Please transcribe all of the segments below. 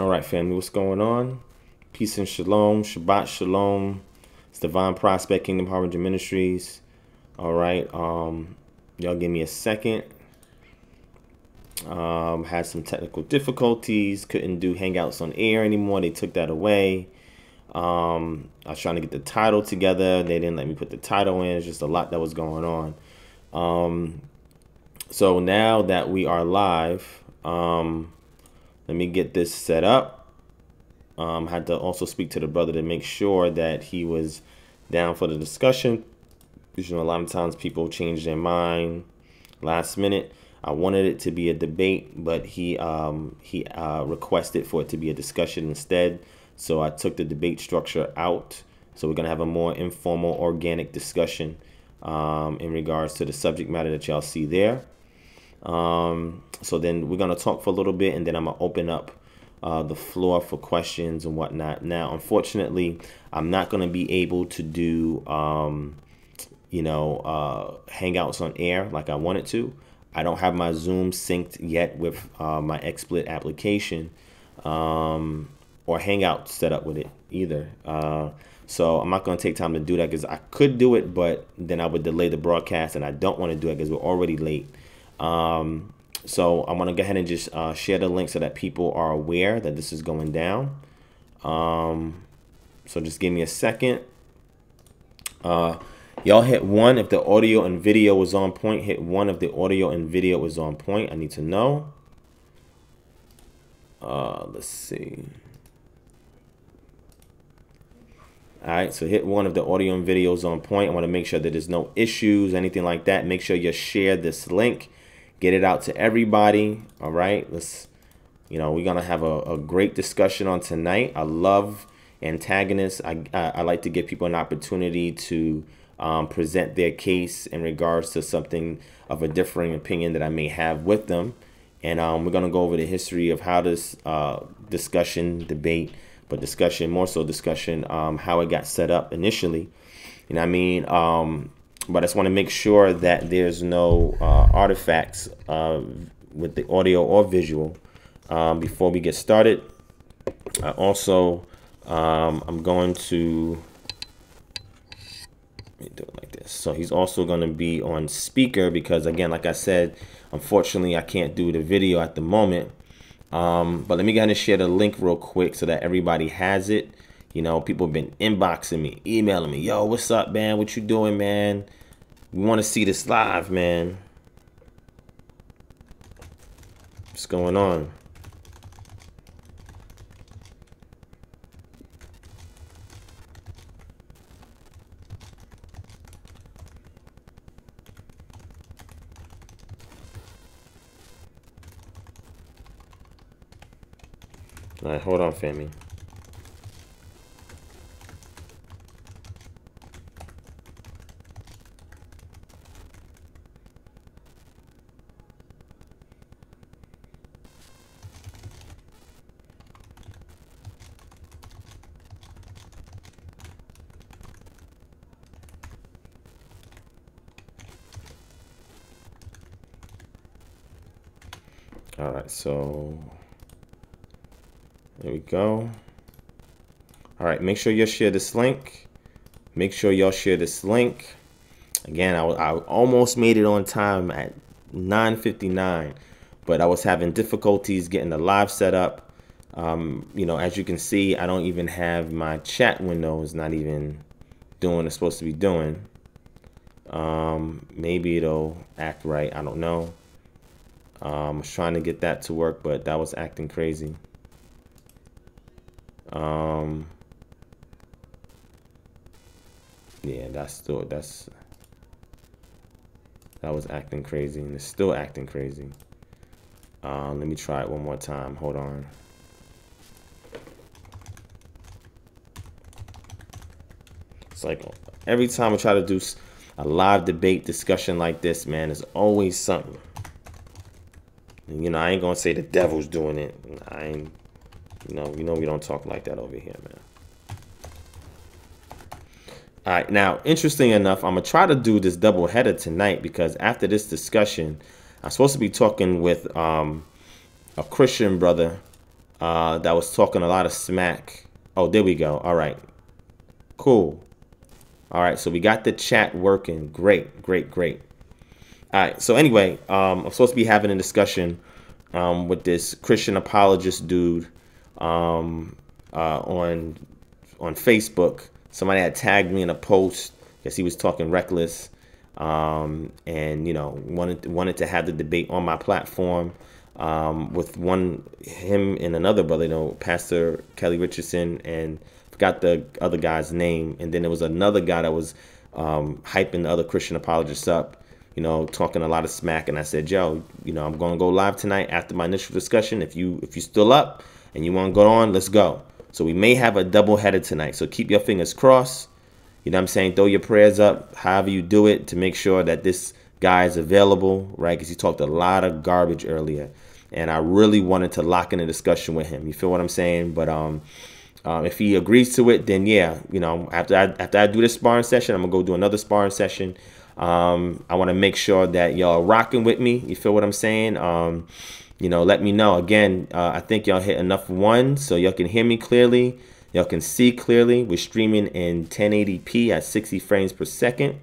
All right, family, what's going on? Peace and shalom, Shabbat shalom. It's Divine Prospect Kingdom Harbinger Ministries. All right, um, y'all give me a second. Um, had some technical difficulties, couldn't do Hangouts on air anymore. They took that away. Um, I was trying to get the title together. They didn't let me put the title in. It's just a lot that was going on. Um, so now that we are live, um, let me get this set up. Um, had to also speak to the brother to make sure that he was down for the discussion. You know, a lot of times people change their mind last minute. I wanted it to be a debate, but he um, he uh, requested for it to be a discussion instead. So I took the debate structure out. So we're gonna have a more informal, organic discussion um, in regards to the subject matter that y'all see there. Um, so then we're going to talk for a little bit and then I'm going to open up uh, the floor for questions and whatnot. Now, unfortunately, I'm not going to be able to do, um, you know, uh, Hangouts on air like I wanted to. I don't have my Zoom synced yet with uh, my XSplit application um, or Hangout set up with it either. Uh, so I'm not going to take time to do that because I could do it, but then I would delay the broadcast and I don't want to do it because we're already late. Um, so I'm going to go ahead and just uh, share the link so that people are aware that this is going down. Um, so just give me a second. Uh, y'all hit one if the audio and video was on point. Hit one if the audio and video was on point. I need to know. Uh, let's see. All right, so hit one of the audio and videos on point. I want to make sure that there's no issues, anything like that. Make sure you share this link get it out to everybody. All right, let's, you know, we're gonna have a, a great discussion on tonight. I love antagonists. I, I, I like to give people an opportunity to um, present their case in regards to something of a differing opinion that I may have with them. And um, we're gonna go over the history of how this uh, discussion, debate, but discussion, more so discussion, um, how it got set up initially. You know, I mean, um, but I just want to make sure that there's no uh, artifacts uh, with the audio or visual um, before we get started. I also, um, I'm going to do it like this. So he's also going to be on speaker because again, like I said, unfortunately I can't do the video at the moment. Um, but let me go ahead and share the link real quick so that everybody has it. You know, people have been inboxing me, emailing me, yo, what's up, man? What you doing, man? We want to see this live, man. What's going on? All right, hold on, family. All right, so there we go. All right, make sure you share this link. Make sure y'all share this link. Again, I, I almost made it on time at 9.59, but I was having difficulties getting the live set up. Um, you know, as you can see, I don't even have my chat window is not even doing it's supposed to be doing. Um, maybe it'll act right. I don't know. Um, I was trying to get that to work, but that was acting crazy. Um, yeah, that's still, that's, that was acting crazy and it's still acting crazy. Um, let me try it one more time. Hold on. It's like every time I try to do a live debate discussion like this, man, there's always something. You know, I ain't gonna say the devil's doing it. I ain't, you know, you know we don't talk like that over here, man. All right, now, interesting enough, I'm gonna try to do this double header tonight because after this discussion, I'm supposed to be talking with um, a Christian brother uh, that was talking a lot of smack. Oh, there we go. All right. Cool. All right, so we got the chat working. Great, great, great. All right, so anyway, um, I'm supposed to be having a discussion um, with this Christian apologist dude um, uh, on on Facebook. Somebody had tagged me in a post because he was talking reckless, um, and you know wanted wanted to have the debate on my platform um, with one him and another brother, you know, Pastor Kelly Richardson, and forgot the other guy's name, and then there was another guy that was um, hyping the other Christian apologists up, you know, talking a lot of smack. And I said, Joe, you know, I'm going to go live tonight after my initial discussion. If you if you still up and you want to go on, let's go. So we may have a double header tonight. So keep your fingers crossed. You know I'm saying? Throw your prayers up, however you do it, to make sure that this guy is available, right? Because he talked a lot of garbage earlier and I really wanted to lock in a discussion with him. You feel what I'm saying? But um, um, if he agrees to it, then yeah, you know, after I after I do this sparring session, I'm gonna go do another sparring session. Um, I want to make sure that y'all rocking with me. You feel what I'm saying? Um, you know, let me know. Again, uh, I think y'all hit enough ones so y'all can hear me clearly. Y'all can see clearly. We're streaming in 1080p at 60 frames per second.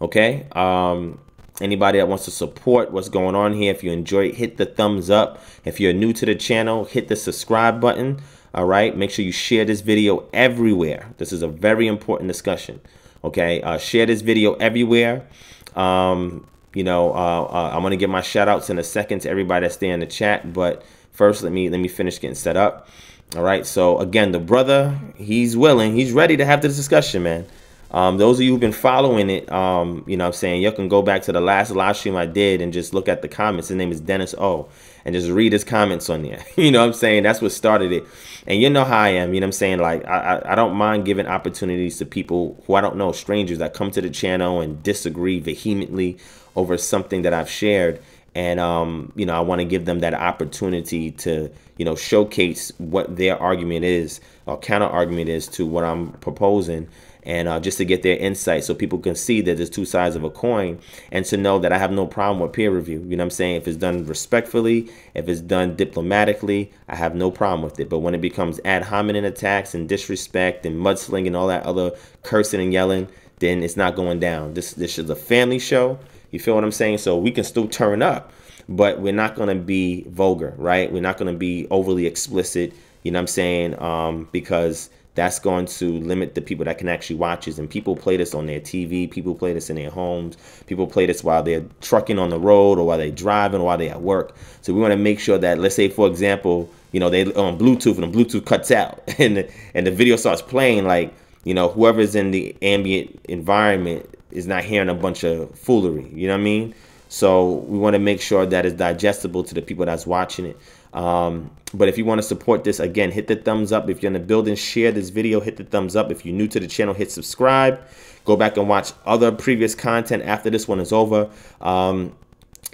Okay. Um, Anybody that wants to support what's going on here, if you enjoy it, hit the thumbs up. If you're new to the channel, hit the subscribe button. All right, make sure you share this video everywhere. This is a very important discussion. Okay, uh, share this video everywhere. Um, you know, uh, uh, I'm gonna give my shout outs in a second to everybody that's there in the chat, but first let me let me finish getting set up. All right, so again, the brother, he's willing, he's ready to have this discussion, man. Um, those of you who've been following it, um, you know I'm saying, you can go back to the last live stream I did and just look at the comments. His name is Denis O. And just read his comments on there. you know I'm saying? That's what started it. And you know how I am. You know I'm saying? Like, I, I, I don't mind giving opportunities to people who I don't know, strangers that come to the channel and disagree vehemently over something that I've shared. And, um, you know, I want to give them that opportunity to, you know, showcase what their argument is or counter argument is to what I'm proposing and uh, just to get their insight so people can see that there's two sides of a coin and to know that I have no problem with peer review. You know what I'm saying? If it's done respectfully, if it's done diplomatically, I have no problem with it. But when it becomes ad hominem attacks and disrespect and mudslinging and all that other cursing and yelling, then it's not going down. This this is a family show. You feel what I'm saying? So we can still turn up, but we're not going to be vulgar, right? We're not going to be overly explicit. You know what I'm saying? Um, because that's going to limit the people that can actually watch this. And people play this on their TV, people play this in their homes, people play this while they're trucking on the road or while they're driving or while they're at work. So we want to make sure that, let's say, for example, you know, they on Bluetooth and the Bluetooth cuts out and the, and the video starts playing, like, you know, whoever's in the ambient environment is not hearing a bunch of foolery. You know what I mean? So we want to make sure that it's digestible to the people that's watching it. Um, but if you want to support this, again, hit the thumbs up. If you're in the building, share this video, hit the thumbs up. If you're new to the channel, hit subscribe. Go back and watch other previous content after this one is over. Um,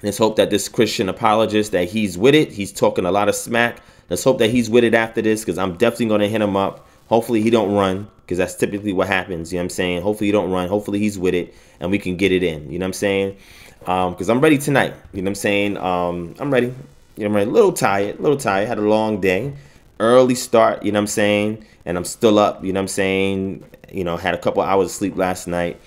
let's hope that this Christian apologist, that he's with it. He's talking a lot of smack. Let's hope that he's with it after this because I'm definitely going to hit him up. Hopefully he don't run because that's typically what happens. You know what I'm saying? Hopefully he don't run. Hopefully he's with it and we can get it in. You know what I'm saying? Because um, I'm ready tonight. You know what I'm saying? Um, I'm ready. You know, I'm a little tired, a little tired. Had a long day, early start. You know what I'm saying? And I'm still up. You know what I'm saying? You know, had a couple hours of sleep last night,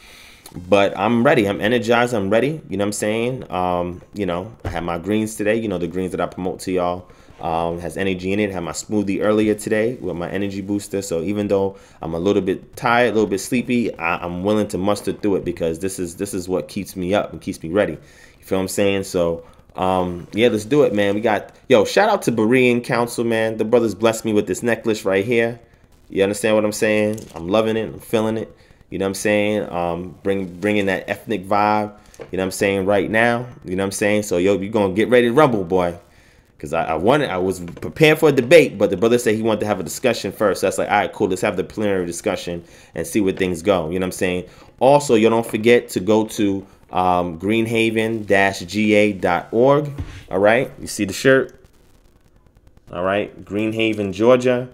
but I'm ready. I'm energized. I'm ready. You know what I'm saying? Um, you know, I had my greens today. You know, the greens that I promote to y'all. Um, has energy in it. Had my smoothie earlier today with my energy booster. So even though I'm a little bit tired, a little bit sleepy, I, am willing to muster through it because this is this is what keeps me up and keeps me ready. You feel what I'm saying? So um, yeah, let's do it, man. We got yo. Shout out to Berean Council, man. The brothers blessed me with this necklace right here. You understand what I'm saying? I'm loving it. I'm feeling it. You know what I'm saying? Um, bring bringing that ethnic vibe. You know what I'm saying right now. You know what I'm saying? So yo, you're gonna get ready to rumble, boy. Cause I, I wanted, I was prepared for a debate, but the brother said he wanted to have a discussion first. That's like, all right, cool. Let's have the plenary discussion and see where things go. You know what I'm saying? Also, you don't forget to go to um, greenhaven-ga.org. All right, you see the shirt. All right, Greenhaven, Georgia.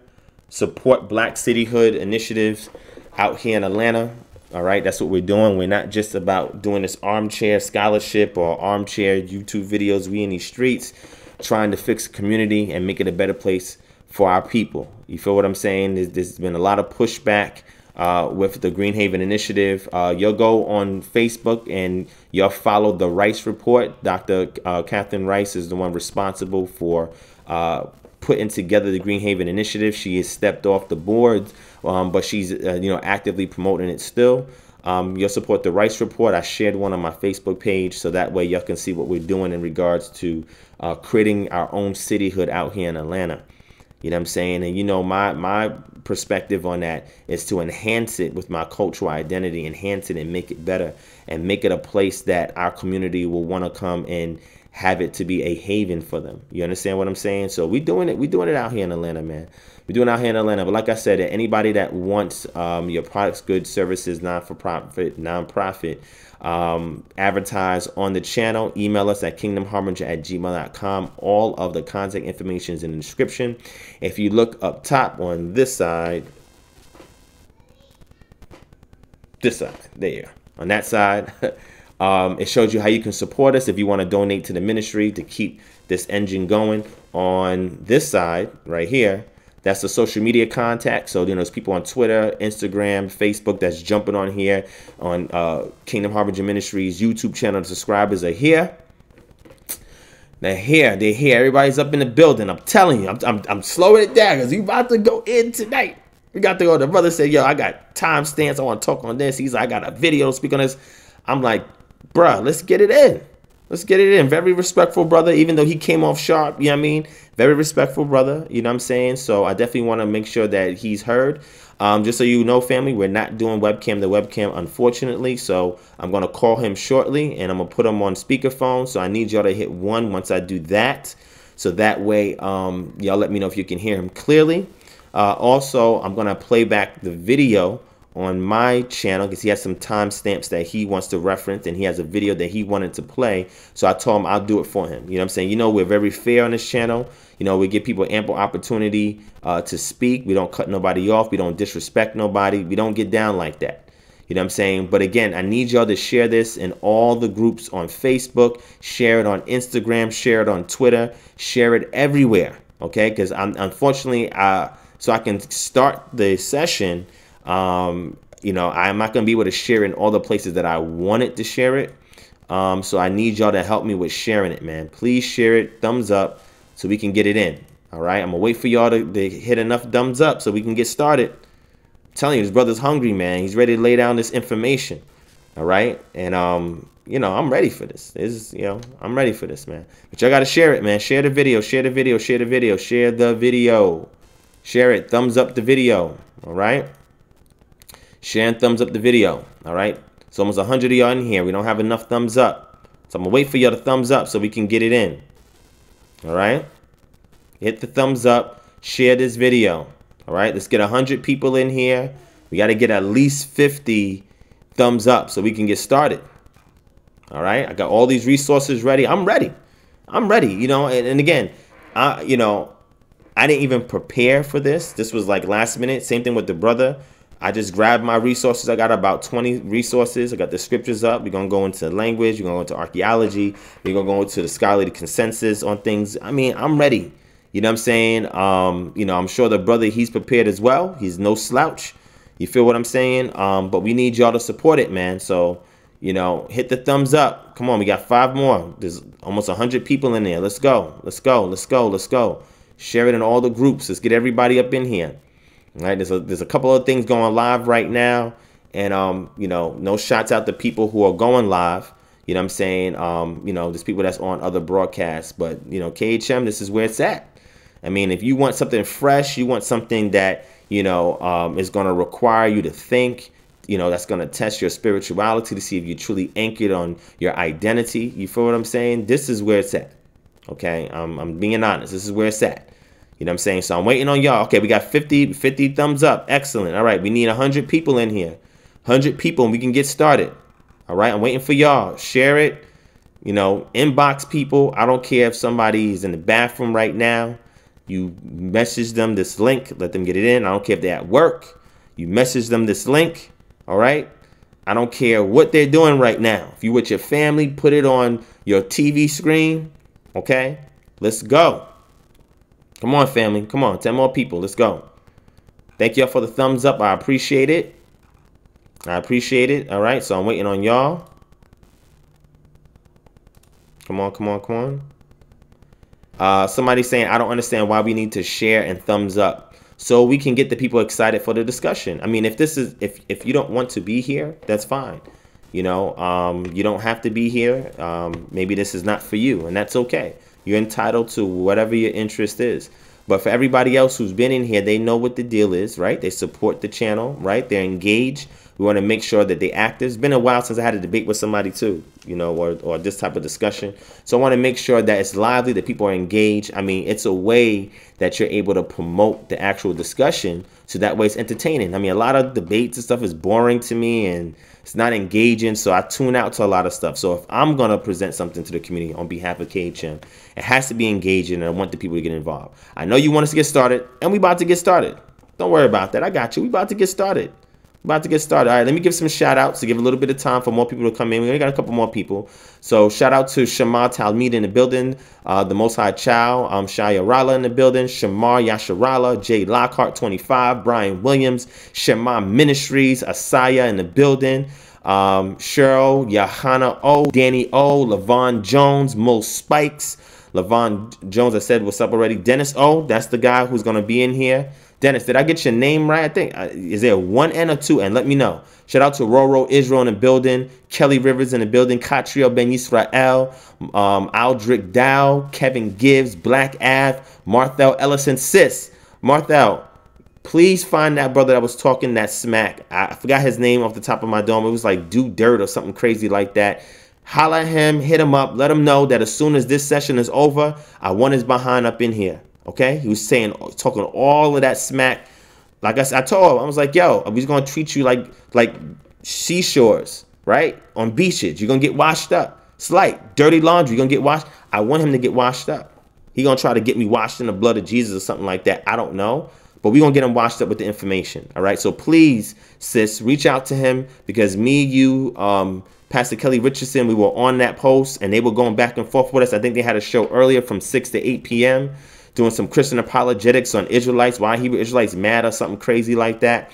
Support Black Cityhood initiatives out here in Atlanta. All right, that's what we're doing. We're not just about doing this armchair scholarship or armchair YouTube videos. We in these streets trying to fix the community and make it a better place for our people. You feel what I'm saying? There's, there's been a lot of pushback uh, with the Greenhaven Initiative. Uh, you'll go on Facebook and you'll follow the Rice Report. Dr. Uh, Catherine Rice is the one responsible for uh, putting together the Greenhaven Initiative. She has stepped off the board, um, but she's uh, you know actively promoting it still. Um, you'll support the Rice Report. I shared one on my Facebook page, so that way y'all can see what we're doing in regards to uh, creating our own cityhood out here in Atlanta. You know what I'm saying? And you know, my my perspective on that is to enhance it with my cultural identity, enhance it and make it better and make it a place that our community will want to come and have it to be a haven for them. You understand what I'm saying? So we doing it, we doing it out here in Atlanta, man. We're doing it out here in Atlanta. But like I said, anybody that wants um, your products, goods, services, non for profit, non-profit, um, advertise on the channel. Email us at kingdomharbinger at gmail.com. All of the contact information is in the description. If you look up top on this side, this side, there, on that side, um, it shows you how you can support us if you want to donate to the ministry to keep this engine going. On this side, right here, that's the social media contact. So, you know, there's people on Twitter, Instagram, Facebook that's jumping on here on uh, Kingdom Harbinger Ministries YouTube channel. The subscribers are here. They're here. They're here. Everybody's up in the building. I'm telling you, I'm, I'm, I'm slowing it down because we about to go in tonight. We got to go. The brother said, yo, I got time stamps. I want to talk on this. He's like, I got a video to speak on this. I'm like, bruh, let's get it in. Let's get it in. Very respectful brother, even though he came off sharp, you know what I mean? Very respectful brother, you know what I'm saying? So I definitely want to make sure that he's heard. Um, just so you know, family, we're not doing webcam the webcam, unfortunately. So I'm going to call him shortly and I'm going to put him on speakerphone. So I need y'all to hit one once I do that. So that way, um, y'all let me know if you can hear him clearly. Uh, also, I'm going to play back the video on my channel because he has some timestamps that he wants to reference and he has a video that he wanted to play. So I told him I'll do it for him. You know what I'm saying? You know, we're very fair on this channel. You know, we give people ample opportunity uh, to speak. We don't cut nobody off. We don't disrespect nobody. We don't get down like that. You know what I'm saying? But again, I need y'all to share this in all the groups on Facebook, share it on Instagram, share it on Twitter, share it everywhere. Okay? Because I'm unfortunately, uh, so I can start the session um, you know, I'm not going to be able to share in all the places that I wanted to share it. Um, so I need y'all to help me with sharing it, man. Please share it, thumbs up, so we can get it in. All right, I'm gonna wait for y'all to, to hit enough thumbs up so we can get started. I'm telling you, this brother's hungry, man. He's ready to lay down this information. All right, and um, you know, I'm ready for this. This is, you know, I'm ready for this, man. But y'all gotta share it, man. Share the video, share the video, share the video, share the video, share it, thumbs up the video. All right. Share and thumbs up the video. All right. It's almost 100 of y'all in here. We don't have enough thumbs up. So I'm going to wait for y'all to thumbs up so we can get it in. All right. Hit the thumbs up. Share this video. All right. Let's get 100 people in here. We got to get at least 50 thumbs up so we can get started. All right. I got all these resources ready. I'm ready. I'm ready. You know, and, and again, I, you know, I didn't even prepare for this. This was like last minute. Same thing with the brother. I just grabbed my resources. I got about 20 resources. I got the scriptures up. We're going to go into language. We're going to go into archaeology. We're going to go into the scholarly consensus on things. I mean, I'm ready. You know what I'm saying? Um, you know, I'm sure the brother, he's prepared as well. He's no slouch. You feel what I'm saying? Um, but we need y'all to support it, man. So, you know, hit the thumbs up. Come on, we got five more. There's almost 100 people in there. Let's go. Let's go. Let's go. Let's go. Share it in all the groups. Let's get everybody up in here. Right? There's a there's a couple of things going live right now, and um, you know, no shots out to people who are going live. You know I'm saying? Um, you know, there's people that's on other broadcasts, but you know, KHM, this is where it's at. I mean, if you want something fresh, you want something that you know um, is going to require you to think. You know, that's going to test your spirituality to see if you're truly anchored on your identity. You feel what I'm saying? This is where it's at. Okay, um, I'm being honest. This is where it's at. You know what I'm saying? So I'm waiting on y'all. Okay, we got 50, 50 thumbs up. Excellent. All right, we need 100 people in here. 100 people and we can get started. All right, I'm waiting for y'all. Share it. You know, inbox people. I don't care if somebody is in the bathroom right now. You message them this link. Let them get it in. I don't care if they're at work. You message them this link. All right. I don't care what they're doing right now. If you with your family, put it on your TV screen. Okay. Let's go. Come on, family. Come on. 10 more people. Let's go. Thank y'all for the thumbs up. I appreciate it. I appreciate it. All right. So I'm waiting on y'all. Come on, come on, come on. Uh, somebody saying, I don't understand why we need to share and thumbs up so we can get the people excited for the discussion. I mean, if this is, if, if you don't want to be here, that's fine. You know, um, you don't have to be here. Um, maybe this is not for you, and that's okay. You're entitled to whatever your interest is. But for everybody else who's been in here, they know what the deal is, right? They support the channel, right? They're engaged. We want to make sure that they active. It's been a while since I had a debate with somebody too, you know, or, or this type of discussion. So I want to make sure that it's lively, that people are engaged. I mean, it's a way that you're able to promote the actual discussion so that way it's entertaining. I mean, a lot of debates and stuff is boring to me and it's not engaging. So I tune out to a lot of stuff. So if I'm to present something to the community on behalf of KHM, it has to be engaging and I want the people to get involved. I know you want us to get started and we about to get started. Don't worry about that. I got you. We about to get started about to get started. All right, let me give some shout outs to give a little bit of time for more people to come in. We only got a couple more people. So shout out to Shamar Talmid in the building, uh, the Most High Chow, um, Shaya Rala in the building, Shamar Yasharala, Jay Lockhart 25, Brian Williams, Shema Ministries, Asaya in the building. Um, Cheryl, Yahana O, Danny O, Levon Jones, Mo Spikes, Levon Jones, I said what's up already. Denis O, that's the guy who's going to be in here. Denis, did I get your name right? I think uh, is there one N or two N? Let me know. Shout out to Roro Israel in the building, Kelly Rivers in the building, Katrio Ben Yisrael, um, Aldrich Dow, Kevin Gibbs, Black Av, Marthel Ellison, Sis, Marthel. Please find that brother that was talking that smack. I forgot his name off the top of my dome. It was like do dirt or something crazy like that. Holla at him, hit him up, let him know that as soon as this session is over, I want his behind up in here. Okay, he was saying, talking all of that smack. Like I I told him, I was like, yo, we're gonna treat you like like seashores, right? On beaches, you're gonna get washed up. Like dirty laundry, you're gonna get washed. I want him to get washed up. He gonna try to get me washed in the blood of Jesus or something like that. I don't know. But we're gonna get him washed up with the information. All right. So please, sis, reach out to him because me, you, um, Pastor Kelly Richardson, we were on that post and they were going back and forth with us. I think they had a show earlier from 6 to 8 p.m doing some Christian apologetics on Israelites, why Hebrew Israelites mad or something crazy like that.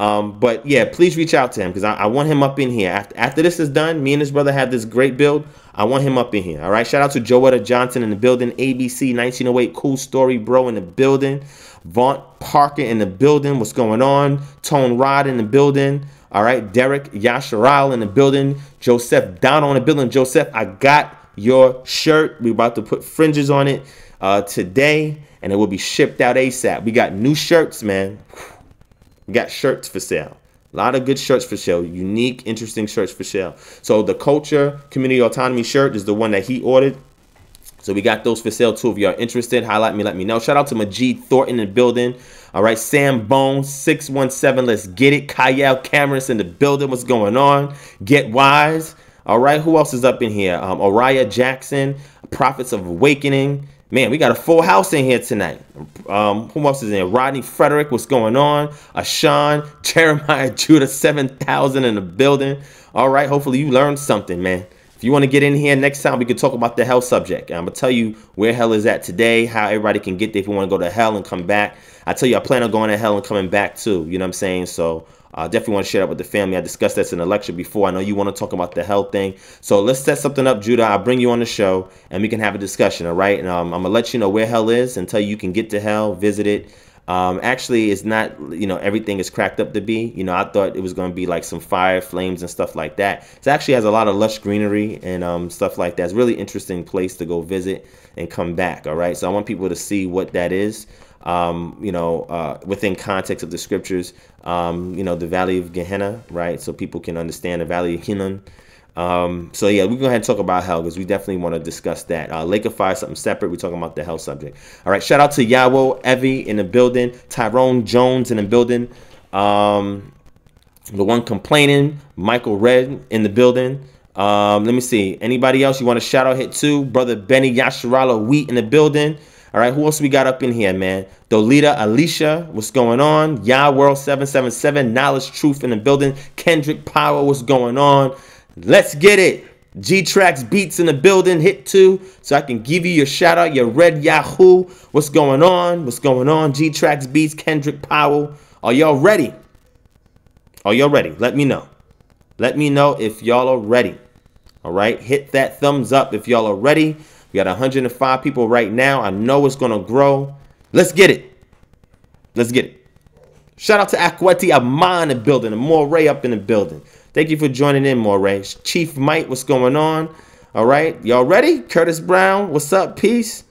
Um, but yeah, please reach out to him because I, I, want him up in here. After, after this is done, me and his brother have this great build. I want him up in here. All right. Shout out to Joetta Johnson in the building. ABC 1908, cool story, bro, in the building. Vaunt Parker in the building. What's going on? Tone Rod in the building. All right. Derek Yasharal in the building. Joseph Down on the building. Joseph, I got your shirt. We're about to put fringes on it uh, today, and it will be shipped out ASAP. We got new shirts, man. We got shirts for sale. A lot of good shirts for sale. Unique, interesting shirts for sale. So the Culture Community Autonomy shirt is the one that he ordered. So we got those for sale too. If you are interested, highlight me, let me know. Shout out to Majid Thornton in the building. All right, Sam Bone, 617. Let's get it. Kyle Cameron in the building. What's going on? Get wise. All right, who else is up in here? Um, Oriah Jackson, Prophets of Awakening. Man, we got a full house in here tonight. Um, who else is in? Rodney Frederick, what's going on? Ashawn, Jeremiah Judah, 7,000 in the building. All right, hopefully you learned something, man. If you want to get in here next time, we can talk about the hell subject. I'm going to tell you where hell is at today, how everybody can get there if you want to go to hell and come back. I tell you, I plan on going to hell and coming back too. You know what I'm saying? So I definitely want to share that with the family. I discussed this in the lecture before. I know you want to talk about the health thing. So let's set something up, Judah. I'll bring you on the show and we can have a discussion, all right? And um, I'm going to let you know where hell is and tell you you can get to hell, visit it. Um, actually, it's not, you know, everything is cracked up to be. You know, I thought it was going to be like some fire, flames, and stuff like that. It actually has a lot of lush greenery and um, stuff like that. It's a really interesting place to go visit and come back, all right? So I want people to see what that is um, you know, uh, within context of the scriptures, um, you know, the valley of Gehenna, right? So people can understand the valley of Hinnom. Um, so yeah, we go ahead and talk about hell because we definitely want to discuss that. Uh, Lake of Fire, something separate. We're talking about the hell subject. All right, shout out to Yawo Evie in the building, Tyrone Jones in the building, um, the one complaining, Michael Red in the building. Um, let me see. Anybody else you want to shout out hit to? Brother Benny Yasharala Wheat in the building. All right, who else we got up in here, man? Dolita Alicia, what's going on? Yah World 777, Knowledge Truth in the building. Kendrick Power, what's going on? Let's get it. G Tracks Beats in the building, hit two, so I can give you your shout out, your red Yahoo. What's going on? What's going on? G Tracks Beats, Kendrick Powell. Are y'all ready? Are y'all ready? Let me know. Let me know if y'all are ready. All right, hit that thumbs up if y'all are ready. We got 105 people right now. I know it's gonna grow. Let's get it. Let's get it. Shout out to Akweti Aman in the building, and Moray up in the building. Thank you for joining in, Moray. Chief Mike, what's going on? All right, y'all ready? Curtis Brown, what's up? Peace.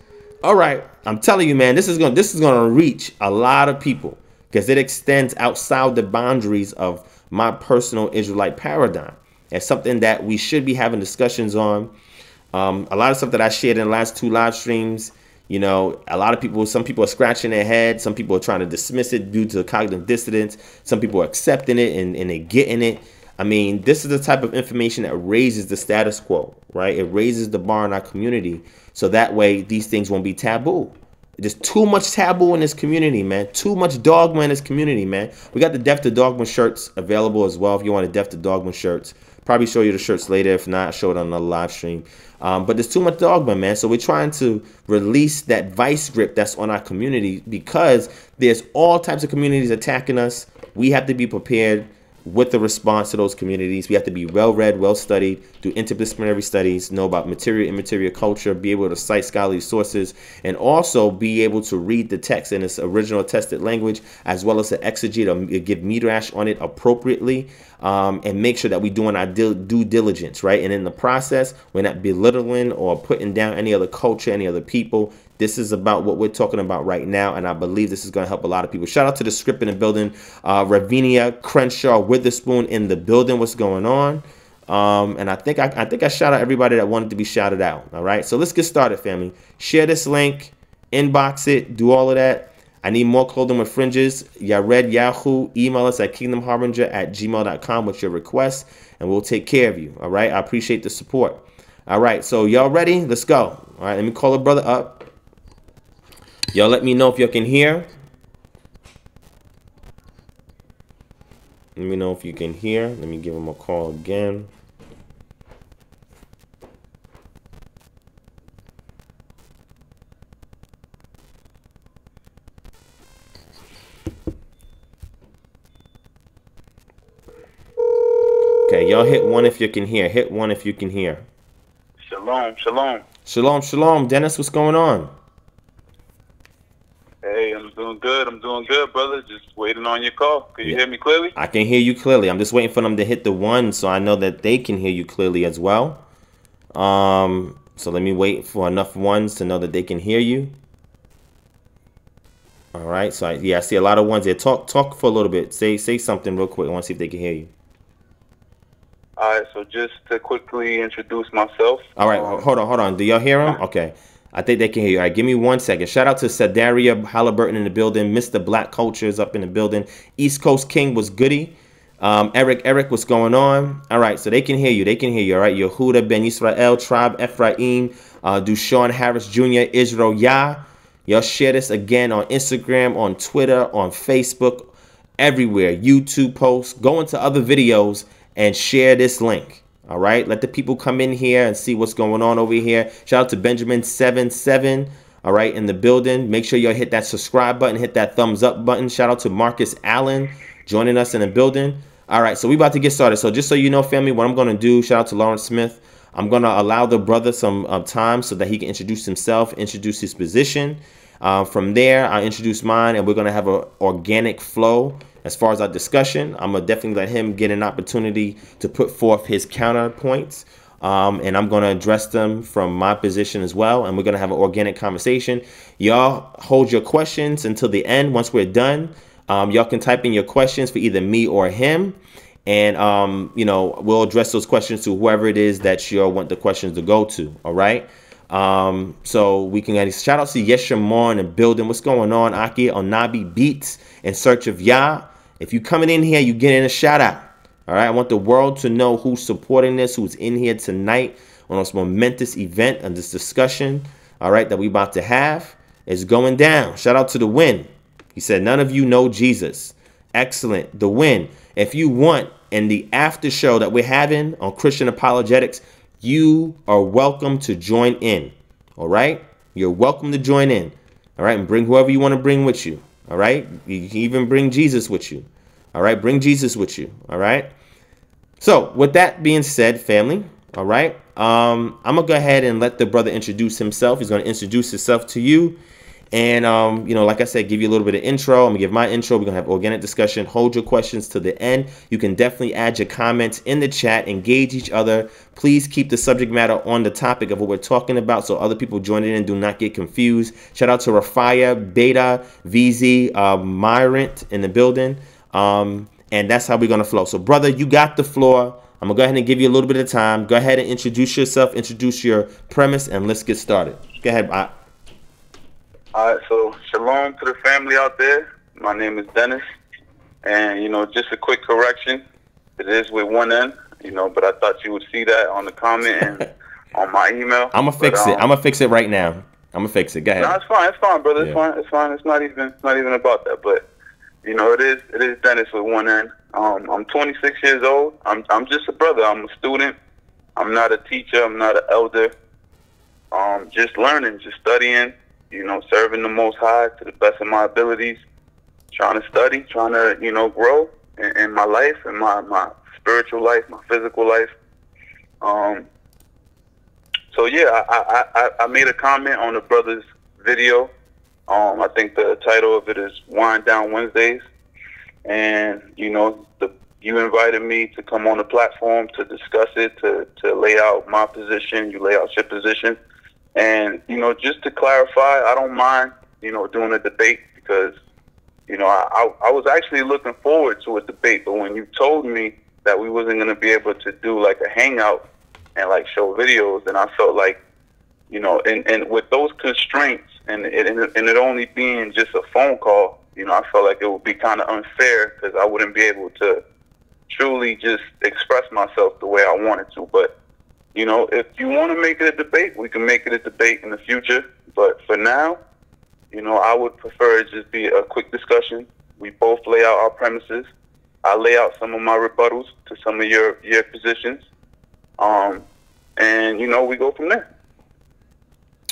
All right, I'm telling you, man, this is gonna this is gonna reach a lot of people because it extends outside the boundaries of my personal Israelite paradigm. It's something that we should be having discussions on. Um, a lot of stuff that I shared in the last two live streams, you know, a lot of people, some people are scratching their head. Some people are trying to dismiss it due to cognitive dissonance. Some people are accepting it and, and they're getting it. I mean, this is the type of information that raises the status quo, right? It raises the bar in our community. So that way these things won't be taboo. There's too much taboo in this community, man. Too much dogma in this community, man. We got the Deaf to Dogma shirts available as well if you want a Deaf to Dogma shirts. Probably show you the shirts later. If not, I'll show it on the live stream. Um, but there's too much dogma, man. So we're trying to release that vice grip that's on our community because there's all types of communities attacking us. We have to be prepared with the response to those communities. We have to be well read, well studied, do interdisciplinary studies, know about material, immaterial culture, be able to cite scholarly sources, and also be able to read the text in its original tested language, as well as to exegete or give midrash on it appropriately, um, and make sure that we're doing our due diligence, right? And in the process, we're not belittling or putting down any other culture, any other people. This is about what we're talking about right now, and I believe this is going to help a lot of people. Shout out to the script in the building, uh, Ravinia Crenshaw Witherspoon in the building. What's going on? Um, and I think I, I think I shout out everybody that wanted to be shouted out. All right, so let's get started, family. Share this link, inbox it, do all of that. I need more clothing with fringes. Yared Yahoo. Email us at kingdomharbinger at gmail.com with your requests, and we'll take care of you. All right. I appreciate the support. All right. So, y'all ready? Let's go. All right. Let me call a brother up. Y'all let me know if y'all can hear. Let me know if you can hear. Let me give him a call again. Okay, y'all hit one if you can hear. Hit one if you can hear. Shalom, shalom. Shalom, shalom. Denis, what's going on? Hey, I'm doing good. I'm doing good, brother. Just waiting on your call. Can you yeah. hear me clearly? I can hear you clearly. I'm just waiting for them to hit the one so I know that they can hear you clearly as well. Um, so let me wait for enough ones to know that they can hear you. All right. So I, yeah, I see a lot of ones there. Talk talk for a little bit. Say say something real quick. I want to see if they can hear you. All right. So just to quickly introduce myself. All right. Um, hold on. Hold on. Do y'all hear him? Okay. I think they can hear you. All right, give me one second. Shout out to Sadaria Halliburton in the building. Mr. Black Culture is up in the building. East Coast King was goody. Um, Eric, Eric, what's going on? All right, so they can hear you. They can hear you. All right, Yehuda Ben Israel, Tribe Ephraim, uh, Dushawn Harris Jr., Israel Yah. Y'all share this again on Instagram, on Twitter, on Facebook, everywhere. YouTube posts. Go into other videos and share this link. All right, let the people come in here and see what's going on over here. Shout out to Benjamin77. All right, in the building. Make sure y'all hit that subscribe button, hit that thumbs up button. Shout out to Marcus Allen joining us in the building. All right, so we about to get started. So just so you know, family, what I'm going to do, shout out to Lawrence Smith. I'm going to allow the brother some uh, time so that he can introduce himself, introduce his position. Uh, from there, I introduce mine, and we're going to have an organic flow as far as our discussion, I'm gonna definitely let him get an opportunity to put forth his counterpoints. Um, and I'm going to address them from my position as well. And we're going to have an organic conversation. Y'all hold your questions until the end. Once we're done, um, y'all can type in your questions for either me or him. And, um, you know, we'll address those questions to whoever it is that you all want the questions to go to. All right. Um, so we can shout out to Yeshamar in the building. What's going on? Aki Onabi Beats in search of Yah. If you coming in here, you getting a shout out. All right. I want the world to know who's supporting this, who's in here tonight on this momentous event and this discussion. All right, that we about to have is going down. Shout out to the win. He said, none of you know Jesus. Excellent. The win. If you want in the after show that we're having on Christian apologetics, you are welcome to join in. All right? You're welcome to join in. All right? And bring whoever you want to bring with you. All right? You can even bring Jesus with you. All right? Bring Jesus with you. All right? So, with that being said, family, all right, um, I'm going to go ahead and let the brother introduce himself. He's going to introduce himself to you and, um, you know, like I said, give you a little bit of intro. I'm going to give my intro. We're going to have organic discussion. Hold your questions to the end. You can definitely add your comments in the chat, engage each other. Please keep the subject matter on the topic of what we're talking about so other people joining in and do not get confused. Shout out to Rafia, Beta, VZ, uh, Myrant in the building. Um, and that's how we're going to flow. So, brother, you got the floor. I'm going to go ahead and give you a little bit of time. Go ahead and introduce yourself, introduce your premise, and let's get started. Go ahead. I All right, so shalom to the family out there. My name is Denis. And, you know, just a quick correction. It is with one N, you know, but I thought you would see that on the comment and on my email. I'm going to fix it. um, I'm going to fix it right now. I'm going to fix it. Go ahead. No, it's fine. It's fine, brother. It's Yeah. fine. It's fine. It's not even. It's not even about that. But you know, it is. It is Denis with one N. Um, I'm 26 years old. I'm. I'm just a brother. I'm a student. I'm not a teacher. I'm not an elder. Um, just learning, just studying. You know, serving the Most High to the best of my abilities. Trying to study, trying to you know grow in, in my life, in my my spiritual life, my physical life. Um, so yeah, I, I, I, made a comment on the brother's video. Um, I think the title of it is "Wind Down Wednesdays," and you know, the you invited me to come on the platform to discuss it, to to lay out my position. You lay out your position, and you know, just to clarify, I don't mind you know doing a debate because you know I I, I was actually looking forward to a debate, but when you told me that we wasn't going to be able to do like a hangout and like show videos, and I felt like, you know, and, and with those constraints and it, and it and it only being just a phone call, you know, I felt like it would be kind of unfair because I wouldn't be able to truly just express myself the way I wanted to. But you know, if you want to make it a debate, we can make it a debate in the future. But for now, you know, I would prefer it just be a quick discussion. We both lay out our premises. I lay out some of my rebuttals to some of your your positions. Um, and you know, we go from there.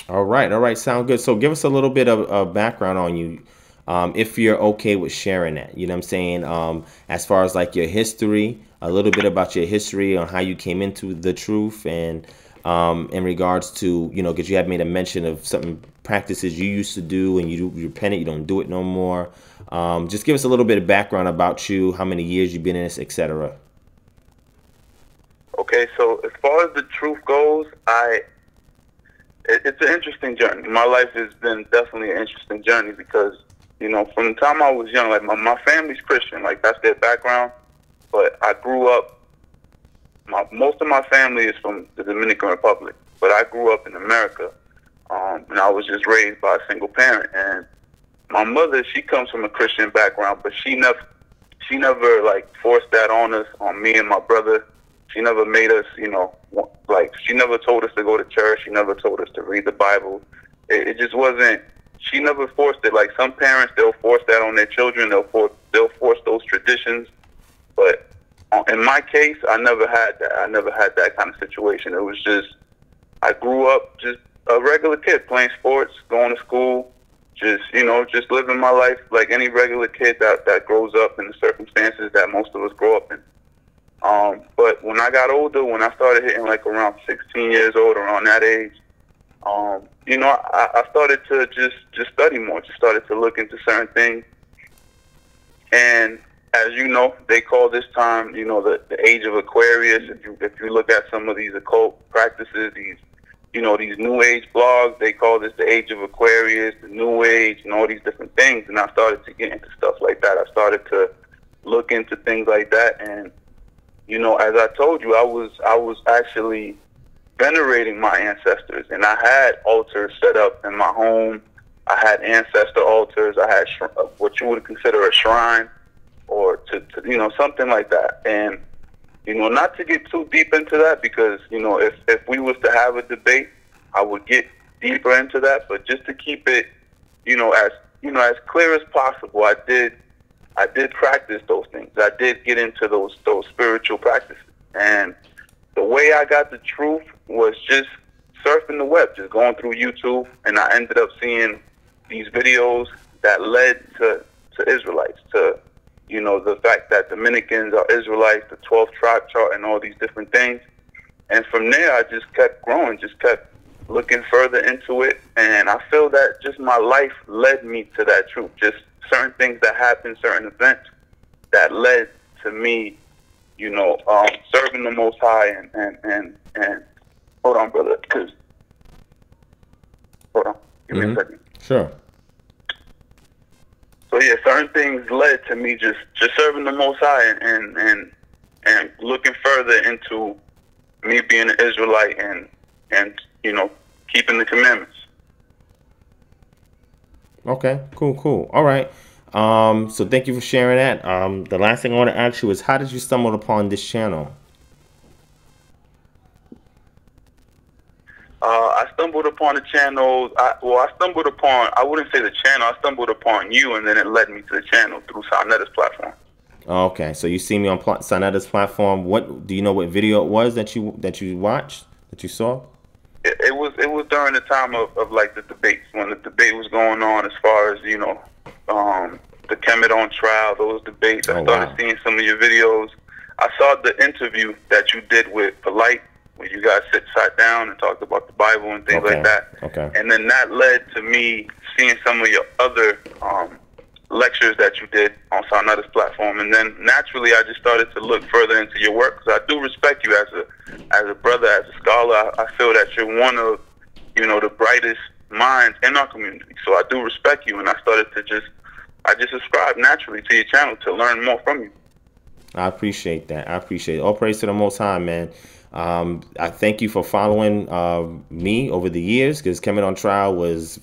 All right, all right, sound good. So give us a little bit of, of background on you, um, if you're okay with sharing that. You know what I'm saying? Um, as far as like your history, a little bit about your history on how you came into the truth, and um, in regards to you know, because you had made a mention of something practices you used to do, and you you repented, you don't do it no more. Um, just give us a little bit of background about you, how many years you've been in this, etc. Okay, so as far as the truth goes, I it, it's an interesting journey. My life has been definitely an interesting journey because you know from the time I was young, like my my family's Christian, like that's their background, but I grew up. My, most of my family is from the Dominican Republic, but I grew up in America, um, and I was just raised by a single parent. And my mother, she comes from a Christian background, but she never, she never like forced that on us, on me and my brother. She never made us, you know, like she never told us to go to church. She never told us to read the Bible. It, it just wasn't. She never forced it. Like some parents, they'll force that on their children. They'll force, they'll force those traditions. But in my case, I never had that. I never had that kind of situation. It was just, I grew up just a regular kid playing sports, going to school, just you know, just living my life like any regular kid that that grows up in the circumstances that most of us grow up in. Um, but when I got older, when I started hitting like around 16 years old, around that age, um, you know, I, I started to just just study more. Just started to look into certain things, and as you know, they call this time, you know, the, the age of Aquarius. If you if you look at some of these occult practices, these you know these New Age blogs, they call this the age of Aquarius, the New Age, and all these different things. And I started to get into stuff like that. I started to look into things like that, and you know, as I told you, I was I was actually venerating my ancestors, and I had altars set up in my home. I had ancestor altars. I had sh- what you would consider a shrine, or to, to you know something like that. And you know, not to get too deep into that because you know, if if we was to have a debate, I would get deeper into that. But just to keep it, you know, as you know, as clear as possible, I did I did practice those things. I did get into those those spiritual practices, and the way I got the truth was just surfing the web, just going through YouTube, and I ended up seeing these videos that led to to Israelites, to you know the fact that Dominicans are Israelites, the 12th tribe chart, and all these different things. And from there, I just kept growing, just kept looking further into it, and I feel that just my life led me to that truth. Just certain things that happened, certain events that led to me, you know, um, serving the Most High and and and and hold on, brother, because hold on, give mm-hmm. me a mm-hmm. second. Sure. So yeah, certain things led to me just just serving the Most High and and and, and looking further into me being an Israelite and and you know keeping the commandments. Okay, cool, cool. All right. Um, so thank you for sharing that. Um, the last thing I want to ask you is how did you stumble upon this channel? Uh, I stumbled upon the channel. I, well, I stumbled upon, I wouldn't say the channel, I stumbled upon you, and then it led me to the channel through Saunetta's platform. Okay, so you see me on Pl- platform. What do you know? What video it was that you that you watched that you saw? It, it was it was during the time of, of like the debates when the debate was going on as far as you know um, the Kemet on trial, those debates. Oh, I started wow. seeing some of your videos. I saw the interview that you did with Polite, where you guys sit sat down and talked about the Bible and things okay. like that. Okay. And then that led to me seeing some of your other um, lectures that you did on Saunetta's platform, and then naturally I just started to look further into your work because I do respect you as a as a brother, as a scholar. I, I feel that you're one of you know the brightest minds in our community, so I do respect you, and I started to just I just subscribe naturally to your channel to learn more from you. I appreciate that. I appreciate it. All praise to the Most High, man. Um, I thank you for following uh, me over the years because Kemet on Trial was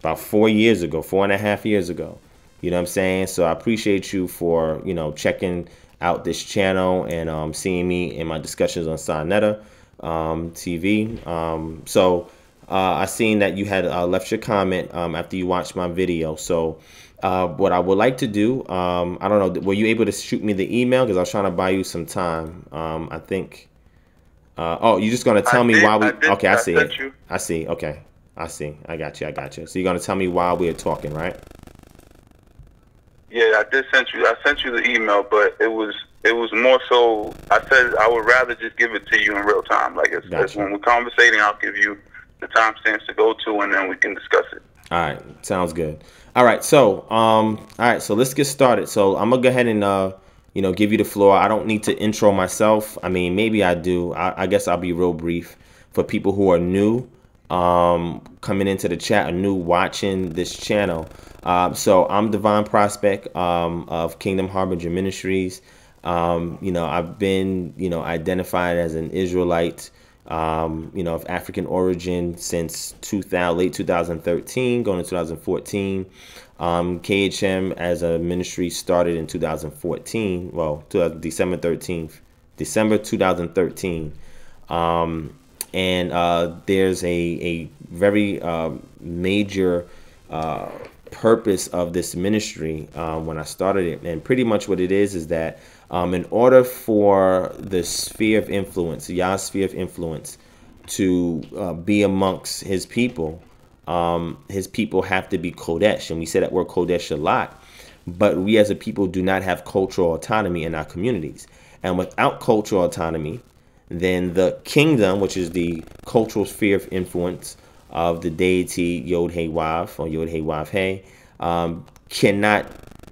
about four years ago, four and a half years ago. You know what I'm saying? So I appreciate you for, you know, checking out this channel and um, seeing me in my discussions on Saunetta um, TV. Um, so uh, I seen that you had uh, left your comment um, after you watched my video. So uh, what I would like to do, um, I don't know, were you able to shoot me the email? Because I was trying to buy you some time. Um, I think. Uh, oh, you're just gonna tell I me did, why we? I did, okay, I, I see it. You. I see. Okay, I see. I got you. I got you. So you're gonna tell me why we're talking, right? Yeah, I did send you. I sent you the email, but it was it was more so. I said I would rather just give it to you in real time. Like it's, gotcha. it's when we're conversating, I'll give you the timestamps to go to, and then we can discuss it. All right, sounds good. All right, so um, all right, so let's get started. So I'm gonna go ahead and uh, you know, give you the floor. I don't need to intro myself. I mean, maybe I do. I, I guess I'll be real brief for people who are new, um, coming into the chat, or new watching this channel. Um, so I'm Divine Prospect um, of Kingdom Harbinger Ministries. Um, you know, I've been, you know, identified as an Israelite um, you know, of African origin since 2000, late 2013, going to 2014. Um, KHM as a ministry started in 2014, well, December 13th, December 2013. Um, and uh, there's a, a very uh, major uh, purpose of this ministry uh, when I started it. And pretty much what it is is that um, in order for the sphere of influence, Yah's sphere of influence, to uh, be amongst his people, um, his people have to be Kodesh. And we say that word Kodesh a lot. But we as a people do not have cultural autonomy in our communities. And without cultural autonomy, then the kingdom, which is the cultural sphere of influence of the deity Yod Hey Wav or Yod Hey Wav Hey, um, cannot,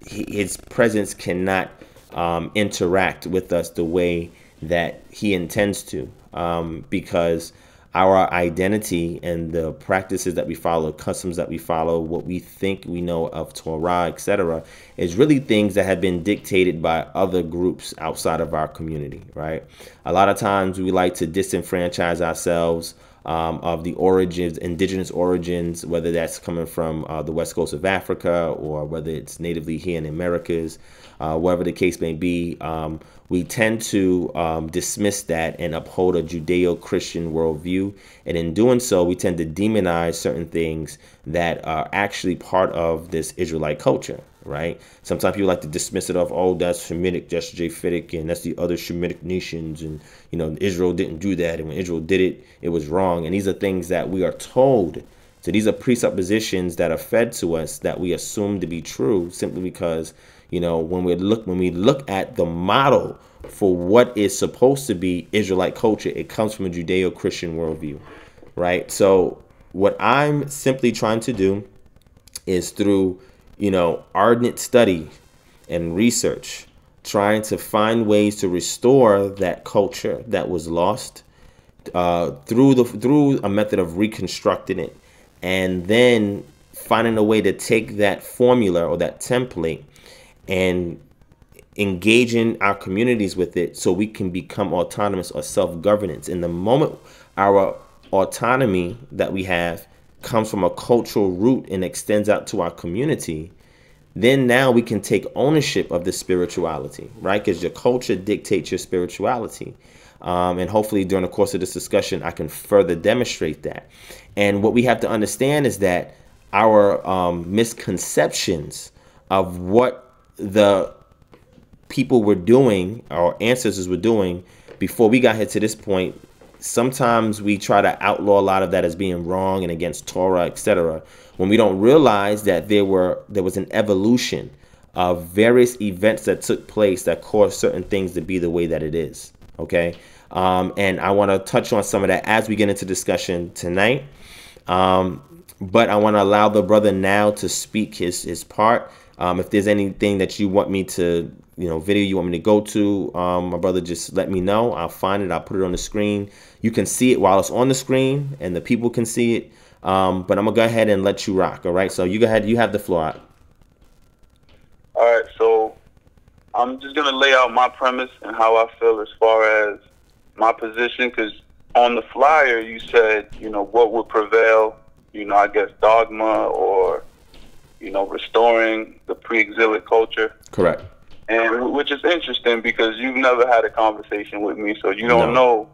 his presence cannot um, interact with us the way that he intends to um, because our identity and the practices that we follow, customs that we follow, what we think we know of Torah, etc., is really things that have been dictated by other groups outside of our community, right? A lot of times we like to disenfranchise ourselves um, of the origins, indigenous origins, whether that's coming from uh, the west coast of Africa or whether it's natively here in Americas uh, whatever the case may be, um, we tend to um, dismiss that and uphold a Judeo Christian worldview. And in doing so, we tend to demonize certain things that are actually part of this Israelite culture, right? Sometimes people like to dismiss it off, oh, that's Shemitic, that's Japhetic, and that's the other Shemitic nations, and you know Israel didn't do that, and when Israel did it, it was wrong. And these are things that we are told. So these are presuppositions that are fed to us that we assume to be true simply because you know when we look when we look at the model for what is supposed to be Israelite culture, it comes from a Judeo-Christian worldview, right? So what I'm simply trying to do is through you know, ardent study and research, trying to find ways to restore that culture that was lost uh, through the through a method of reconstructing it, and then finding a way to take that formula or that template and engaging our communities with it so we can become autonomous or self-governance. In the moment our autonomy that we have comes from a cultural root and extends out to our community, then now we can take ownership of the spirituality, right? Because your culture dictates your spirituality. Um, and hopefully, during the course of this discussion, I can further demonstrate that. And what we have to understand is that our um, misconceptions of what the people were doing, our ancestors were doing before we got here to this point sometimes we try to outlaw a lot of that as being wrong and against Torah, etc. When we don't realize that there were there was an evolution of various events that took place that caused certain things to be the way that it is. Okay, um, and I want to touch on some of that as we get into discussion tonight. Um, but I want to allow the brother now to speak his his part. Um, if there's anything that you want me to you know video you want me to go to um, my brother just let me know. I'll find it. I'll put it on the screen. You can see it while it's on the screen and the people can see it. Um, but i'm gonna go ahead and let you rock all right? So you go ahead you have the floor. Out. all right so i'm just gonna lay out my premise and how i feel as far as my position because on the flyer you said you know what would prevail you know i guess dogma or you know restoring the pre-exilic culture correct and which is interesting because you've never had a conversation with me, so you don't no.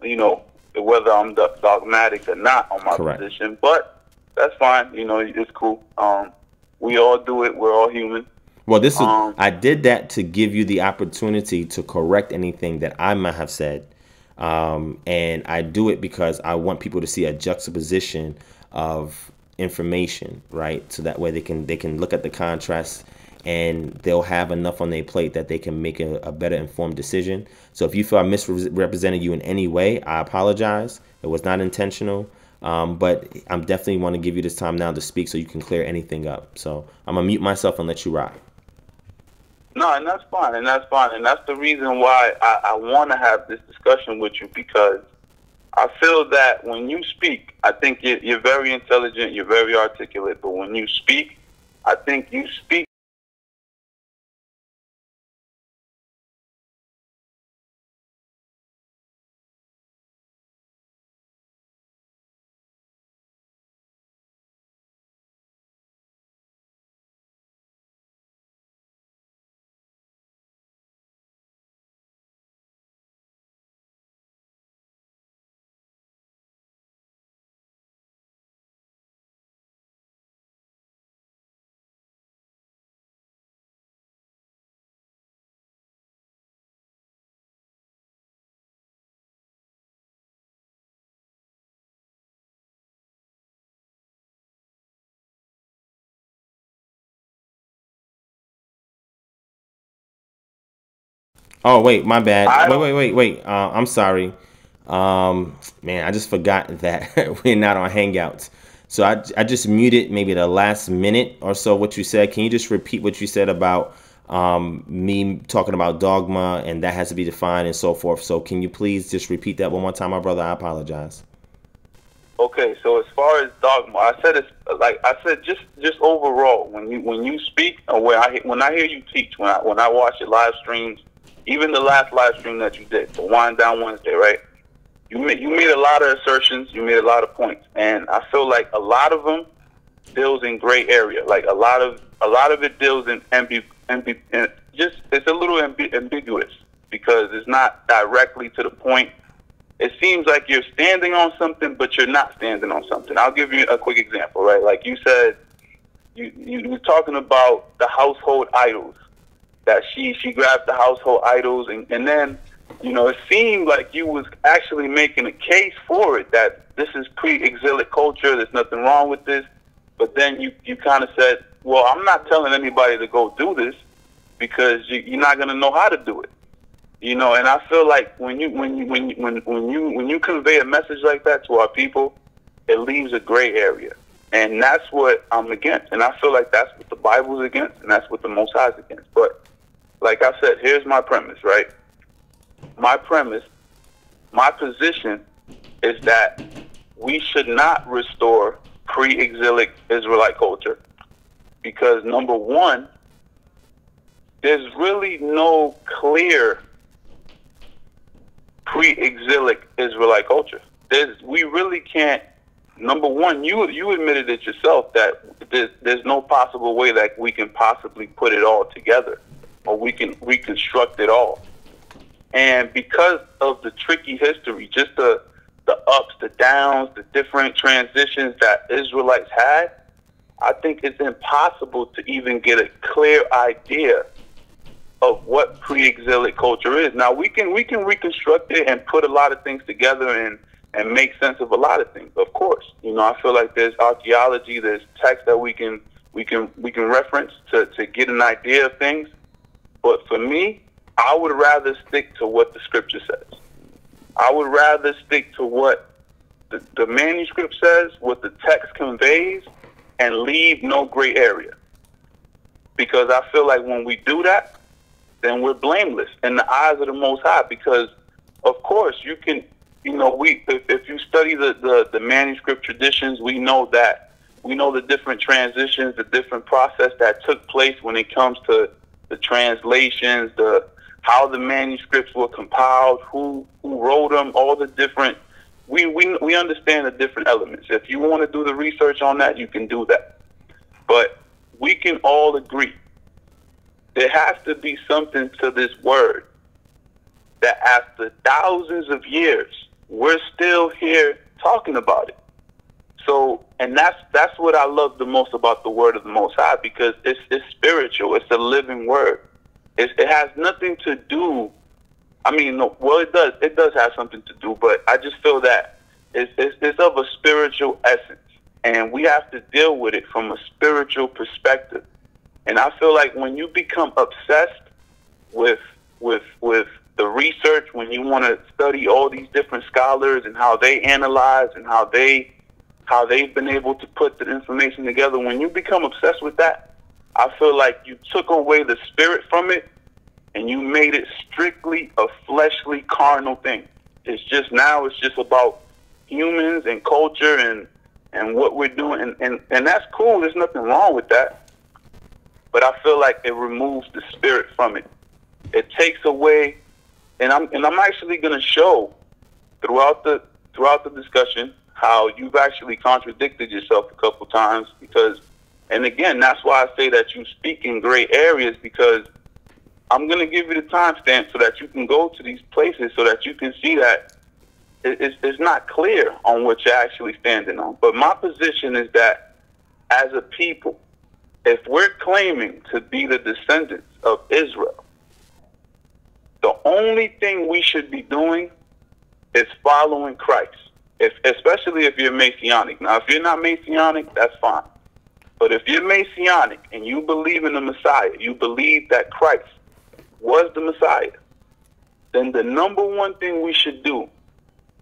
know, you know, whether I'm dogmatic or not on my Correct. position. But that's fine. You know, it's cool. Um, we all do it. We're all human. Well, this is um, I did that to give you the opportunity to correct anything that I might have said, um, and I do it because I want people to see a juxtaposition of information, right? So that way they can they can look at the contrast and they'll have enough on their plate that they can make a, a better informed decision. So if you feel I misrepresented you in any way, I apologize. It was not intentional. Um, but I'm definitely want to give you this time now to speak so you can clear anything up. So I'm gonna mute myself and let you rock. No, and that's fine, and that's fine, and that's the reason why I, I want to have this discussion with you because I feel that when you speak, I think you're, you're very intelligent, you're very articulate, but when you speak, I think you speak Oh wait, my bad. Wait, wait, wait, wait. Uh, I'm sorry. Um, man, I just forgot that we're not on Hangouts. So I, I just muted maybe the last minute or so what you said. Can you just repeat what you said about um, me talking about dogma and that has to be defined and so forth? So can you please just repeat that one more time, my brother? I apologize. Okay, so as far as dogma, I said it's like I said just just overall when you when you speak or when I when I hear you teach when I when I watch your live streams even the last live stream that you did, the Wind Down Wednesday, right? You made you made a lot of assertions, you made a lot of points, and I feel like a lot of them deals in gray area. Like a lot of a lot of it deals in ambi, ambi just it's a little ambi, ambiguous because it's not directly to the point. It seems like you're standing on something, but you're not standing on something. I'll give you a quick example, right? Like you said, you you were talking about the household idols that she she grabbed the household idols and and then you know it seemed like you was actually making a case for it that this is pre-exilic culture. There's nothing wrong with this, but then you you kind of said, well, I'm not telling anybody to go do this because you, you're not going to know how to do it. You know, and I feel like when you when you when when when you when you convey a message like that to our people, it leaves a gray area, and that's what I'm against. And I feel like that's what the Bible's against, and that's what the Most High's against. But like I said, here's my premise, right? My premise, my position is that we should not restore pre-exilic Israelite culture because number one, there's really no clear pre-exilic Israelite culture. There's we really can't. Number one, you you admitted it yourself that there's, there's no possible way that we can possibly put it all together, or we can reconstruct it all. And because of the tricky history, just the the ups, the downs, the different transitions that Israelites had, I think it's impossible to even get a clear idea of what pre-exilic culture is. Now we can we can reconstruct it and put a lot of things together and and make sense of a lot of things. Of course, you know I feel like there's archaeology, there's text that we can we can we can reference to to get an idea of things. But for me, I would rather stick to what the scripture says. I would rather stick to what the, the manuscript says, what the text conveys, and leave no gray area. Because I feel like when we do that, then we're blameless in the eyes of the Most High. Because, of course, you can, you know, we if, if you study the, the, the manuscript traditions, we know that we know the different transitions, the different process that took place when it comes to the translations, the how the manuscripts were compiled, who who wrote them, all the different. We we we understand the different elements. If you want to do the research on that, you can do that. But we can all agree there has to be something to this word that after thousands of years, we're still here talking about it. So, and that's that's what I love the most about the word of the Most High because it's it's spiritual. It's a living word. It's, it has nothing to do. I mean, no, well, it does. It does have something to do, but I just feel that it's, it's, it's of a spiritual essence, and we have to deal with it from a spiritual perspective. And I feel like when you become obsessed with with with the research, when you want to study all these different scholars and how they analyze and how they how they've been able to put the information together, when you become obsessed with that, I feel like you took away the spirit from it and you made it strictly a fleshly carnal thing. It's just now it's just about humans and culture and and what we're doing and, and, and that's cool. There's nothing wrong with that but I feel like it removes the spirit from it. It takes away, and I'm and I'm actually going to show throughout the throughout the discussion how you've actually contradicted yourself a couple times because, and again, that's why I say that you speak in gray areas because I'm going to give you the timestamp so that you can go to these places so that you can see that it's, it's not clear on what you're actually standing on. But my position is that as a people, if we're claiming to be the descendants of Israel, the only thing we should be doing is following Christ. If, especially if you're Messianic. Now, if you're not Messianic, that's fine. But if you're Messianic and you believe in the Messiah, you believe that Christ was the Messiah, then the number one thing we should do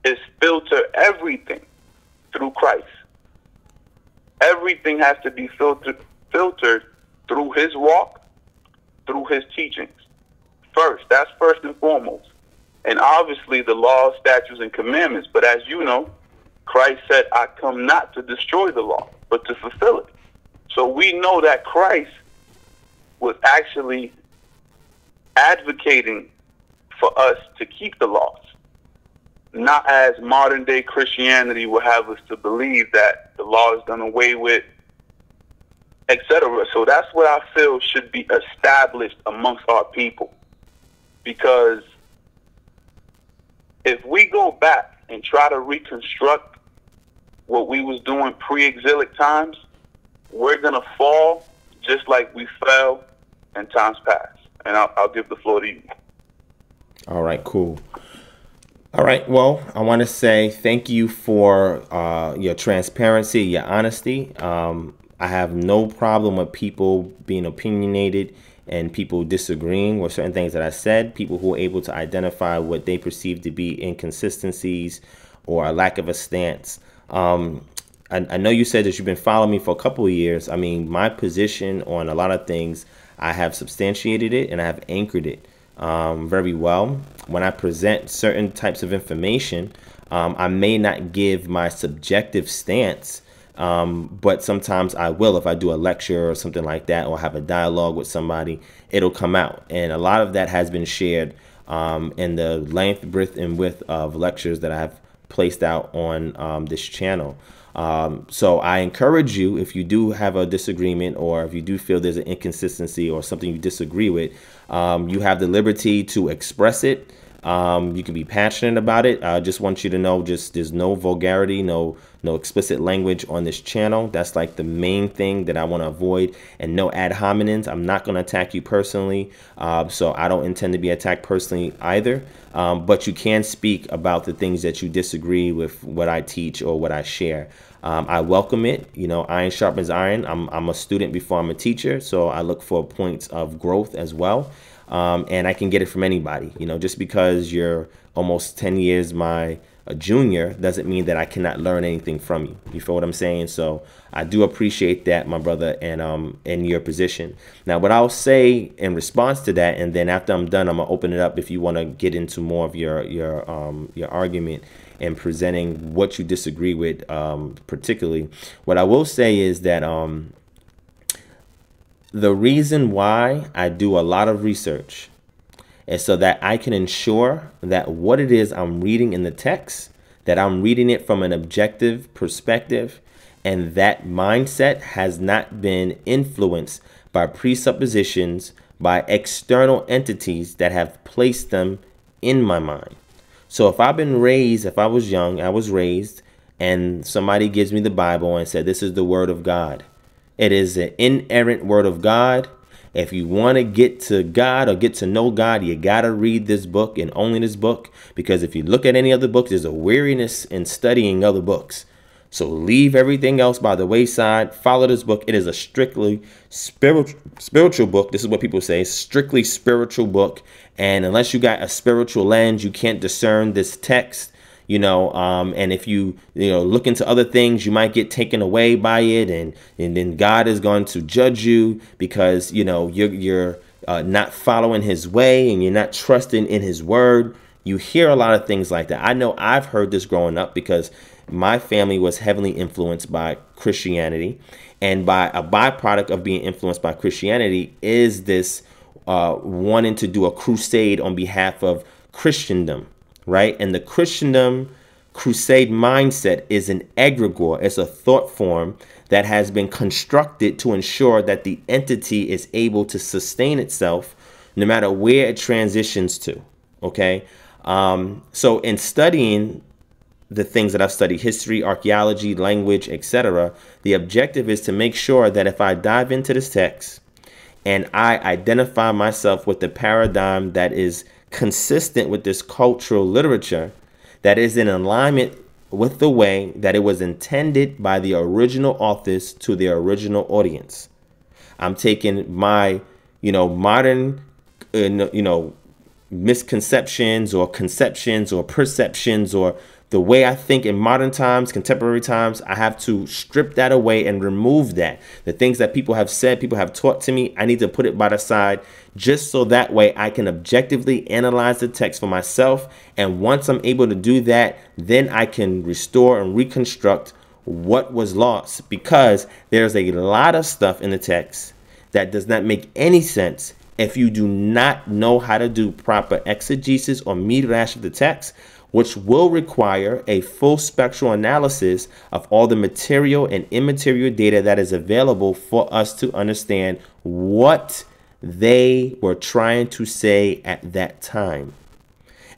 is filter everything through Christ. Everything has to be filtered filtered through his walk, through his teachings. First, that's first and foremost. And obviously the law, statutes, and commandments. But as you know, Christ said, I come not to destroy the law, but to fulfill it. So we know that Christ was actually advocating for us to keep the laws. Not as modern day Christianity will have us to believe that the law is done away with etc. So that's what I feel should be established amongst our people. Because if we go back and try to reconstruct what we was doing pre-exilic times, we're gonna fall just like we fell in times past. And I'll, I'll give the floor to you. All right, cool. All right. Well, I want to say thank you for uh, your transparency, your honesty. Um, I have no problem with people being opinionated and people disagreeing with certain things that I said. People who are able to identify what they perceive to be inconsistencies or a lack of a stance. Um, I, I know you said that you've been following me for a couple of years. I mean, my position on a lot of things, I have substantiated it and I have anchored it um, very well. When I present certain types of information, um, I may not give my subjective stance, um, but sometimes I will. If I do a lecture or something like that, or have a dialogue with somebody, it'll come out. And a lot of that has been shared um, in the length, breadth, and width of lectures that I've placed out on um, this channel. Um, so I encourage you, if you do have a disagreement or if you do feel there's an inconsistency or something you disagree with, um, you have the liberty to express it. Um, you can be passionate about it. I just want you to know, just there's no vulgarity, no no explicit language on this channel. That's like the main thing that I want to avoid, and no ad hominems. I'm not going to attack you personally, uh, so I don't intend to be attacked personally either. Um, but you can speak about the things that you disagree with what I teach or what I share. Um, I welcome it. You know, iron sharpens iron. I'm, I'm a student before I'm a teacher, so I look for points of growth as well. Um, and I can get it from anybody. You know, just because you're almost 10 years my junior doesn't mean that I cannot learn anything from you. You feel what I'm saying? So I do appreciate that, my brother, and um in your position. Now, what I'll say in response to that, and then after I'm done, I'm gonna open it up if you want to get into more of your your um your argument and presenting what you disagree with, um, particularly. What I will say is that um, the reason why I do a lot of research is so that I can ensure that what it is I'm reading in the text, that I'm reading it from an objective perspective, and that mindset has not been influenced by presuppositions by external entities that have placed them in my mind. So if I've been raised, if I was young, I was raised, and somebody gives me the Bible and said, This is the Word of God. It is an inerrant Word of God. If you want to get to God or get to know God, you got to read this book and only this book. Because if you look at any other books, there's a weariness in studying other books. So leave everything else by the wayside. Follow this book. It is a strictly spiritual spiritual book. This is what people say, strictly spiritual book. And unless you got a spiritual lens, you can't discern this text. You know, um, and if you you know look into other things, you might get taken away by it, and and then God is going to judge you because you know you're you're uh, not following His way and you're not trusting in His word. You hear a lot of things like that. I know I've heard this growing up because my family was heavily influenced by Christianity. And by a byproduct of being influenced by Christianity is this uh, wanting to do a crusade on behalf of Christendom, right? And the Christendom crusade mindset is an egregore, it's a thought form that has been constructed to ensure that the entity is able to sustain itself no matter where it transitions to, okay? Um, so in studying the things that I've studied history, archaeology, language, etc. The objective is to make sure that if I dive into this text and I identify myself with the paradigm that is consistent with this cultural literature, that is in alignment with the way that it was intended by the original authors to the original audience. I'm taking my, you know, modern, uh, you know, misconceptions or conceptions or perceptions or the way I think in modern times, contemporary times, I have to strip that away and remove that. The things that people have said, people have taught to me, I need to put it by the side just so that way I can objectively analyze the text for myself. And once I'm able to do that, then I can restore and reconstruct what was lost because there's a lot of stuff in the text that does not make any sense if you do not know how to do proper exegesis or midrash of the text which will require a full spectral analysis of all the material and immaterial data that is available for us to understand what they were trying to say at that time.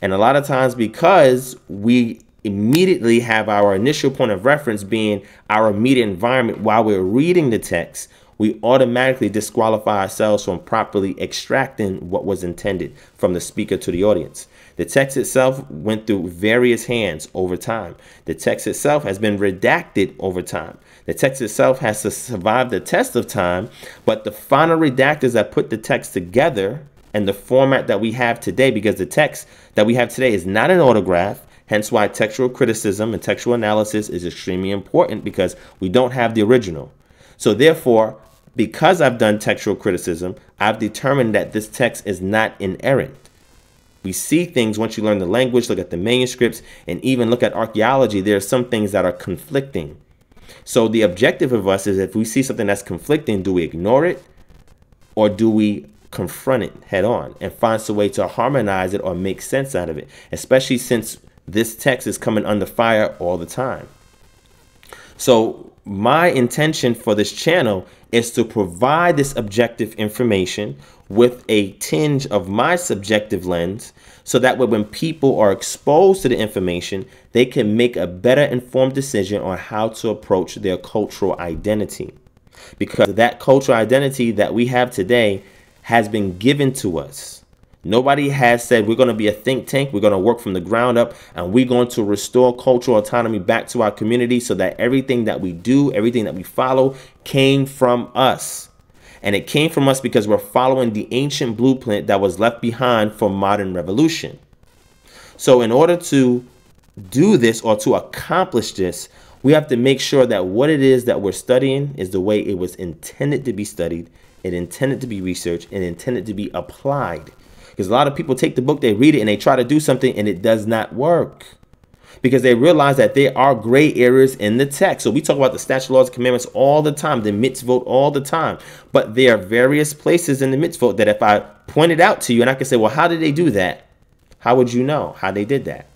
And a lot of times, because we immediately have our initial point of reference being our immediate environment while we're reading the text, we automatically disqualify ourselves from properly extracting what was intended from the speaker to the audience. The text itself went through various hands over time. The text itself has been redacted over time. The text itself has to survive the test of time, but the final redactors that put the text together and the format that we have today, because the text that we have today is not an autograph, hence why textual criticism and textual analysis is extremely important because we don't have the original. So therefore, because I've done textual criticism, I've determined that this text is not inerrant. We see things once you learn the language, look at the manuscripts, and even look at archaeology, there are some things that are conflicting. So the objective of us is if we see something that's conflicting, do we ignore it or do we confront it head on and find some way to harmonize it or make sense out of it, especially since this text is coming under fire all the time. So my intention for this channel is to provide this objective information with a tinge of my subjective lens so that way when people are exposed to the information, they can make a better informed decision on how to approach their cultural identity. Because that cultural identity that we have today has been given to us. Nobody has said we're going to be a think tank, we're going to work from the ground up, and we're going to restore cultural autonomy back to our community so that everything that we do, everything that we follow came from us. And it came from us because we're following the ancient blueprint that was left behind for modern revolution. So, in order to do this or to accomplish this, we have to make sure that what it is that we're studying is the way it was intended to be studied, it intended to be researched, and intended to be applied. Because a lot of people take the book, they read it, and they try to do something, and it does not work because they realize that there are gray areas in the text. So we talk about the statute, laws, commandments all the time, the mitzvot all the time. But there are various places in the mitzvot that if I pointed out to you and I can say, well, how did they do that? How would you know how they did that?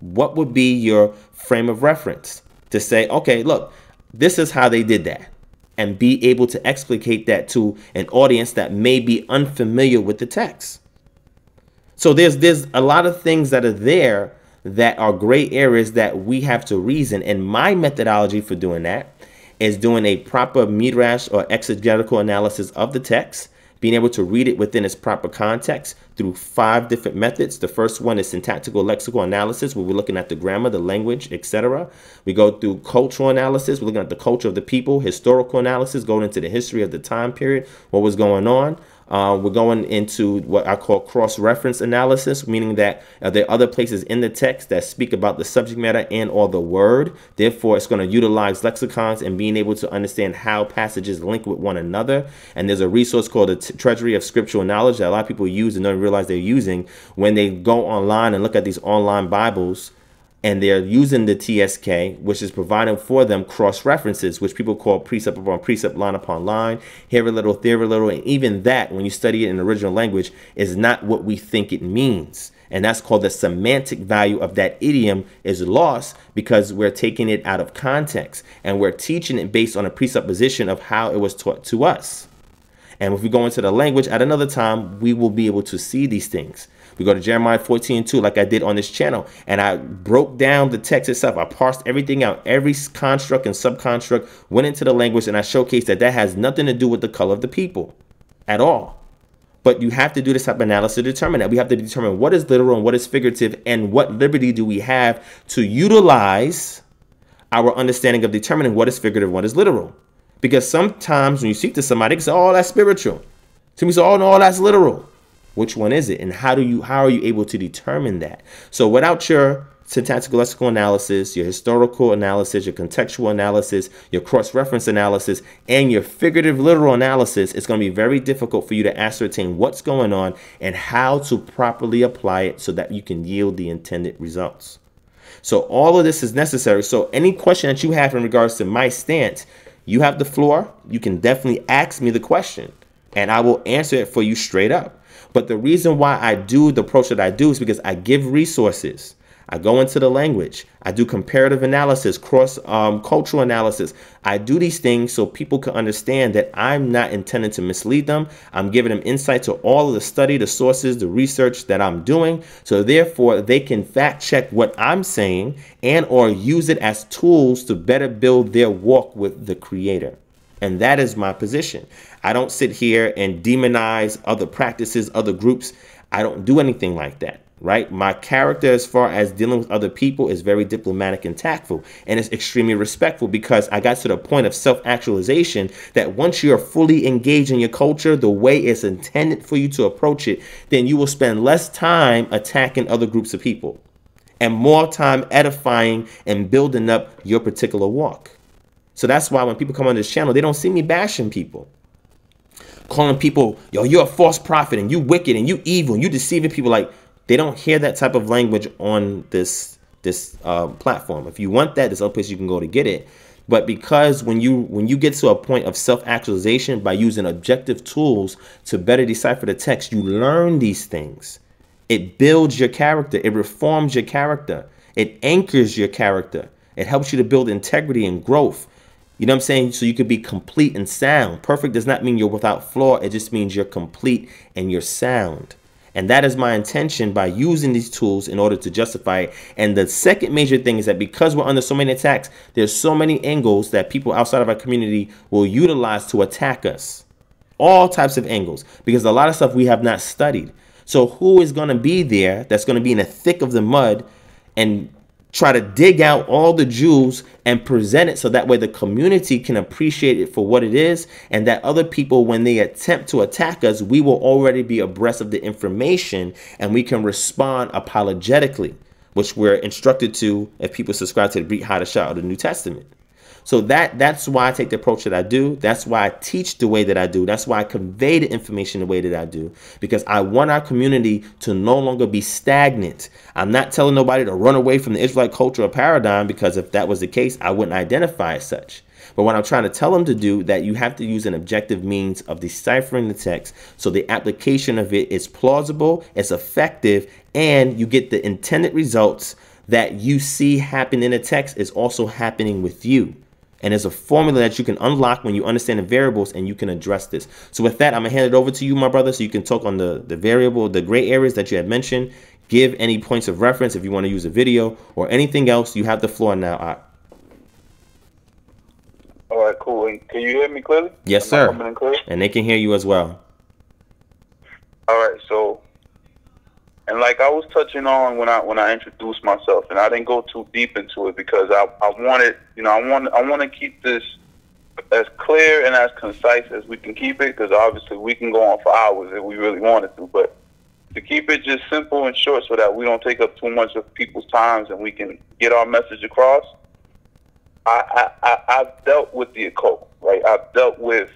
What would be your frame of reference to say, okay, look, this is how they did that? And be able to explicate that to an audience that may be unfamiliar with the text. So there's there's a lot of things that are there that are gray areas that we have to reason. And my methodology for doing that is doing a proper midrash or exegetical analysis of the text, being able to read it within its proper context through five different methods. The first one is syntactical lexical analysis, where we're looking at the grammar, the language, etc. We go through cultural analysis, we're looking at the culture of the people, historical analysis, going into the history of the time period, what was going on. Uh, we're going into what I call cross-reference analysis, meaning that uh, there are other places in the text that speak about the subject matter and or the word. Therefore, it's going to utilize lexicons and being able to understand how passages link with one another. And there's a resource called the Treasury of Scriptural Knowledge that a lot of people use and don't realize they're using when they go online and look at these online Bibles and they're using the TSK, which is providing for them cross references, which people call precept upon precept, line upon line, here a little, there a little. And even that, when you study it in original language, is not what we think it means. And that's called the semantic value of that idiom is lost because we're taking it out of context and we're teaching it based on a presupposition of how it was taught to us. And if we go into the language at another time, we will be able to see these things. We go to Jeremiah 14 2, like I did on this channel, and I broke down the text itself. I parsed everything out, every construct and subconstruct went into the language, and I showcased that that has nothing to do with the color of the people at all. But you have to do this type of analysis to determine that. We have to determine what is literal and what is figurative, and what liberty do we have to utilize our understanding of determining what is figurative and what is literal. Because sometimes when you speak to somebody, they say, oh, that's spiritual. To me, say, oh, no, all that's literal. Which one is it? And how do you how are you able to determine that? So without your syntactical lexical analysis, your historical analysis, your contextual analysis, your cross-reference analysis, and your figurative literal analysis, it's going to be very difficult for you to ascertain what's going on and how to properly apply it so that you can yield the intended results. So all of this is necessary. So any question that you have in regards to my stance, you have the floor. You can definitely ask me the question and I will answer it for you straight up. But the reason why I do the approach that I do is because I give resources. I go into the language. I do comparative analysis, cross um, cultural analysis. I do these things so people can understand that I'm not intending to mislead them. I'm giving them insight to all of the study, the sources, the research that I'm doing. So therefore, they can fact check what I'm saying and or use it as tools to better build their walk with the Creator. And that is my position. I don't sit here and demonize other practices, other groups. I don't do anything like that right? My character, as far as dealing with other people, is very diplomatic and tactful, and it's extremely respectful because I got to the point of self actualization that once you're fully engaged in your culture the way it's intended for you to approach it, then you will spend less time attacking other groups of people and more time edifying and building up your particular walk. So that's why when people come on this channel, they don't see me bashing people calling people, yo, you're a false prophet and you wicked and you evil and you deceiving people. Like, they don't hear that type of language on this this uh, platform. If you want that, there's other place you can go to get it. But because when you when you get to a point of self-actualization by using objective tools to better decipher the text, you learn these things. It builds your character. It reforms your character. It anchors your character. It helps you to build integrity and growth. You know what I'm saying? So you can be complete and sound. Perfect does not mean you're without flaw. It just means you're complete and you're sound. And that is my intention by using these tools in order to justify it. And the second major thing is that because we're under so many attacks, there's so many angles that people outside of our community will utilize to attack us. All types of angles, because a lot of stuff we have not studied. So who is going to be there that's going to be in the thick of the mud and try to dig out all the jewels and present it so that way the community can appreciate it for what it is and that other people when they attempt to attack us we will already be abreast of the information and we can respond apologetically which we're instructed to if people subscribe to the Brit Hadashah of the New Testament so that that's why I take the approach that I do. That's why I teach the way that I do. That's why I convey the information the way that I do because I want our community to no longer be stagnant. I'm not telling nobody to run away from the Israelite culture or paradigm because if that was the case, I wouldn't identify as such. But what I'm trying to tell them to do that you have to use an objective means of deciphering the text so the application of it is plausible, it's effective, and you get the intended results that you see happen in the text is also happening with you. And there's a formula that you can unlock when you understand the variables and you can address this. So with that, I'm gonna hand it over to you, my brother, so you can talk on the, the variable, the gray areas that you had mentioned. Give any points of reference if you want to use a video or anything else. You have the floor now. Right. All right, cool. And can you hear me clearly? Yes, sir. And they can hear you as well. All right, so and like I was touching on when I when I introduced myself, and I didn't go too deep into it because I, I wanted, you know, I want I want to keep this as clear and as concise as we can keep it, because obviously we can go on for hours if we really wanted to, but to keep it just simple and short so that we don't take up too much of people's times and we can get our message across. I, I, I have dealt with the occult, right? I've dealt with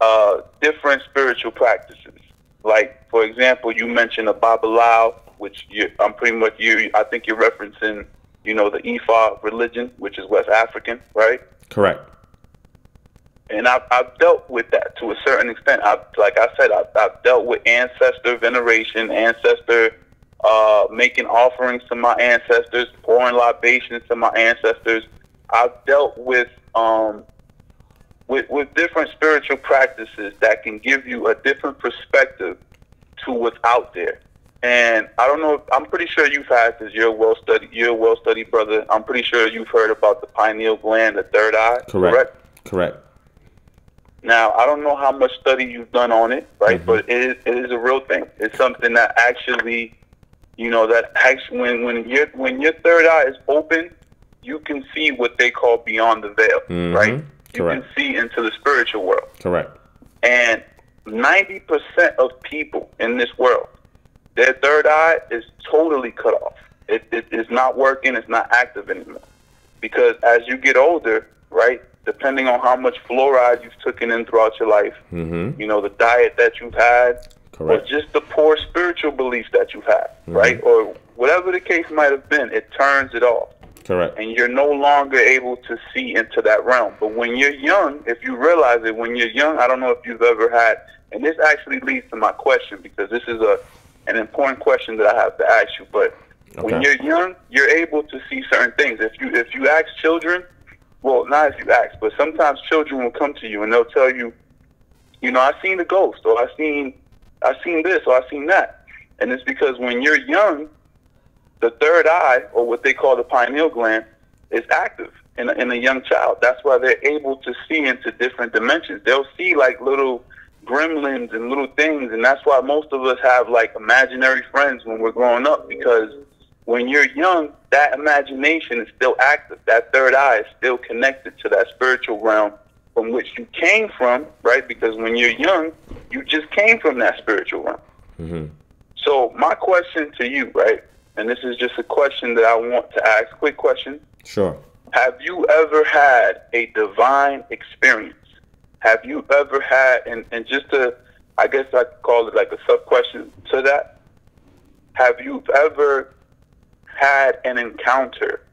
uh, different spiritual practices like, for example, you mentioned a Babalawo, which you, I'm pretty much you. I think you're referencing, you know, the Ifa religion, which is West African, right? Correct. And I've, I've dealt with that to a certain extent. I, like I said, I've, I've dealt with ancestor veneration, ancestor uh, making offerings to my ancestors, pouring libations to my ancestors. I've dealt with um, with, with different spiritual practices that can give you a different perspective to what's out there. And I don't know. I'm pretty sure you've had this. You're a well studied. You're a well studied brother. I'm pretty sure you've heard about the pineal gland, the third eye. Correct. Correct. correct. Now I don't know how much study you've done on it, right? Mm-hmm. But it is, it is a real thing. It's something that actually, you know, that actually when when your when your third eye is open, you can see what they call beyond the veil, mm-hmm. right? You Correct. can see into the spiritual world. Correct. And 90% of people in this world, their third eye is totally cut off. It, it, it's not working, it's not active anymore. Because as you get older, right, depending on how much fluoride you've taken in throughout your life, mm-hmm. you know, the diet that you've had, Correct. or just the poor spiritual beliefs that you've had, mm-hmm. right, or whatever the case might have been, it turns it off. Correct. And you're no longer able to see into that realm. But when you're young, if you realize it, when you're young, I don't know if you've ever had, and this actually leads to my question because this is a an important question that I have to ask you. But Okay. When you're young, you're able to see certain things. If you if you ask children, well, not if you ask, but sometimes children will come to you and they'll tell you, you know, I seen the ghost, or I seen I seen this, or I seen that, and it's because when you're young, the third eye, or what they call the pineal gland, is active in a, in a young child. That's why they're able to see into different dimensions. They'll see like little gremlins and little things, and that's why most of us have like imaginary friends when we're growing up because when you're young, that imagination is still active. That third eye is still connected to that spiritual realm from which you came from, right? Because when you're young, you just came from that spiritual realm. Mm-hmm. So my question to you, right, and this is just a question that I want to ask. Quick question. Sure. Have you ever had a divine experience? Have you ever had, and, and just to, I guess I could call it like a sub question to that. Have you ever had an encounter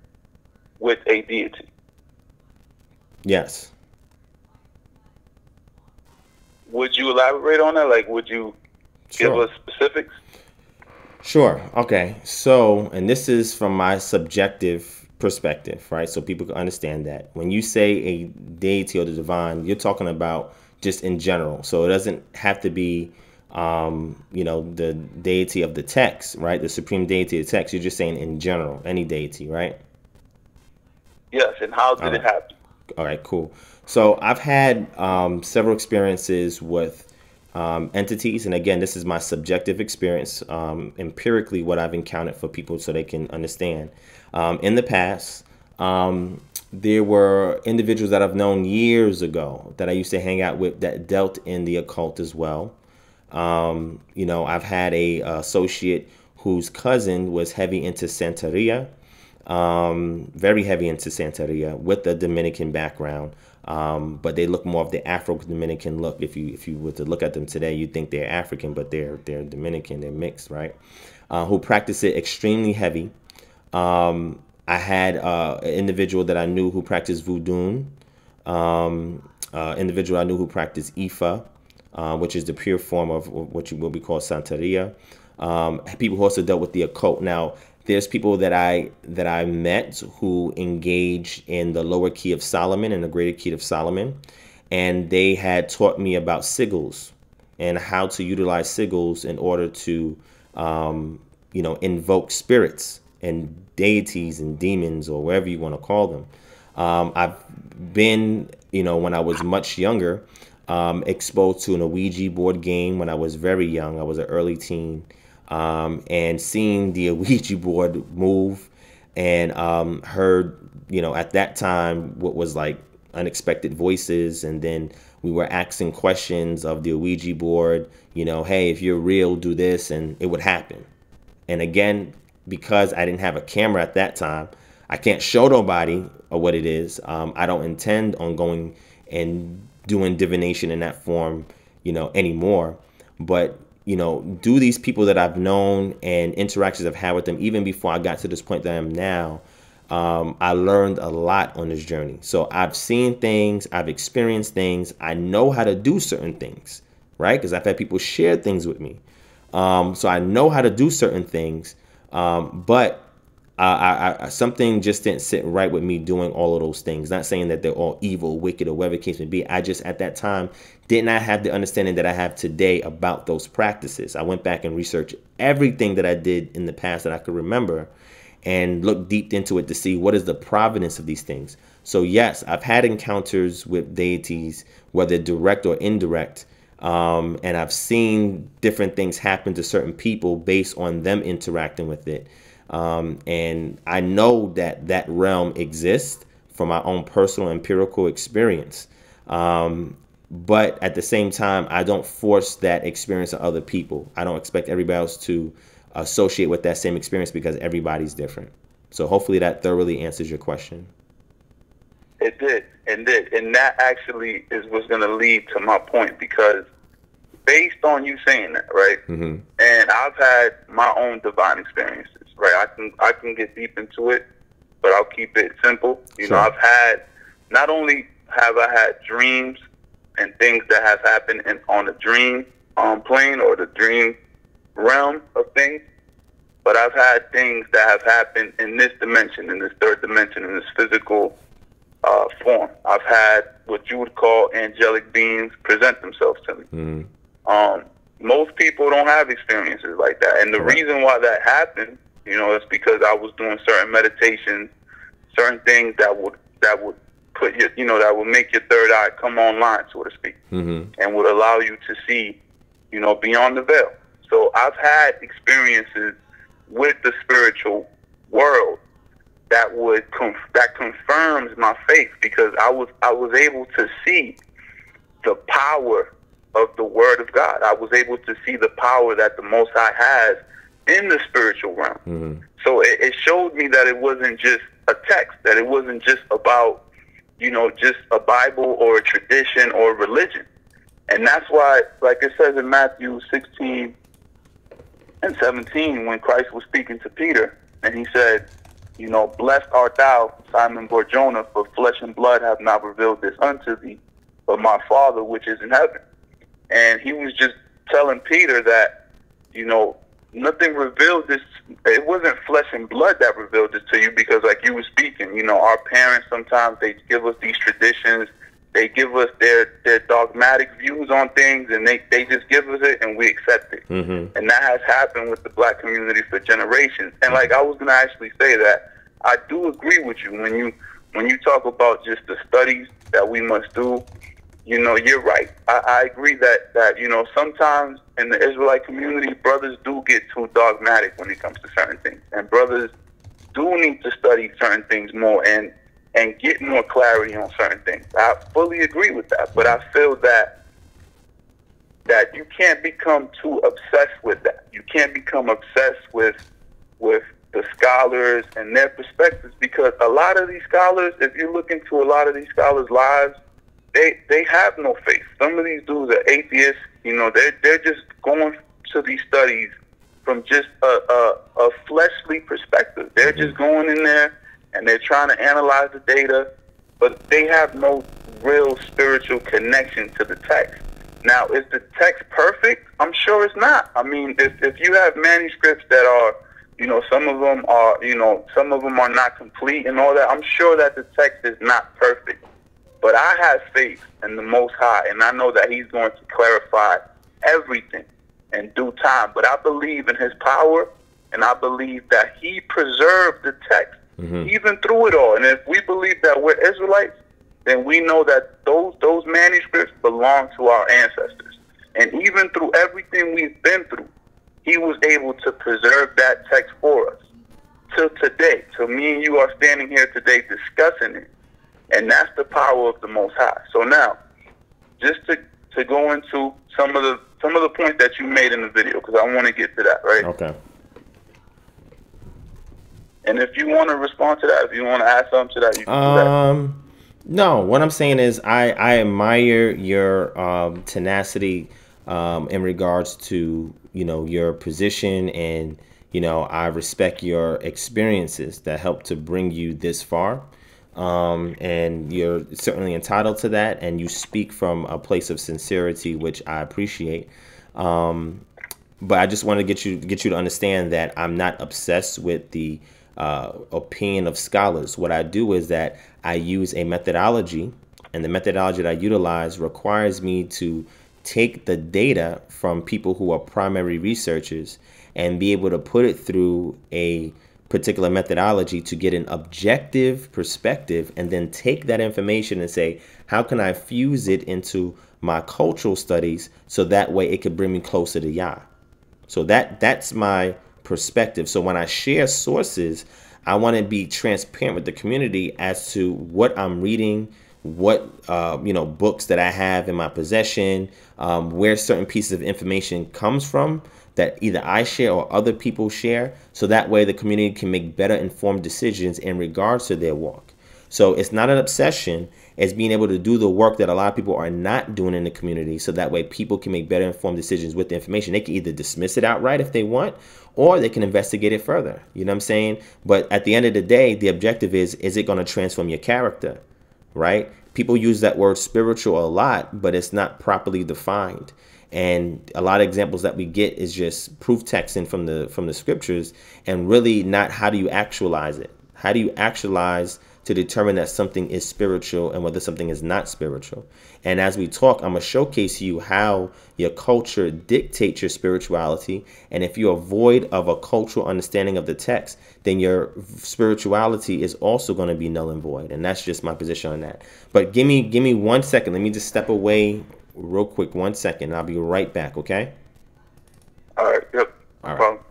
with a deity? Yes. Would you elaborate on that? Like, would you sure. give us specifics? Sure. Okay. So, and this is from my subjective perspective, right? So people can understand that. When you say a deity or the divine, you're talking about just in general. So it doesn't have to be um, you know, the deity of the text, right? The supreme deity of the text. You're just saying in general, any deity, right? Yes, and how did it happen? All right, cool. So I've had um, several experiences with um, entities, and again, this is my subjective experience, um, empirically what I've encountered for people so they can understand. Um, in the past, um, there were individuals that I've known years ago that I used to hang out with that dealt in the occult as well. Um, you know, I've had a associate whose cousin was heavy into Santeria, um, very heavy into Santeria with a Dominican background. Um, but they look more of the Afro-Dominican look. If you if you were to look at them today, you'd think they're African, but they're they're Dominican. They're mixed, right? Uh, who practice it extremely heavy. Um, I had uh, an individual that I knew who practiced voodoo. Um, uh, individual I knew who practiced Ifa uh, which is the pure form of what you what we call Santeria. Um, people who also dealt with the occult. Now, there's people that I that I met who engage in the lower key of Solomon and the greater key of Solomon, and they had taught me about sigils and how to utilize sigils in order to, um, you know, invoke spirits and deities and demons or whatever you want to call them. Um, I've been, you know, when I was much younger, um, exposed to an Ouija board game when I was very young. I was an early teen. Um, and seeing the Ouija board move and um, heard, you know, at that time, what was like unexpected voices. And then we were asking questions of the Ouija board, you know, hey, if you're real, do this. And it would happen. And again, because I didn't have a camera at that time, I can't show nobody what it is. Um, I don't intend on going and doing divination in that form, you know, anymore. But you know, do these people that I've known and interactions I've had with them, even before I got to this point that I am now, um, I learned a lot on this journey. So I've seen things, I've experienced things, I know how to do certain things, right? Because I've had people share things with me. Um, so I know how to do certain things, um, but I, I, something just didn't sit right with me doing all of those things. Not saying that they're all evil, wicked, or whatever case may be. I just at that time did not have the understanding that I have today about those practices. I went back and researched everything that I did in the past that I could remember, and looked deep into it to see what is the provenance of these things. So yes, I've had encounters with deities, whether direct or indirect. Um, and I've seen different things happen to certain people based on them interacting with it. Um, and I know that that realm exists from my own personal empirical experience. Um, but at the same time, I don't force that experience on other people. I don't expect everybody else to associate with that same experience because everybody's different. So hopefully that thoroughly answers your question. It did, and did, and that actually is what's going to lead to my point because based on you saying that, right? Mm-hmm. And I've had my own divine experiences right? I can I can get deep into it, but I'll keep it simple. You sure. know, I've had not only have I had dreams and things that have happened in, on the dream um, plane or the dream realm of things, but I've had things that have happened in this dimension, in this third dimension, in this physical uh, form. I've had what you would call angelic beings present themselves to me. Mm. Um, most people don't have experiences like that, and the Correct. reason why that happened, you know, it's because I was doing certain meditations, certain things that would that would put you, you know, that would make your third eye come online, so to speak Mm-hmm. and would allow you to see, you know, beyond the veil. So I've had experiences with the spiritual world that would conf- that confirms my faith because I was I was able to see the power of the Word of God. I was able to see the power that the Most High has in the spiritual realm. Mm-hmm. So it, it showed me that it wasn't just a text, that it wasn't just about, you know, just a Bible or a tradition or religion. And that's why, like it says in Matthew 16 and 17, when Christ was speaking to Peter, and he said, you know, blessed art thou, Simon Barjona, for flesh and blood have not revealed this unto thee, but my Father which is in heaven. And he was just telling Peter that, you know, nothing revealed this. It wasn't flesh and blood that revealed this to you because, like you were speaking, you know, our parents sometimes they give us these traditions. They give us their their dogmatic views on things, and they they just give us it, and we accept it. Mm-hmm. And that has happened with the black community for generations. And like I was gonna actually say that I do agree with you when you when you talk about just the studies that we must do. You know, you're right. I, I agree that that you know sometimes in the Israelite community, brothers do get too dogmatic when it comes to certain things, and brothers do need to study certain things more and and get more clarity on certain things. I fully agree with that, but I feel that that you can't become too obsessed with that. You can't become obsessed with with the scholars and their perspectives because a lot of these scholars, if you look into a lot of these scholars' lives, they they have no faith. Some of these dudes are atheists. You know, they're they're just going to these studies from just a a, a fleshly perspective. They're mm-hmm. just going in there and they're trying to analyze the data, but they have no real spiritual connection to the text. Now, is the text perfect? I'm sure it's not. I mean, if if you have manuscripts that are, you know, some of them are, you know, some of them are not complete and all that. I'm sure that the text is not perfect. But I have faith in the Most High, and I know that He's going to clarify everything in due time. But I believe in His power, and I believe that He preserved the text Mhm. even through it all. And if we believe that we're Israelites, then we know that those those manuscripts belong to our ancestors. And even through everything we've been through, He was able to preserve that text for us till today. So me and you are standing here today discussing it. And that's the power of the Most High. So now, just to, to go into some of the some of the points that you made in the video, because I want to get to that, right? Okay. And if you want to respond to that, if you want to add something to that, you can do that. Um, no. What I'm saying is, I I admire your um, tenacity um, in regards to you know your position, and you know I respect your experiences that helped to bring you this far. Um, and you're certainly entitled to that, and you speak from a place of sincerity, which I appreciate. Um, but I just want to get you get you to understand that I'm not obsessed with the uh, opinion of scholars. What I do is that I use a methodology, and the methodology that I utilize requires me to take the data from people who are primary researchers and be able to put it through a particular methodology to get an objective perspective and then take that information and say how can i fuse it into my cultural studies so that way it could bring me closer to yah? So that that's my perspective. So when i share sources i want to be transparent with the community as to what i'm reading what uh, you know books that i have in my possession um, where certain pieces of information comes from that either I share or other people share, so that way the community can make better informed decisions in regards to their walk. So it's not an obsession, it's being able to do the work that a lot of people are not doing in the community, so that way people can make better informed decisions with the information. They can either dismiss it outright if they want, or they can investigate it further. You know what I'm saying? But at the end of the day, the objective is is it going to transform your character? Right? People use that word spiritual a lot, but it's not properly defined. And a lot of examples that we get is just proof texting from the from the scriptures and really not how do you actualize it? How do you actualize to determine that something is spiritual and whether something is not spiritual? And as we talk i'm going to showcase you how your culture dictates your spirituality. And if you're void of a cultural understanding of the text then your spirituality is also going to be null and void. And that's just my position on that. But give me give me one second. Let me just step away real quick, one second. I'll be right back, okay? All right, yep. All right. Problem.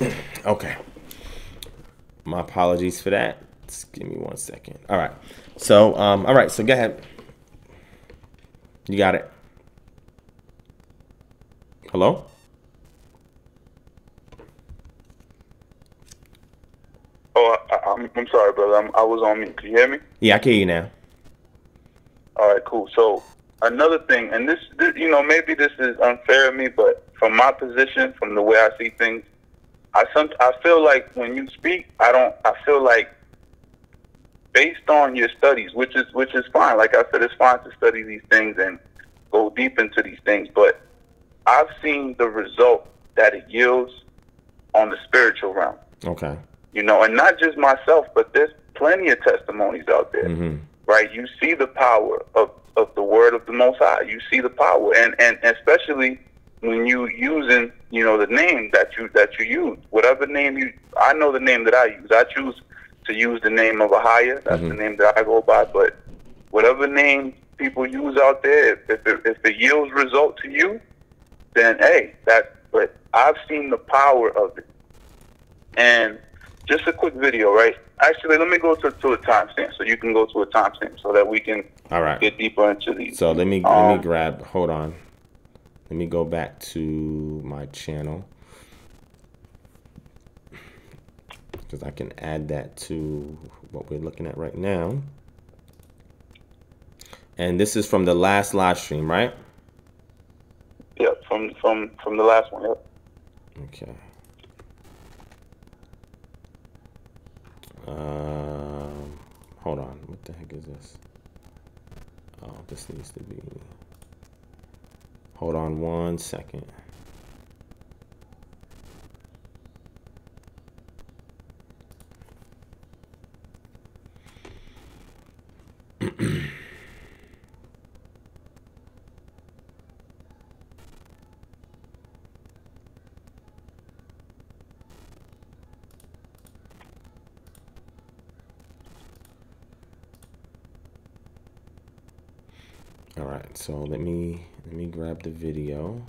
Okay. My apologies for that. Just give me one second. All right. So, um, all right. So go ahead. You got it. Hello? Oh, I, am I'm, I'm sorry, brother. I'm, I was on mute. Can you hear me? Yeah, I can hear you now. All right, cool. So another thing, and this, this, you know, maybe this is unfair of me, but from my position, from the way I see things, I some I feel like when you speak, I don't. I feel like based on your studies, which is which is fine. Like I said, it's fine to study these things and go deep into these things. But I've seen the result that it yields on the spiritual realm. Okay. You know, and not just myself, but there's plenty of testimonies out there. Mm-hmm. Right? You see the power of of the word of the Most High. You see the power, and and especially when you using you know the name that you that you use. Whatever name you I know the name that I use. I choose to use the name of Ahia that's mm-hmm. the name that I go by. But whatever name people use out there if if it, if it yields result to you then hey that but I've seen the power of it. And just a quick video right? Actually let me go to, to a timestamp so you can go to a timestamp so that we can all right. get deeper into these. So let me um, let me um, grab hold on let me go back to my channel because I can add that to what we're looking at right now. And this is from the last live stream, right? Yep, from from from the last one. Yep. Okay. Um, hold on. What the heck is this? Oh, this needs to be. Hold on one second. So let me let me grab the video.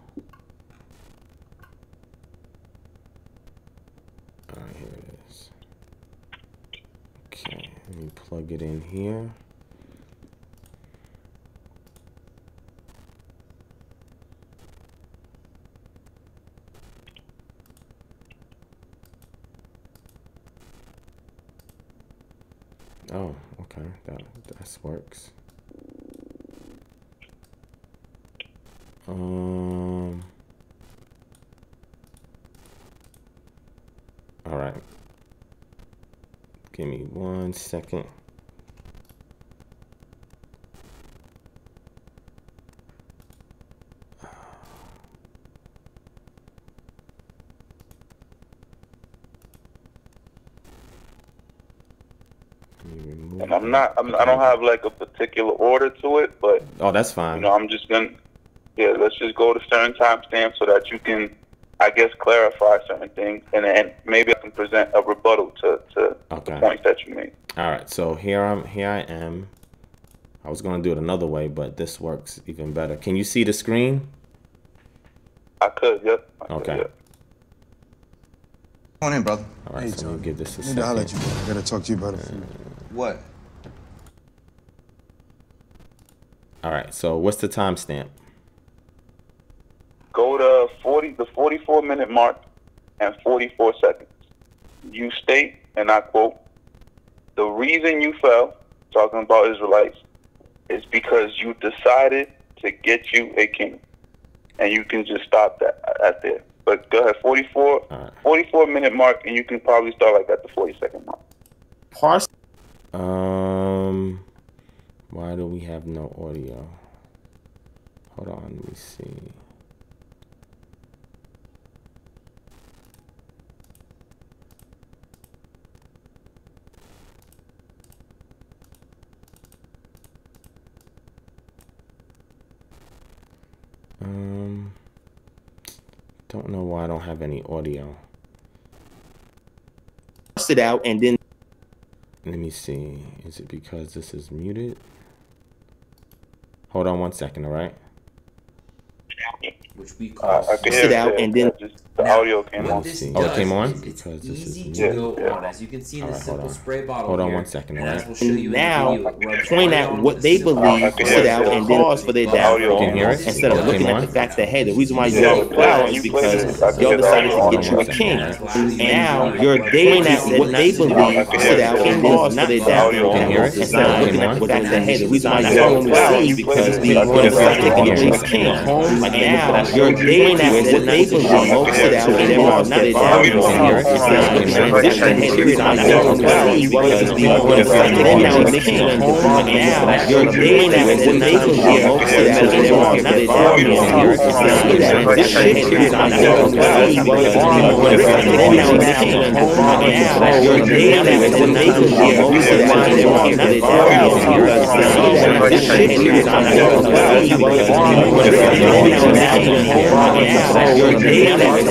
All right, here it is. Okay, let me plug it in here. Oh, okay, that that works. Um. All right. Give me one second. And I'm not. I'm, I don't have like a particular order to it, but oh, that's fine. You know, I'm just gonna yeah, let's just go to certain timestamps so that you can, I guess, clarify certain things, and then maybe I can present a rebuttal to, to okay. the points that you made. All right, so here I'm. Here I am. I was gonna do it another way, but this works even better. Can you see the screen? I could, yep. I could, Okay. yep. Come on in, brother. All right, Hey, so we'll give this a I need to holler at you, bro. I gotta talk to you about it. Uh, what? All right, so what's the timestamp? Go to 40, the 44 minute mark and 44 seconds. You state, and I quote, the reason you fell, talking about Israelites, is because you decided to get you a king. And you can just stop that at there. But go ahead, 44, All right. 44 minute mark, and you can probably start like at the 40 second mark. Parse. Um, why do we have no audio? Hold on, let me see. Um, don't know why I don't have any audio. Parse it out and then Let me see. Is it because this is muted? Hold on one second, all right? which we Uh, call I can Sit hear it, out and then- just, the Now, audio came what on. this see. does Oh, it came on? it's Because this is easy to Yeah, go yeah. on. As you can see in All the right, hold simple on. spray bottle Hold on here, one second, and all right? we'll show you now video, it rubs point out what they believe, I can out, and then pause for their The audio downfall. came on. Instead of oh, looking at the fact that hey, the reason why you yeah, fell when is you played because it, I could y'all decided to get you a king. And now you're Point pointing out what they believe, sit out, and pause for their downfall. Can you hear it? Instead of looking at the fact that hey, the reason why you Yeah, fell yeah, is you because played we it. I were could decided to get you a king. Like now you're pointing out what they believe, sit out, and pause for their downfall. Instead of looking at the fact that hey, the reason why you is because we were decided to get you a king. Like now you're pointing out what they believe, sit out, and pause for their downfall. Instead of looking at the fact that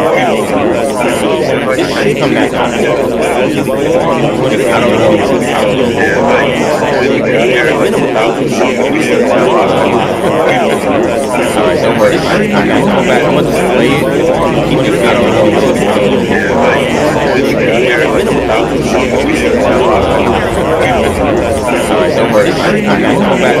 Come back. I'm gonna come back.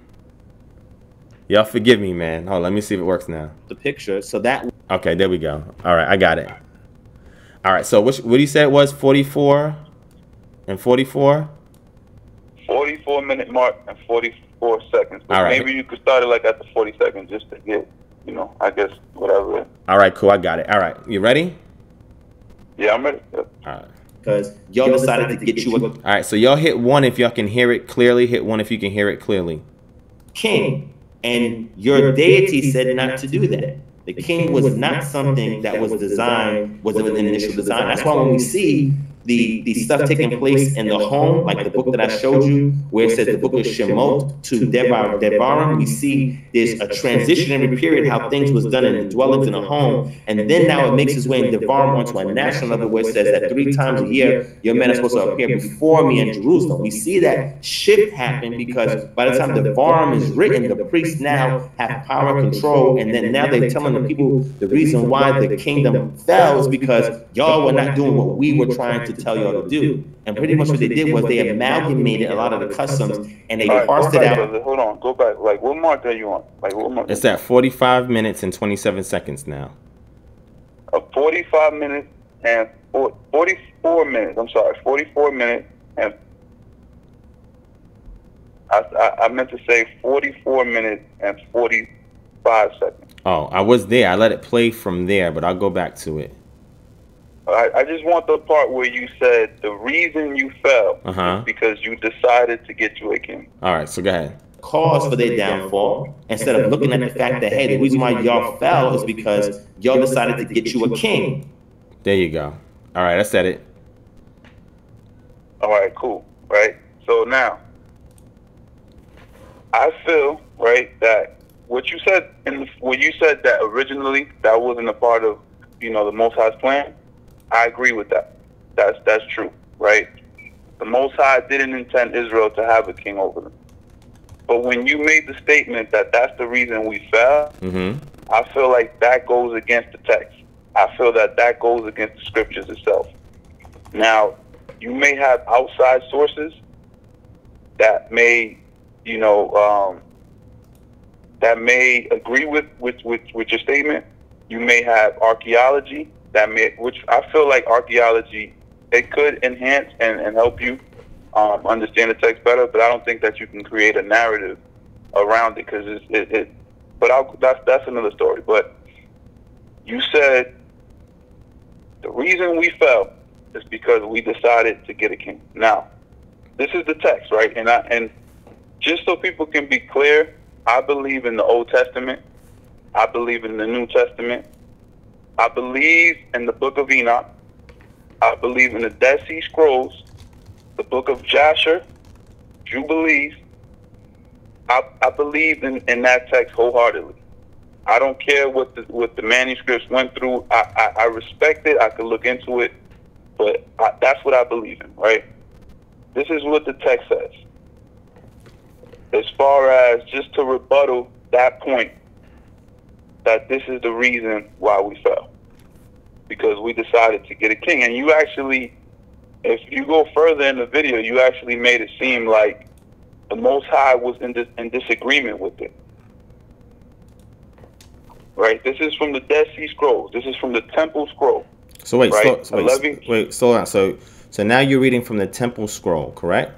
Y'all forgive me, man. Hold on, let me see if it works now. the picture. So that Okay, there we go. All right, I got it. All right, so which, what do you say it was 44 and 44? 44 minute mark and 44 seconds. But All right. Maybe you could start it like at the 40 seconds just to get, you know, I guess whatever. All right, cool. I got it. All right, you ready? Yeah, I'm ready. Yep. All right. because y'all decided to get you a All right, so y'all hit one if y'all can hear it clearly. Hit one if you can hear it clearly. king, and your deity said not to do that. The king was not something that was designed, was an initial design. That's why when we see the, the stuff taking place in the home, like the book that I showed you, where it says the book of Shemot to Debar, Debarim, we see there's a transitionary period how things was done in the dwellings in the home, and then now it makes its way in Debarim onto a national level where it says that three times a year your men are supposed to appear before me in Jerusalem. We see that shift happen because by the time the Devarim is written, the priests now have power and control, and then now they're telling the people the reason why the kingdom fell is because y'all were not doing what we were trying to tell y'all to do. And pretty much what they did was they amalgamated a lot of the customs and they right, parsed it out. brother. Hold on, go back. Like, what mark are you on? Like, what mark? It's at 45 minutes and 27 seconds now. A 45 minutes and four, 44 minutes. I'm sorry, 44 minutes and I, I, I meant to say 44 minutes and 45 seconds. Oh, I was there. I let it play from there, but I'll go back to it. I, I just want the part where you said the reason you fell Uh-huh. is because you decided to get you a king. All right, so go ahead. cause for their downfall instead of looking at the fact that hey the reason why y'all fell is because y'all decided to get you a king There you go. All right, I said it. All right, cool. Right. So now, I feel right that what you said in the, when you said that originally that wasn't a part of you know the Most High's plan. I agree with that. That's that's true. Right. The Most High didn't intend Israel to have a king over them. But when you made the statement that that's the reason we fell, Mm-hmm. I feel like that goes against the text. I feel that that goes against the scriptures itself. Now, you may have outside sources that may, you know, um, that may agree with, with, with, with your statement. You may have archaeology that may, which I feel like archaeology, it could enhance and, and help you um, understand the text better, but I don't think that you can create a narrative around it because it, it, it. But I'll, that's that's another story. But you said the reason we fell is because we decided to get a king. Now, this is the text, right? And I and just so people can be clear, I believe in the Old Testament. I believe in the New Testament. I believe in the Book of Enoch. I believe in the Dead Sea Scrolls, the Book of Jasher, Jubilees. I, I believe in, in that text wholeheartedly. I don't care what the what the manuscripts went through. I, I, I respect it. I could look into it, but I, that's what I believe in. Right? This is what the text says. As far as just to rebuttal that point, that this is the reason why we fell, because we decided to get a king. And you actually, if you go further in the video, you actually made it seem like the Most High was in dis- in disagreement with it. Right. This is from the Dead Sea Scrolls. This is from the Temple Scroll. So wait, Right, so wait, eleven- wait, slow down. So, so now you're reading from the Temple Scroll, correct?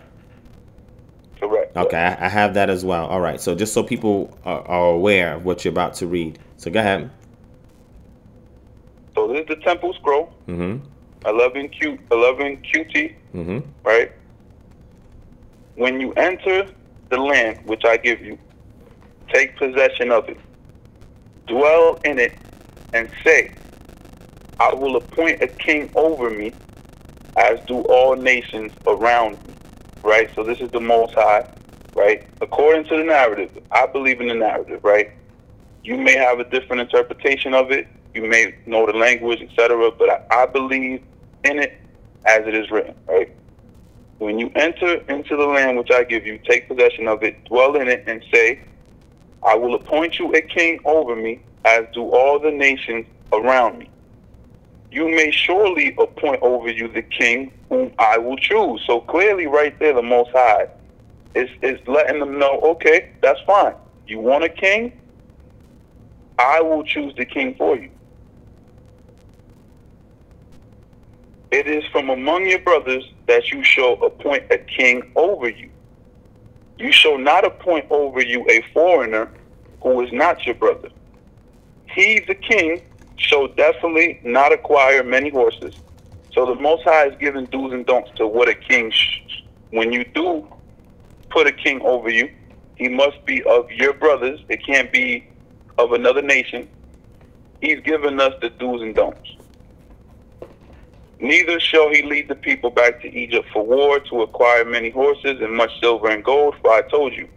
Correct. Okay, I, I have that as well. All right. So just so people are, are aware of what you're about to read. So go ahead. So this is the Temple Scroll, Mm-hmm. 11 Q, 11 QT. Mm-hmm. right? When you enter the land which I give you, take possession of it, dwell in it, and say, I will appoint a king over me, as do all nations around me. Right? So this is the Most High, right? According to the narrative, I believe in the narrative, right? You may have a different interpretation of it. You may know the language, etc. But I, I believe in it as it is written, right? When you enter into the land which I give you, take possession of it, dwell in it, and say, I will appoint you a king over me, as do all the nations around me. You may surely appoint over you the king whom I will choose. So clearly, right there, the Most High is, is letting them know, okay, that's fine. You want a king? I will choose the king for you. It is from among your brothers that you shall appoint a king over you. You shall not appoint over you a foreigner who is not your brother. He, the king, shall definitely not acquire many horses. So the Most High is giving do's and don'ts to what a king. When you do put a king over you, he must be of your brothers. It can't be of another nation. He's given us the do's and don'ts. Neither shall he lead the people back to Egypt for war to acquire many horses and much silver and gold, for I told you,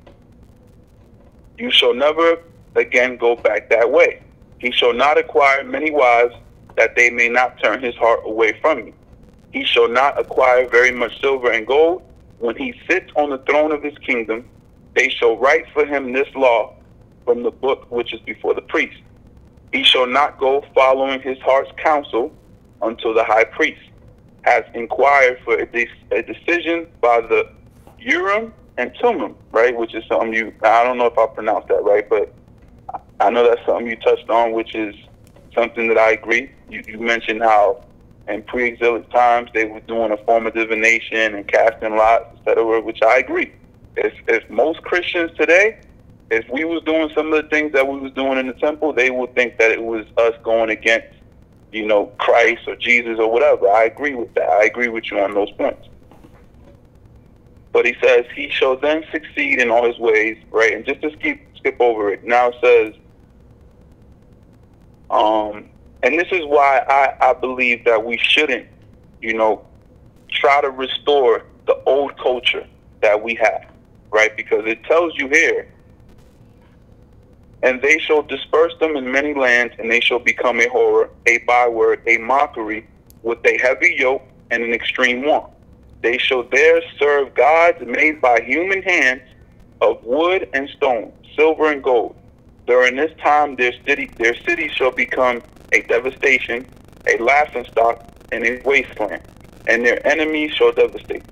you shall never again go back that way. He shall not acquire many wives, that they may not turn his heart away from me. He shall not acquire very much silver and gold. When he sits on the throne of his kingdom, they shall write for him this law from the book which is before the priest. He shall not go following his heart's counsel until the high priest has inquired for a, de- a decision by the Urim and Tumim, right? Which is something you, I don't know if I pronounced that right, but I know that's something you touched on, which is something that I agree. You, you mentioned how in pre-exilic times they were doing a form of divination and casting lots, etc., which I agree. If, if most Christians today if we was doing some of the things that we was doing in the temple, they would think that it was us going against, you know, Christ or Jesus or whatever. I agree with that. I agree with you on those points. But he says he shall then succeed in all his ways, right? And just to skip skip over it, now it says, um, and this is why I, I believe that we shouldn't, you know, try to restore the old culture that we have, right? Because it tells you here, and they shall disperse them in many lands, and they shall become a horror, a byword, a mockery, with a heavy yoke and an extreme want. They shall there serve gods made by human hands of wood and stone, silver and gold. During this time, their city, their city shall become a devastation, a laughing stock, and a wasteland, and their enemies shall devastate.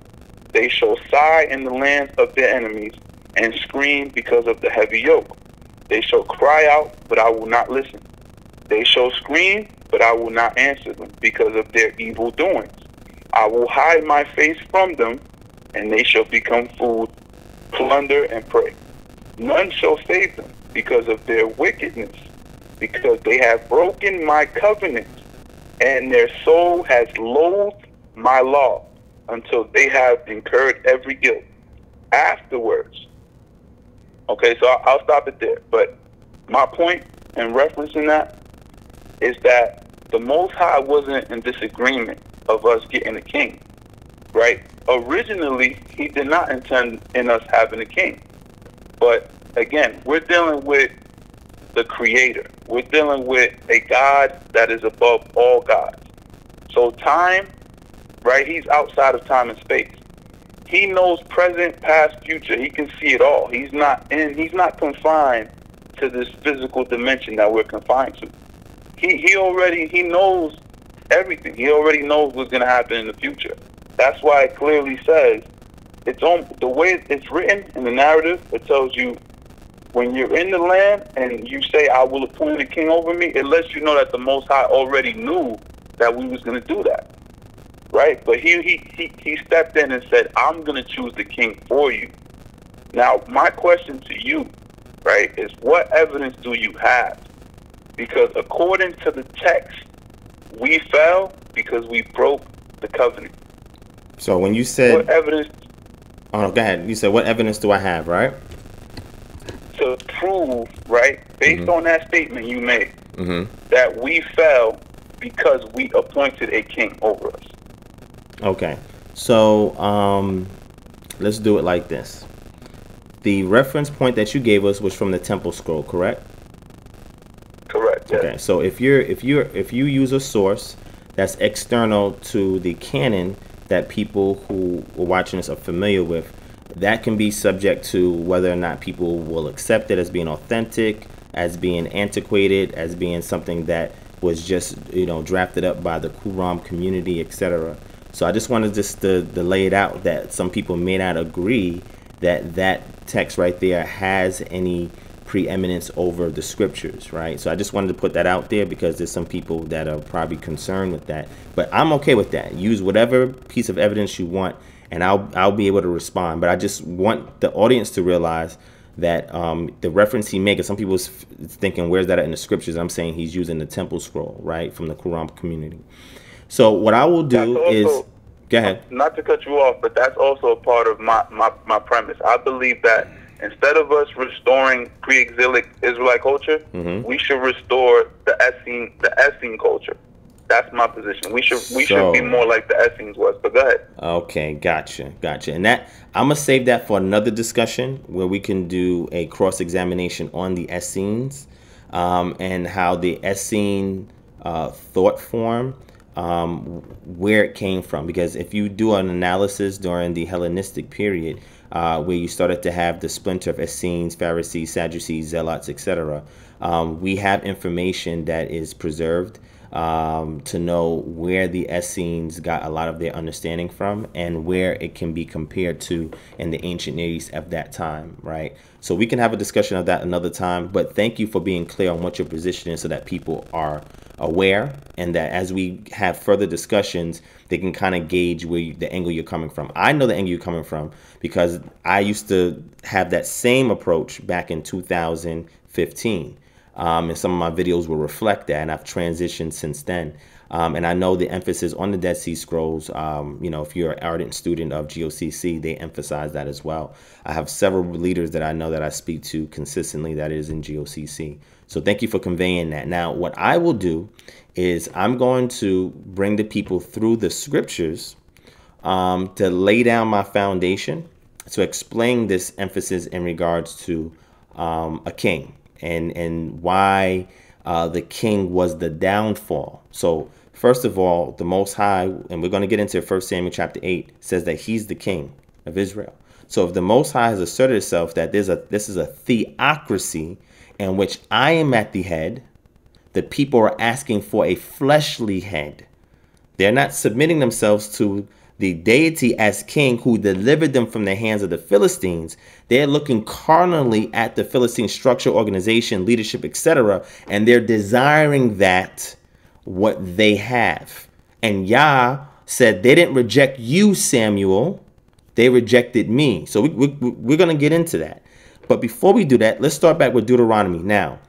They shall sigh in the lands of their enemies and scream because of the heavy yoke. They shall cry out, but I will not listen. They shall scream, but I will not answer them because of their evil doings. I will hide my face from them, and they shall become food, plunder, and prey. None shall save them because of their wickedness, because they have broken my covenant, and their soul has loathed my law until they have incurred every guilt. Afterwards, okay, so I'll stop it there. But my point in referencing that is that the Most High wasn't in disagreement of us getting a king, right? Originally, he did not intend in us having a king. But again, we're dealing with the creator. We're dealing with a God that is above all gods. So time, right? He's outside of time and space. He knows present, past, future. He can see it all. He's not in he's not confined to this physical dimension that we're confined to. He he already he knows everything. He already knows what's going to happen in the future. That's why it clearly says it's on the way it's written in the narrative. It tells you when you're in the land and you say, "I will appoint a king over me." It lets you know that the Most High already knew that we was going to do that, right? But he he he he stepped in and said, "I'm going to choose the king for you." Now, my question to you, right, is what evidence do you have? Because according to the text, we fell because we broke the covenant. So when you said what evidence? Oh, go ahead. You said what evidence do I have, right? To prove, right, based mm-hmm. on that statement you made, mm-hmm. that we fell because we appointed a king over us. Okay, so um, let's do it like this. The reference point that you gave us was from the Temple Scroll, correct? Correct. Okay, so if you're if you're if you use a source that's external to the canon that people who are watching this are familiar with, that can be subject to whether or not people will accept it as being authentic, as being antiquated, as being something that was just you know drafted up by the Qumran community, etc. So I just wanted just to, to lay it out that some people may not agree that that text right there has any preeminence over the scriptures, right? So I just wanted to put that out there because there's some people that are probably concerned with that. But I'm okay with that. Use whatever piece of evidence you want and I'll I'll be able to respond. But I just want the audience to realize that um, the reference he makes, some people's thinking, where's that in the scriptures? I'm saying he's using the temple scroll, right, from the Qumran community. So what I will do also, is, go ahead. Not to cut you off, but that's also a part of my, my, my premise. I believe that instead of us restoring pre-exilic Israelite culture, mm-hmm. we should restore the Essene the Essene culture. That's my position. We should we so, should be more like the Essenes was. But go ahead. Okay, gotcha, gotcha. And that I'm gonna save that for another discussion where we can do a cross examination on the Essenes um, and how the Essene uh, thought form. Um, where it came from because if you do an analysis during the Hellenistic period, uh, where you started to have the splinter of Essenes, Pharisees, Sadducees, Zealots, etc. Um, we have information that is preserved um, to know where the Essenes got a lot of their understanding from and where it can be compared to in the ancient Near East of that time, right? So we can have a discussion of that another time, but thank you for being clear on what your position is so that people are aware and that as we have further discussions, they can kind of gauge where you, the angle you're coming from. I know the angle you're coming from because I used to have that same approach back in 2015 um, and some of my videos will reflect that, and I've transitioned since then. Um, and I know the emphasis on the Dead Sea Scrolls, um, you know, if you're an ardent student of GOCC, they emphasize that as well. I have several leaders that I know that I speak to consistently that is in GOCC. So thank you for conveying that. Now, what I will do is I'm going to bring the people through the scriptures um, to lay down my foundation to explain this emphasis in regards to um, a king and and why uh, the king was the downfall. So first of all, the Most High, and we're going to get into First Samuel chapter eight, says that He's the King of Israel. So if the Most High has asserted itself that there's a this is a theocracy in which I am at the head, the people are asking for a fleshly head. They're not submitting themselves to the deity as king who delivered them from the hands of the Philistines, they're looking carnally at the Philistine structure, organization, leadership, etc., and they're desiring that what they have. And Yah said they didn't reject you, Samuel, they rejected me. So we, we, we're going to get into that. But before we do that, let's start back with Deuteronomy. Now,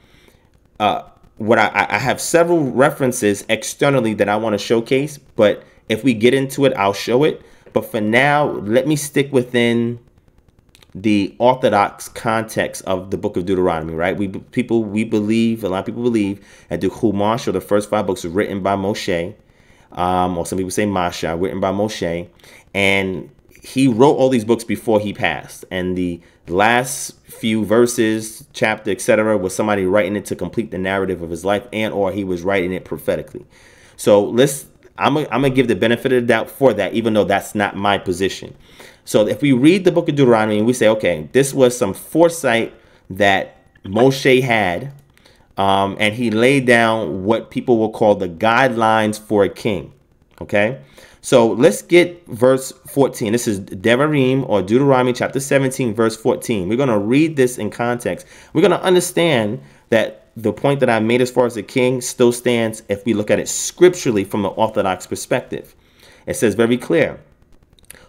uh, what I, I have several references externally that I want to showcase, but if we get into it, I'll show it. But for now, let me stick within the orthodox context of the book of Deuteronomy, right? We people we believe a lot of people believe that the Chumash or the first five books were written by Moshe, um, or some people say Masha, written by Moshe, and he wrote all these books before he passed. And the last few verses, chapter, etc., was somebody writing it to complete the narrative of his life, and or he was writing it prophetically. So let's I'm gonna, give the benefit of the doubt for that, even though that's not my position. So if we read the book of Deuteronomy and we say, okay, this was some foresight that Moshe had, um, and he laid down what people will call the guidelines for a king. Okay, so let's get verse 14. This is Devarim or Deuteronomy chapter 17, verse 14. We're gonna read this in context. We're gonna understand that the point that I made as far as the king still stands if we look at it scripturally from an orthodox perspective. It says very clear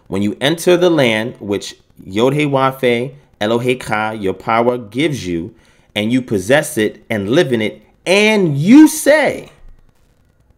when you enter the land which Yod He Wafe Eloheka, your power gives you, and you possess it and live in it, and you say.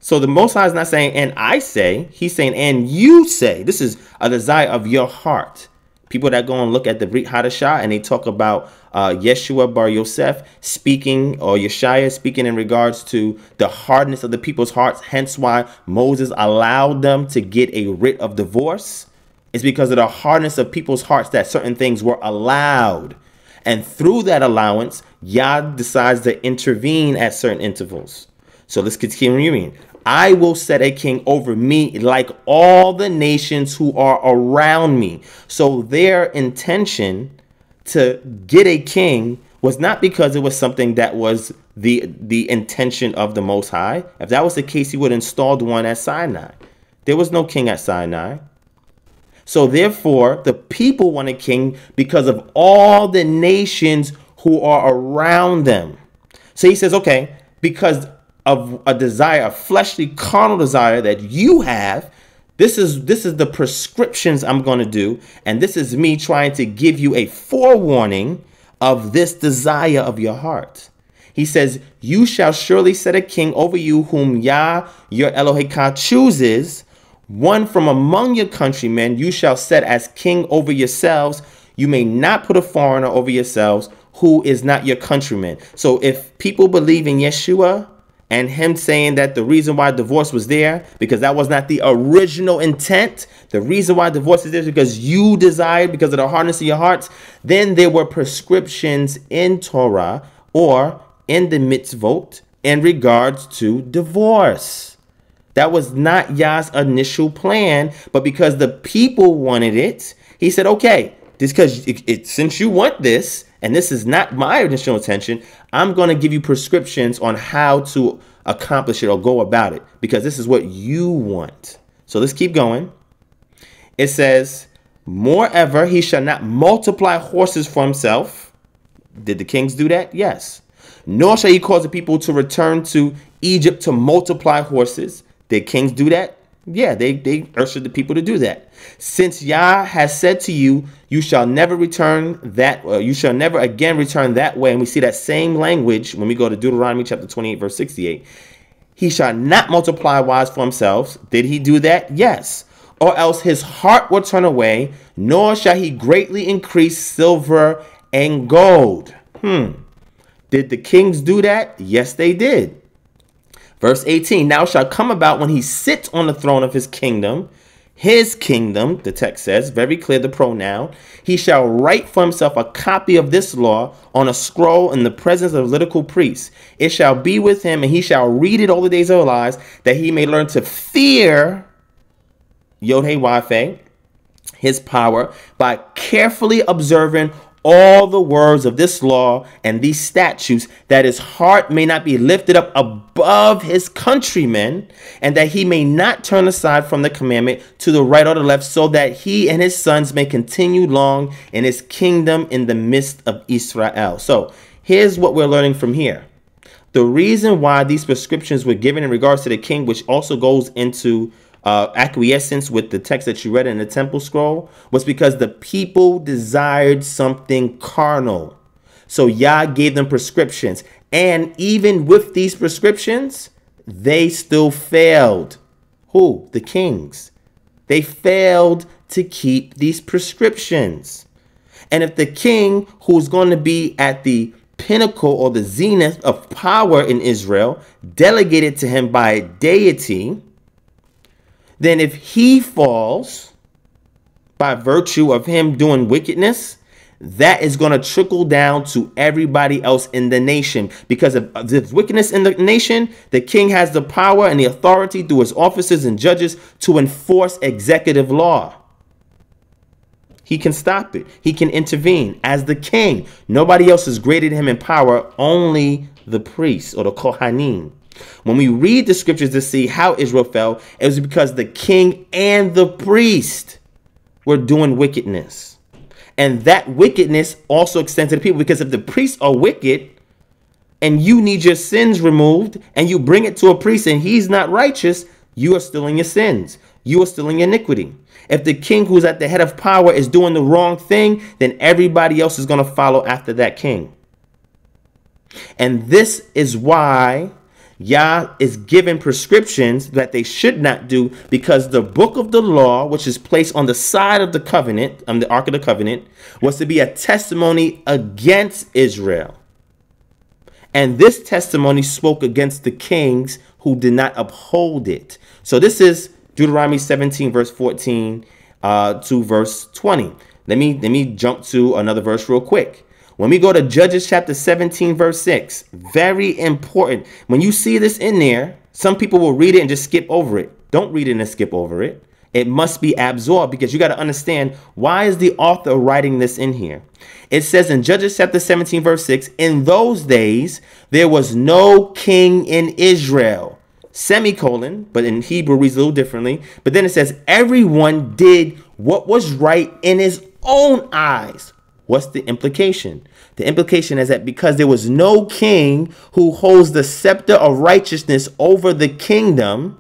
So the Most High is not saying, and I say, he's saying, and you say. This is a desire of your heart. People that go and look at the Brit Hadashah and they talk about uh, Yeshua Bar Yosef speaking, or Yeshaya speaking in regards to the hardness of the people's hearts, hence why Moses allowed them to get a writ of divorce. It's because of the hardness of people's hearts that certain things were allowed. And through that allowance, Yah decides to intervene at certain intervals. So let's continue reading. I will set a king over me like all the nations who are around me. So their intention to get a king was not because it was something that was the the intention of the most high. If that was the case he would have installed one at sinai. There was no king at sinai. So therefore the people want a king because of all the nations who are around them. So he says okay because of a desire a fleshly carnal desire that you have this is this is the prescriptions I'm going to do and this is me trying to give you a forewarning of this desire of your heart. He says, "You shall surely set a king over you whom Yah your Elohim chooses, one from among your countrymen you shall set as king over yourselves. You may not put a foreigner over yourselves who is not your countryman." So if people believe in Yeshua, and him saying that the reason why divorce was there because that was not the original intent the reason why divorce is there is because you desired because of the hardness of your hearts then there were prescriptions in torah or in the mitzvot in regards to divorce. That was not Yah's initial plan but because the people wanted it he said okay this because since you want this and this is not my initial intention, I'm going to give you prescriptions on how to accomplish it or go about it because this is what you want. So let's keep going. It says, Moreover, he shall not multiply horses for himself. Did the kings do that? Yes. Nor shall he cause the people to return to Egypt to multiply horses. Did kings do that? Yeah, they, they urged the people to do that. Since Yah has said to you, you shall never return that, uh, you shall never again return that way. And we see that same language when we go to Deuteronomy chapter 28, verse 68. He shall not multiply wives for himself. Did he do that? Yes. Or else his heart will turn away, nor shall he greatly increase silver and gold. Hmm. Did the kings do that? Yes, they did. Verse 18 Now shall come about when he sits on the throne of his kingdom, his kingdom, the text says, very clear the pronoun, he shall write for himself a copy of this law on a scroll in the presence of Levitical priests. It shall be with him, and he shall read it all the days of his lives, that he may learn to fear Yod Wafe, his power, by carefully observing all the words of this law and these statutes, that his heart may not be lifted up above his countrymen, and that he may not turn aside from the commandment to the right or the left, so that he and his sons may continue long in his kingdom in the midst of Israel. So here's what we're learning from here. The reason why these prescriptions were given in regards to the king, which also goes into uh, acquiescence with the text that you read in the temple scroll was because the people desired something carnal. So Yah gave them prescriptions. And even with these prescriptions, they still failed. Who? The kings. They failed to keep these prescriptions. And if the king, who's going to be at the pinnacle or the zenith of power in Israel, delegated to him by deity, then if he falls by virtue of him doing wickedness, that is going to trickle down to everybody else in the nation. Because of the wickedness in the nation the king has the power and the authority through his officers and judges to enforce executive law. He can stop it. He can intervene as the king. Nobody else is greater than him in power only the priests or the kohanim when we read the scriptures to see how Israel fell, it was because the king and the priest were doing wickedness. And that wickedness also extends to the people because if the priests are wicked and you need your sins removed and you bring it to a priest and he's not righteous, you are still in your sins. You are still in iniquity. If the king who's at the head of power is doing the wrong thing, then everybody else is going to follow after that king. And this is why Yah is given prescriptions that they should not do because the book of the law, which is placed on the side of the covenant, on the Ark of the Covenant, was to be a testimony against Israel. And this testimony spoke against the kings who did not uphold it. So this is Deuteronomy 17, verse 14 uh, to verse 20. Let me let me jump to another verse real quick. When we go to Judges chapter 17, verse 6, very important. When you see this in there, some people will read it and just skip over it. Don't read it and skip over it. It must be absorbed because you got to understand why is the author writing this in here? It says in Judges chapter 17, verse 6, in those days there was no king in Israel. Semicolon, but in Hebrew reads a little differently. But then it says, everyone did what was right in his own eyes. What's the implication? The implication is that because there was no king who holds the scepter of righteousness over the kingdom,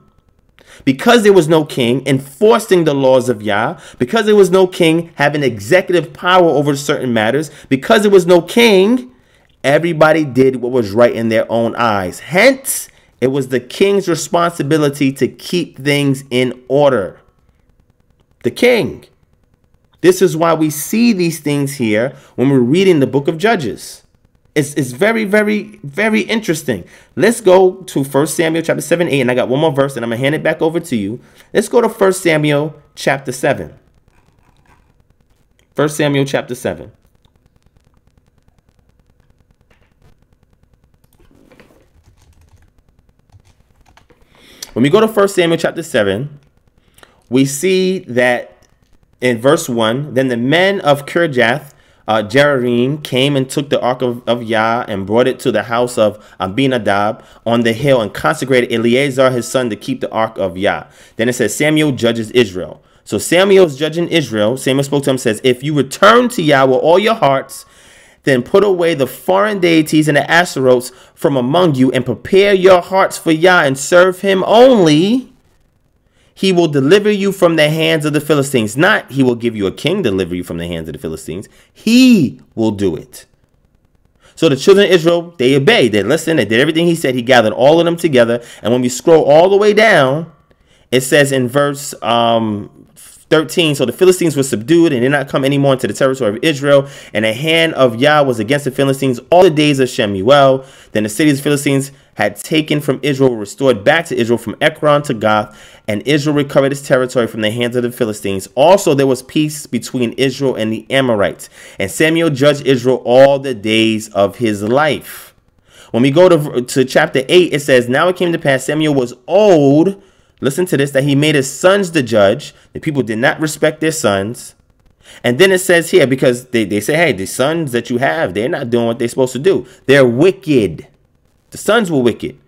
because there was no king enforcing the laws of Yah, because there was no king having executive power over certain matters, because there was no king, everybody did what was right in their own eyes. Hence, it was the king's responsibility to keep things in order. The king. This is why we see these things here when we're reading the book of Judges. It's, it's very, very, very interesting. Let's go to 1 Samuel chapter 7, 8, and I got one more verse, and I'm going to hand it back over to you. Let's go to 1 Samuel chapter 7. 1 Samuel chapter 7. When we go to 1 Samuel chapter 7, we see that in verse 1 Then the men of Kirjath, uh, Jehoram came and took the ark of, of Yah and brought it to the house of Abinadab on the hill and consecrated Eleazar his son to keep the ark of Yah. Then it says Samuel judges Israel. So Samuel's judging Israel. Samuel spoke to him says, If you return to Yah with all your hearts, then put away the foreign deities and the Asheroths from among you and prepare your hearts for Yah and serve him only he will deliver you from the hands of the Philistines. Not he will give you a king deliver you from the hands of the Philistines. He will do it. So the children of Israel, they obeyed, they listened, they did everything he said. He gathered all of them together. And when we scroll all the way down, it says in verse um, 13 so the philistines were subdued and did not come anymore into the territory of israel and the hand of yah was against the philistines all the days of shemuel then the cities of philistines had taken from israel were restored back to israel from ekron to gath and israel recovered its territory from the hands of the philistines also there was peace between israel and the amorites and samuel judged israel all the days of his life when we go to, to chapter 8 it says now it came to pass samuel was old Listen to this that he made his sons the judge. The people did not respect their sons. And then it says here, because they, they say, hey, the sons that you have, they're not doing what they're supposed to do. They're wicked. The sons were wicked.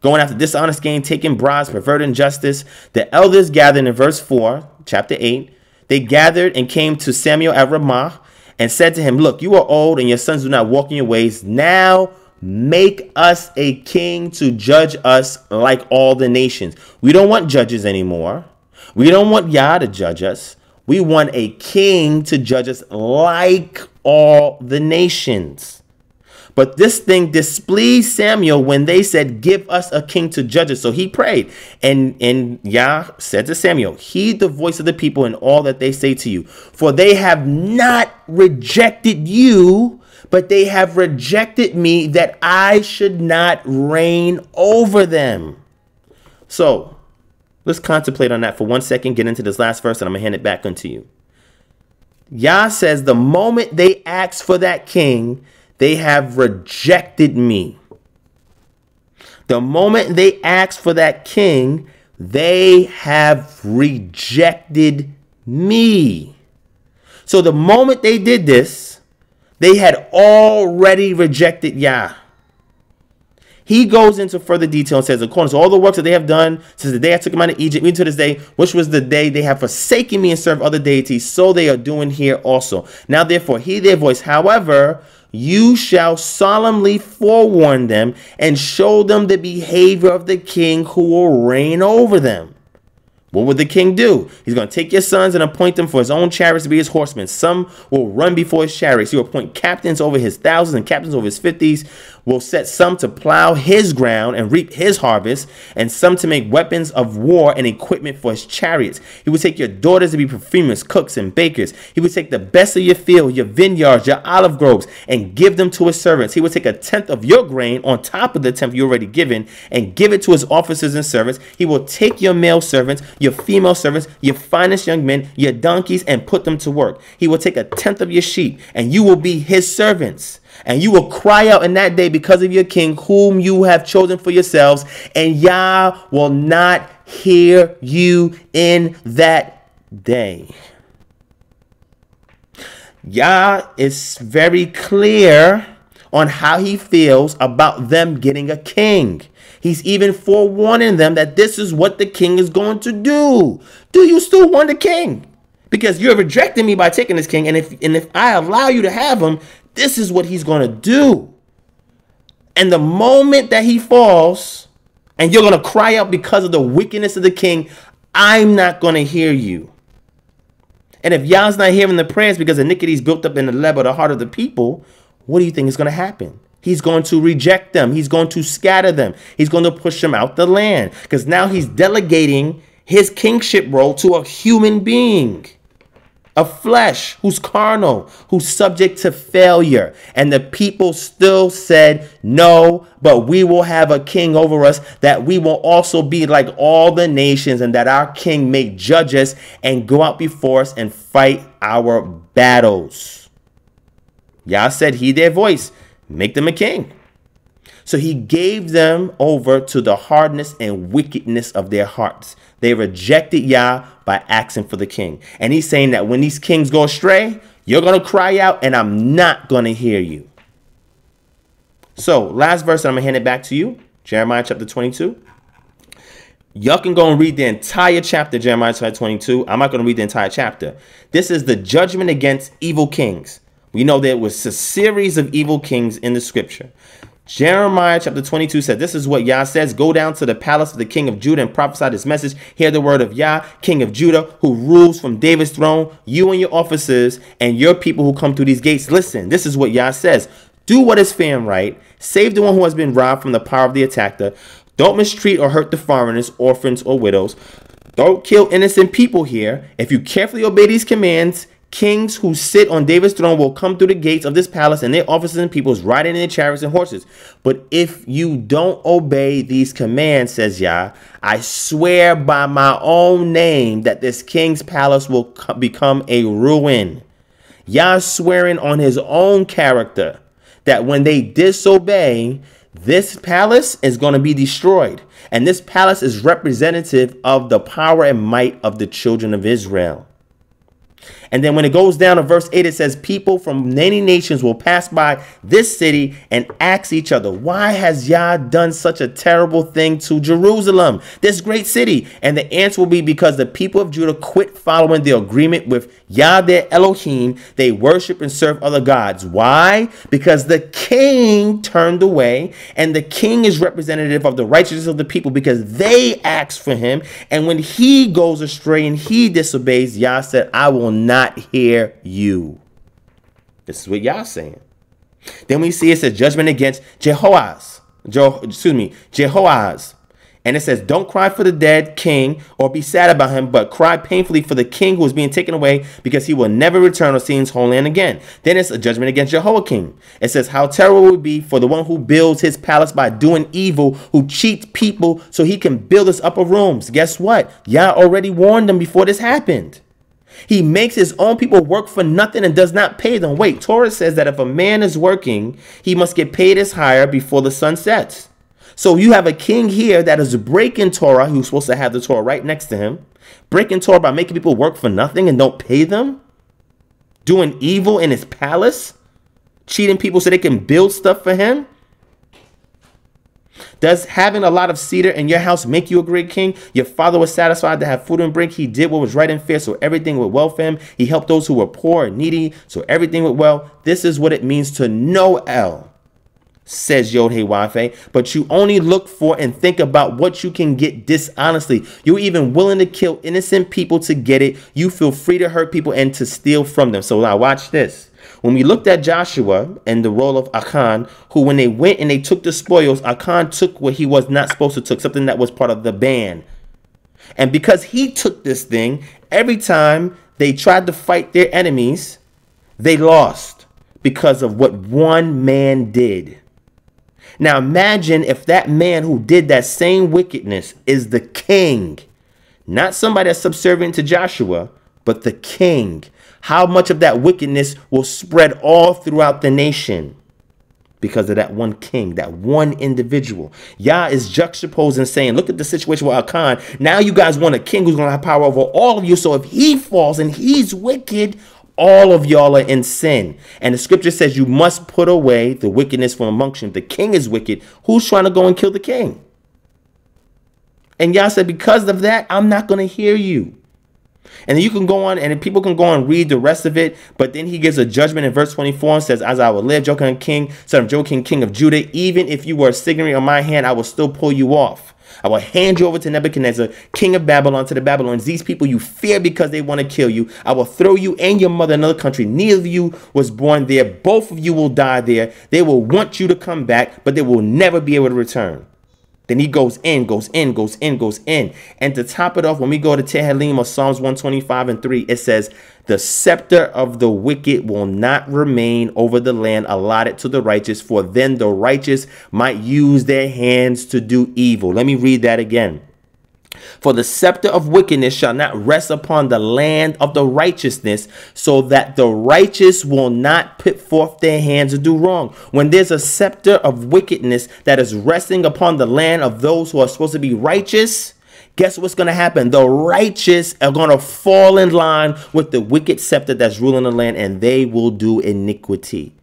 Going after dishonest gain, taking bribes, perverting justice. The elders gathered in verse 4, chapter 8. They gathered and came to Samuel at Ramah and said to him, Look, you are old and your sons do not walk in your ways. Now Make us a king to judge us like all the nations. We don't want judges anymore. We don't want Yah to judge us. We want a king to judge us like all the nations. But this thing displeased Samuel when they said, Give us a king to judge us. So he prayed. And, and Yah said to Samuel, Heed the voice of the people and all that they say to you, for they have not rejected you but they have rejected me that I should not reign over them. So let's contemplate on that for one second, get into this last verse, and I'm going to hand it back unto you. Yah says, The moment they ask for that king, they have rejected me. The moment they ask for that king, they have rejected me. So the moment they did this, they had already rejected Yah. He goes into further detail and says, according to all the works that they have done since the day I took them out of Egypt, even to this day, which was the day they have forsaken me and served other deities, so they are doing here also. Now, therefore, hear their voice. However, you shall solemnly forewarn them and show them the behavior of the king who will reign over them. What would the king do? He's going to take your sons and appoint them for his own chariots to be his horsemen. Some will run before his chariots. He will appoint captains over his thousands and captains over his fifties will set some to plow his ground and reap his harvest, and some to make weapons of war and equipment for his chariots. He will take your daughters to be perfumers, cooks, and bakers. He will take the best of your field, your vineyards, your olive groves, and give them to his servants. He will take a tenth of your grain on top of the tenth you already given, and give it to his officers and servants. He will take your male servants, your female servants, your finest young men, your donkeys, and put them to work. He will take a tenth of your sheep, and you will be his servants. And you will cry out in that day because of your king, whom you have chosen for yourselves, and Yah will not hear you in that day. Yah is very clear on how he feels about them getting a king. He's even forewarning them that this is what the king is going to do. Do you still want a king? Because you're rejecting me by taking this king, and if and if I allow you to have him, this is what he's going to do. And the moment that he falls, and you're going to cry out because of the wickedness of the king, I'm not going to hear you. And if Yah's not hearing the prayers because iniquity is built up in the level of the heart of the people, what do you think is going to happen? He's going to reject them. He's going to scatter them. He's going to push them out the land because now he's delegating his kingship role to a human being of flesh, who's carnal, who's subject to failure. And the people still said, No, but we will have a king over us, that we will also be like all the nations, and that our king may judge us and go out before us and fight our battles. Yah said, He their voice, make them a king. So he gave them over to the hardness and wickedness of their hearts. They rejected Yah by asking for the king. And he's saying that when these kings go astray, You're going to cry out, and I'm not going to hear you. So, last verse, I'm going to hand it back to you Jeremiah chapter 22. Y'all can go and read the entire chapter, Jeremiah chapter 22. I'm not going to read the entire chapter. This is the judgment against evil kings. We know there was a series of evil kings in the scripture. Jeremiah chapter 22 said, This is what Yah says Go down to the palace of the king of Judah and prophesy this message. Hear the word of Yah, king of Judah, who rules from David's throne, you and your officers, and your people who come through these gates. Listen, this is what Yah says Do what is fair and right. Save the one who has been robbed from the power of the attacker. Don't mistreat or hurt the foreigners, orphans, or widows. Don't kill innocent people here. If you carefully obey these commands, kings who sit on David's throne will come through the gates of this palace, and their officers and peoples riding in their chariots and horses. But if you don't obey these commands, says Yah, I swear by my own name that this king's palace will become a ruin. Yah swearing on his own character that when they disobey, this palace is going to be destroyed. And this palace is representative of the power and might of the children of Israel. And then when it goes down to verse 8, it says, People from many nations will pass by this city and ask each other, Why has Yah done such a terrible thing to Jerusalem, this great city? And the answer will be because the people of Judah quit following the agreement with Yah their Elohim. They worship and serve other gods. Why? Because the king turned away, and the king is representative of the righteousness of the people because they asked for him. And when he goes astray and he disobeys, Yah said, I will not not hear you. This is what y'all saying. Then we see it's a judgment against Jehoaz. Je- excuse me, Jehoaz. And it says, Don't cry for the dead king or be sad about him, but cry painfully for the king who is being taken away because he will never return or see his homeland again. Then it's a judgment against Jehoiakim. It says, How terrible it would be for the one who builds his palace by doing evil, who cheats people so he can build his upper rooms. Guess what? Yah already warned them before this happened. He makes his own people work for nothing and does not pay them. Wait, Torah says that if a man is working, he must get paid his hire before the sun sets. So you have a king here that is breaking Torah, who's supposed to have the Torah right next to him, breaking Torah by making people work for nothing and don't pay them, doing evil in his palace, cheating people so they can build stuff for him. Does having a lot of cedar in your house make you a great king? Your father was satisfied to have food and drink. He did what was right and fair, so everything went well for him. He helped those who were poor and needy, so everything went well. This is what it means to know El, says Yod Wafe. But you only look for and think about what you can get dishonestly. You're even willing to kill innocent people to get it. You feel free to hurt people and to steal from them. So now watch this. When we looked at Joshua and the role of Achan, who when they went and they took the spoils, Achan took what he was not supposed to took, something that was part of the ban. And because he took this thing, every time they tried to fight their enemies, they lost because of what one man did. Now imagine if that man who did that same wickedness is the king, not somebody that's subservient to Joshua, but the king how much of that wickedness will spread all throughout the nation because of that one king, that one individual. Yah is juxtaposing saying, look at the situation with Achan. Now you guys want a king who's going to have power over all of you. So if he falls and he's wicked, all of y'all are in sin. And the scripture says you must put away the wickedness from amongst you. The king is wicked. Who's trying to go and kill the king? And Yah said, because of that, I'm not going to hear you. And you can go on and people can go and read the rest of it. But then he gives a judgment in verse 24 and says, As I will live, Joachim king, son of Joachim, king of Judah, even if you were a signet on my hand, I will still pull you off. I will hand you over to Nebuchadnezzar, king of Babylon, to the Babylonians. These people you fear because they want to kill you. I will throw you and your mother in another country. Neither of you was born there. Both of you will die there. They will want you to come back, but they will never be able to return. Then he goes in, goes in, goes in, goes in. And to top it off, when we go to Tehillim or Psalms 125 and 3, it says, The scepter of the wicked will not remain over the land allotted to the righteous, for then the righteous might use their hands to do evil. Let me read that again. For the scepter of wickedness shall not rest upon the land of the righteousness, so that the righteous will not put forth their hands to do wrong. When there's a scepter of wickedness that is resting upon the land of those who are supposed to be righteous, guess what's going to happen? The righteous are going to fall in line with the wicked scepter that's ruling the land, and they will do iniquity.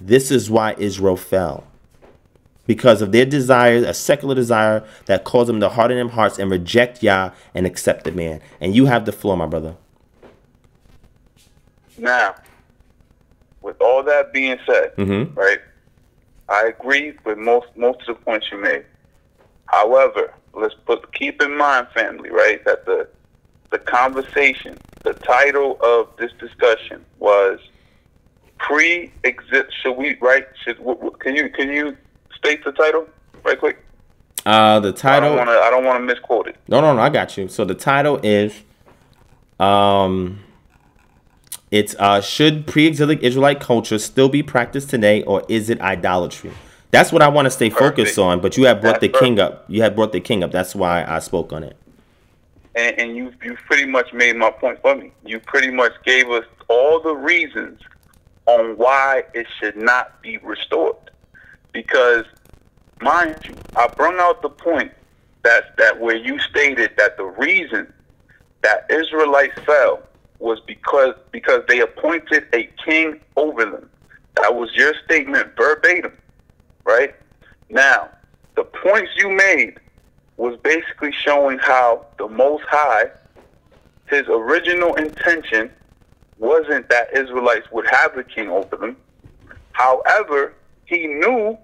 This is why Israel fell. Because of their desire, a secular desire that caused them to harden their hearts and reject Yah and accept the man. And you have the floor, my brother. Now, with all that being said, Mhm. right, I agree with most most of the points you made. However, let's put keep in mind, family, right, that the the conversation, the title of this discussion was pre-exist. Should we right? Should w- w- can you can you state the title right quick? Uh, the title. don't want to. I don't want to misquote it. No, no, no, I got you. So the title is um it's uh should pre-exilic Israelite culture still be practiced today or is it idolatry? That's what I want to stay focused Perfect. on, but you have brought That's the king up. You have brought the king up. That's why I spoke on it. and, and you you pretty much made my point for me. You pretty much gave us all the reasons on why it should not be restored. Because, mind you, I brought out the point that that where you stated that the reason that Israelites fell was because because they appointed a king over them. That was your statement verbatim, right? Now, the points you made was basically showing how the Most High, his original intention wasn't that Israelites would have a king over them. However, he knew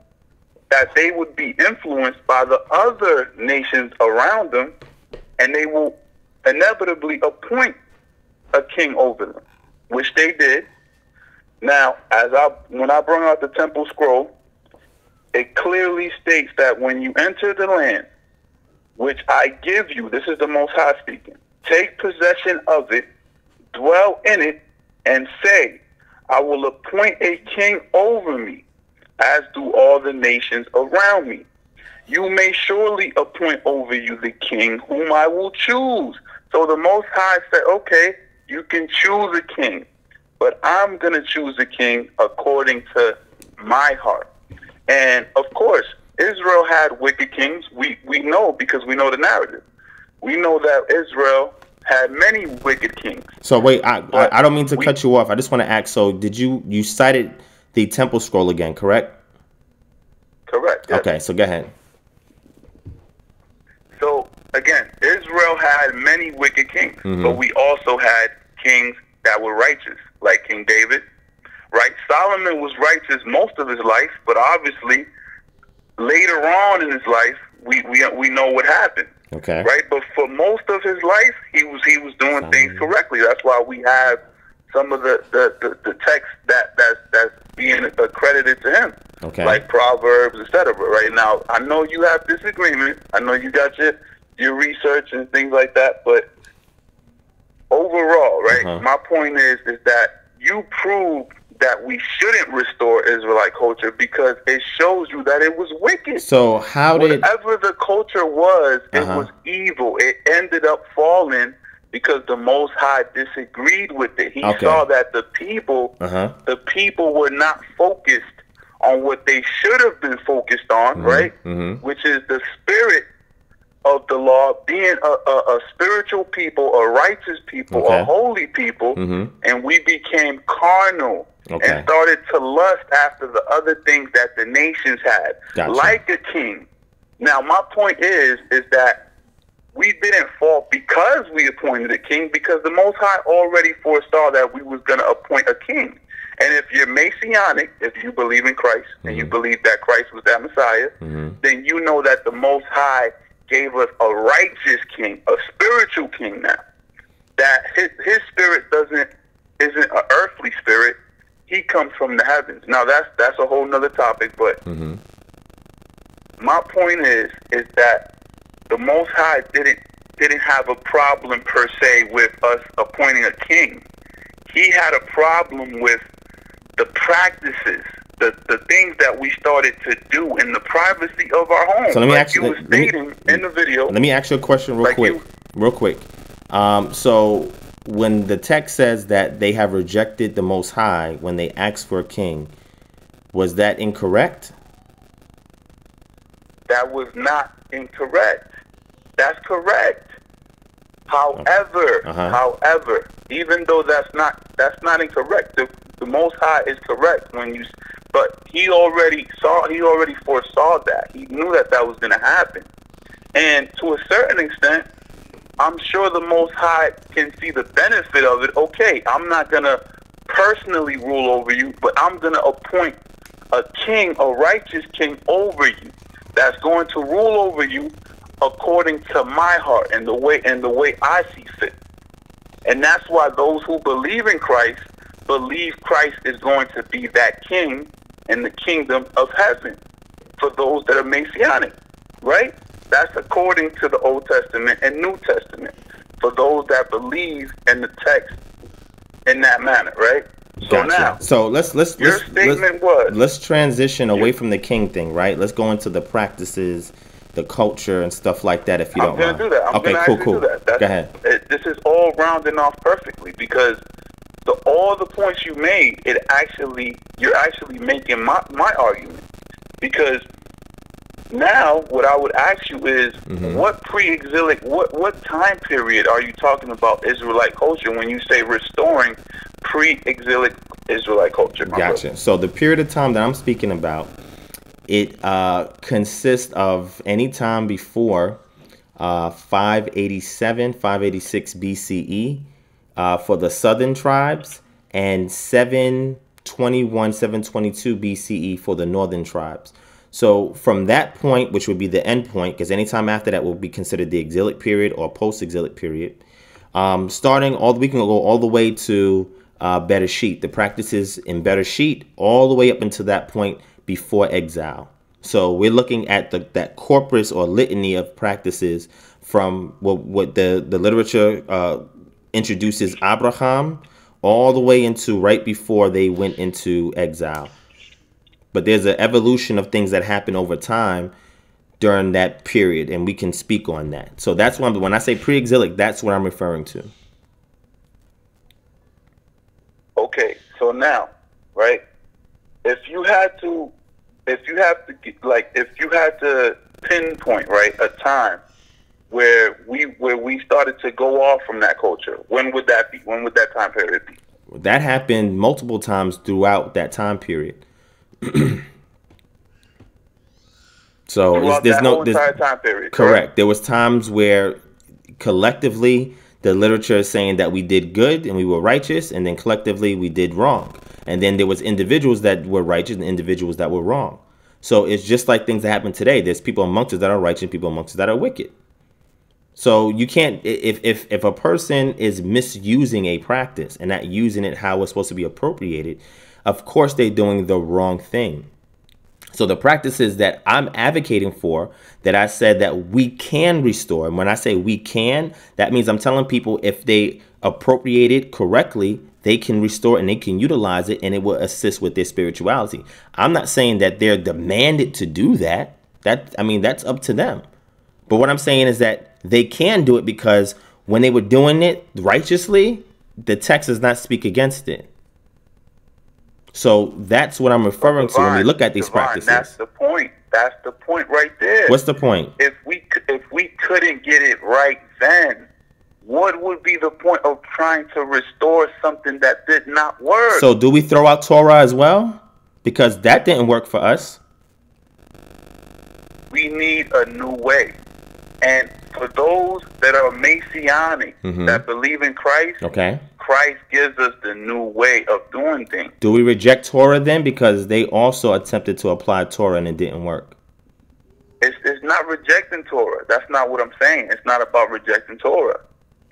that they would be influenced by the other nations around them, and they will inevitably appoint a king over them, which they did. Now, as I when I brought out the temple scroll, it clearly states that when you enter the land, which I give you, this is the Most High speaking, take possession of it, dwell in it, and say, I will appoint a king over me, as do all the nations around me. You may surely appoint over you the king whom I will choose. So the Most High said, okay, you can choose a king, but I'm going to choose a king according to my heart. And of course, Israel had wicked kings. We we know because we know the narrative. We know that Israel had many wicked kings. So wait, I I, I don't mean to we- cut you off. I just want to ask. So did you you cited the temple scroll again, correct? Correct. yes. Okay, so go ahead. So again, Israel had many wicked kings, Mhm. but we also had kings that were righteous, like King David. Right? Solomon was righteous most of his life, but obviously later on in his life, we we we know what happened. Okay. right? But for most of his life, he was he was doing things correctly. That's why we have some of the the, the, the text that that's that's being accredited to him, Okay. like Proverbs, etc. Right now, I know you have disagreement. I know you got your your research and things like that, but overall, right? Uh-huh. My point is is that you proved that we shouldn't restore Israelite culture because it shows you that it was wicked. So how did Whatever the culture was, it Uh-huh. was evil. It ended up falling because the Most High disagreed with it. He Okay. saw that the people, uh huh the people were not focused on what they should have been focused on, right? mhm. Which is the spirit of the law, being a, a, a spiritual people, a righteous people, Okay. a holy people, Mhm. and we became carnal Okay. and started to lust after the other things that the nations had, Gotcha. like a king. Now, my point is, is that we didn't fall because we appointed a king, because the Most High already foresaw that we was going to appoint a king. And if you're Messianic, if you believe in Christ and you believe that Christ was that Messiah, Mhm. then you know that the Most High gave us a righteous king, a spiritual king now. That his, his spirit doesn't isn't an earthly spirit. He comes from the heavens. Now that's that's a whole nother topic, but Mhm. my point is is that the Most High didn't didn't have a problem per se with us appointing a king. He had a problem with the practices, the the things that we started to do in the privacy of our home. So let me like ask you- you were let me- in the video. Let me ask you a question real Like quick. you- Real quick. Um, so when the text says that they have rejected the Most High when they asked for a king, was that incorrect? that was not incorrect. That's correct. However, uh-huh. however, even though that's not that's not incorrect, the, the Most High is correct when you. But he already saw, he already foresaw that. He knew that that was going to happen, and to a certain extent, I'm sure the Most High can see the benefit of it. Okay, I'm not going to personally rule over you, but I'm going to appoint a king, a righteous king over you that's going to rule over you according to my heart and the way and the way I see fit. And that's why those who believe in Christ believe Christ is going to be that king in the kingdom of heaven for those that are messianic, right? That's according to the Old Testament and New Testament for those that believe in the text in that manner, right? So gotcha. now, so let's let's your let's, statement let's, was let's transition away from the king thing, right? Let's go into the practices, the culture, and stuff like that. If you I'm don't mind. do that. I'm okay, cool, cool. Do that. Go ahead. It, this is all rounding off perfectly because the all the points you made, it actually you're actually making my my argument because now, what I would ask you is, mm-hmm. what pre-exilic, what what time period are you talking about Israelite culture when you say restoring pre-exilic Israelite culture? Gotcha. Brother? So the period of time that I'm speaking about, it uh, consists of any time before uh, 587, 586 BCE uh, for the southern tribes, and 721, 722 BCE for the northern tribes. So from that point, which would be the end point, because anytime after that will be considered the exilic period or post-exilic period, um, starting all we can go all the way to uh, Bereshit, the practices in Bereshit, all the way up until that point before exile. So we're looking at the, that corpus or litany of practices from what, what the, the literature uh, introduces Abraham all the way into right before they went into exile. But there's an evolution of things that happen over time during that period and we can speak on that. So that's when i say pre-exilic that's what i'm referring to. Okay so now right if you had to if you have to like if you had to pinpoint right a time where we where we started to go off from that culture when would that be when would that time period be? That happened multiple times throughout that time period. So there's no there's, period, correct. There was times where collectively the literature is saying that we did good and we were righteous, and then collectively we did wrong. And then there was individuals that were righteous and individuals that were wrong. So it's just like things that happen today. There's people amongst us that are righteous, people amongst us that are wicked. So you can't if if if a person is misusing a practice and not using it how it's supposed to be appropriated, of course they're doing the wrong thing. So the practices that I'm advocating for, that I said that we can restore, and when I say we can, that means I'm telling people if they appropriate it correctly, they can restore and they can utilize it and it will assist with their spirituality. I'm not saying that they're demanded to do that. That I mean that's up to them. But what I'm saying is that they can do it because when they were doing it righteously, the text does not speak against it. So that's what I'm referring to when we look at these practices. That's the point. That's the point right there. What's the point? If we if we couldn't get it right then, what would be the point of trying to restore something that did not work? So do we throw out Torah as well? Because that didn't work for us. We need a new way. And for those that are messianic, mm-hmm. that believe in Christ, okay. Christ gives us the new way of doing things. Do we reject Torah then? Because they also attempted to apply Torah and it didn't work. It's, it's not rejecting Torah. That's not what I'm saying. It's not about rejecting Torah.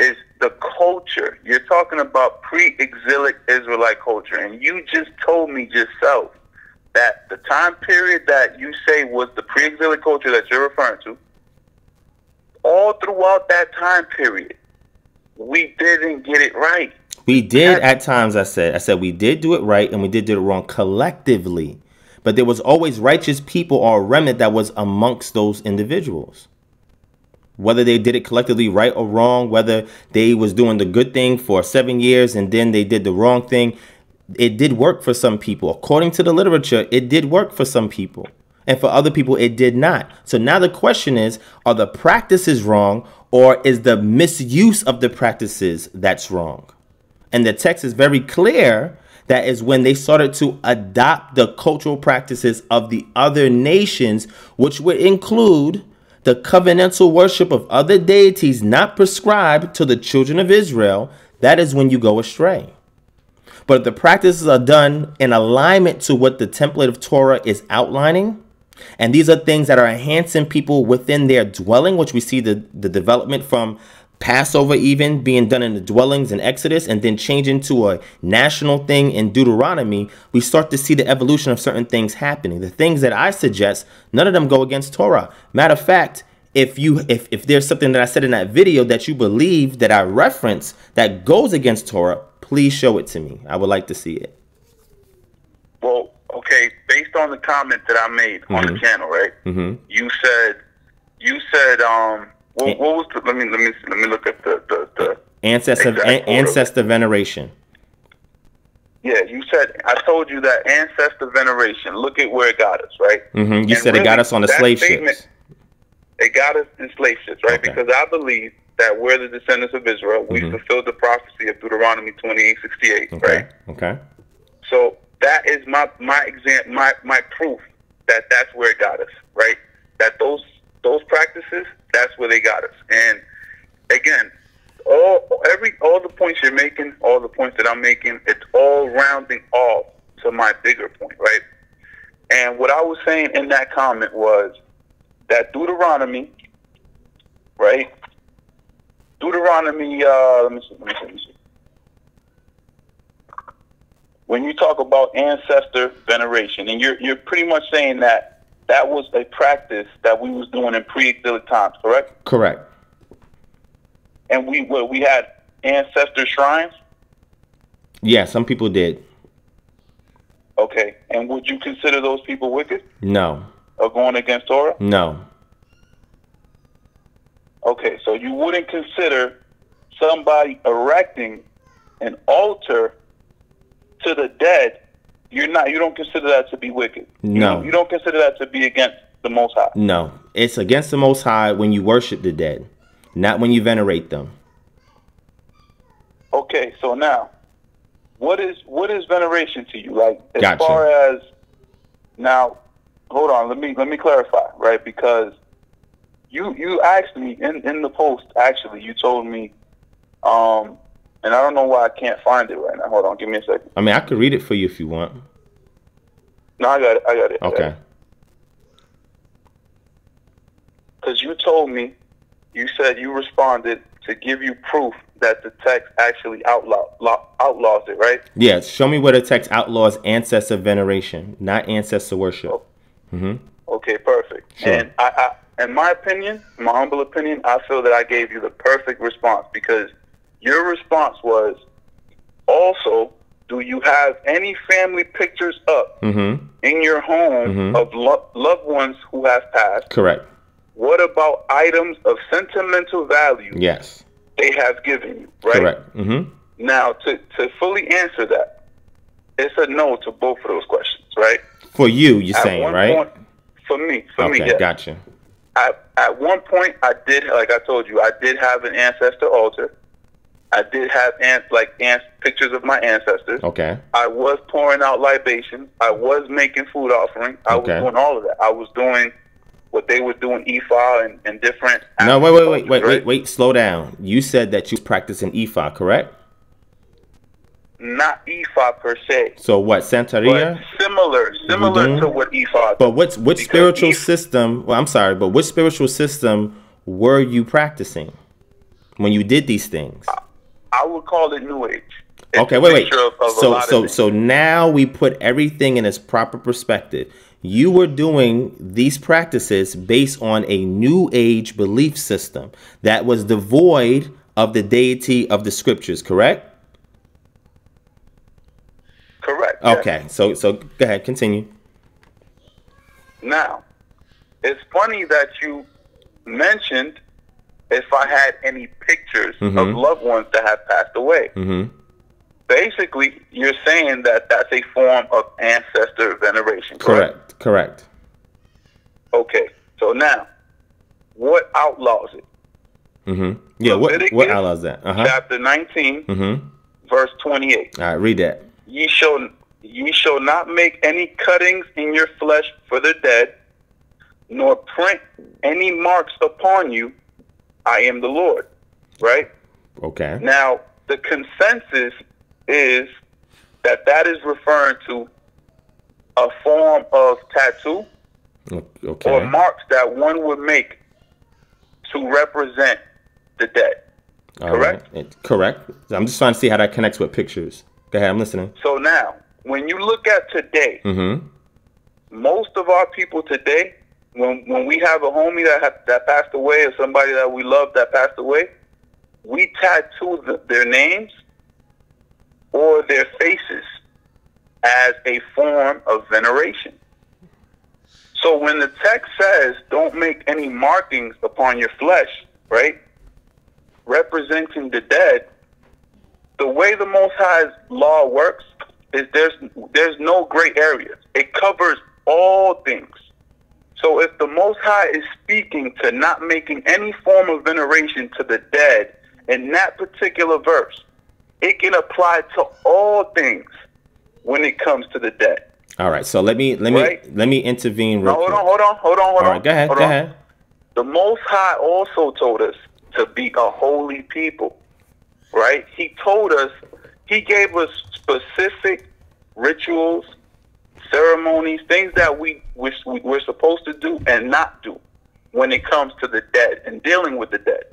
It's the culture. You're talking about pre-exilic Israelite culture. And you just told me yourself that the time period that you say was the pre-exilic culture that you're referring to, all throughout that time period, we didn't get it right. We did at times, I said. I said we did do it right and we did do it wrong collectively. But there was always righteous people or a remnant that was amongst those individuals. Whether they did it collectively right or wrong, whether they was doing the good thing for seven years and then they did the wrong thing, it did work for some people. According to the literature, it did work for some people. And for other people, it did not. So now the question is are the practices wrong or is the misuse of the practices that's wrong? And the text is very clear that is when they started to adopt the cultural practices of the other nations, which would include the covenantal worship of other deities not prescribed to the children of Israel. That is when you go astray. But if the practices are done in alignment to what the template of Torah is outlining, and these are things that are enhancing people within their dwelling, which we see the, the development from Passover even being done in the dwellings in Exodus and then changing to a national thing in Deuteronomy, we start to see the evolution of certain things happening. The things that I suggest, none of them go against Torah. Matter of fact, if you if, if there's something that I said in that video that you believe that I reference that goes against Torah, please show it to me. I would like to see it. Well, okay, based on the comment that I made mm-hmm. on the mm-hmm. channel, right? Mm-hmm. You said you said um what, what was the, let me let me let me look at the the, the ancestor an, ancestor veneration. Yeah, you said I told you that ancestor veneration. Look at where it got us, right? Mm-hmm. You and said really, it got us on the slave ships. It got us in slave ships, right? Okay. Because I believe that we're the descendants of Israel. We mm-hmm. fulfilled the prophecy of Deuteronomy twenty eight sixty eight, okay. right? Okay. So that is my my exam my my proof that that's where it got us, right? That those those practices, that's where they got us. And again, all every all the points you're making, all the points that I'm making, it's all rounding off to my bigger point, right? And what I was saying in that comment was that Deuteronomy, right? Deuteronomy, uh, let me see, let me see, let me see. When you talk about ancestor veneration, and you're you're pretty much saying that that was a practice that we was doing in pre-exilic times, correct? Correct. And we what, we had ancestor shrines. Yeah, some people did. Okay, and would you consider those people wicked? No. Or going against Torah? No. Okay, so you wouldn't consider somebody erecting an altar to the dead you're not you don't consider that to be wicked. No. You, you don't consider that to be against the most high. No. It's against the most high when you worship the dead, not when you venerate them. Okay, so now what is what is veneration to you? Like as gotcha. far as now hold on, let me let me clarify, right? Because you you asked me in, in the post actually you told me um and I don't know why I can't find it right now. Hold on, give me a second. I mean, I could read it for you if you want. No, I got it. I got it. Okay. Because you told me, you said you responded to give you proof that the text actually outlaw, outlaws it, right? Yes. Show me where the text outlaws ancestor veneration, not ancestor worship. Oh. Mm-hmm. Okay, perfect. Sure. And I, I, in my opinion, my humble opinion, I feel that I gave you the perfect response because – your response was also, do you have any family pictures up mm-hmm. in your home mm-hmm. of lo- loved ones who have passed? Correct. What about items of sentimental value? Yes. They have given you, right? Correct. Mm-hmm. Now, to, to fully answer that, it's a no to both of those questions, right? For you, you're at saying, right? Point, for me, for okay, me, yeah. gotcha. At, at one point, I did, like I told you, I did have an ancestor altar. I did have ants like ants pictures of my ancestors. Okay. I was pouring out libation. I was making food offering. I okay. was doing all of that. I was doing what they were doing Ifa and, and different. No, wait, wait, wait, wait, right? wait, wait, slow down. You said that you practicing Ifa, correct? Not Ifa per se. So what, Santeria? similar, similar to what Ifa. But what's which spiritual system? Well, I'm sorry, but which spiritual system were you practicing when you did these things? Uh, I would call it New Age. It's okay, wait, wait. Of, of so, so, so now we put everything in its proper perspective. You were doing these practices based on a New Age belief system that was devoid of the deity of the scriptures, correct? Correct. Okay, yes. so so go ahead, continue. Now, it's funny that you mentioned if I had any pictures mm-hmm. of loved ones that have passed away. Mm-hmm. Basically, you're saying that that's a form of ancestor veneration. Correct. Correct. correct. Okay, so now, what outlaws it? Mm-hmm. Yeah, what, what outlaws that? Uh-huh. Chapter 19, mm-hmm. verse 28. All right, read that. Ye shall, ye shall not make any cuttings in your flesh for the dead, nor print any marks upon you. I am the Lord. Right? Okay. Now, the consensus is that that is referring to a form of tattoo okay. or marks that one would make to represent the dead. All correct? Right. Correct. I'm just trying to see how that connects with pictures. Go ahead, I'm listening. So now, when you look at today, mm-hmm. most of our people today, when when we have a homie that have, that passed away or somebody that we love that passed away, we tattoo the, their names or their faces as a form of veneration. So when the text says, don't make any markings upon your flesh, right, representing the dead, the way the Most High's law works is there's there's no gray areas. It covers all things. So if the Most High is speaking to not making any form of veneration to the dead in that particular verse, it can apply to all things when it comes to the dead. All right, so let me let me right? let me intervene. Real no, hold quick. on, hold on, hold on, hold All on. go ahead, go on. ahead. The Most High also told us to be a holy people, right? He told us, He gave us specific rituals, ceremonies, things that we we're supposed to do and not do when it comes to the dead and dealing with the dead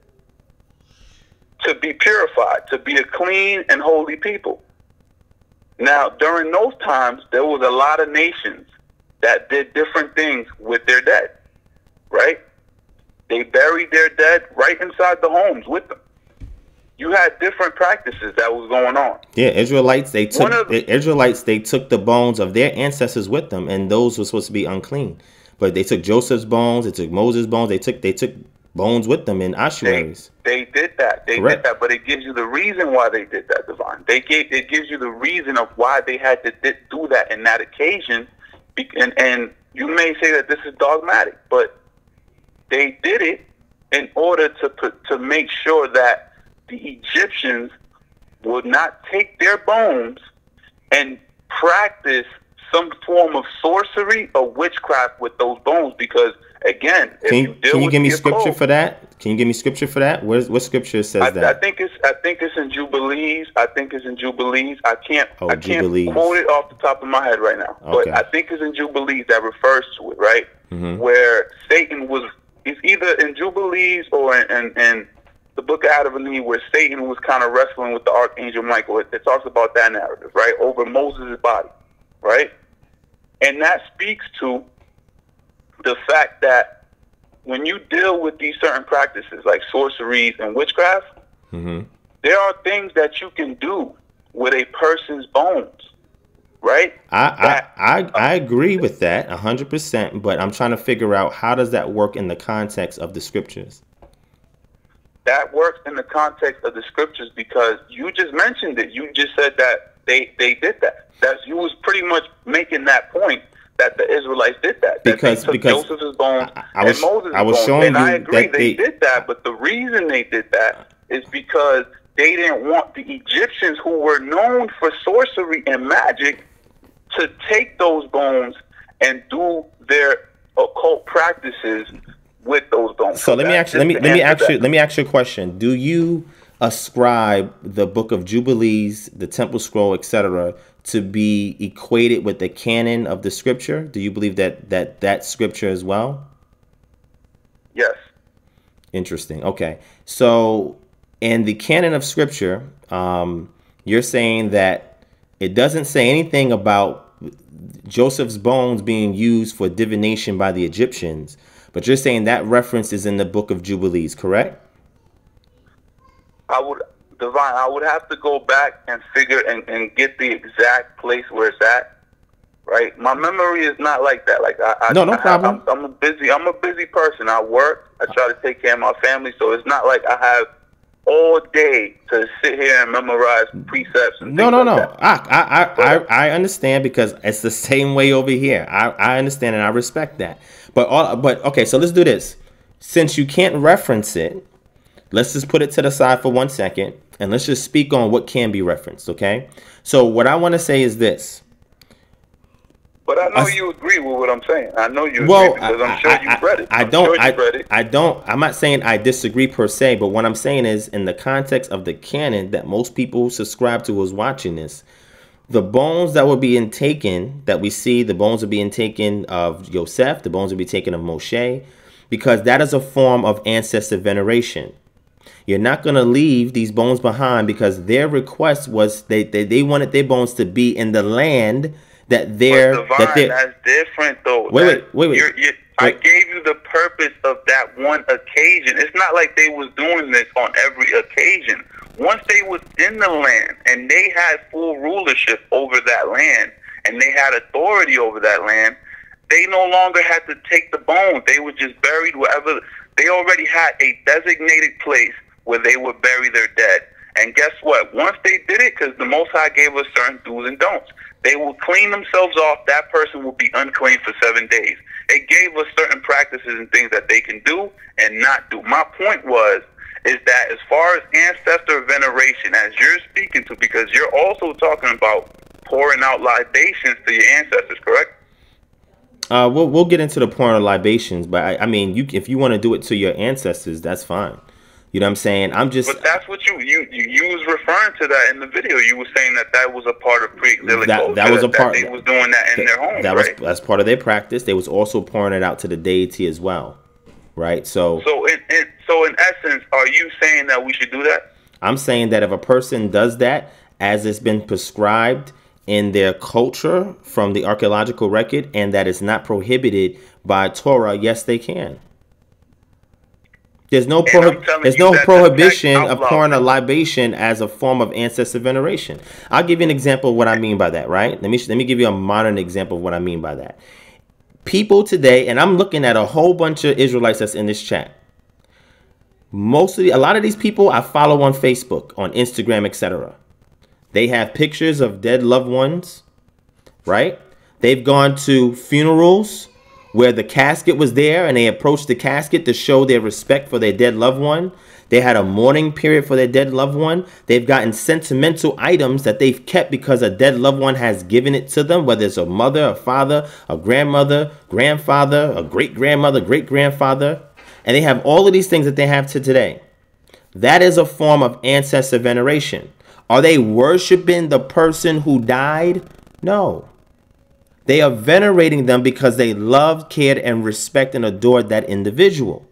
to be purified, to be a clean and holy people. Now, during those times, there was a lot of nations that did different things with their dead, right? They buried their dead right inside the homes with them. You had different practices that was going on. Yeah, Israelites they took of, the Israelites they took the bones of their ancestors with them, and those were supposed to be unclean. But they took Joseph's bones, they took Moses' bones, they took they took bones with them in ossuaries. They, they did that. They Correct. did that, but it gives you the reason why they did that, Divine. They gave it gives you the reason of why they had to do that in that occasion, and and you may say that this is dogmatic, but they did it in order to put, to make sure that the Egyptians would not take their bones and practice some form of sorcery or witchcraft with those bones because again can you, you can you give me scripture for that can you give me scripture for that Where's, what scripture says I, that i think it's i think it's in jubilees i think it's in jubilees i can't oh, i can't jubilees. quote it off the top of my head right now okay. but i think it's in jubilees that refers to it right mm-hmm. where satan was it's either in jubilees or in, in, in the book of Adam and Eve, where Satan was kind of wrestling with the archangel Michael. It, it talks about that narrative, right, over Moses' body, right? And that speaks to the fact that when you deal with these certain practices like sorceries and witchcraft, mm-hmm. there are things that you can do with a person's bones, right? I that, I, I, I agree with that hundred percent, but I'm trying to figure out how does that work in the context of the scriptures. That works in the context of the scriptures because you just mentioned it. You just said that they they did that. That's you was pretty much making that point that the Israelites did that. Because that because Joseph's bones I, I was, and Moses' I was bones. showing and you I agree that they, they did that, but the reason they did that is because they didn't want the Egyptians who were known for sorcery and magic to take those bones and do their occult practices with those bones. So, so let me actually let me let me actually let me ask you a question. Do you ascribe the book of Jubilees, the Temple Scroll, etc., to be equated with the canon of the scripture? Do you believe that that that scripture as well? Yes. Interesting. Okay. So, in the canon of scripture, um, you're saying that it doesn't say anything about Joseph's bones being used for divination by the Egyptians, but you're saying that reference is in the book of Jubilees, correct? I would divine. I would have to go back and figure and, and get the exact place where it's at. Right, my memory is not like that. Like I, I no, no I, problem. I'm, I'm a busy. I'm a busy person. I work. I try to take care of my family. So it's not like I have all day to sit here and memorize precepts. And things No, no, like no. I, I, I, I, I understand because it's the same way over here. I, I understand and I respect that. But all but okay, so let's do this. Since you can't reference it, let's just put it to the side for one second and let's just speak on what can be referenced, okay? So what I want to say is this. But I know I, you agree with what I'm saying. I know you well, agree because I'm sure you've read it. I, I don't. Sure I, I don't. I'm not saying I disagree per se, but what I'm saying is, in the context of the canon that most people subscribe to who's watching this, the bones that were being taken, that we see, the bones are being taken of Yosef, the bones will be taken of Moshe, because that is a form of ancestor veneration. You're not going to leave these bones behind because their request was they, they, they wanted their bones to be in the land that they're Divine, that they're, that's different though. Wait, wait, wait, wait. You're, you're, I gave you the purpose of that one occasion. It's not like they was doing this on every occasion. Once they was in the land and they had full rulership over that land and they had authority over that land, they no longer had to take the bones. They were just buried wherever. They already had a designated place where they would bury their dead. And guess what? Once they did it, because the Most High gave us certain do's and don'ts, they will clean themselves off. That person will be unclean for seven days. It gave us certain practices and things that they can do and not do. My point was is that as far as ancestor veneration, as you're speaking to, because you're also talking about pouring out libations to your ancestors, correct? Uh, we'll we'll get into the pouring of libations, but I, I mean, you if you want to do it to your ancestors, that's fine. You know what I'm saying? I'm just. But that's what you you you, was referring to that in the video. You were saying that that was a part of pre-exilic that, culture. That was a part. they was doing that in that, their home. That right? was that's part of their practice. They was also pouring it out to the deity as well, right? So. So in, in so in essence, are you saying that we should do that? I'm saying that if a person does that, as it's been prescribed in their culture from the archaeological record, and that is not prohibited by Torah, yes, they can. There's no there's no prohibition of pouring a libation as a form of ancestor veneration. I'll give you an example of what I mean by that, right? Let me let me give you a modern example of what I mean by that. People today, and I'm looking at a whole bunch of Israelites that's in this chat. Mostly, a lot of these people I follow on Facebook, on Instagram, etc. They have pictures of dead loved ones, right? They've gone to funerals where the casket was there and they approached the casket to show their respect for their dead loved one. They had a mourning period for their dead loved one. They've gotten sentimental items that they've kept because a dead loved one has given it to them, whether it's a mother, a father, a grandmother, grandfather, a great grandmother, great grandfather. And they have all of these things that they have to today. That is a form of ancestor veneration. Are they worshiping the person who died? No. They are venerating them because they loved, cared, and respect and adored that individual.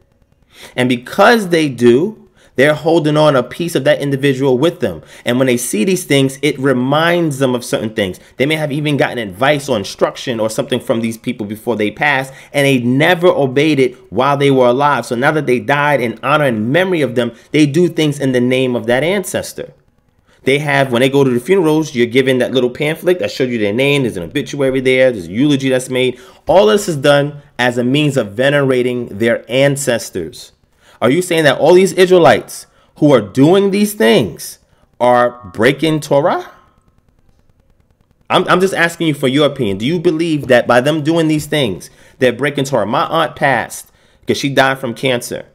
And because they do, they're holding on a piece of that individual with them. And when they see these things, it reminds them of certain things. They may have even gotten advice or instruction or something from these people before they passed, and they never obeyed it while they were alive. So now that they died in honor and memory of them, they do things in the name of that ancestor. They have when they go to the funerals, you're given that little pamphlet that shows you their name. There's an obituary there. There's a eulogy that's made. All this is done as a means of venerating their ancestors. Are you saying that all these Israelites who are doing these things are breaking Torah? I'm, I'm just asking you for your opinion. Do you believe that by them doing these things, they're breaking Torah? My aunt passed because she died from cancer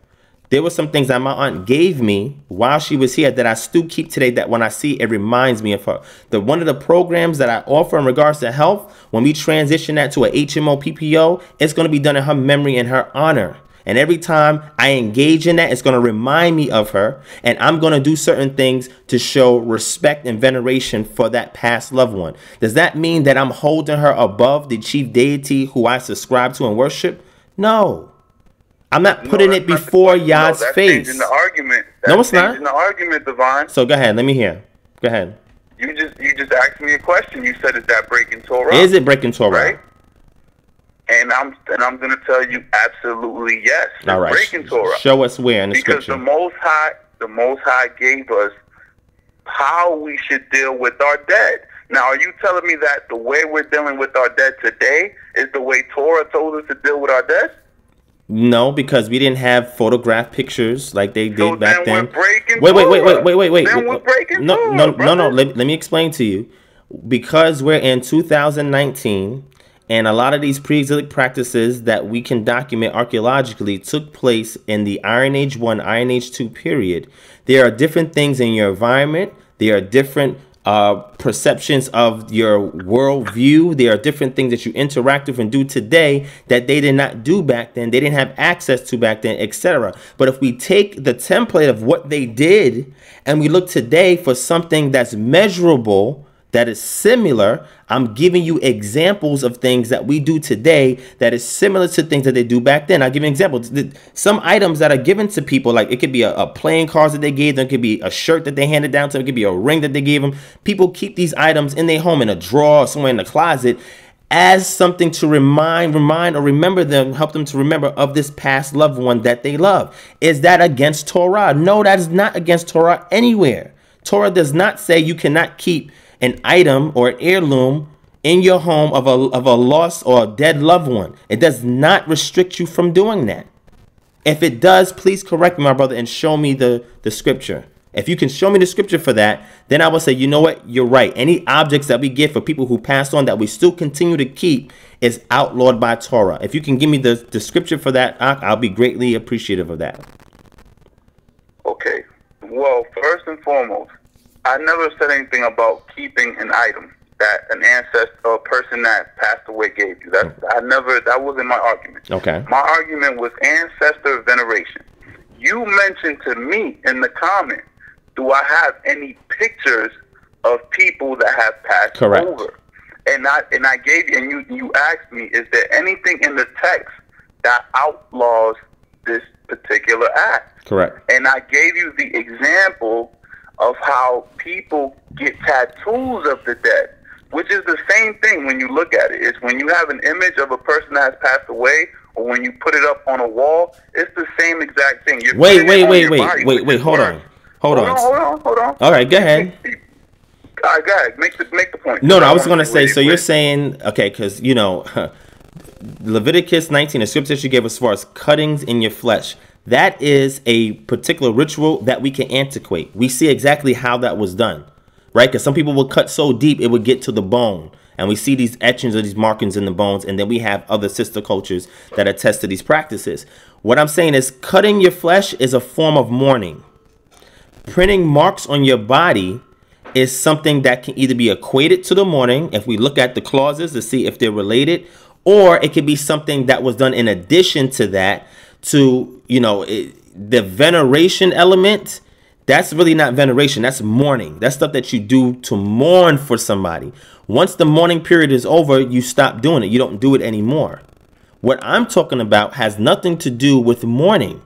there were some things that my aunt gave me while she was here that I still keep today that when I see it reminds me of her. The one of the programs that I offer in regards to health, when we transition that to a HMO PPO, it's going to be done in her memory and her honor. And every time I engage in that, it's going to remind me of her. And I'm going to do certain things to show respect and veneration for that past loved one. Does that mean that I'm holding her above the chief deity who I subscribe to and worship? No. I'm not putting no, it before Yah's no, face. the argument. That's no, it's not. the argument, Divine. So go ahead. Let me hear. Go ahead. You just you just asked me a question. You said, "Is that breaking Torah?" Is it breaking Torah? Right. And I'm and I'm going to tell you absolutely yes. All right. breaking Torah. Show us where in the because scripture. the Most High, the Most High gave us how we should deal with our dead. Now, are you telling me that the way we're dealing with our dead today is the way Torah told us to deal with our dead? No, because we didn't have photograph pictures like they did so back then. Wait, wait, wait, wait, wait, wait, wait. Then we're breaking no, no, no, no. Let, let me explain to you. Because we're in 2019 And a lot of these pre-exilic practices that we can document archaeologically took place in the Iron Age 1, Iron Age 2 period. There are different things in your environment. There are different uh, perceptions of your worldview. There are different things that you interact with and do today that they did not do back then. They didn't have access to back then, etc. But if we take the template of what they did and we look today for something that's measurable, that is similar. I'm giving you examples of things that we do today that is similar to things that they do back then. I'll give you an example. Some items that are given to people, like it could be a, a playing cards that they gave them, it could be a shirt that they handed down to them, it could be a ring that they gave them. People keep these items in their home in a drawer somewhere in the closet as something to remind, remind, or remember them, help them to remember of this past loved one that they love. Is that against Torah? No, that is not against Torah anywhere. Torah does not say you cannot keep an item or an heirloom in your home of a, of a lost or a dead loved one. It does not restrict you from doing that. If it does, please correct me, my brother, and show me the, the scripture. If you can show me the scripture for that, then I will say, you know what? You're right. Any objects that we get for people who passed on that we still continue to keep is outlawed by Torah. If you can give me the, the scripture for that, I'll be greatly appreciative of that. Okay. Well, first and foremost, I never said anything about keeping an item that an ancestor or person that passed away gave you. That mm. I never that wasn't my argument. Okay. My argument was ancestor veneration. You mentioned to me in the comment, do I have any pictures of people that have passed Correct. over? And I and I gave you and you you asked me, is there anything in the text that outlaws this particular act? Correct. And I gave you the example of how people get tattoos of the dead, which is the same thing when you look at it. It's when you have an image of a person that has passed away, or when you put it up on a wall, it's the same exact thing. You're wait, wait, wait, wait, body, wait, wait, hold on. Hold, hold on. Hold on, hold on. All right, go ahead. All right, go ahead. Make the, make the point. No, no, I was going to say, so you're saying, okay, because, you know, Leviticus 19, the scripture you gave as far as cuttings in your flesh, that is a particular ritual that we can antiquate. We see exactly how that was done, right? Because some people would cut so deep it would get to the bone. And we see these etchings or these markings in the bones. And then we have other sister cultures that attest to these practices. What I'm saying is cutting your flesh is a form of mourning. Printing marks on your body is something that can either be equated to the mourning, if we look at the clauses to see if they're related, or it could be something that was done in addition to that to you know it, the veneration element that's really not veneration that's mourning. That's stuff that you do to mourn for somebody. Once the mourning period is over you stop doing it. You don't do it anymore. What i'm talking about has nothing to do with mourning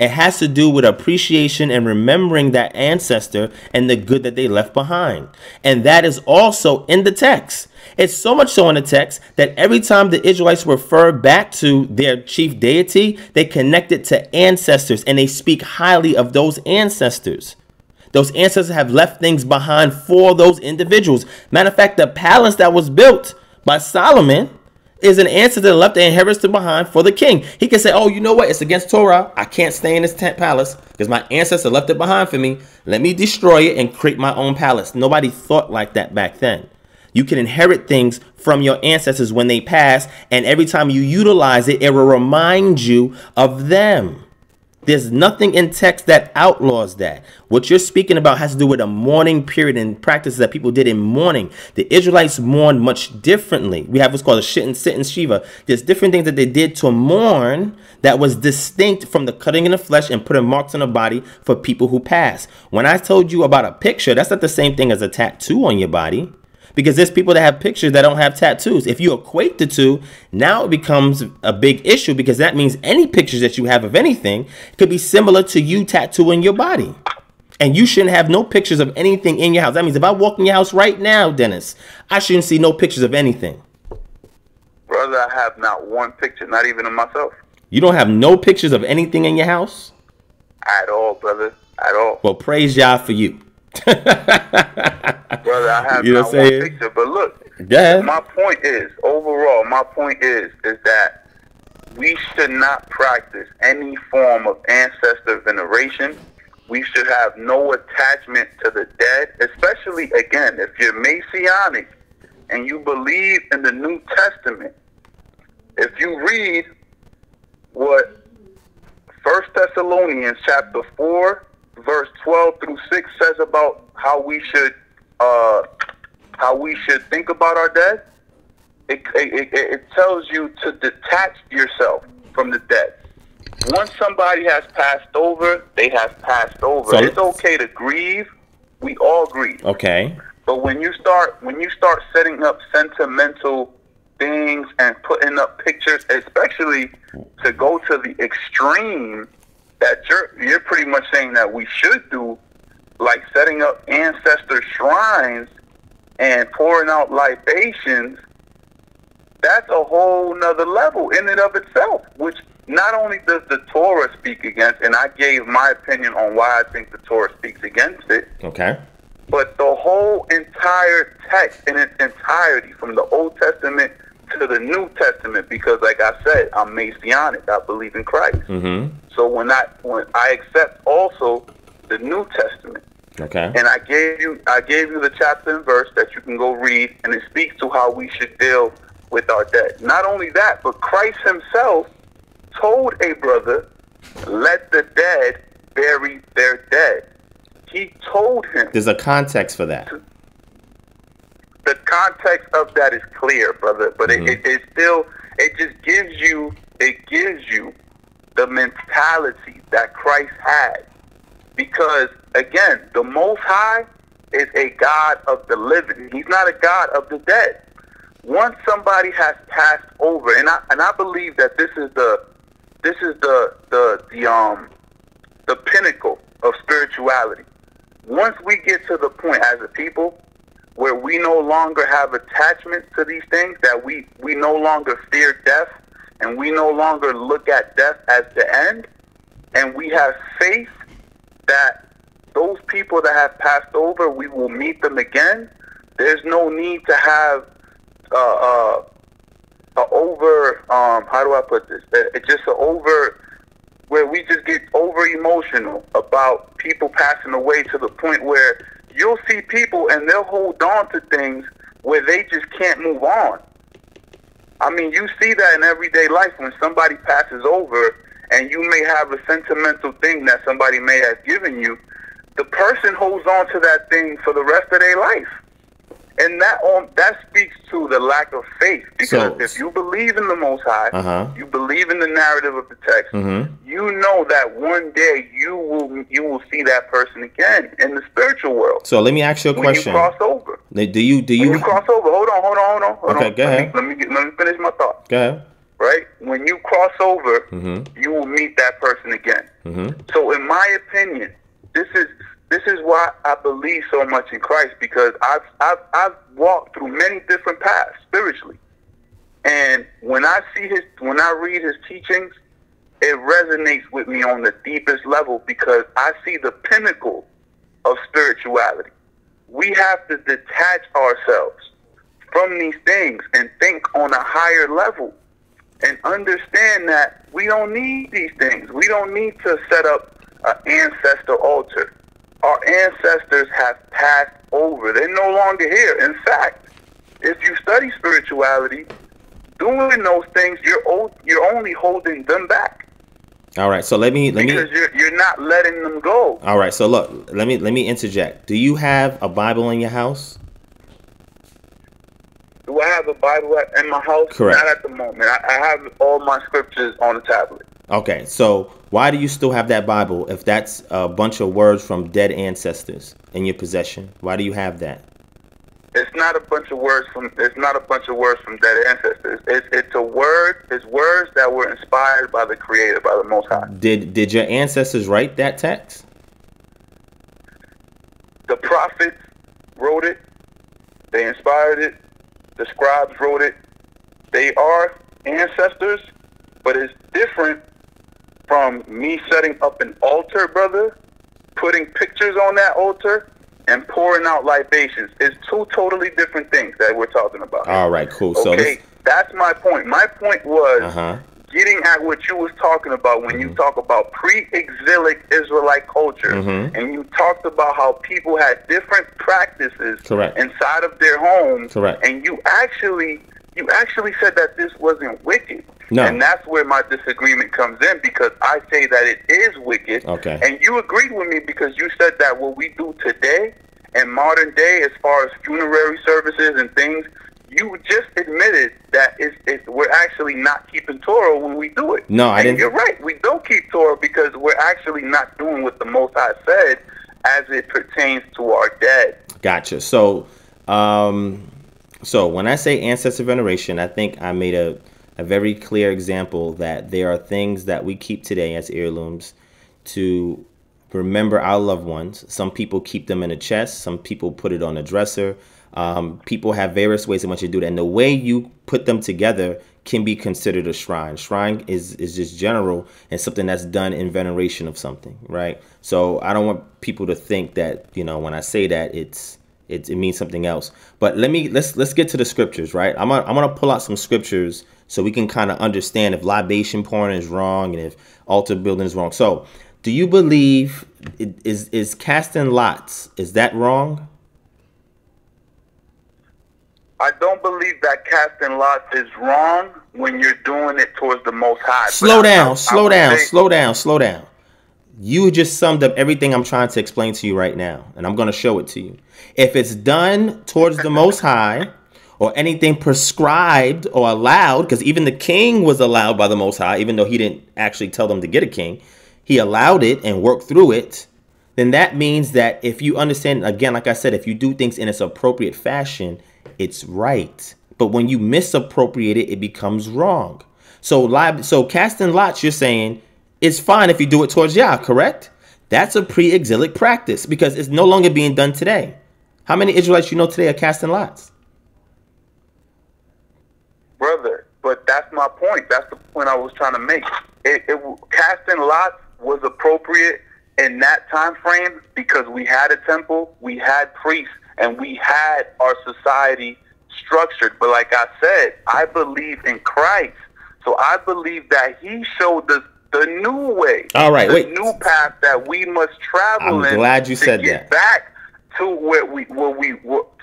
it has to do with appreciation and remembering that ancestor and the good that they left behind and that is also in the text it's so much so in the text that every time the Israelites refer back to their chief deity, they connect it to ancestors and they speak highly of those ancestors. Those ancestors have left things behind for those individuals. Matter of fact, the palace that was built by Solomon is an ancestor left the inheritance behind for the king. He can say, Oh, you know what? It's against Torah. I can't stay in this tent palace because my ancestor left it behind for me. Let me destroy it and create my own palace. Nobody thought like that back then. You can inherit things from your ancestors when they pass, and every time you utilize it, it will remind you of them. There's nothing in text that outlaws that. What you're speaking about has to do with a mourning period and practices that people did in mourning. The Israelites mourned much differently. We have what's called a shit and sit and shiva. There's different things that they did to mourn that was distinct from the cutting in the flesh and putting marks on the body for people who pass. When I told you about a picture, that's not the same thing as a tattoo on your body because there's people that have pictures that don't have tattoos. If you equate the two, now it becomes a big issue because that means any pictures that you have of anything could be similar to you tattooing your body. And you shouldn't have no pictures of anything in your house. That means if I walk in your house right now, Denis, I shouldn't see no pictures of anything. Brother, I have not one picture, not even of myself. You don't have no pictures of anything in your house? At all, brother. At all. Well, praise Yah for you. Brother, I have you know not one picture, but look, yeah. my point is, overall, my point is, is that we should not practice any form of ancestor veneration. We should have no attachment to the dead, especially, again, if you're Messianic and you believe in the New Testament, if you read what First Thessalonians chapter four, verse twelve through six says about how we should uh, how we should think about our dead, it, it, it tells you to detach yourself from the dead. Once somebody has passed over, they have passed over. So, it's okay to grieve. We all grieve. Okay. But when you start when you start setting up sentimental things and putting up pictures, especially to go to the extreme that you're you're pretty much saying that we should do, like setting up ancestor shrines and pouring out libations, that's a whole nother level in and of itself, which not only does the Torah speak against, and I gave my opinion on why I think the Torah speaks against it. Okay. But the whole entire text in its entirety, from the Old Testament to the New Testament, because like I said, I'm Messianic. I believe in Christ. Mm-hmm. So when I when I accept also the New Testament, okay, and I gave you I gave you the chapter and verse that you can go read, and it speaks to how we should deal with our debt. Not only that, but Christ Himself told a brother, "Let the dead bury their dead." He told him. There's a context for that. The context of that is clear, brother, but mm-hmm. it, it, it still it just gives you it gives you the mentality that Christ had. Because again, the Most High is a God of the living. He's not a God of the dead. Once somebody has passed over, and I and I believe that this is the this is the the the um the pinnacle of spirituality. Once we get to the point as a people where we no longer have attachment to these things, that we we no longer fear death, and we no longer look at death as the end, and we have faith that those people that have passed over, we will meet them again. There's no need to have uh, uh, a over um, how do I put this? It's just an over where we just get over emotional about people passing away to the point where you'll see people and they'll hold on to things where they just can't move on. I mean, you see that in everyday life when somebody passes over and you may have a sentimental thing that somebody may have given you, the person holds on to that thing for the rest of their life and that um, that speaks to the lack of faith. Because so, if you believe in the Most High, uh-huh. you believe in the narrative of the text. Mm-hmm. You know that one day you will you will see that person again in the spiritual world. So let me ask you a question. When you cross over. Do you do you, when you cross over? Hold on, hold on, hold on. Hold okay, on. go let ahead. Me, let me get, let me finish my thought. Go ahead. Right when you cross over, mm-hmm. you will meet that person again. Mm-hmm. So, in my opinion, this is this is why I believe so much in Christ because I've, I've, I've walked through many different paths spiritually. And when I see his, when I read his teachings, it resonates with me on the deepest level because I see the pinnacle of spirituality. We have to detach ourselves from these things and think on a higher level and understand that we don't need these things. We don't need to set up an ancestor altar our ancestors have passed over. They're no longer here. In fact, if you study spirituality, doing those things, you're old, you're only holding them back. All right, so let me let because me because you're you're not letting them go. All right, so look, let me let me interject. Do you have a Bible in your house? Do I have a Bible in my house? Correct. Not at the moment. I, I have all my scriptures on the tablet. Okay, so why do you still have that Bible if that's a bunch of words from dead ancestors in your possession? Why do you have that? It's not a bunch of words from. It's not a bunch of words from dead ancestors. It's it's a word. It's words that were inspired by the Creator, by the Most High. Did did your ancestors write that text? The prophets wrote it. They inspired it. The scribes wrote it. They are ancestors, but it's different from me setting up an altar, brother, putting pictures on that altar, and pouring out libations. is two totally different things that we're talking about. All right, cool. Okay, so that's my point. My point was uh-huh. getting at what you was talking about when mm-hmm. you talk about pre-exilic Israelite culture, mm-hmm. and you talked about how people had different practices Correct. inside of their homes. Correct. And you actually you actually said that this wasn't wicked. No. And that's where my disagreement comes in because I say that it is wicked. Okay. And you agreed with me because you said that what we do today in modern day, as far as funerary services and things, you just admitted that it's, it's, we're actually not keeping Torah when we do it. No, I and didn't- You're right. We don't keep Torah because we're actually not doing what the Most High said as it pertains to our dead. Gotcha. So, um, so when I say ancestor veneration, I think I made a, a very clear example that there are things that we keep today as heirlooms to remember our loved ones. Some people keep them in a chest. Some people put it on a dresser. Um, people have various ways in which to do that, and the way you put them together can be considered a shrine. Shrine is is just general and something that's done in veneration of something, right? So I don't want people to think that you know when I say that it's it, it means something else. But let me let's let's get to the scriptures, right? I'm gonna, I'm gonna pull out some scriptures so we can kind of understand if libation pouring is wrong and if altar building is wrong. So, do you believe it, is is casting lots is that wrong? I don't believe that casting lots is wrong when you're doing it towards the Most High. Slow I- down, I- I slow would down, say- slow down, slow down. You just summed up everything I'm trying to explain to you right now, and I'm going to show it to you. If it's done towards the Most High, or anything prescribed or allowed, because even the king was allowed by the Most High, even though he didn't actually tell them to get a king, he allowed it and worked through it. Then that means that if you understand, again, like I said, if you do things in its appropriate fashion, it's right. But when you misappropriate it, it becomes wrong. So live, so casting lots, you're saying it's fine if you do it towards Yah, correct? That's a pre-exilic practice because it's no longer being done today. How many Israelites you know today are casting lots? brother. But that's my point. That's the point I was trying to make. It, it casting lots was appropriate in that time frame because we had a temple, we had priests, and we had our society structured. But like I said, I believe in Christ, so I believe that He showed us the new way. All right, the wait. new path that we must travel I'm glad you said that. Back to where we where we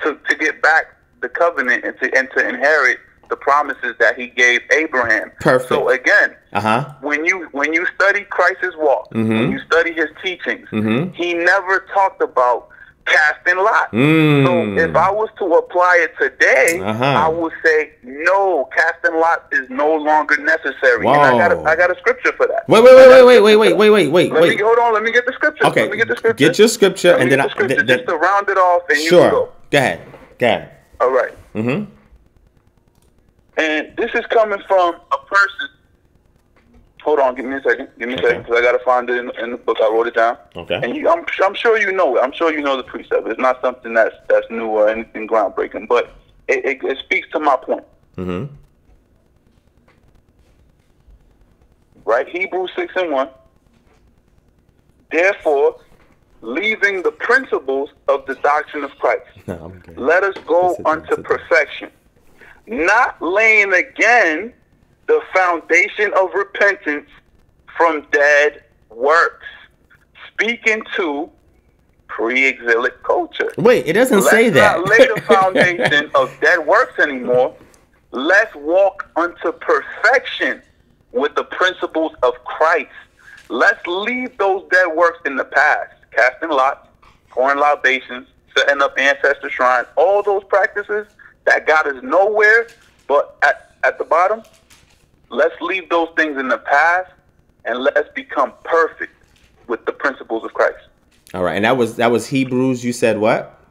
to to get back the covenant and to and to inherit the promises that he gave Abraham. Perfect. So again, Uh huh. when you when you study Christ's walk, Mhm. when you study his teachings, Mhm. he never talked about casting lots. Mm. So if I was to apply it today, Uh-huh. I would say no, casting lots is no longer necessary. And I got a, got a scripture for that. Wait, wait, wait, wait, wait, wait, wait, wait, wait, wait, Let wait. me hold on. Let me get the scripture. Okay, Let me get the scripture. get your scripture, Let and then the I- th- th- just to round it off, and you Sure. go. Go ahead. Go ahead. All right. Mm-hmm. And this is coming from a person. Hold on, give me a second. Give me a Okay. second, because I gotta find it in, in the book. I wrote it down. Okay. And you, I'm, I'm sure you know it. I'm sure you know the precept. It's not something that's that's new or anything groundbreaking, but it, it, it speaks to my point. Mm-hmm. Right? Hebrews six and one. Therefore, leaving the principles of the doctrine of Christ. No, let us go unto perfection, not laying again the foundation of repentance from dead works, speaking to pre-exilic culture. Wait, it doesn't Let's say that. not lay the foundation of dead works anymore. Let's walk unto perfection with the principles of Christ. Let's leave those dead works in the past. Casting lots, pouring libations, setting up ancestor shrines, all those practices that got us nowhere but at, at the bottom. Let's leave those things in the past and let's become perfect with the principles of Christ. All right, and that was that was Hebrews. You said what?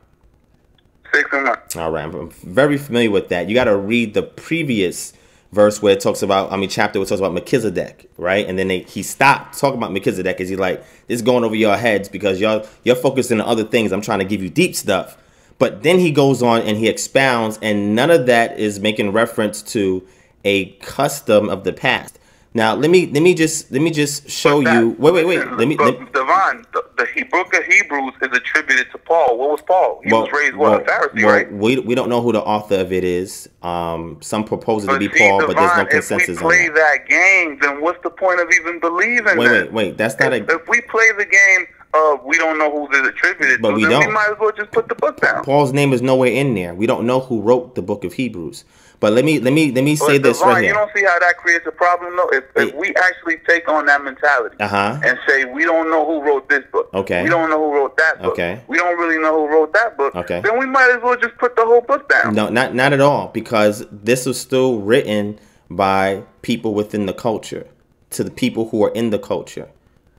Six and one. All right, I'm very familiar with that. You got to read the previous verse where it talks about, I mean, chapter where it talks about Melchizedek, right? And then they, he stopped talking about Melchizedek because he's like, this is going over your heads because y'all you're focusing on other things. I'm trying to give you deep stuff. But then he goes on and he expounds, and none of that is making reference to a custom of the past. Now let me let me just let me just show that- you. Wait, wait, wait. Let me. But Let, Devon, the, the book of Hebrews is attributed to Paul. What was Paul? He was raised what a Pharisee, well, right? We, we don't know who the author of it is. Um, some propose it to be see, Paul, but there's no Devon, consensus if we on play that. that game, then what's the point of even believing Wait, that? wait, wait. That's not if, a. if we play the game of we don't know who this attributed But to, we don't. we might as well just put the book down. Paul's name is nowhere in there. We don't know who wrote the book of Hebrews. But let me let me let me say this Divine, right You don't see how that creates a problem though. If, if we actually take on that mentality Uh-huh. and say we don't know who wrote this book, Okay. we don't know who wrote that book, Okay. we don't really know who wrote that book, Okay. then we might as well just put the whole book down. No, not not at all, because this was still written by people within the culture to the people who are in the culture.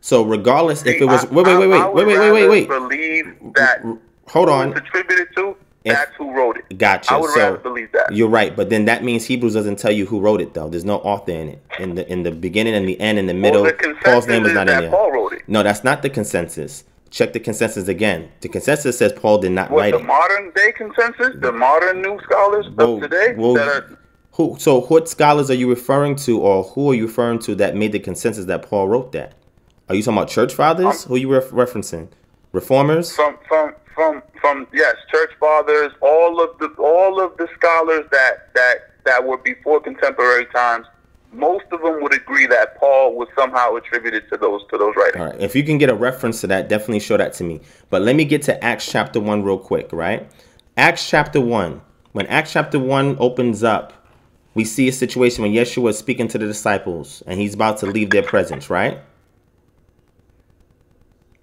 So regardless if it was I- wait wait wait I- I wait wait wait wait wait wait Believe that hold on. it's attributed to. That's who wrote it. Gotcha. I would so rather believe that. You're right, but then that means Hebrews doesn't tell you who wrote it though. There's no author in it. In the in the beginning and the end and the middle, well, the Paul's name is not in there. Paul wrote it. No, that's not the consensus. Check the consensus again. The consensus says Paul did not What write the it. modern day consensus, the modern new scholars Well, of today well, that are Who? So what scholars are you referring to, or who are you referring to that made the consensus that Paul wrote that? Are you talking about church fathers? who are you ref- referencing? Reformers? from from from from yes, church fathers, all of the all of the scholars that that that were before contemporary times, most of them would agree that Paul was somehow attributed to those to those writings. All right. If you can get a reference to that, definitely show that to me. But let me get to Acts chapter 1 real quick, right? Acts chapter 1. When Acts chapter 1 opens up, we see a situation when Yeshua is speaking to the disciples and he's about to leave their presence, right?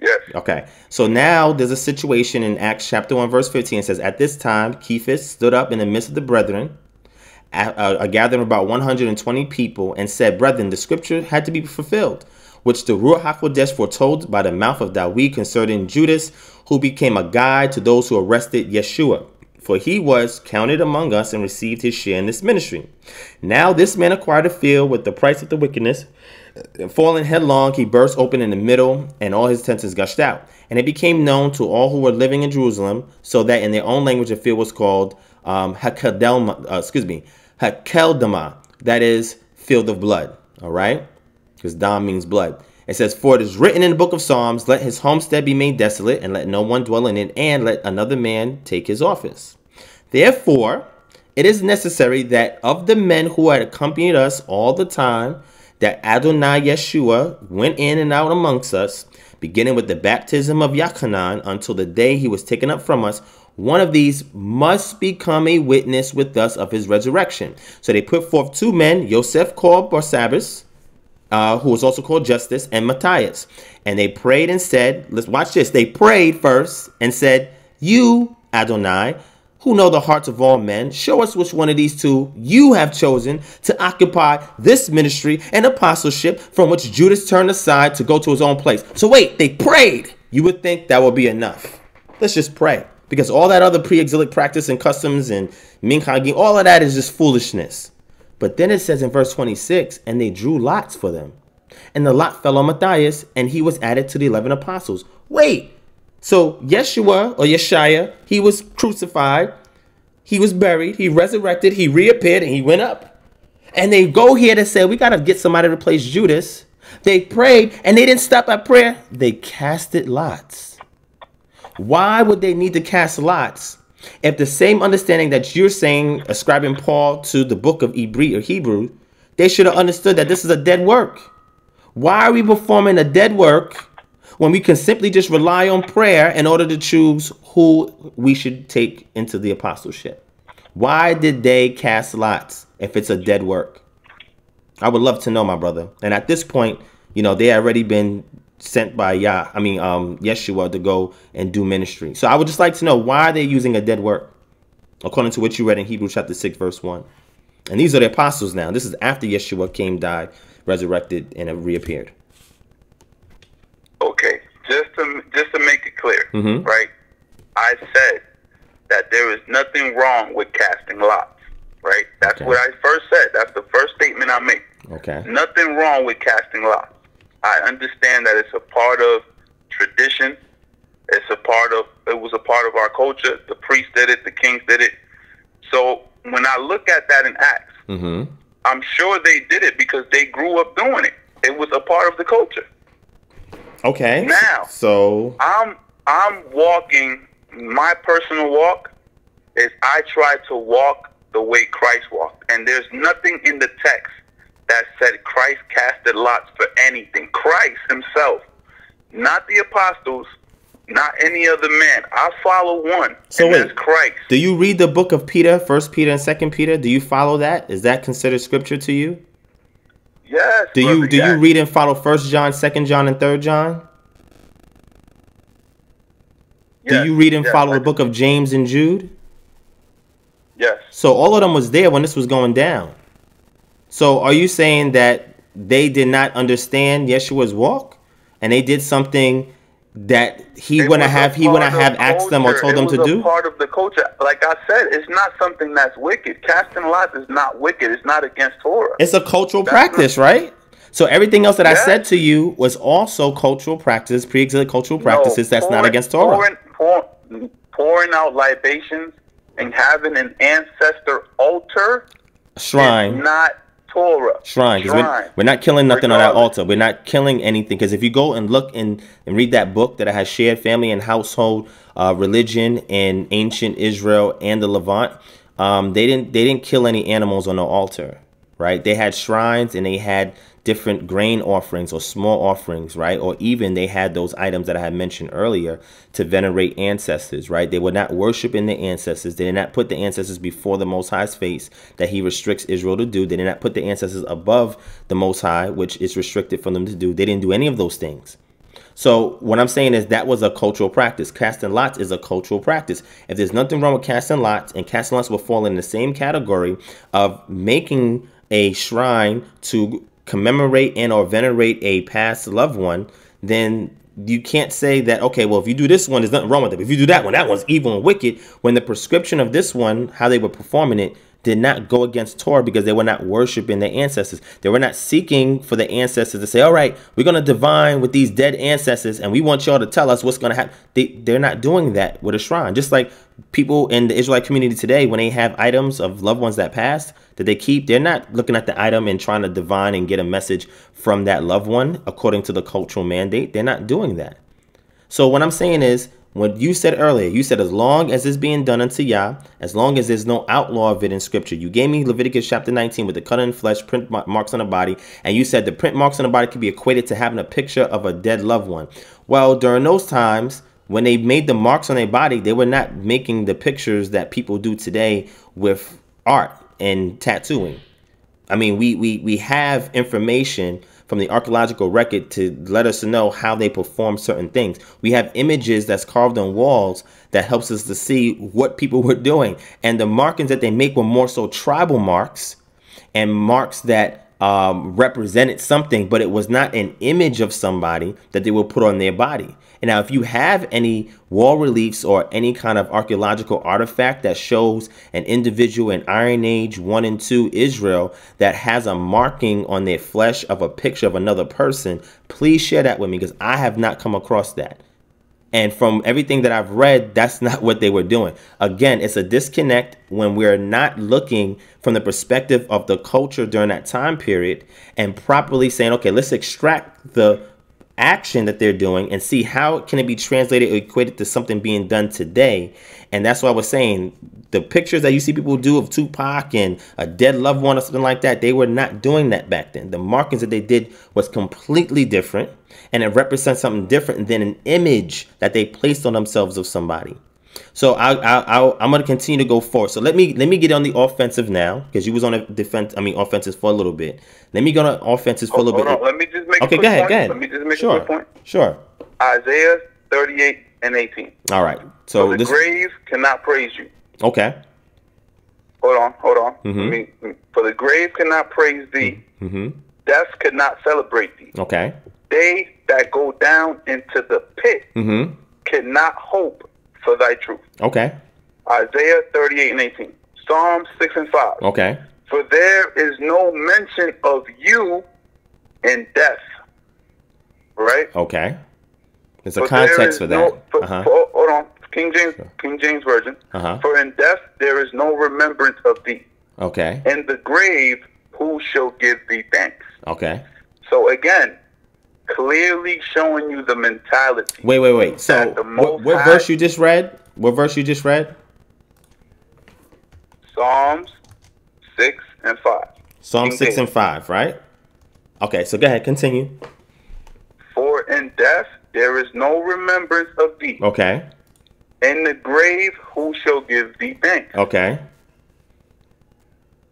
Yes. Okay. So now there's a situation in Acts chapter 1, verse 15. It says, At this time, Cephas stood up in the midst of the brethren, a, a, gathering of about 120 people, and said, Brethren, the scripture had to be fulfilled, which the Ruach HaKodesh foretold by the mouth of Dawid concerning Judas, who became a guide to those who arrested Yeshua. For he was counted among us and received his share in this ministry. Now this man acquired a field with the price of the wickedness, Falling headlong, he burst open in the middle, and all his tents gushed out. And it became known to all who were living in Jerusalem, so that in their own language the field was called um, uh, excuse me, Hakeldama, that is field of blood. All right, because Dam means blood. It says, "For it is written in the book of Psalms, let his homestead be made desolate, and let no one dwell in it, and let another man take his office." Therefore, it is necessary that of the men who had accompanied us all the time, that Adonai Yeshua went in and out amongst us, beginning with the baptism of Yachanan until the day he was taken up from us. One of these must become a witness with us of his resurrection. So they put forth two men, Yosef called Barsabbas, uh, who was also called Justus, and Matthias. And they prayed and said, let's watch this. They prayed first and said, You, Adonai, who know the hearts of all men, show us which one of these two you have chosen to occupy this ministry and apostleship from which Judas turned aside to go to his own place. So wait, they prayed. You would think that would be enough. Let's just pray. Because all that other pre-exilic practice and customs and minhagim, all of that is just foolishness. But then it says in verse 26, and they drew lots for them. And the lot fell on Matthias, and he was added to the 11 apostles. Wait, so Yeshua or Yeshaya, he was crucified, he was buried, he resurrected, he reappeared, and he went up. And they go here to say, we got to get somebody to replace Judas. They prayed, and they didn't stop at prayer. They casted lots. Why would they need to cast lots if the same understanding that you're saying, ascribing Paul to the book of Hebrew or Hebrew, they should have understood that this is a dead work. Why are we performing a dead work when we can simply just rely on prayer in order to choose who we should take into the apostleship? Why did they cast lots if it's a dead work? I would love to know, my brother. And at this point, you know, they already been sent by Yah, I mean, um, Yeshua to go and do ministry. So I would just like to know why they're using a dead work, according to what you read in Hebrews chapter 6, verse 1. And these are the apostles now. This is after Yeshua came, died, resurrected, and reappeared. Okay, just to just to make it clear, Mhm. right? I said that there is nothing wrong with casting lots, right? That's Okay. what I first said. That's the first statement I make. Okay. Nothing wrong with casting lots. I understand that it's a part of tradition. It's a part of it was a part of our culture. The priests did it, the kings did it. So when I look at that in Acts, Mm-hmm. I'm sure they did it because they grew up doing it. It was a part of the culture. Okay. Now- So, I'm I'm walking my personal walk is I try to walk the way Christ walked. And there's nothing in the text that said Christ casted lots for anything. Christ himself, not the apostles, not any other man. I follow one. So wait, that's Christ. Do you read the book of Peter, First Peter and Second Peter? Do you follow that? Is that considered scripture to you? Yes. Do you do you read and follow First John, Second John, and Third John? Yes, Do you read and yes, follow the book of James and Jude? Yes. So all of them was there when this was going down. So are you saying that they did not understand Yeshua's walk, and they did something that he It wouldn't have he wouldn't have asked them or told It them to do? Part of the culture, like I said, it's not something that's wicked. Casting lots is not wicked. It's not against Torah. It's a cultural That's practice, right? So everything else that I said to you was also cultural practice, pre-existing cultural practices No, that's not against Torah. Pouring, pour, pouring out libations and having an ancestor altar Shrine. not Torah. shrine because we're, Shrine. we're not killing nothing on that altar we're not killing anything because if you go and look and, and read that book that has shared family and household uh, religion in ancient israel and the levant um, they didn't they didn't kill any animals on the altar right they had shrines and they had different grain offerings or small offerings right? Or even they had those items that i had mentioned earlier to venerate ancestors right? They were not worshiping the ancestors. They did not put the ancestors before the most high's face that he restricts israel to do. They did not put the ancestors above the most high which is restricted for them to do. They didn't do any of those things. So what I'm saying is that was a cultural practice. Casting lots is a cultural practice. If there's nothing wrong with casting lots, and casting lots will fall in the same category of making a shrine to commemorate and or venerate a past loved one, then you can't say that okay well if you do this one there's nothing wrong with it. If you do that one that one's evil and wicked. When the prescription of this one how they were performing it did not go against Torah because they were not worshiping their ancestors. They were not seeking for the ancestors to say, all right, we're going to divine with these dead ancestors and we want y'all to tell us what's going to happen. They, they're not doing that with a shrine. Just like people in the Israelite community today, when they have items of loved ones that passed that they keep, they're not looking at the item and trying to divine and get a message from that loved one according to the cultural mandate. They're not doing that. So what I'm saying is, when you said earlier, you said as long as it's being done unto Yah, as long as there's no outlaw of it in scripture. You gave me Leviticus chapter 19 with the cut in flesh, print marks on the body, and you said the print marks on the body could be equated to having a picture of a dead loved one. Well, during those times, when they made the marks on their body, they were not making the pictures that people do today with art and tattooing. I mean, we we we have information from the archaeological record to let us know how they perform certain things. We have images that's carved on walls that helps us to see what people were doing, and the markings that they make were more so tribal marks and marks that um, represented something, but it was not an image of somebody that they will put on their body. And now, if you have any wall reliefs or any kind of archaeological artifact that shows an individual in Iron Age 1 and 2 Israel that has a marking on their flesh of a picture of another person, please share that with me because I have not come across that. And from everything that I've read, that's not what they were doing. Again, it's a disconnect when we're not looking from the perspective of the culture during that time period and properly saying, okay, let's extract the action that they're doing and see how can it be translated or equated to something being done today. And that's why I was saying the pictures that you see people do of Tupac and a dead loved one or something like that, they were not doing that back then. The markings that they did was completely different and it represents something different than an image that they placed on themselves of somebody. So I, I, I, I'm going to continue to go forward. So let me let me get on the offensive now because you was on a defense. I mean offenses for a little bit. Let me go on offenses for a little Hold bit. on, let me just make okay, go ahead, point. go ahead. Let me just make sure, a point. sure. Isaiah 38 and 18. All right. So So the this. grave cannot praise you. Okay. Hold on, hold on. Mhm. Let me- for the grave cannot praise thee. Mm-hmm. Death could not celebrate thee. Okay. They that go down into the pit Mm-hmm. cannot hope for thy truth. Okay. Isaiah 38 and 18. Psalm 6 and 5. Okay. For there is no mention of you in death. Right? Okay. There's a For context is for no- that. for- Uh huh. for- hold on. King James King James Version. Uh-huh. For in death there is no remembrance of thee. Okay. In the grave who shall give thee thanks? Okay. So again, clearly showing you the mentality. Wait, wait, wait. So what, what High- verse you just read? What verse you just read? Psalms 6 and 5. Psalm King six James. and five, right? Okay. So go ahead. Continue. For in death there is no remembrance of thee. Okay. In the grave, who shall give thee thanks? Okay.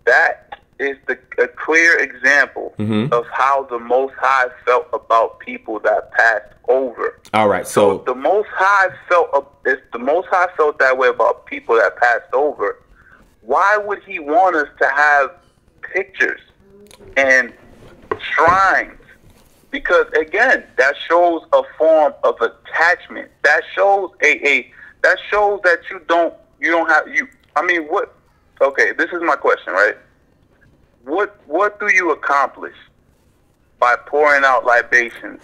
That is the a clear example Mhm. of how the Most High felt about people that passed over. All right. So So the Most High felt if the Most High felt that way about people that passed over, why would He want us to have pictures and shrines? Because again, that shows a form of attachment. That shows a, a that shows that you don't you don't have you. I mean, what? Okay, this is my question, right? What what do you accomplish by pouring out libations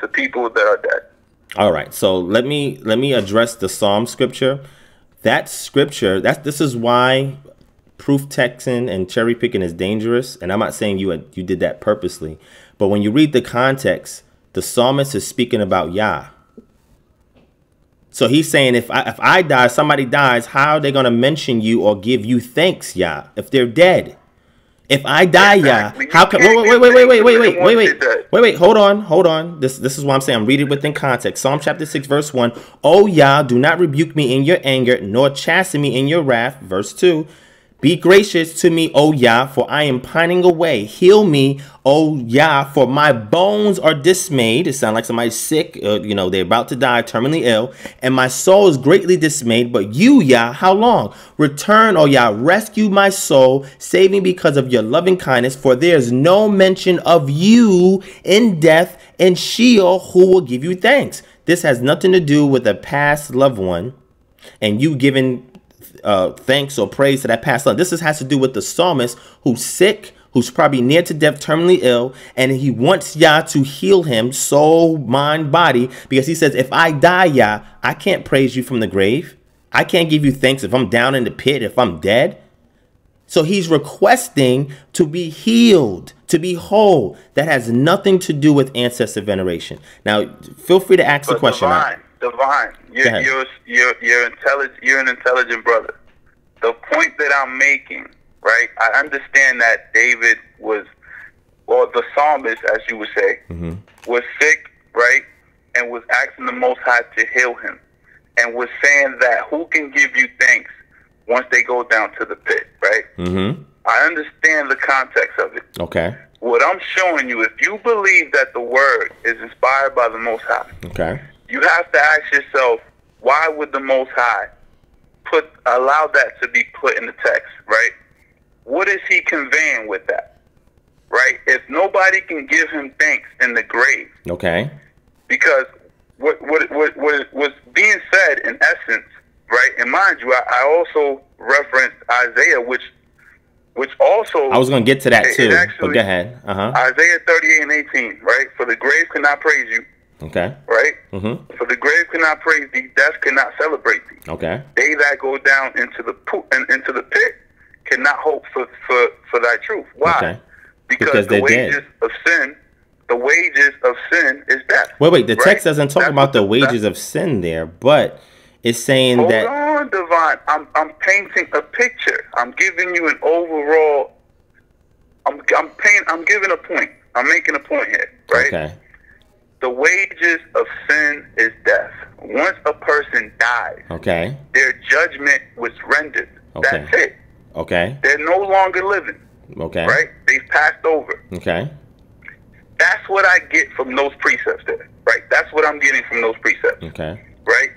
to people that are dead? All right. So let me let me address the Psalm scripture. That scripture, that's this is why proof texting and cherry picking is dangerous. And I'm not saying you you did that purposely, but when you read the context, the psalmist is speaking about Yah. So he's saying if I if I die, somebody dies, how are they gonna mention you or give you thanks, Yah, if they're dead? If I die, Exactly. You how can't Wait, wait, wait, wait, wait, wait, wait, wait, wait, wait, wait. Hold on, hold on. This this is what I'm saying. I'm reading within context. Psalm chapter six, verse one. Oh Yah, do not rebuke me in your anger, nor chasten me in your wrath. Verse two. Be gracious to me, O Yah, for I am pining away. Heal me, O Yah, for my bones are dismayed. It sounds like somebody's sick. Uh, you know, they're about to die, terminally ill. And my soul is greatly dismayed. But you, Yah, how long? Return, O Yah, rescue my soul. Save me because of your loving kindness. For there is no mention of you in death and Sheol who will give you thanks. This has nothing to do with a past loved one and you giving uh, thanks or praise to that past love. This is, has to do with the psalmist who's sick, who's probably near to death, terminally ill, and he wants Yah to heal him, soul, mind, body, because he says, if I die, Yah, I can't praise you from the grave. I can't give you thanks if I'm down in the pit, if I'm dead. So he's requesting to be healed, to be whole. That has nothing to do with ancestor veneration. Now, feel free to ask the But question. divine, divine. You're, you're you're you're intelligent. You're an intelligent brother. The point that I'm making, right? I understand that David was, or the psalmist, as you would say, Mm-hmm. was sick, right, and was asking the Most High to heal him, and was saying that who can give you thanks once they go down to the pit, right? Mm-hmm. I understand the context of it. Okay. What I'm showing you, if you believe that the word is inspired by the Most High, Okay. You have to ask yourself, why would the Most High put allow that to be put in the text, right? What is he conveying with that, right? If nobody can give him thanks in the grave, Okay. because what what what what was being said in essence, right? And mind you, I, I also referenced Isaiah, which which also I was gonna get to that too, but go ahead. Uh huh. Isaiah 38 and 18, right? For the grave cannot praise you, Okay. right? Mm-hmm. For the grave cannot praise thee, death cannot celebrate thee. Okay. They that go down into the poop and into the pit cannot hope for for, for thy truth. Why? Okay. Because, Because the wages dead. of sin, the wages of sin is death. Wait, wait. The right? text doesn't talk That's about the wages of sin there, but it's saying Hold that. on, Divine. I'm I'm painting a picture. I'm giving you an overall. I'm I'm paint. I'm giving a point. I'm making a point here, right? Okay. The wages of sin is death. Once a person dies, Okay. their judgment was rendered. Okay. That's it. Okay. They're no longer living, Okay. right? They've passed over. Okay. That's what I get from those precepts there, right? That's what I'm getting from those precepts, Okay. right?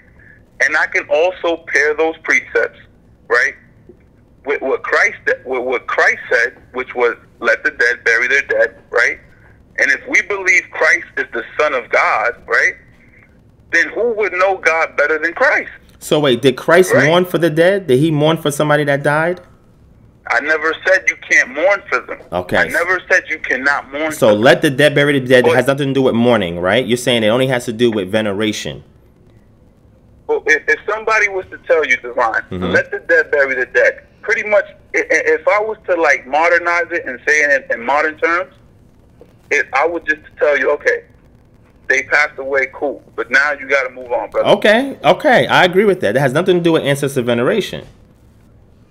And I can also pair those precepts, right, with what Christ with what Christ said, which was let the dead bury their dead, right? And if we believe Christ is the Son of God, right, then who would know God better than Christ? So wait, did Christ Right. mourn for the dead? Did he mourn for somebody that died? I never said you can't mourn for them. Okay. I never said you cannot mourn So for them. let the dead bury the dead. It has nothing to do with mourning, right? You're saying it only has to do with veneration. Well, if, if somebody was to tell you, Divine, Mhm. let the dead bury the dead, pretty much, if I was to like modernize it and say it in, in modern terms, it, I would just tell you, okay, they passed away, cool, but now you got to move on, brother. Okay. Okay. I agree with that. That has nothing to do with ancestor veneration.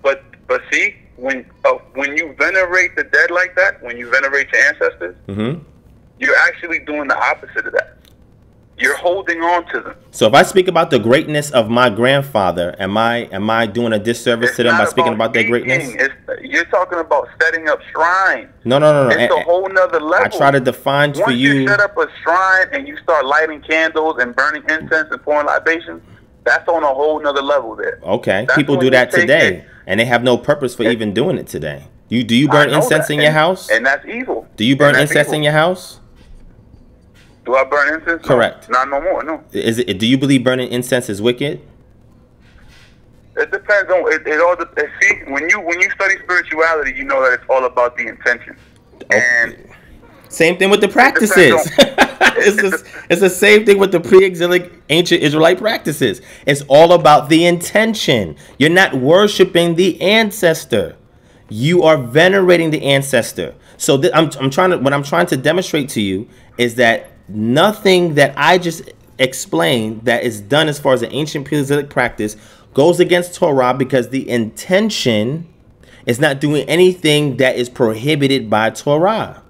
But but see, when uh, when you venerate the dead like that, when you venerate your ancestors, Mm-hmm. you're actually doing the opposite of that. You're holding on to them. So if I speak about the greatness of my grandfather, am I am I doing a disservice It's to them by speaking about their greatness? It's, you're talking about setting up shrines. No, no, no, no. It's And- a whole nother level. I try to define Once for you Once you. set up a shrine and you start lighting candles and burning incense and pouring libations, that's on a whole nother level there. Okay, That's people do that today, it- and they have no purpose for even doing it today. You do you burn incense that, in your and- house? And that's evil. Do you burn incense evil. in your house? Do I burn incense? No. Correct. Not no more. No. Is it? Do you believe burning incense is wicked? It depends on it. it all. de- it- See, when you when you study spirituality, you know that it's all about the intention. Oh. And Same thing with the practices. it's, the, it's the same thing with the pre-exilic ancient Israelite practices. It's all about the intention. You're not worshiping the ancestor. You are venerating the ancestor. So th- I'm, I'm trying to what I'm trying to demonstrate to you is that nothing that I just explained that is done as far as the ancient pre-exilic practice goes against Torah because the intention is not doing anything that is prohibited by Torah.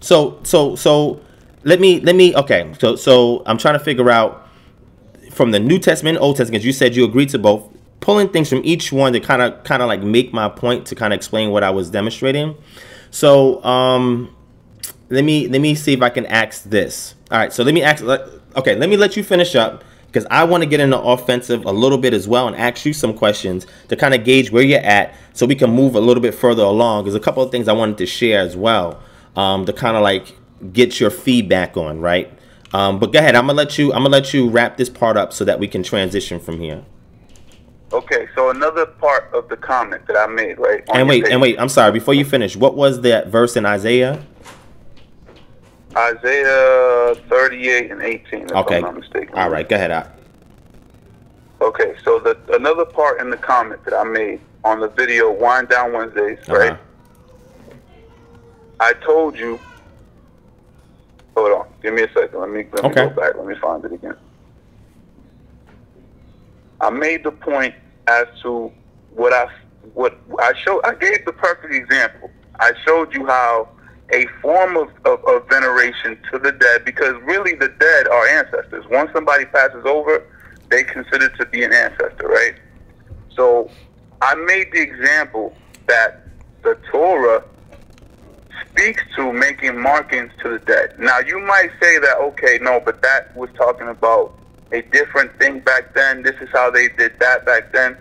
So so so let me let me okay. So so I'm trying to figure out from the New Testament, Old Testament. You said you agreed to both. Pulling things from each one to kind of kind of like make my point to kind of explain what I was demonstrating. So um, let me let me see if I can ask this. All right. So let me ask. Okay. Let me let you finish up because I want to get into offensive a little bit as well and ask you some questions to kind of gauge where you're at so we can move a little bit further along. There's a couple of things I wanted to share as well um, to kind of like get your feedback on, right? Um, but go ahead. I'm gonna let you. I'm gonna let you wrap this part up so that we can transition from here. okay, so another part of the comment that I made, right? And wait, and wait. I'm sorry. Before you finish, what was that verse in Isaiah? Isaiah 38 and 18, if Okay. I'm not mistaken. All right. Go ahead. Out. Okay, so the another part in the comment that I made on the video Wind Down Wednesdays, right? Uh-huh. I told you. Hold on, give me a second. Let me let me Okay. go back. Let me find it again. I made the point as to what I what I showed. I gave the perfect example. I showed you how a form of, of, of veneration to the dead, because really the dead are ancestors. Once somebody passes over, they consider to be an ancestor, right? So I made the example that the Torah speaks to making markings to the dead. Now you might say that okay, no, but that was talking about a different thing back then. This is how they did that back then.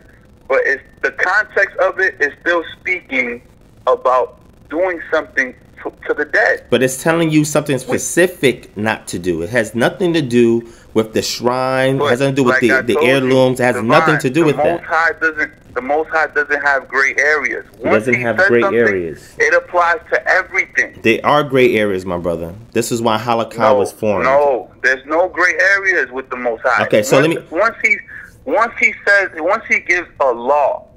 But it's the context of it is still speaking about doing something to, to the dead. But it's telling you something specific not to do. It has nothing to do with the shrine. It has nothing to do with like the, the told you, heirlooms. It has Divine, nothing to do with Most that. High doesn't. The Most High doesn't have gray areas. Once doesn't he have gray areas. It applies to everything. They are gray areas, my brother. This is why Halakha no, was formed. No, there's no gray areas with the Most High. Okay, so once, let me- Once he, once he says, once he gives a law,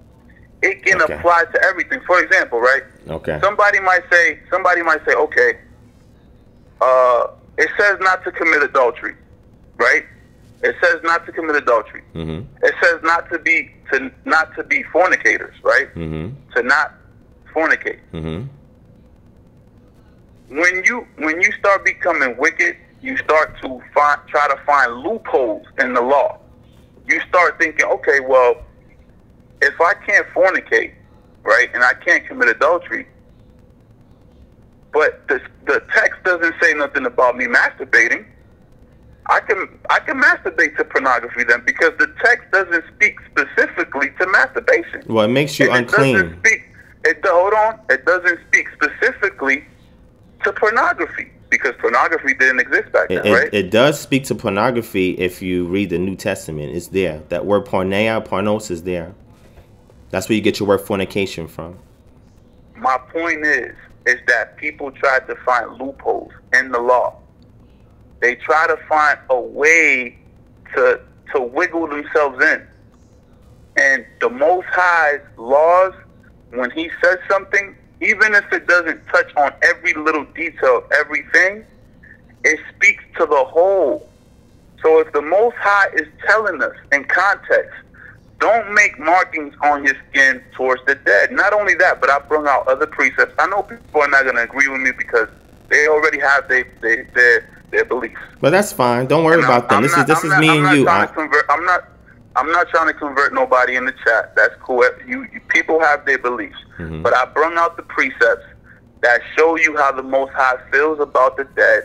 it can Okay. apply to everything. For example, right? Okay. Somebody might say, somebody might say, okay, uh, it says not to commit adultery, right? It says not to commit adultery. Mm-hmm. It says not to be to not to be fornicators, right? Mm-hmm. To not fornicate. Mm-hmm. when you when you start becoming wicked, you start to find try to find loopholes in the law. You start thinking, okay, well, if I can't fornicate, right, and I can't commit adultery, but the the text doesn't say nothing about me masturbating. I can I can masturbate to pornography then because the text doesn't speak specifically to masturbation. Well, it makes you And It doesn't unclean. speak. It hold on. It doesn't speak specifically to pornography because pornography didn't exist back then, it, right? it does speak to pornography if you read the New Testament. It's there. That word porneia, pornos is there. That's where you get your word fornication from. My point is, is that people try to find loopholes in the law. They try to find a way to to wiggle themselves in. And the Most High's laws, when He says something, even if it doesn't touch on every little detail everything, it speaks to the whole. So if the Most High is telling us in context, don't make markings on your skin towards the dead. Not only that, but I bring out other precepts. I know people are not going to agree with me because they already have their they, their their beliefs. But that's fine. Don't worry And about them. I'm This not- is this I'm is not- me I'm and you. I, convert, I'm not. I'm not trying to convert nobody in the chat. That's cool. You, you people have their beliefs, Mm-hmm. but I brung out the precepts that show you how the Most High feels about the dead,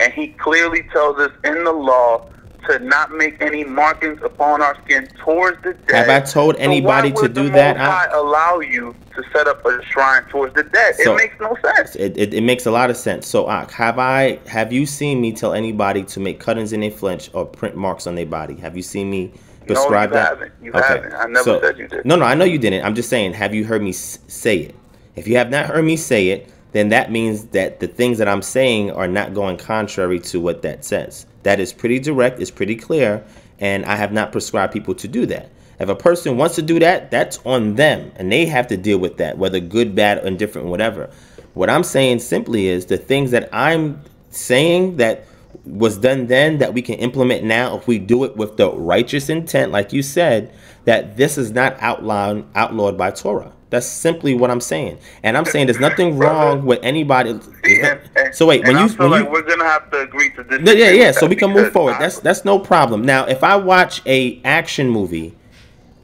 and He clearly tells us in the law to not make any markings upon our skin towards the dead. Have I told So anybody why to do that? High allow you to set up a shrine towards the dead. So- it makes no sense. It, it, it makes a lot of sense. So, Ak, have I have you seen me tell anybody to make cuttings in their flinch or print marks on their body? Have you seen me prescribe you that? haven't. You haven't. I never said you did. No, no, I know you didn't. I'm just saying, have you heard me say it? If you have not heard me say it, then that means that the things that I'm saying are not going contrary to what that says. That is pretty direct, it's pretty clear, and I have not prescribed people to do that. If a person wants to do that, that's on them, and they have to deal with that, whether good, bad, indifferent, whatever. What I'm saying simply is the things that I'm saying that was done then that we can implement now if we do it with the righteous intent, like you said, that this is not outlawed outlawed by Torah. That's simply what I'm saying, and I'm saying there's nothing wrong with anybody. there's And- and- so wait, when you when like you we're gonna have to agree to this. yeah, yeah, yeah. So we can move forward. That's that's no problem. Now, if I watch a action movie,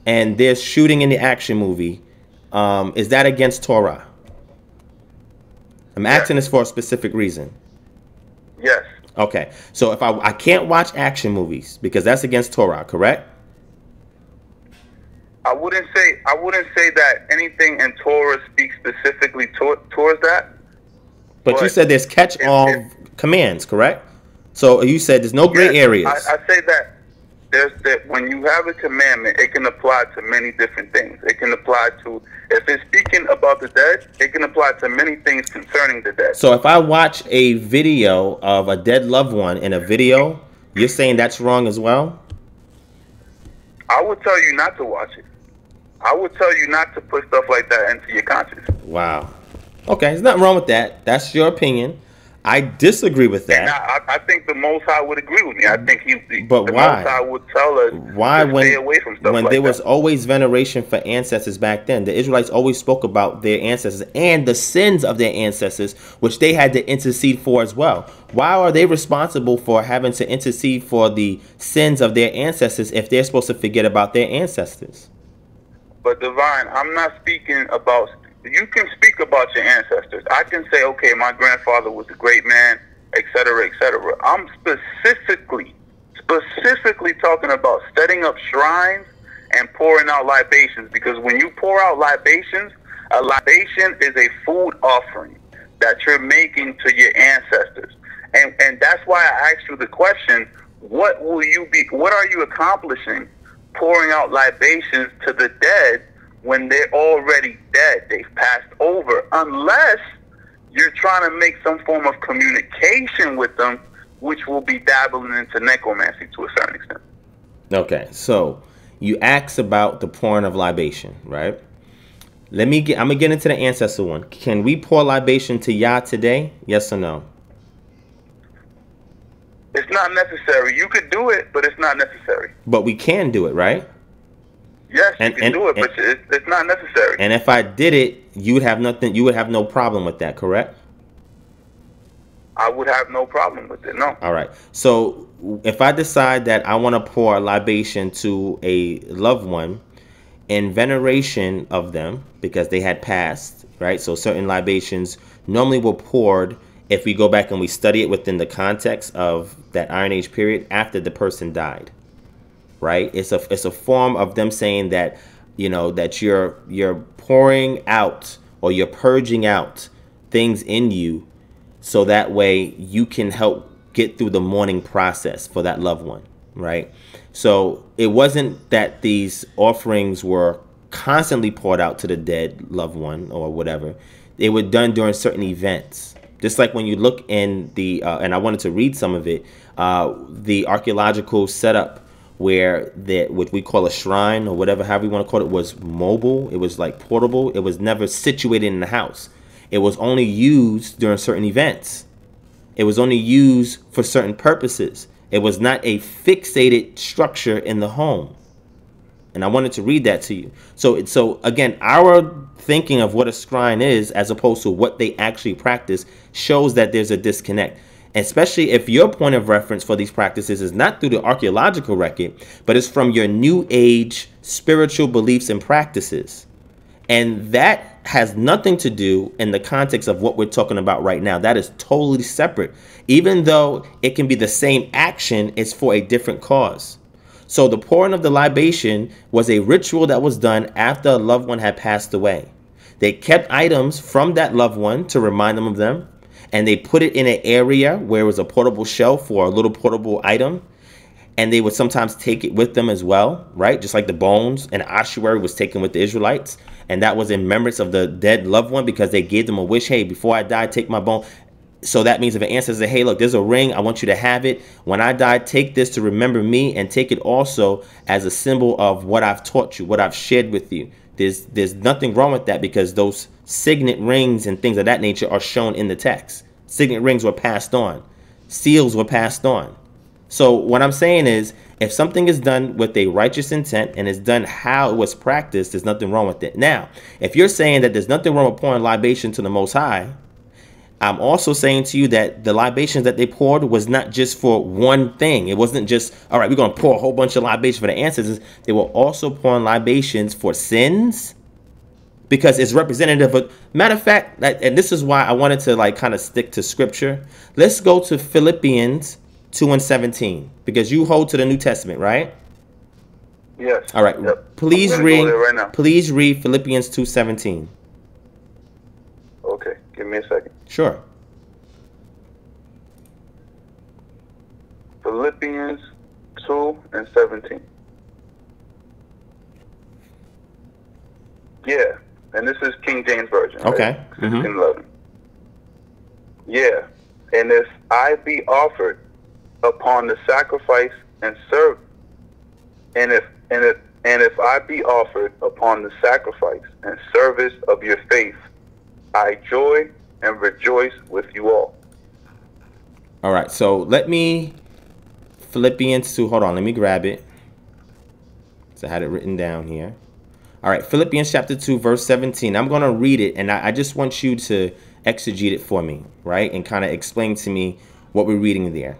and there's shooting in the action movie, um, is that against Torah? I'm asking this for a specific reason. yes. Okay, so if I I can't watch action movies because that's against Torah, correct? I wouldn't say I wouldn't say that anything in Torah speaks specifically to, towards that. But you said there's catch-all commands, correct? So you said there's no gray Yes, areas. I, I say that there's that when you have a commandment, it can apply to many different things. It can apply to if it's speaking about the dead, it can apply to many things concerning the dead. So if I watch a video of a dead loved one in a video, you're saying that's wrong as well? I would tell you not to watch it. I would tell you not to put stuff like that into your conscience. Wow. Okay, there's nothing wrong with that. That's your opinion. I disagree with that. I, I think the Most High would agree with me. I think he, the, But the why? Most High would tell us Why to when stay away from stuff when like there was always veneration for ancestors back then, the Israelites always spoke about their ancestors and the sins of their ancestors, which they had to intercede for as well. Why are they responsible for having to intercede for the sins of their ancestors if they're supposed to forget about their ancestors? But divine, I'm not speaking about. You can speak about your ancestors. I can say, okay, my grandfather was a great man, et cetera, et cetera. I'm specifically, specifically talking about setting up shrines and pouring out libations because when you pour out libations, a libation is a food offering that you're making to your ancestors. And and that's why I asked you the question, what will you be what are you accomplishing pouring out libations to the dead when they're already dead? They've passed over unless you're trying to make some form of communication with them which will be dabbling into necromancy to a certain extent. Okay, so you asked about the pouring of libation, right? Let me get. I'm gonna get into the ancestor one. Can we pour libation to Yah today? Yes or no? It's not necessary. You could do it, but it's not necessary. But we can do it, right? Yes, And- you can and- do it, but it's, it's not necessary. And if I did it, you would have nothing. You would have no problem with that, correct? I would have no problem with it. No. All right. So if I decide that I want to pour a libation to a loved one in veneration of them because they had passed, right? So certain libations normally were poured if we go back and we study it within the context of that Iron Age period after the person died. Right? It's a it's a form of them saying that, you know, that you're you're pouring out or you're purging out things in you so that way you can help get through the mourning process for that loved one, right? So it wasn't that these offerings were constantly poured out to the dead loved one or whatever. They were done during certain events. Just like when you look in the, uh, and I wanted to read some of it, uh, the archaeological setup where the what we call a shrine or whatever, however you want to call it, was mobile. It was like portable. It was never situated in the house. It was only used during certain events. It was only used for certain purposes. It was not a fixated structure in the home. And I wanted to read that to you. So, so again, our thinking of what a shrine is, as opposed to what they actually practice, shows that there's a disconnect. especially if your point of reference for these practices is not through the archaeological record, but it's from your new age spiritual beliefs and practices. And that has nothing to do in the context of what we're talking about right now. That is totally separate. Even though it can be the same action, it's for a different cause. So the pouring of the libation was a ritual that was done after a loved one had passed away. They kept items from that loved one to remind them of them and they put it in an area where it was a portable shelf or a little portable item and they would sometimes take it with them as well right just like the bones and ossuary was taken with the israelites and that was in remembrance of the dead loved one because they gave them a wish hey before i die take my bone so that means if an ancestor says hey look there's a ring i want you to have it when i die take this to remember me and take it also as a symbol of what i've taught you what i've shared with you there's there's nothing wrong with that because those signet rings and things of that nature are shown in the text. Signet rings were passed on. Seals were passed on. So what I'm saying is if something is done with a righteous intent and is done how it was practiced, there's nothing wrong with it. Now, if you're saying that there's nothing wrong with pouring libation to the most high, I'm also saying to you that the libations that they poured was not just for one thing. It wasn't just, all right, we're going to pour a whole bunch of libations for the ancestors. They were also pouring libations for sins because it's representative of, matter of fact, and this is why I wanted to like kind of stick to scripture. Let's go to Philippians 2 and 17 because you hold to the New Testament, right? Yes. All right. Yep. Please read, right please read Philippians 2 17. Okay. Give me a second. Sure. Philippians 2 and 17. Yeah, and this is King James Version. Okay. Right? Mm-hmm. Yeah, and if I be offered upon the sacrifice and serve, and if and if and if I be offered upon the sacrifice and service of your faith, I joy and rejoice with you all. All right, so let me Philippians 2. Hold on, let me grab it. So I had it written down here. All right, Philippians chapter 2, verse 17. I'm going to read it, and I, I just want you to exegete it for me, right? And kind of explain to me what we're reading there.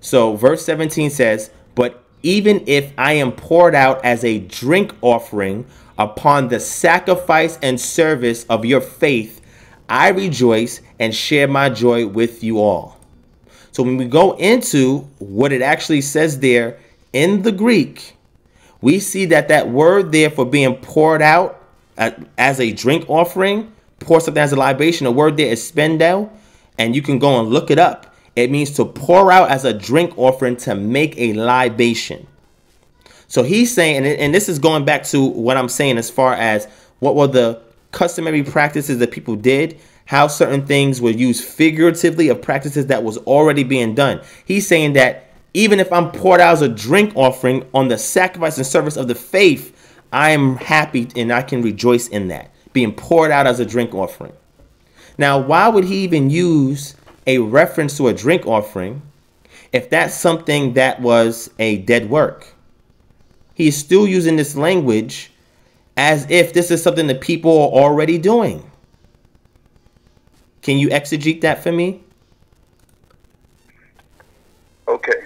So, verse 17 says, But even if I am poured out as a drink offering upon the sacrifice and service of your faith, I rejoice and share my joy with you all. So when we go into what it actually says there in the Greek, we see that that word there for being poured out as a drink offering, pour something as a libation, the word there is spendo, and you can go and look it up. It means to pour out as a drink offering to make a libation. So he's saying, and this is going back to what I'm saying as far as what were the customary practices that people did, how certain things were used figuratively of practices that was already being done. He's saying that even if I'm poured out as a drink offering on the sacrifice and service of the faith, I am happy and I can rejoice in that, being poured out as a drink offering. Now, why would he even use a reference to a drink offering if that's something that was a dead work? He is still using this language as if this is something that people are already doing. Can you exegete that for me? Okay.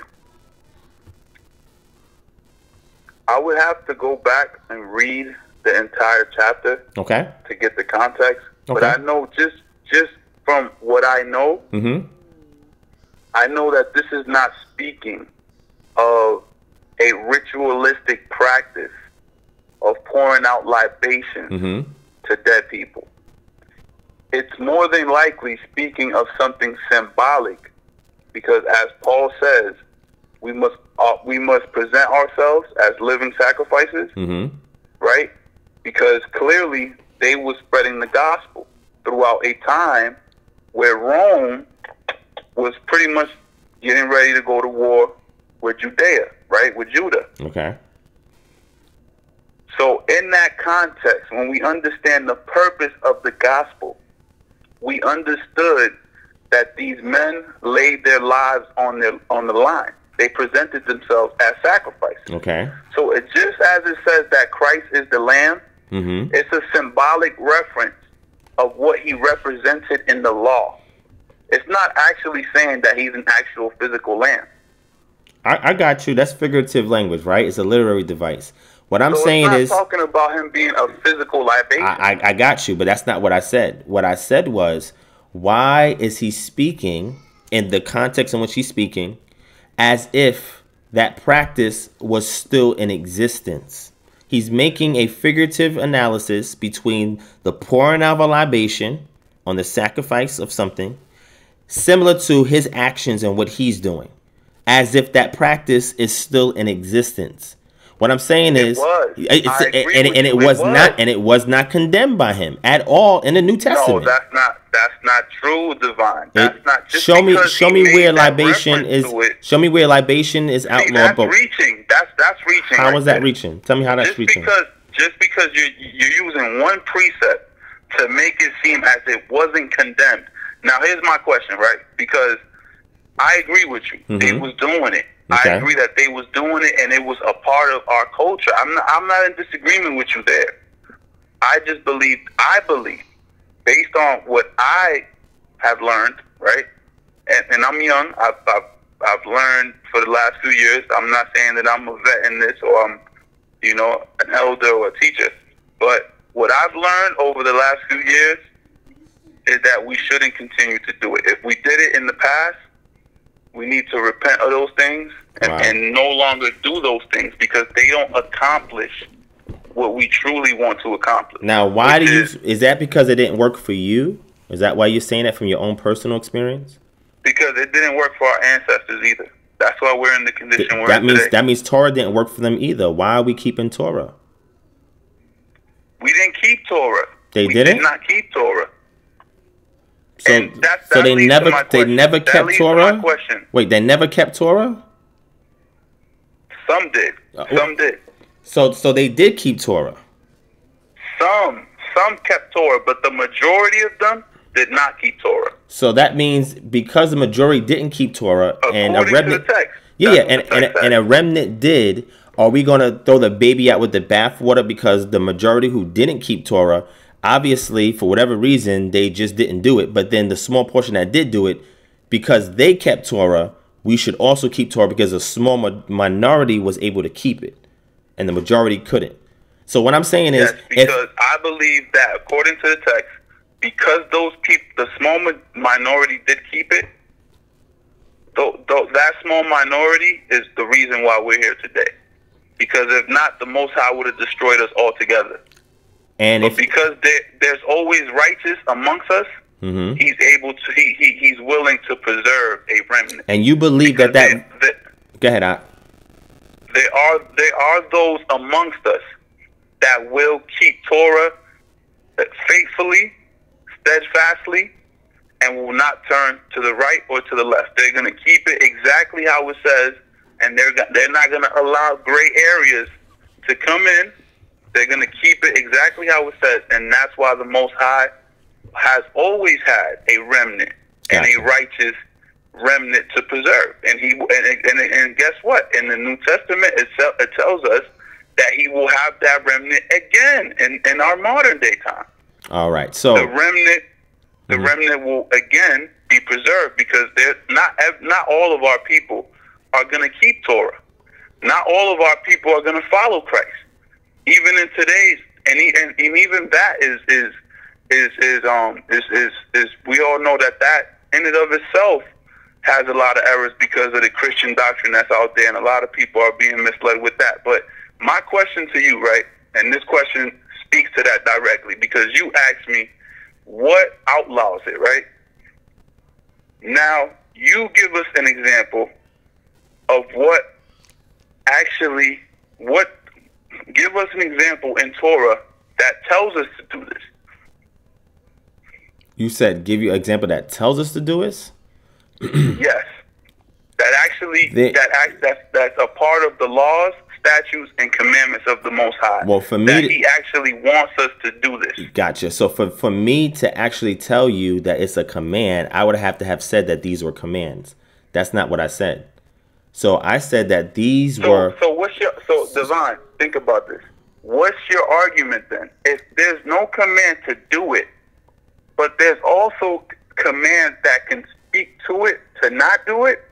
I would have to go back and read the entire chapter. Okay. To get the context, okay. but I know just just from what I know, mm-hmm. I know that this is not speaking of a ritualistic practice of pouring out libations mm-hmm. to dead people. It's more than likely speaking of something symbolic, because as Paul says, we must uh, we must present ourselves as living sacrifices, mm-hmm. right? Because clearly they were spreading the gospel throughout a time where Rome was pretty much getting ready to go to war with Judea, right? With Judah. Okay. So, in that context, when we understand the purpose of the gospel, we understood that these men laid their lives on their on the line. They presented themselves as sacrifices. Okay. So it just as it says that Christ is the Lamb, mm-hmm. it's a symbolic reference of what he represented in the law. It's not actually saying that he's an actual physical lamb. I, I got you. That's figurative language, right? It's a literary device. What I'm So saying is, talking about him being a physical libation. I, I, I got you, but that's not what I said. What I said was, why is he speaking in the context in which he's speaking as if that practice was still in existence? He's making a figurative analysis between the pouring out of a libation on the sacrifice of something, similar to his actions and what he's doing, as if that practice is still in existence. What I'm saying It is, was. it's- and, and it you, it was was. not, and it was not condemned by him at all in the New Testament. no, that's not that's not true, divine. That's It- not just show me, show me where libation is. it. Show me where libation is See, outlawed. that's But reaching. That's that's reaching. how right is that there. reaching? Tell me how that's just reaching. because just because you're you're using one precept to make it seem as it wasn't condemned. Now here's my question, right? Because I agree with you. They Mhm. was doing it. Okay. I agree that they was doing it, and it was a part of our culture. I'm not, I'm not in disagreement with you there. I just believe I believe based on what I have learned, right? And, and I'm young. I've, I've I've learned for the last few years. I'm not saying that I'm a vet in this or I'm, you know, an elder or a teacher. But what I've learned over the last few years is that we shouldn't continue to do it. If we did it in the past, we need to repent of those things and, Wow. and no longer do those things because they don't accomplish what we truly want to accomplish. now, why do you? is Is that because it didn't work for you? Is that why you're saying that from your own personal experience? Because it didn't work for our ancestors either. That's why we're in the condition we're that in means today. that means Torah didn't work for them either. Why are we keeping Torah? we didn't keep Torah. They we didn't? did not keep Torah. So, And so that they never they question. never That kept to Torah. Wait, they never kept Torah. Some did. Uh, Some did. So so they did keep Torah. Some some kept Torah, but the majority of them did not keep Torah. So that means because the majority didn't keep Torah and a According to remnant, text. yeah, yeah, and, and, and a remnant did. Are we gonna throw the baby out with the bathwater because the majority who didn't keep Torah, obviously for whatever reason they just didn't do it, but then the small portion that did do it, because they kept Torah, we should also keep Torah because a small mi- minority was able to keep it, and the majority couldn't. So what I'm saying is, Yes, if because I believe that according to the text, because those people, the small mi- minority did keep it, th- th- that small minority is the reason why we're here today. Because if not, the Most High would have destroyed us altogether. And But if because there, there's always righteous amongst us, Mhm. he's able to, he, he, he's willing to preserve a remnant. and you believe that that there- there- go ahead, I, there are there are those amongst us that will keep Torah faithfully, steadfastly, and will not turn to the right or to the left. They're going to keep it exactly how it says, and they're they're not going to allow gray areas to come in. They're going to keep it exactly how it says, and that's why the Most High has always had a remnant and a righteous remnant to preserve. And he and, and, and guess what? In the New Testament, it, it tells us that he will have that remnant again in, in our modern day time. all right. So the remnant, the mm-hmm. remnant will again be preserved because they're not not all of our people are going to keep Torah. Not all of our people are going to follow Christ. Even in today's and, e- and, and even that is is is is um is, is is we all know that that in and of itself has a lot of errors because of the Christian doctrine that's out there, and a lot of people are being misled with that. But my question to you, right, and this question speaks to that directly because you asked me what outlaws it, right? Now, you give us an example of what actually, what, give us an example in Torah that tells us to do this. you said give you an example that tells us to do this. Yes. That actually, The- that act, that's, that's a part of the laws, statutes, and commandments of the Most High. Well, for me that to- He actually wants us to do this. Gotcha. So for for me to actually tell you that it's a command, I would have to have said that these were commands. That's not what I said. So I said that these So, were so what's your so divine? Think about this. What's your argument then? If there's no command to do it, but there's also commands that can speak to it to not do it,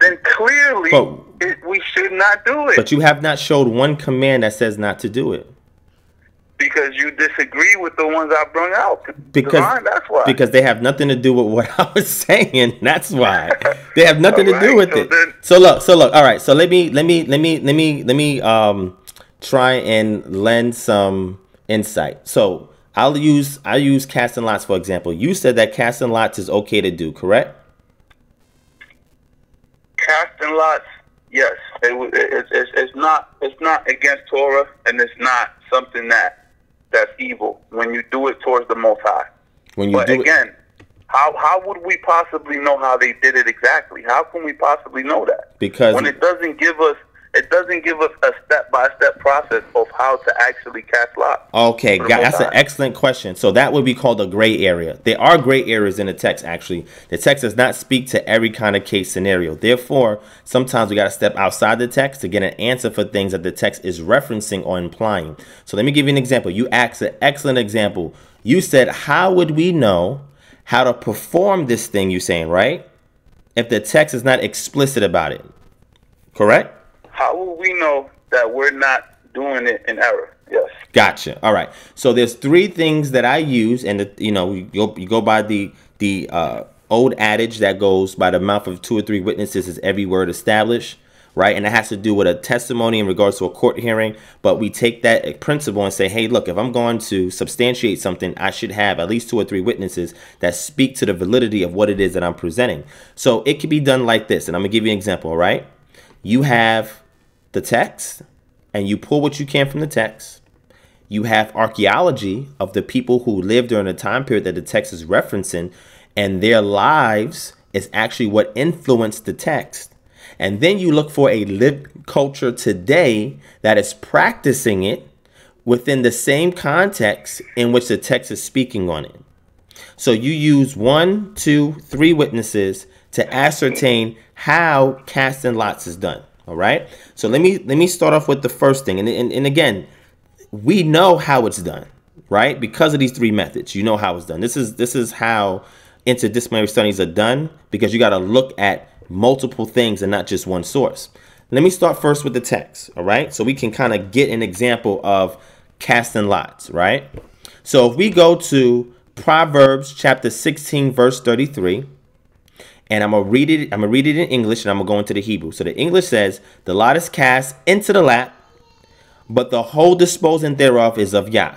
then clearly But- it, we should not do it But you have not showed one command that says not to do it. Because you disagree with the ones I brought out. Because Divine, that's why. because they have nothing to do with what I was saying. That's why they have nothing to do with so it. then- so look, so look. All right. So let me let me let me let me let me um try and lend some insight. So I'll use I'll use casting lots for example. You said that casting lots is okay to do, correct? casting lots, yes, it, it, it's, it's, it's not it's not against Torah, and it's not something that that's evil when you do it towards the Most High. When you But do it. again, how how would we possibly know how they did it exactly? How can we possibly know that? Because when it doesn't give us it doesn't give us a step by step process of how to actually cast lots. Okay, For the got, that's an excellent question. So that would be called a gray area. There are gray areas in the text, actually. The text does not speak to every kind of case scenario. Therefore, sometimes we got to step outside the text to get an answer for things that the text is referencing or implying. So let me give you an example. You asked an excellent example. You said, How would we know how to perform this thing you're saying, right? If the text is not explicit about it. Correct? How will we know that we're not doing it in error? Yes. Gotcha. All right. So there's three things that I use, and you know, you go you go by the the uh, old adage that goes by the mouth of two or three witnesses is every word established, right? And it has to do with a testimony in regards to a court hearing. But we take that principle and say, hey, look, if I'm going to substantiate something, I should have at least two or three witnesses that speak to the validity of what it is that I'm presenting. So it could be done like this, and I'm gonna give you an example. Right. You have the text, and you pull what you can from the text you have archaeology of the people who lived during the time period that the text is referencing, and their lives is actually what influenced the text. And then you look for a lived culture today that is practicing it within the same context in which the text is speaking on it. So you use one, two, three witnesses to ascertain how casting lots is done. All right. So let me let me start off with the first thing, and and, and again, we know how it's done, right? Because of these three methods, you know how it's done. This is this is how interdisciplinary studies are done because you got to look at multiple things and not just one source. Let me start first with the text, all right? So we can kind of get an example of casting lots, right? So if we go to Proverbs chapter 16 verse 33, and I'm gonna read it. I'm gonna read it in English, and I'm gonna go into the Hebrew. So the English says, "The lot is cast into the lap, but the whole disposing thereof is of Yah."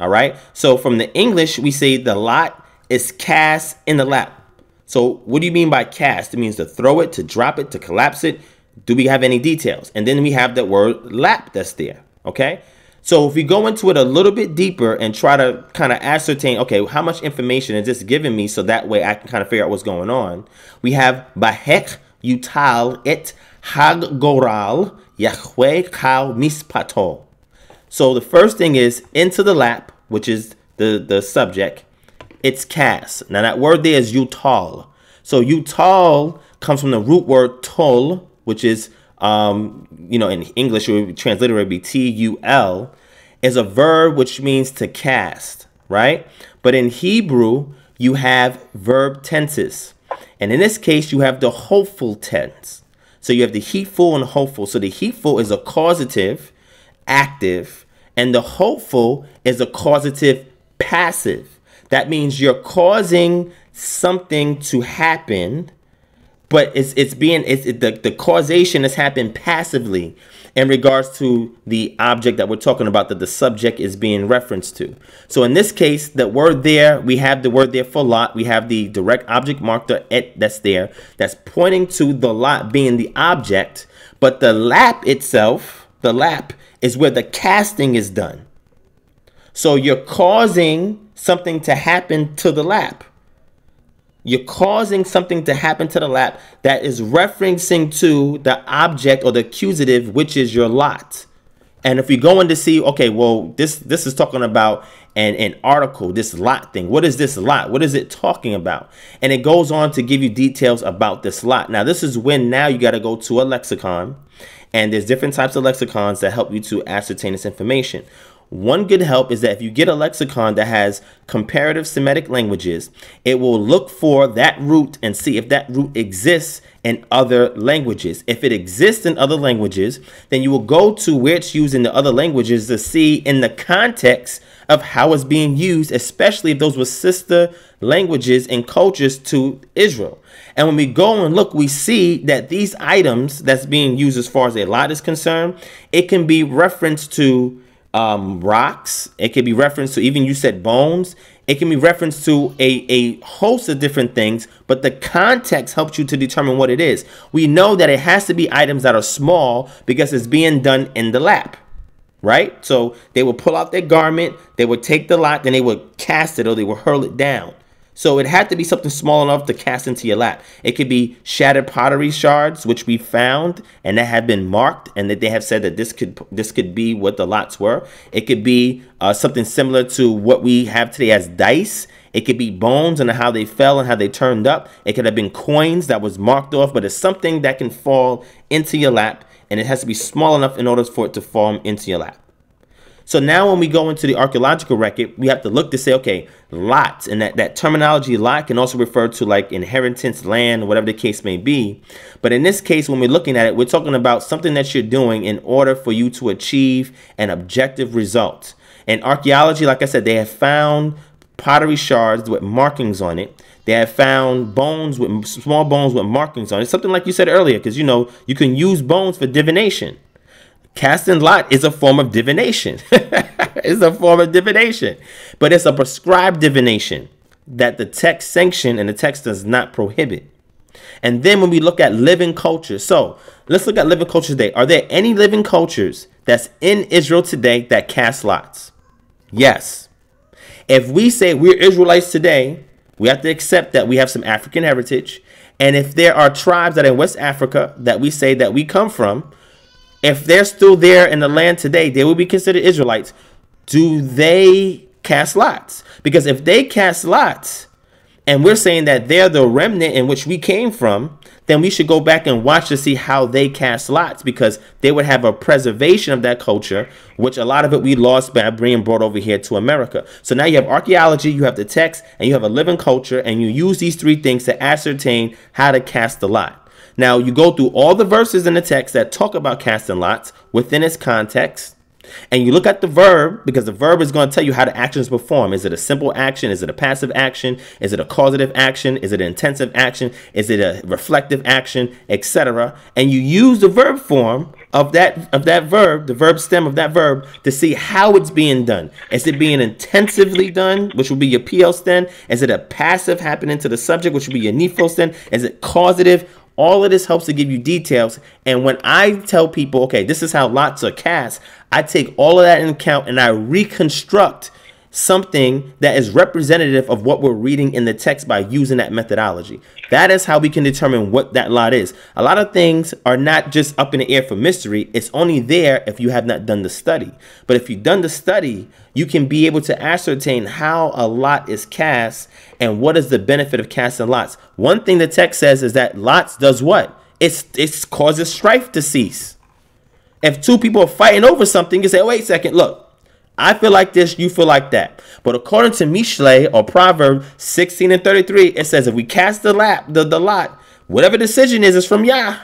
All right. So from the English, we say the lot is cast in the lap. So what do you mean by cast? It means to throw it, to drop it, to collapse it. Do we have any details? And then we have that word lap that's there. Okay. So if we go into it a little bit deeper and try to kind of ascertain, okay, how much information is this giving me so that way I can kind of figure out what's going on, we have Bahek Yutal et Haggoral Yahweh Kal Mispato. So the first thing is into the lap, which is the, the subject, it's cast. Now that word there is Yutal. So Yutal comes from the root word tol, which is um, you know, in English, it would be translated would be T U L, is a verb which means to cast, right? But in Hebrew, you have verb tenses. And in this case, you have the Hophal tense. So you have the Hiphil and Hophal. So the Hiphil is a causative, active, and the Hophal is a causative, passive. That means you're causing something to happen but it's it's being it's it, the, the causation has happened passively in regards to the object that we're talking about that the subject is being referenced to. So in this case the word there we have the word there for lot. We have the direct object marked et that's there. That's pointing to the lot being the object. But the lap itself the lap is where the casting is done. So you're causing something to happen to the lap you're causing something to happen to the lap that is referencing to the object or the accusative, which is your lot. And if we go in to see, okay, well, this this is talking about an, an article, this lot thing. What is this lot? What is it talking about? And it goes on to give you details about this lot. Now, this is when now you got to go to a lexicon, and there's different types of lexicons that help you to ascertain this information. One good help is that if you get a lexicon that has comparative Semitic languages, it will look for that root and see if that root exists in other languages. If it exists in other languages, then you will go to where it's used in the other languages to see in the context of how it's being used, especially if those were sister languages and cultures to Israel. And when we go and look, we see that these items that's being used as far as a lot is concerned, it can be referenced to um, rocks. It can be referenced to even you said bones. It can be referenced to a, a host of different things, but the context helps you to determine what it is. We know that it has to be items that are small because it's being done in the lap, right? So they would pull out their garment, they would take the lot, then they would cast it or they would hurl it down. So it had to be something small enough to cast into your lap. It could be shattered pottery shards, which we found and that have been marked, and that they have said that this could this could be what the lots were. It could be uh, something similar to what we have today as dice. It could be bones and how they fell and how they turned up. It could have been coins that was marked off, but it's something that can fall into your lap, and it has to be small enough in order for it to fall into your lap. So now when we go into the archaeological record, we have to look to say, okay, lots, and that, that terminology lot can also refer to like inheritance, land, whatever the case may be. But in this case, when we're looking at it, we're talking about something that you're doing in order for you to achieve an objective result. In archaeology, like I said, they have found pottery shards with markings on it. They have found bones with small bones with markings on it. Something like you said earlier, because you know you can use bones for divination. Casting lot is a form of divination. it's a form of divination, but it's a prescribed divination that the text sanction and the text does not prohibit. And then when we look at living cultures, so let's look at living cultures today. Are there any living cultures that's in Israel today that cast lots? Yes. If we say we're Israelites today, we have to accept that we have some African heritage. And if there are tribes that are in West Africa that we say that we come from, if they're still there in the land today, they will be considered Israelites. Do they cast lots? Because if they cast lots, and we're saying that they're the remnant in which we came from, then we should go back and watch to see how they cast lots because they would have a preservation of that culture, which a lot of it we lost by being brought over here to America. So now you have archaeology, you have the text, and you have a living culture, and you use these three things to ascertain how to cast the lot. Now, you go through all the verses in the text that talk about casting lots within its context, and you look at the verb because the verb is going to tell you how the action is performed. Is it a simple action? Is it a passive action? Is it a causative action? Is it an intensive action? Is it a reflective action, etc.? And you use the verb form of that of that verb, the verb stem of that verb, to see how it's being done. Is it being intensively done, which will be your Piel stem? Is it a passive happening to the subject, which will be your Niphal stem? Is it causative? All of this helps to give you details. And when I tell people, okay, this is how lots are cast, I take all of that in account and I reconstruct something that is representative of what we're reading in the text by using that methodology. That is how we can determine what that lot is. A lot of things are not just up in the air for mystery. It's only there if you have not done the study. But if you've done the study, you can be able to ascertain how a lot is cast and what is the benefit of casting lots. One thing the text says is that lots does what? It's it causes strife to cease. If two people are fighting over something, you say, oh, wait a second, look, I feel like this, you feel like that. But according to Mishle or Proverb 16 and 33, it says if we cast the lap, the, the lot, whatever decision is, is from Yah.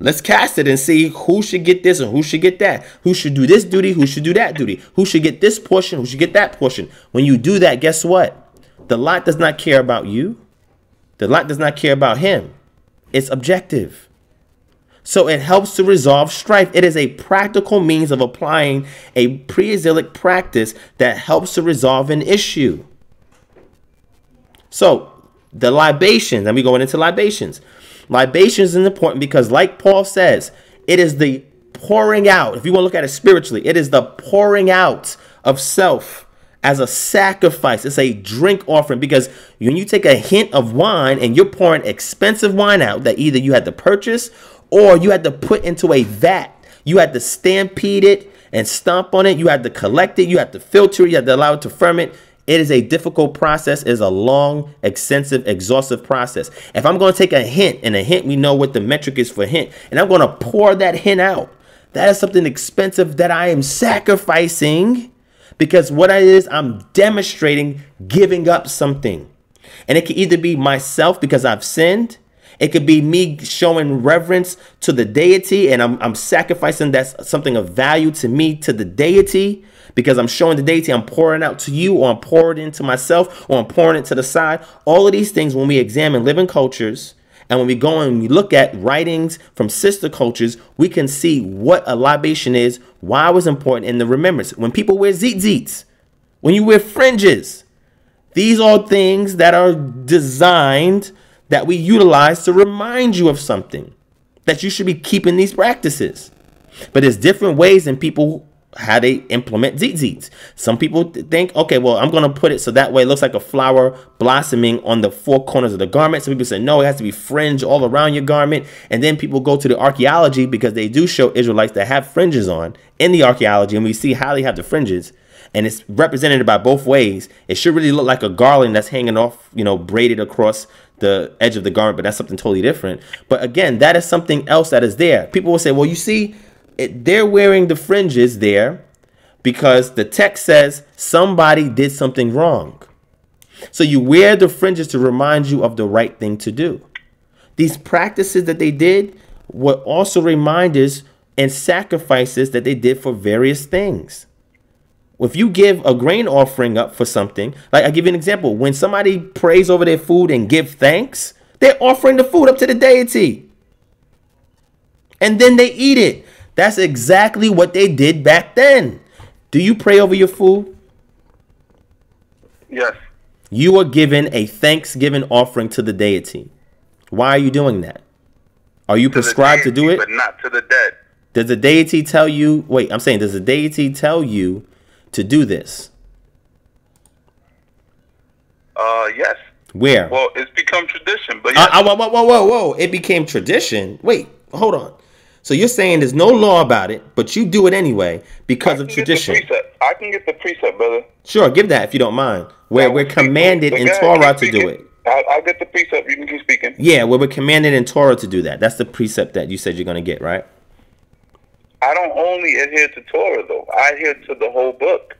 Let's cast it and see who should get this and who should get that. Who should do this duty, who should do that duty. Who should get this portion, who should get that portion. When you do that, guess what? The lot does not care about you. The lot does not care about him. It's objective. So it helps to resolve strife. It is a practical means of applying a pre-exilic practice that helps to resolve an issue. So the libations, and we going into libations. Libations is important because, like Paul says, it is the pouring out. If you want to look at it spiritually, it is the pouring out of self as a sacrifice. It's a drink offering because when you take a hin of wine and you're pouring expensive wine out that either you had to purchase or you had to put into a vat. You had to stampede it and stomp on it. You had to collect it. You had to filter it. You had to allow it to ferment. It is a difficult process. It is a long, extensive, exhaustive process. If I'm going to take a hin, and a hin, we know what the metric is for hin, and I'm going to pour that hin out, that is something expensive that I am sacrificing Because what it is, I'm demonstrating giving up something. And it can either be myself because I've sinned. It could be me showing reverence to the deity and I'm, I'm sacrificing that's something of value to me, to the deity, because I'm showing the deity I'm pouring out to you or I'm pouring into myself or I'm pouring it to the side. All of these things, when we examine living cultures, and when we go and we look at writings from sister cultures, we can see what a libation is, why it was important, in the remembrance. When people wear tzitzits, when you wear fringes, these are things that are designed that we utilize to remind you of something that you should be keeping these practices. But there's different ways and people how they implement tzitzits. Some people think, okay, well, I'm going to put it so that way it looks like a flower blossoming on the four corners of the garment. Some people say, no, it has to be fringe all around your garment. And then people go to the archaeology because they do show Israelites that have fringes on in the archaeology, and we see how they have the fringes. And it's represented by both ways. It should really look like a garland that's hanging off, you know, braided across the edge of the garment, but that's something totally different. But again, that is something else that is there. People will say, well, you see, it, they're wearing the fringes there because the text says somebody did something wrong. So you wear the fringes to remind you of the right thing to do. These practices that they did were also reminders and sacrifices that they did for various things. If you give a grain offering up for something, like I give you an example, when somebody prays over their food and give thanks, they're offering the food up to the deity. And then they eat it. That's exactly what they did back then. Do you pray over your food? Yes. You are given a thanksgiving offering to the deity. Why are you doing that? Are you to prescribed deity, to do it? But not to the dead. Does the deity tell you? Wait, I'm saying, does the deity tell you to do this? Uh, yes. Where? Well, it's become tradition, but yes. uh, uh, whoa, whoa, whoa, whoa! It became tradition. Wait, hold on. So you're saying there's no law about it, but you do it anyway because of tradition. I can get the precept, brother. Sure, give that if you don't mind. Where we're commanded in Torah to do it. I'll, I'll, get the precept. You can keep speaking. Yeah, where we're commanded in Torah to do that. That's the precept that you said you're going to get, right? I don't only adhere to Torah though. I adhere to the whole book.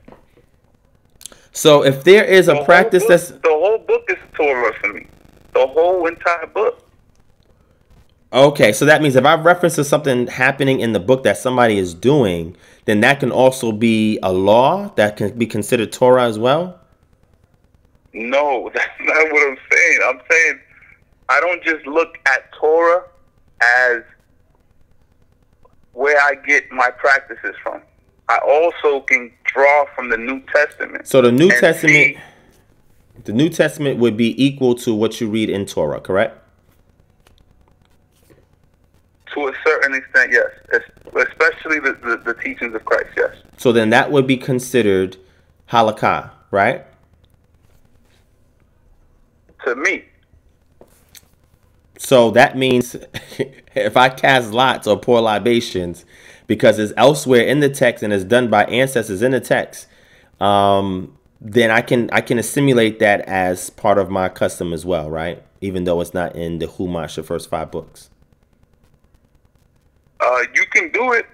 So if there is a the practice book, that's the whole book is Torah for me. The whole entire book. Okay, so that means if I reference to something happening in the book that somebody is doing, then that can also be a law that can be considered Torah as well? No, that's not what I'm saying. I'm saying I don't just look at Torah as where I get my practices from. I also can draw from the New Testament. So the New Testament see, the New Testament would be equal to what you read in Torah, correct? To a certain extent, yes. Especially the, the, the teachings of Christ, yes. So then that would be considered halakha, right? To me. So that means if I cast lots or pour libations, because it's elsewhere in the text and it's done by ancestors in the text, um, then I can I can assimilate that as part of my custom as well, right? Even though it's not in the Chumash, the first five books. Uh, you can do it.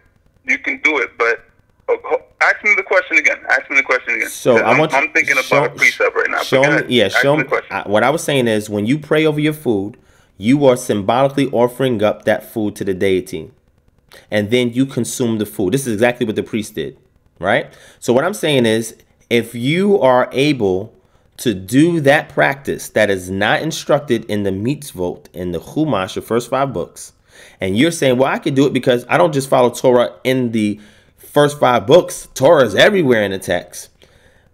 You can do it, but uh, ask me the question again. Ask me the question again. So I want. I'm, I'm thinking show, about a precept right now. Show me, yeah, show me. I, what I was saying is, when you pray over your food, you are symbolically offering up that food to the deity, and then you consume the food. This is exactly what the priest did, right? So what I'm saying is, if you are able to do that practice that is not instructed in the mitzvot in the Chumash, the first five books and you're saying, well, I could do it because I don't just follow Torah in the first five books, Torah is everywhere in the text.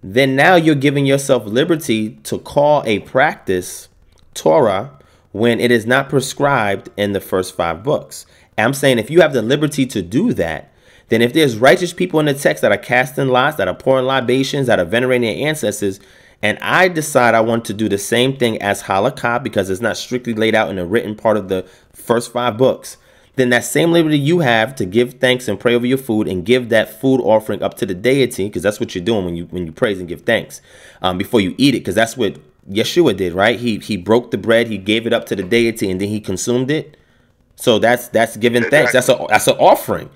Then now you're giving yourself liberty to call a practice Torah when it is not prescribed in the first five books. I'm saying if you have the liberty to do that, then if there's righteous people in the text that are casting lots, that are pouring libations, that are venerating their ancestors, and I decide I want to do the same thing as halakha because it's not strictly laid out in the written part of the first five books, then that same liberty you have to give thanks and pray over your food and give that food offering up to the deity, because that's what you're doing when you when you praise and give thanks um, before you eat it, because that's what Yeshua did, right? He he broke the bread, he gave it up to the deity, and then he consumed it. So that's that's giving thanks. That's a that's an offering.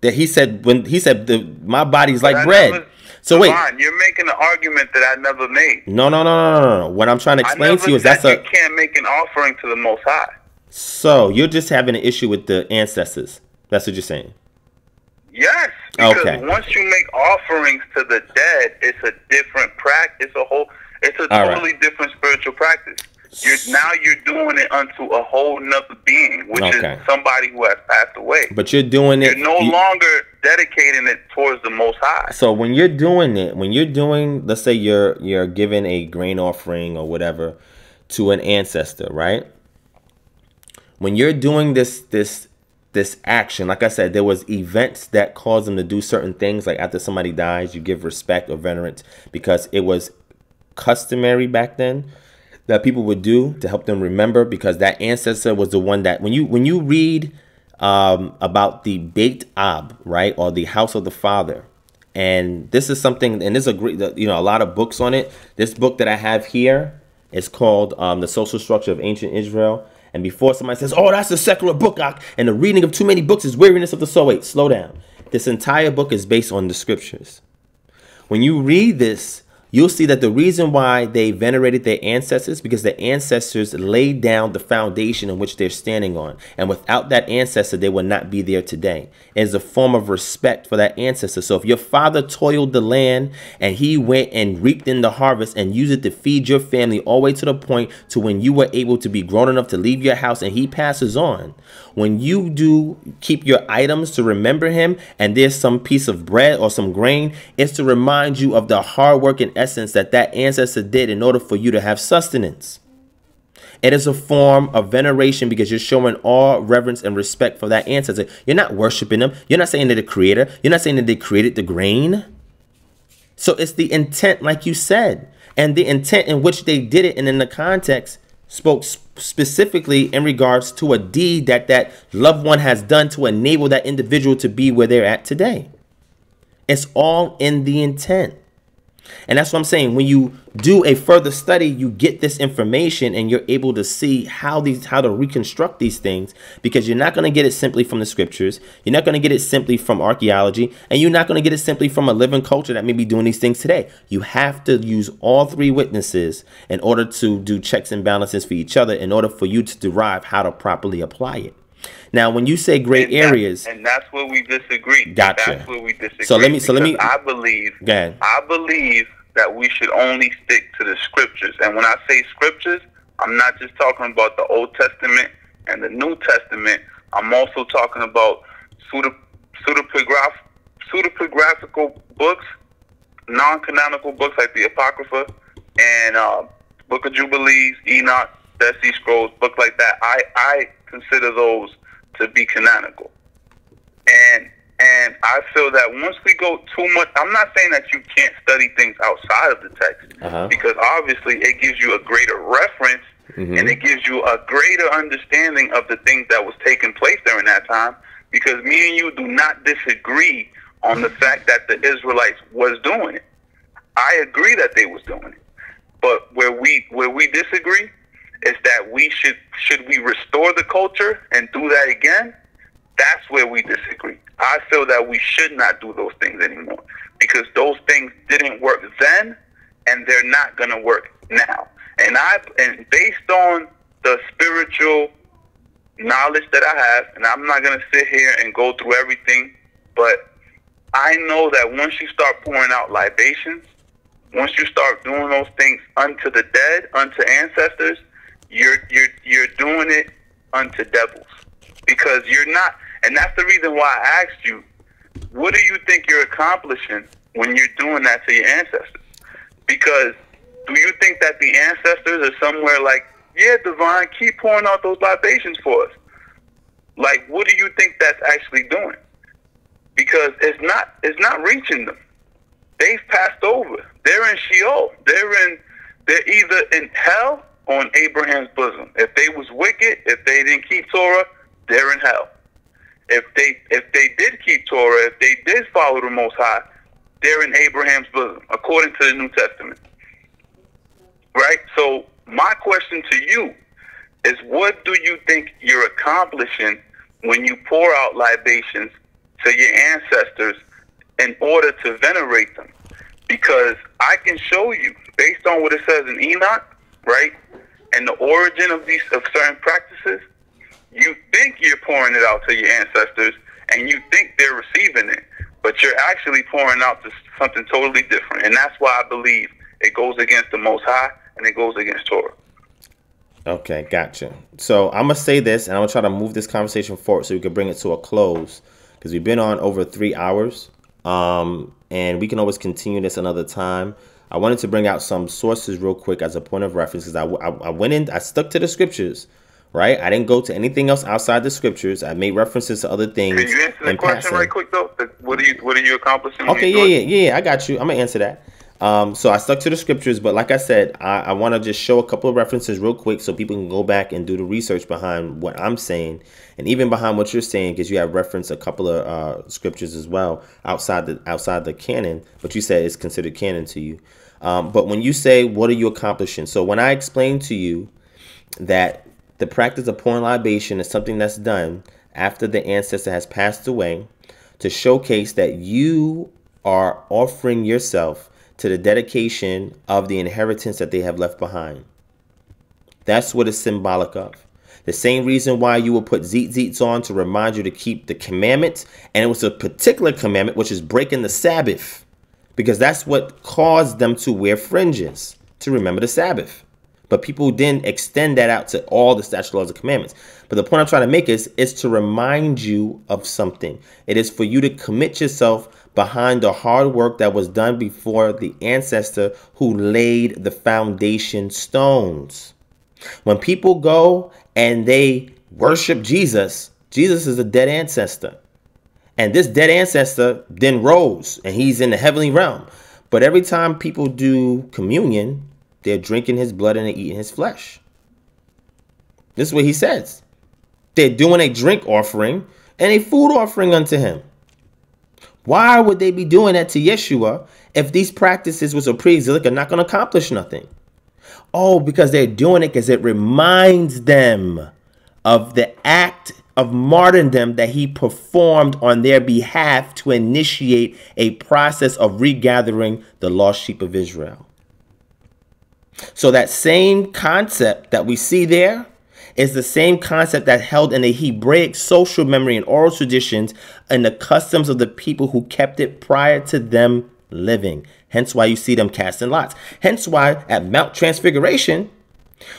That he said when he said the my body's like bread. Never, so wait, you're making an argument that I never made. No, no, no, no, no, no. What I'm trying to explain to you is that's a you can't make an offering to the Most High. So you're just having an issue with the ancestors. That's what you're saying. Yes. Because okay. once you make offerings to the dead, it's a different practice. A whole. It's a All totally right. different spiritual practice. You're now you're doing it unto a whole nother being, which okay. is somebody who has passed away. But you're doing it. You're no you, longer dedicating it towards the Most High. So when you're doing it, when you're doing, let's say you're you're giving a grain offering or whatever to an ancestor, right? When you're doing this this this action, like I said, there was events that caused them to do certain things. Like after somebody dies, you give respect or venerance because it was customary back then that people would do to help them remember because that ancestor was the one that when you when you read um, about the Beit Ab, right, or the house of the father, and this is something, and there's a great, you know, a lot of books on it. This book that I have here is called um, "The Social Structure of Ancient Israel." And before somebody says, "Oh, that's a secular book," and the reading of too many books is weariness of the soul. Wait, slow down. This entire book is based on the scriptures. When you read this, you'll see that the reason why they venerated their ancestors because the ancestors laid down the foundation in which they're standing on. And without that ancestor, they would not be there today. It is a form of respect for that ancestor. So if your father toiled the land and he went and reaped in the harvest and used it to feed your family all the way to the point to when you were able to be grown enough to leave your house and he passes on, when you do keep your items to remember him and there's some piece of bread or some grain, it's to remind you of the hard work and essence that that ancestor did in order for you to have sustenance. It is a form of veneration because you're showing all reverence and respect for that ancestor. You're not worshiping them. You're not saying they're the creator. You're not saying that they created the grain. So it's the intent, like you said, and the intent in which they did it and in the context spoke specifically in regards to a deed that that loved one has done to enable that individual to be where they're at today. It's all in the intent. And that's what I'm saying. When you do a further study, you get this information and you're able to see how these how to reconstruct these things because you're not going to get it simply from the scriptures. You're not going to get it simply from archaeology, and you're not going to get it simply from a living culture that may be doing these things today. You have to use all three witnesses in order to do checks and balances for each other in order for you to derive how to properly apply it. Now, when you say gray and areas, and that's where we disagree. Gotcha. That's where we disagree. So let me. So let me. I believe. I believe that we should only stick to the scriptures. And when I say scriptures, I'm not just talking about the Old Testament and the New Testament. I'm also talking about pseudepigraph, pseudepigraphical books, non-canonical books like the Apocrypha and uh, Book of Jubilees, Enoch, Dead Sea Scrolls, books like that. I I consider those to be canonical. And and I feel that once we go too much, I'm not saying that you can't study things outside of the text, uh-huh. because obviously it gives you a greater reference mm-hmm. and it gives you a greater understanding of the things that was taking place during that time. Because me and you do not disagree on the fact that the Israelites was doing it. I agree that they was doing it, but where we where we disagree is that we should should we restore the culture and do that again? That's where we disagree. I feel that we should not do those things anymore because those things didn't work then and they're not going to work now. And I and based on the spiritual knowledge that I have, and I'm not going to sit here and go through everything, but I know that once you start pouring out libations, once you start doing those things unto the dead, unto ancestors, you're you're you're doing it unto devils because you're not and that's the reason why I asked you, what do you think you're accomplishing when you're doing that to your ancestors? Because do you think that the ancestors are somewhere like, yeah, divine, keep pouring out those libations for us? Like, what do you think that's actually doing? Because it's not it's not reaching them. They've passed over. They're in Sheol. They're in they're either in hell on Abraham's bosom. If they was wicked, if they didn't keep Torah, they're in hell if they if they did keep Torah, if they did follow the Most High, they're in Abraham's bosom, according to the New Testament. Right? So my question to you is what do you think you're accomplishing when you pour out libations to your ancestors in order to venerate them. Because I can show you, based on what it says in Enoch, right, and the origin of these of certain practices, you think you're pouring it out to your ancestors, and you think they're receiving it, but you're actually pouring out to something totally different. And that's why I believe it goes against the Most High and it goes against Torah. Okay, gotcha. So I'm gonna say this, and I'm gonna try to move this conversation forward so we can bring it to a close because we've been on over three hours, um, and we can always continue this another time. I wanted to bring out some sources real quick as a point of reference because I, I, I went in, I stuck to the scriptures, right? I didn't go to anything else outside the scriptures. I made references to other things. Can you answer the question passing. right quick though? What are you What are you accomplishing? Okay, yeah, yeah, yeah. I got you. I'm gonna answer that. Um, so I stuck to the scriptures, but like I said, I, I want to just show a couple of references real quick so people can go back and do the research behind what I'm saying and even behind what you're saying because you have referenced a couple of uh, scriptures as well outside the outside the canon, but you said it's considered canon to you. Um, but when you say what are you accomplishing? So when I explain to you that the practice of pouring libation is something that's done after the ancestor has passed away to showcase that you are offering yourself to the dedication of the inheritance that they have left behind. That's what it's symbolic of. The same reason why you will put tzitzits on to remind you to keep the commandments, and it was a particular commandment, which is breaking the Sabbath, because that's what caused them to wear fringes to remember the Sabbath. But people didn't extend that out to all the statute laws and commandments. But the point I'm trying to make is, is to remind you of something. It is for you to commit yourself behind the hard work that was done before the ancestor who laid the foundation stones. When people go and they worship Jesus, Jesus is a dead ancestor. And this dead ancestor then rose and he's in the heavenly realm. But every time people do communion, they're drinking his blood and they're eating his flesh. This is what he says. They're doing a drink offering and a food offering unto him. Why would they be doing that to Yeshua if these practices was a pre-exilic are not going to accomplish nothing? Oh, because they're doing it because it reminds them of the act of martyrdom that he performed on their behalf to initiate a process of regathering the lost sheep of Israel. So that same concept that we see there is the same concept that held in the Hebraic social memory and oral traditions and the customs of the people who kept it prior to them living. Hence why you see them casting lots. Hence why at Mount Transfiguration,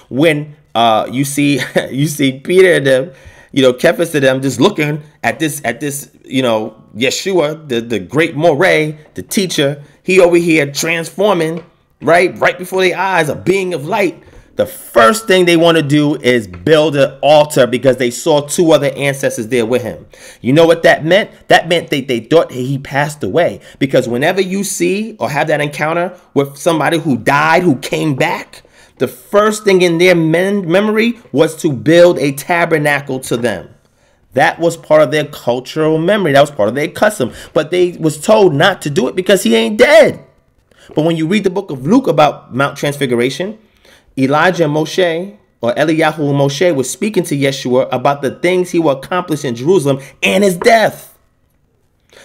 when uh, you see you see Peter and them, you know, Cephas to them just looking at this at this, you know, Yeshua, the, the great Moreh, the teacher, he over here transforming, right? Right before their eyes, a being of light the first thing they want to do is build an altar because they saw two other ancestors there with him. You know what that meant? That meant that they thought he passed away. Because whenever you see or have that encounter with somebody who died, who came back, the first thing in their memory was to build a tabernacle to them. That was part of their cultural memory. That was part of their custom. But they was told not to do it because he ain't dead. But when you read the book of Luke about Mount Transfiguration, Elijah and Moshe or Eliyahu and Moshe was speaking to Yeshua about the things he will accomplish in Jerusalem and his death.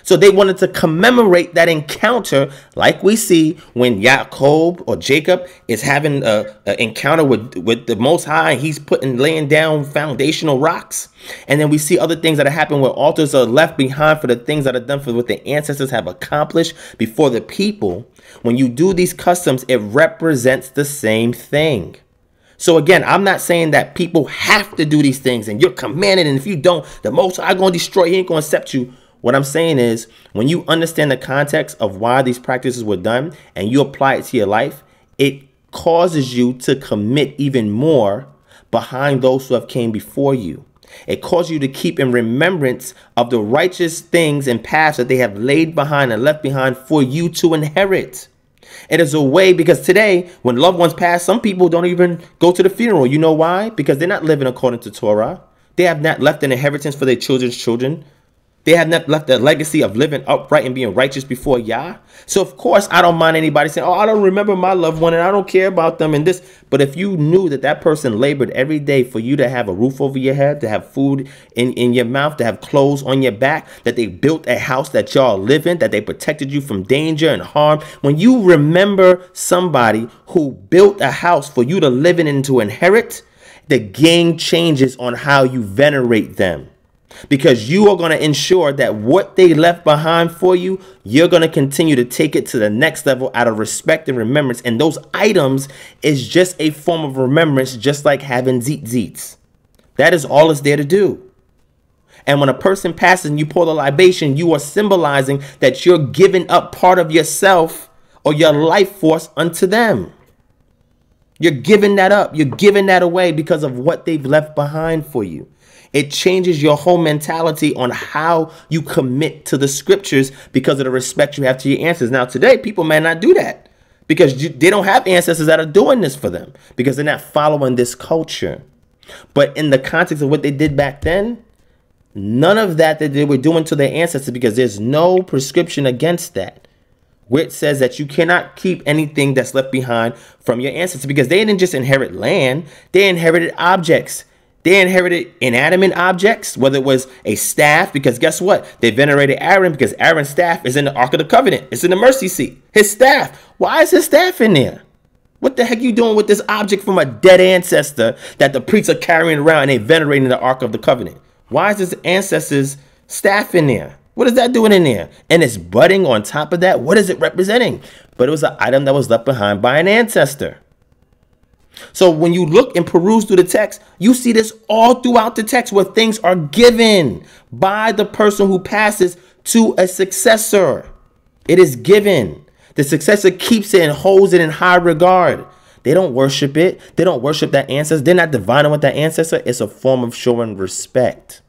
So they wanted to commemorate that encounter, like we see when Jacob or Jacob is having an encounter with, with the Most High, and he's putting laying down foundational rocks. And then we see other things that happen where altars are left behind for the things that are done for what the ancestors have accomplished before the people. When you do these customs, it represents the same thing. So again, I'm not saying that people have to do these things and you're commanded, and if you don't, the most I'm gonna destroy, he ain't gonna accept you. What I'm saying is, when you understand the context of why these practices were done and you apply it to your life, it causes you to commit even more behind those who have came before you. It causes you to keep in remembrance of the righteous things and paths that they have laid behind and left behind for you to inherit. It is a way because today, when loved ones pass, some people don't even go to the funeral. You know why? Because they're not living according to Torah. They have not left an inheritance for their children's children They have not left a legacy of living upright and being righteous before Yah. So of course, I don't mind anybody saying, "Oh, I don't remember my loved one and I don't care about them and this." But if you knew that that person labored every day for you to have a roof over your head, to have food in, in your mouth, to have clothes on your back, that they built a house that y'all live in, that they protected you from danger and harm, when you remember somebody who built a house for you to live in and to inherit, the game changes on how you venerate them because you are going to ensure that what they left behind for you, you're going to continue to take it to the next level out of respect and remembrance. And those items is just a form of remembrance, just like having zeet That is all it's there to do. And when a person passes and you pour the libation, you are symbolizing that you're giving up part of yourself or your life force unto them. You're giving that up. You're giving that away because of what they've left behind for you. It changes your whole mentality on how you commit to the scriptures because of the respect you have to your ancestors. Now, today, people may not do that because you, they don't have ancestors that are doing this for them because they're not following this culture. But in the context of what they did back then, none of that that they were doing to their ancestors because there's no prescription against that. Which says that you cannot keep anything that's left behind from your ancestors because they didn't just inherit land, they inherited objects. They inherited inanimate objects, whether it was a staff, because guess what? They venerated Aaron because Aaron's staff is in the Ark of the Covenant. It's in the mercy seat. His staff. Why is his staff in there? What the heck are you doing with this object from a dead ancestor that the priests are carrying around and they venerating the Ark of the Covenant? Why is his ancestor's staff in there? What is that doing in there? And it's budding on top of that. What is it representing? But it was an item that was left behind by an ancestor. So when you look and peruse through the text, you see this all throughout the text where things are given by the person who passes to a successor. It is given. The successor keeps it and holds it in high regard. They don't worship it. They don't worship that ancestor. They're not divining with that ancestor. It's a form of showing respect.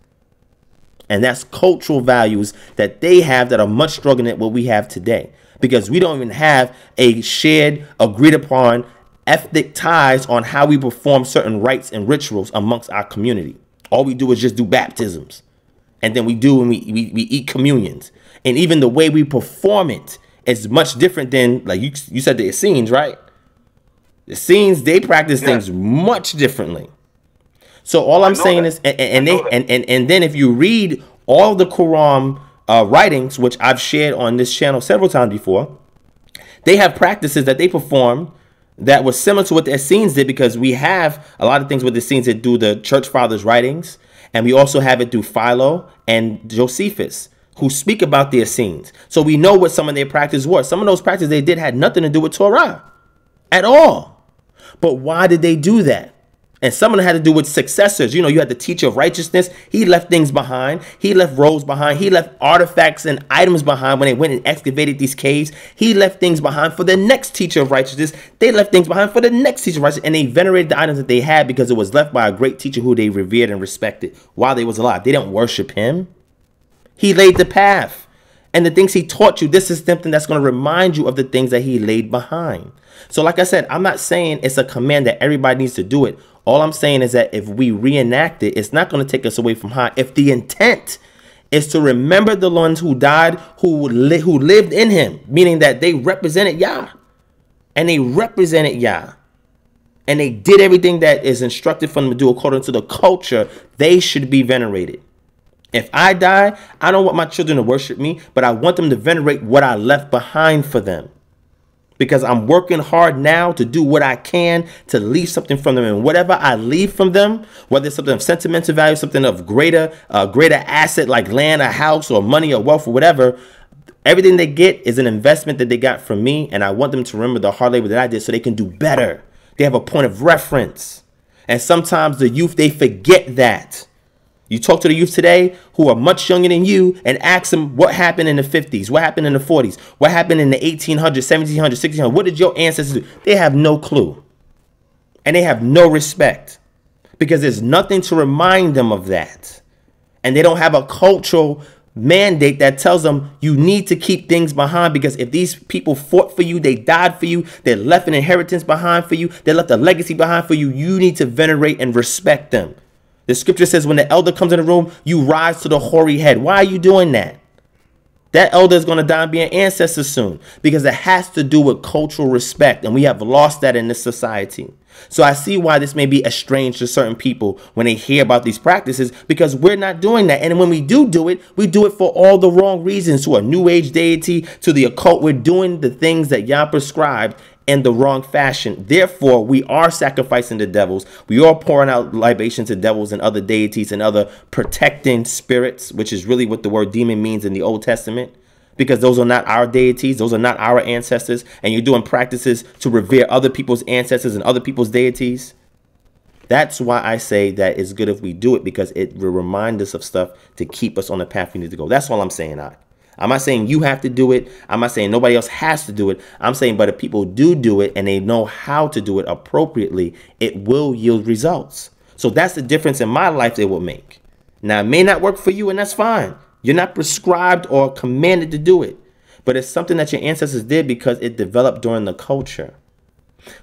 And that's cultural values that they have that are much stronger than what we have today. Because we don't even have a shared, agreed upon ethnic ties on how we perform certain rites and rituals amongst our community. All we do is just do baptisms. And then we do and we, we, we eat communions. And even the way we perform it is much different than, like you, you said, the Essenes, right? The Essenes, they practice yeah. things much differently. So all I'm saying that. is, and, and they, and, and, and then if you read all the Qumran uh, writings, which I've shared on this channel several times before, they have practices that they perform that was similar to what the Essenes did because we have a lot of things with the Essenes that do the church fathers' writings, and we also have it through Philo and Josephus, who speak about the Essenes. So we know what some of their practices were. Some of those practices they did had nothing to do with Torah at all. But why did they do that? And some of them had to do with successors. You know, you had the teacher of righteousness. He left things behind. He left rolls behind. He left artifacts and items behind when they went and excavated these caves. He left things behind for the next teacher of righteousness. They left things behind for the next teacher of righteousness. And they venerated the items that they had because it was left by a great teacher who they revered and respected while they was alive. They didn't worship him. He laid the path and the things he taught you, this is something that's going to remind you of the things that he laid behind. So, like I said, I'm not saying it's a command that everybody needs to do it. All I'm saying is that if we reenact it, it's not going to take us away from high. If the intent is to remember the ones who died, who li- who lived in him, meaning that they represented Yah, and they represented Yah, and they did everything that is instructed for them to do according to the culture, they should be venerated. If I die, I don't want my children to worship me, but I want them to venerate what I left behind for them. Because I'm working hard now to do what I can to leave something from them. And whatever I leave from them, whether it's something of sentimental value, something of greater, uh, greater asset like land, a house, or money, or wealth, or whatever, everything they get is an investment that they got from me. And I want them to remember the hard labor that I did so they can do better. They have a point of reference. And sometimes the youth, they forget that. You talk to the youth today who are much younger than you and ask them what happened in the 50s, what happened in the 40s, what happened in the 1800s, 1700s, 1600s, what did your ancestors do? They have no clue. And they have no respect because there's nothing to remind them of that. And they don't have a cultural mandate that tells them you need to keep things behind because if these people fought for you, they died for you, they left an inheritance behind for you, they left a legacy behind for you, you need to venerate and respect them. The scripture says when the elder comes in the room, you rise to the hoary head. Why are you doing that? That elder is going to die and be an ancestor soon because it has to do with cultural respect, and we have lost that in this society. So I see why this may be strange to certain people when they hear about these practices because we're not doing that. And when we do do it, we do it for all the wrong reasons to a new age deity, to the occult. We're doing the things that Yah prescribed in the wrong fashion. Therefore, we are sacrificing the devils. We are pouring out libations to devils and other deities and other protecting spirits, which is really what the word demon means in the Old Testament because those are not our deities, those are not our ancestors, and you're doing practices to revere other people's ancestors and other people's deities. That's why I say that it's good if we do it because it will remind us of stuff to keep us on the path we need to go. That's all I'm saying. I. I'm not saying you have to do it. I'm not saying nobody else has to do it. I'm saying, but if people do do it and they know how to do it appropriately, it will yield results. So that's the difference in my life they will make. Now, it may not work for you, and that's fine. You're not prescribed or commanded to do it, but it's something that your ancestors did because it developed during the culture.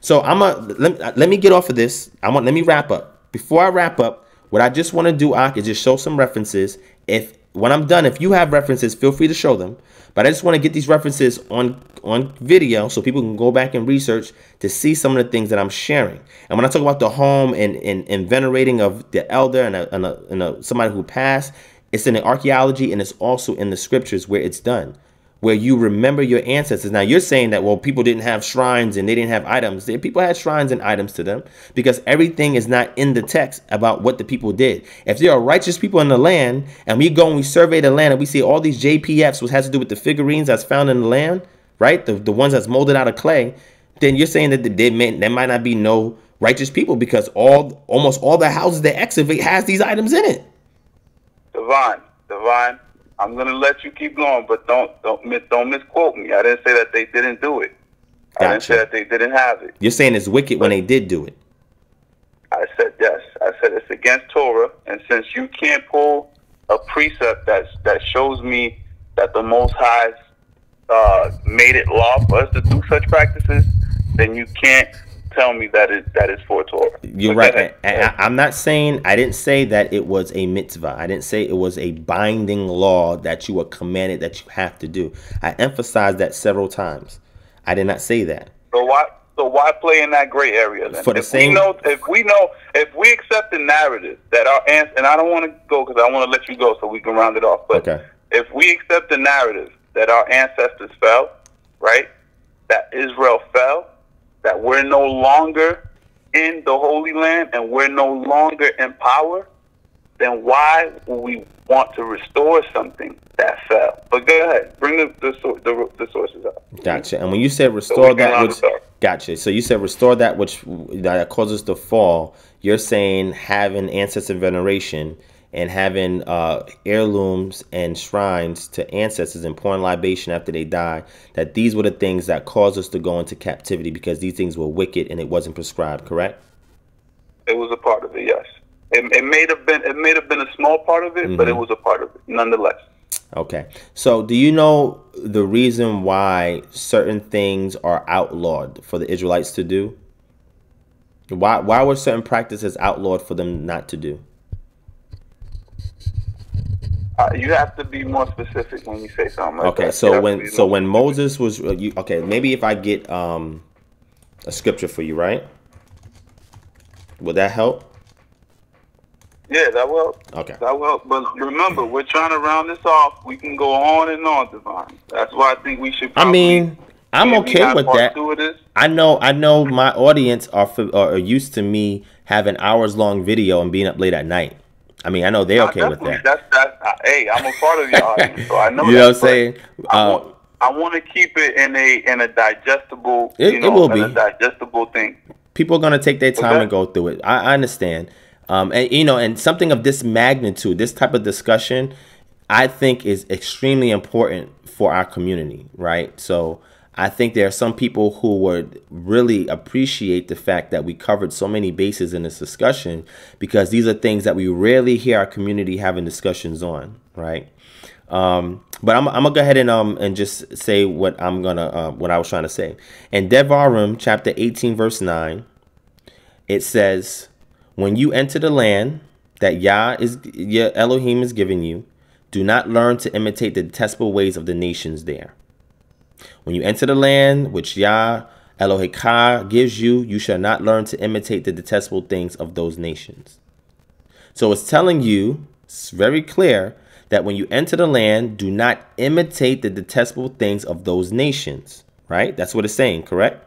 So I'm a let, let me get off of this. I want let me wrap up. Before I wrap up, what I just want to do, I is just show some references. If when I'm done, if you have references, feel free to show them. But I just want to get these references on on video so people can go back and research to see some of the things that I'm sharing. And when I talk about the home and and, and venerating of the elder and, a, and, a, and a, somebody who passed, it's in the archaeology and it's also in the scriptures where it's done, where you remember your ancestors. Now you're saying that well, people didn't have shrines and they didn't have items. People had shrines and items to them because everything is not in the text about what the people did. If there are righteous people in the land and we go and we survey the land and we see all these JPFs, which has to do with the figurines that's found in the land, right? The, the ones that's molded out of clay, then you're saying that they may, there might not be no righteous people because all almost all the houses they excavate has these items in it. Divine, Divine, I'm gonna let you keep going, but don't don't don't misquote me. I didn't say that they didn't do it. Gotcha. I didn't say that they didn't have it. You're saying it's wicked but when they did do it. I said yes. I said it's against Torah, and since you can't pull a precept that that shows me that the Most High uh, made it law for us to do such practices, then you can't tell me that is that is for Torah. You're right. I, am not saying I didn't say that it was a mitzvah. I didn't say it was a binding law that you were commanded that you have to do. I emphasized that several times. I did not say that. So why? So why play in that gray area then? For the if same. We know, if we know, if we accept the narrative that our ans and I don't want to go because I want to let you go so we can round it off. But okay. if we accept the narrative that our ancestors fell, right? That Israel fell, that we're no longer in the Holy Land and we're no longer in power, then why would we want to restore something that fell? But go ahead, bring the the, the, the sources up. Gotcha. And when you said restore so that which, gotcha. So you said restore that which that causes the fall. You're saying having ancestor veneration and having uh, heirlooms and shrines to ancestors and pouring libation after they die, that these were the things that caused us to go into captivity because these things were wicked and it wasn't prescribed, correct? It was a part of it, yes. It, it may have been it may have been a small part of it, mm-hmm. but it mm-hmm. was a part of it nonetheless. Okay. So, do you know the reason why certain things are outlawed for the Israelites to do? Why why were certain practices outlawed for them not to do? Uh, you have to be more specific when you say something like okay, that. so when so when Moses was uh, you, okay, maybe if I get um a scripture for you, right? Would that help? Yeah, that will. Okay. That will. But remember, we're trying to round this off. We can go on and on, Divine. That's why I think we should. I mean, I'm okay with that. I know. I know my audience are are used to me having hours long video and being up late at night. I mean, I know they're okay with that. That's that. Uh, hey, I'm a part of the audience, so I know. you know what I'm saying? I want, uh, I want to keep it in a in a digestible. It, you know, it will be a digestible thing. People are gonna take their time okay. and go through it. I, I understand, um, and you know, and something of this magnitude, this type of discussion, I think is extremely important for our community, right? So I think there are some people who would really appreciate the fact that we covered so many bases in this discussion because these are things that we rarely hear our community having discussions on, right? Um, but I'm, I'm, gonna go ahead and um and just say what I'm gonna uh, what I was trying to say. In Devarim chapter 18 verse 9, it says, "When you enter the land that Yah is your Elohim is giving you, do not learn to imitate the detestable ways of the nations there. When you enter the land which Yah Elohika gives you, you shall not learn to imitate the detestable things of those nations. So it's telling you, it's very clear, that when you enter the land, do not imitate the detestable things of those nations. Right? That's what it's saying, correct?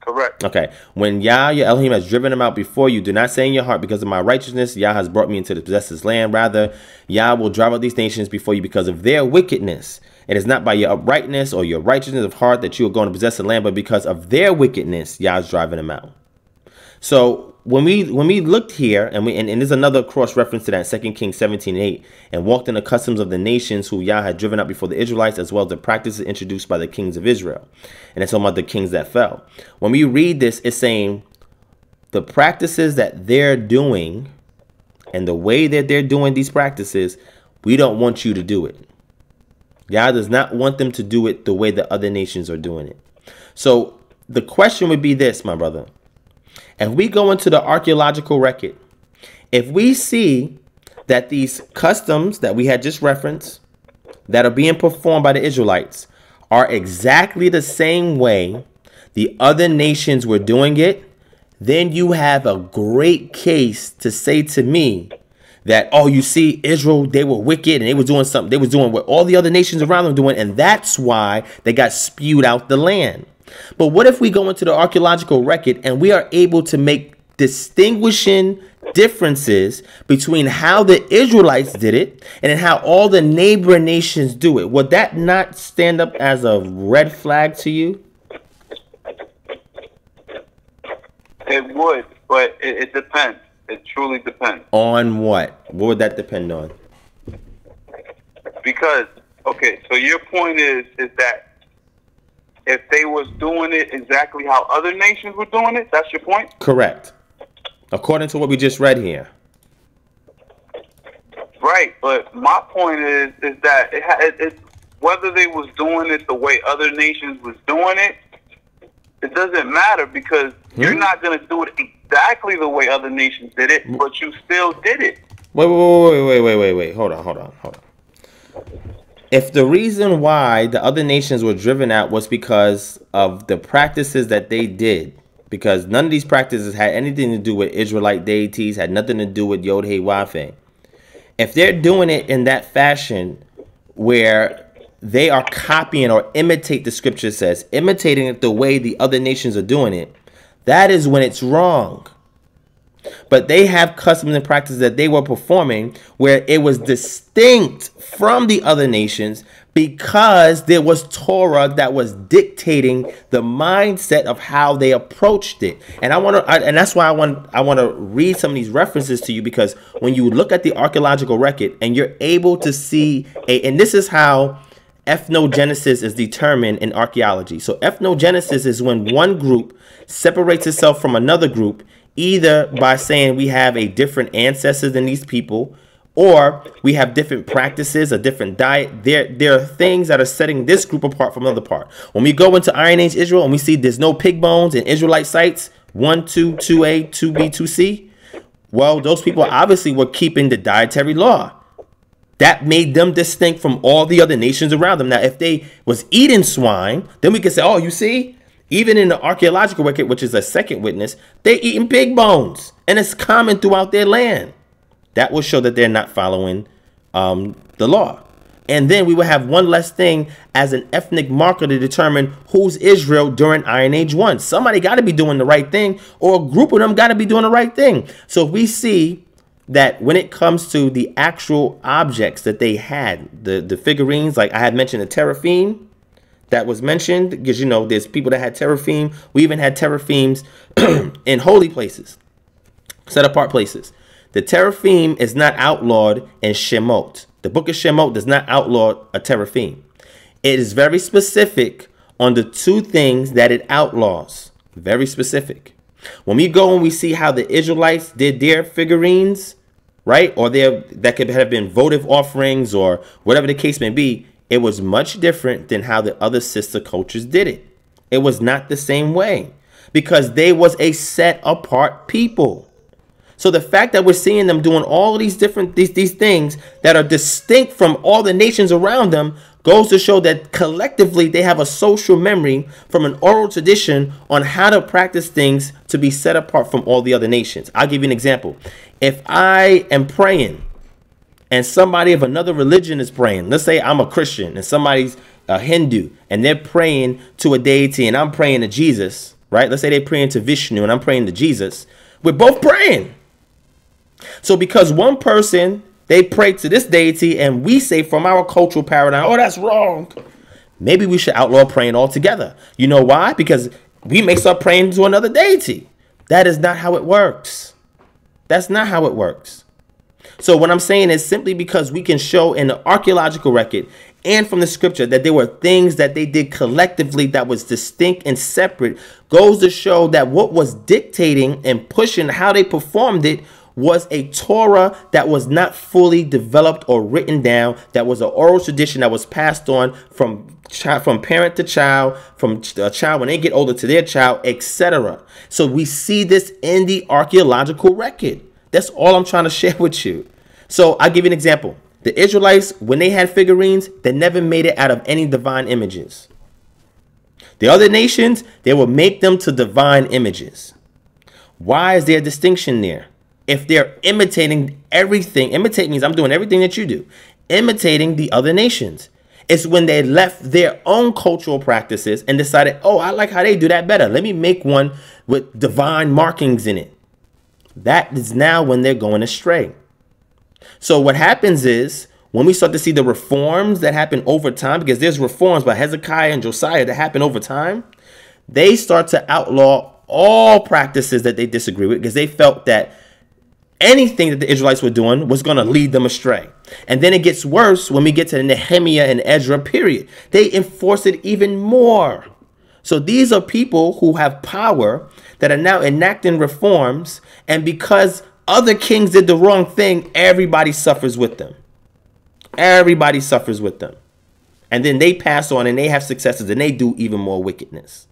Correct. Okay. When Yah, your Elohim, has driven them out before you, do not say in your heart, because of my righteousness, Yah has brought me into the possess this land. Rather, Yah will drive out these nations before you because of their wickedness. It is not by your uprightness or your righteousness of heart that you are going to possess the land, but because of their wickedness, Yah is driving them out. So when we when we looked here and we and, and there's another cross reference to that second kings 17 8 and walked in the customs of the nations who yah had driven out before the israelites as well as the practices introduced by the kings of israel. And it's talking about the kings that fell. When we read this it's saying the practices that they're doing and the way that they're doing these practices we don't want you to do it god does not want them to do it the way the other nations are doing it. So the question would be this my brother. If we go into the archaeological record, if we see that these customs that we had just referenced that are being performed by the Israelites are exactly the same way the other nations were doing it, then you have a great case to say to me that oh you see Israel they were wicked and they were doing something they were doing what all the other nations around them doing and that's why they got spewed out the land. But what if we go into the archaeological record and we are able to make distinguishing differences between how the Israelites did it and how all the neighbor nations do it? Would that not stand up as a red flag to you? It would, but it, it depends. It truly depends. On what? What would that depend on? Because okay, so your point is is that if they was doing it exactly how other nations were doing it, that's your point? Correct. According to what we just read here. Right, but my point is is that it, it, it, whether they was doing it the way other nations was doing it, it doesn't matter because hmm? you're not going to do it exactly the way other nations did it, but you still did it. Wait, wait, wait, wait, wait, wait, wait. Hold on, hold on, hold on. If the reason why the other nations were driven out was because of the practices that they did, because none of these practices had anything to do with Israelite deities, had nothing to do with Yod Hey Wafe. If they're doing it in that fashion where they are copying or imitate the scripture says, imitating it the way the other nations are doing it, that is when it's wrong. But they have customs and practices that they were performing where it was distinct from the other nations because there was Torah that was dictating the mindset of how they approached it. And I want to and that's why I want I want to read some of these references to you because when you look at the archaeological record and you're able to see a and this is how ethnogenesis is determined in archaeology. So ethnogenesis is when one group separates itself from another group either by saying we have a different ancestors than these people or we have different practices, a different diet. There, there are things that are setting this group apart from another part. When we go into Iron Age Israel and we see there's no pig bones in Israelite sites, 1, 2, 2A, 2B, 2C, well, those people obviously were keeping the dietary law. That made them distinct from all the other nations around them. Now, if they was eating swine, then we could say, oh, you see, even in the archaeological record, which is a second witness, they eating pig bones. And it's common throughout their land. That will show that they're not following um, the law. And then we will have one less thing as an ethnic marker to determine who's Israel during Iron Age 1. Somebody got to be doing the right thing, or a group of them got to be doing the right thing. So if we see that when it comes to the actual objects that they had, the, the figurines, like I had mentioned the teraphim that was mentioned, because you know, there's people that had teraphim. We even had teraphims in holy places, set apart places. The teraphim is not outlawed in Shemot. The book of Shemot does not outlaw a teraphim. It is very specific on the two things that it outlaws. Very specific. When we go and we see how the Israelites did their figurines, right? Or their that could have been votive offerings or whatever the case may be, it was much different than how the other sister cultures did it. It was not the same way because they was a set apart people. So the fact that we're seeing them doing all these different these these things that are distinct from all the nations around them goes to show that collectively they have a social memory from an oral tradition on how to practice things to be set apart from all the other nations. I'll give you an example. If I am praying and somebody of another religion is praying, let's say I'm a Christian and somebody's a Hindu and they're praying to a deity and I'm praying to Jesus, right? Let's say they're praying to Vishnu and I'm praying to Jesus. We're both praying. So because one person they pray to this deity, and we say from our cultural paradigm, oh, that's wrong. Maybe we should outlaw praying altogether. You know why? Because we may start praying to another deity. That is not how it works. That's not how it works. So, what I'm saying is simply because we can show in the archaeological record and from the scripture that there were things that they did collectively that was distinct and separate goes to show that what was dictating and pushing how they performed it was a Torah that was not fully developed or written down, that was an oral tradition that was passed on from from parent to child, from a uh, child when they get older to their child, etc. So we see this in the archaeological record. That's all I'm trying to share with you. So I'll give you an example. The Israelites, when they had figurines, they never made it out of any divine images. The other nations, they will make them to divine images. Why is there a distinction there? If they're imitating everything, imitate means I'm doing everything that you do, imitating the other nations. It's when they left their own cultural practices and decided, oh, I like how they do that better. Let me make one with divine markings in it. That is now when they're going astray. So what happens is when we start to see the reforms that happen over time, because there's reforms by Hezekiah and Josiah that happen over time, they start to outlaw all practices that they disagree with because they felt that anything that the Israelites were doing was going to lead them astray. And then it gets worse when we get to the Nehemiah and Ezra period. They enforce it even more. So these are people who have power that are now enacting reforms. And because other kings did the wrong thing, everybody suffers with them. Everybody suffers with them. And then they pass on and they have successes and they do even more wickedness.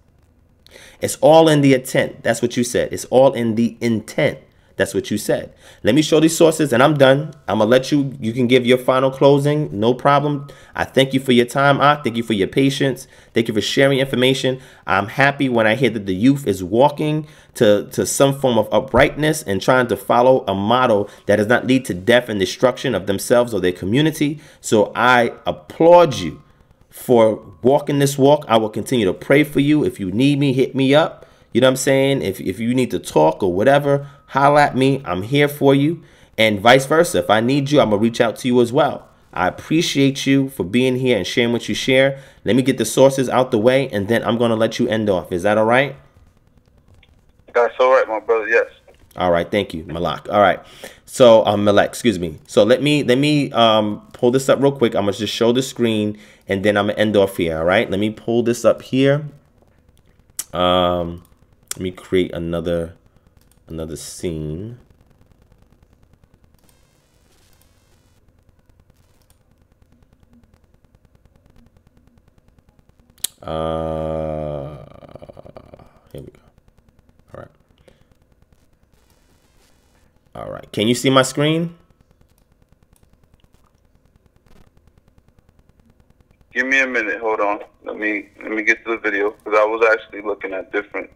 It's all in the intent. That's what you said. It's all in the intent. That's what you said. Let me show these sources and I'm done. I'm going to let you, you can give your final closing. No problem. I thank you for your time. I thank you for your patience. Thank you for sharing information. I'm happy when I hear that the youth is walking to, to some form of uprightness and trying to follow a model that does not lead to death and destruction of themselves or their community. So I applaud you for walking this walk. I will continue to pray for you. If you need me, hit me up. You know what I'm saying? If, if you need to talk or whatever, holla at me. I'm here for you. And vice versa. If I need you, I'm going to reach out to you as well. I appreciate you for being here and sharing what you share. Let me get the sources out the way, and then I'm going to let you end off. Is that all right? That's all right, my brother. Yes. All right. Thank you, Malak. All right. So, um, Malek, excuse me. So let me let me um pull this up real quick. I'm gonna just show the screen, and then I'm gonna end off here. All right. Let me pull this up here. Um, let me create another another scene. Uh, here we go. All right. All right. Can you see my screen? Give me a minute. Hold on. Let me let me get to the video because I was actually looking at different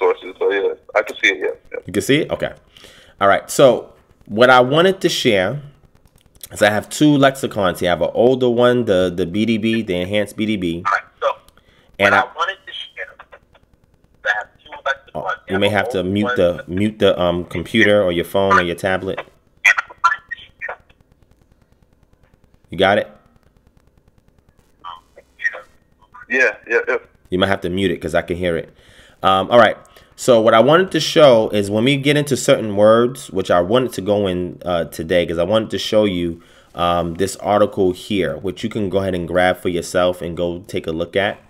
sources. So yeah, I can see it. Yeah, yeah. You can see it. Okay. All right. So what I wanted to share is I have two lexicons here. I have an older one, the the BDB, the enhanced BDB. All right. So and I, I wanted to share. I have two lexicons. oh, you may have to mute the mute the um computer or your phone or your tablet. You got it. Yeah, yeah, yeah. You might have to mute it because I can hear it. Um, all right. So what I wanted to show is when we get into certain words, which I wanted to go in uh, today because I wanted to show you um, this article here, which you can go ahead and grab for yourself and go take a look at.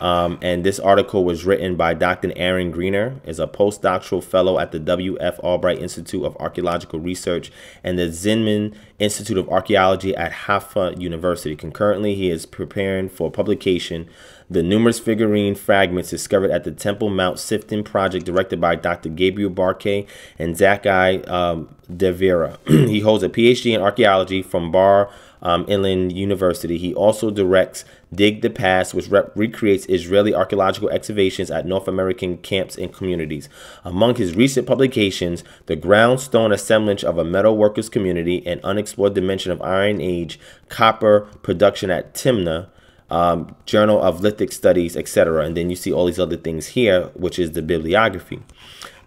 Um, and this article was written by Dr. Aaron Greener, is a postdoctoral fellow at the W.F. Albright Institute of Archaeological Research and the Zinman Institute of Archaeology at Haifa University. Concurrently, he is preparing for publication the numerous figurine fragments discovered at the Temple Mount Sifting project directed by Dr. Gabriel Barkay and Zachi um, Dvira. he holds a PhD in archaeology from Bar um, Ilan University. He also directs Dig the Past, which recreates Israeli archaeological excavations at North American camps and communities. Among his recent publications, The ground Groundstone Assemblage of a Metal Workers Community, An Unexplored Dimension of Iron Age, Copper Production at Timna, um, Journal of Lithic Studies, etc. And then you see all these other things here, which is the bibliography.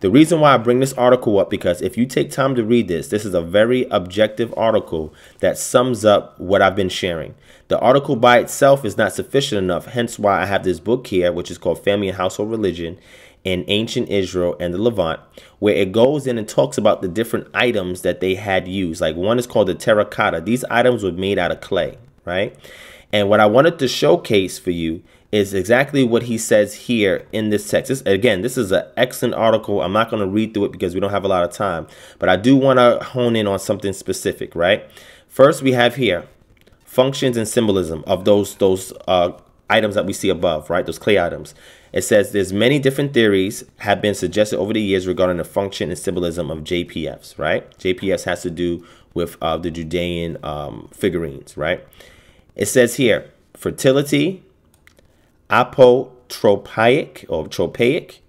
The reason why I bring this article up because if you take time to read this, this is a very objective article that sums up what I've been sharing. The article by itself is not sufficient enough, hence why I have this book here, which is called Family and Household Religion in Ancient Israel and the Levant, where it goes in and talks about the different items that they had used. Like one is called the terracotta. These items were made out of clay, right? And what I wanted to showcase for you is exactly what he says here in this text. This, again, this is an excellent article. I'm not going to read through it because we don't have a lot of time, but I do want to hone in on something specific, right? First, we have here functions and symbolism of those those uh, items that we see above, right? Those clay items. It says there's many different theories have been suggested over the years regarding the function and symbolism of JPFs, right? JPFs has to do with uh, the Judean um, figurines, right? It says here fertility, apotropaic or tropaic,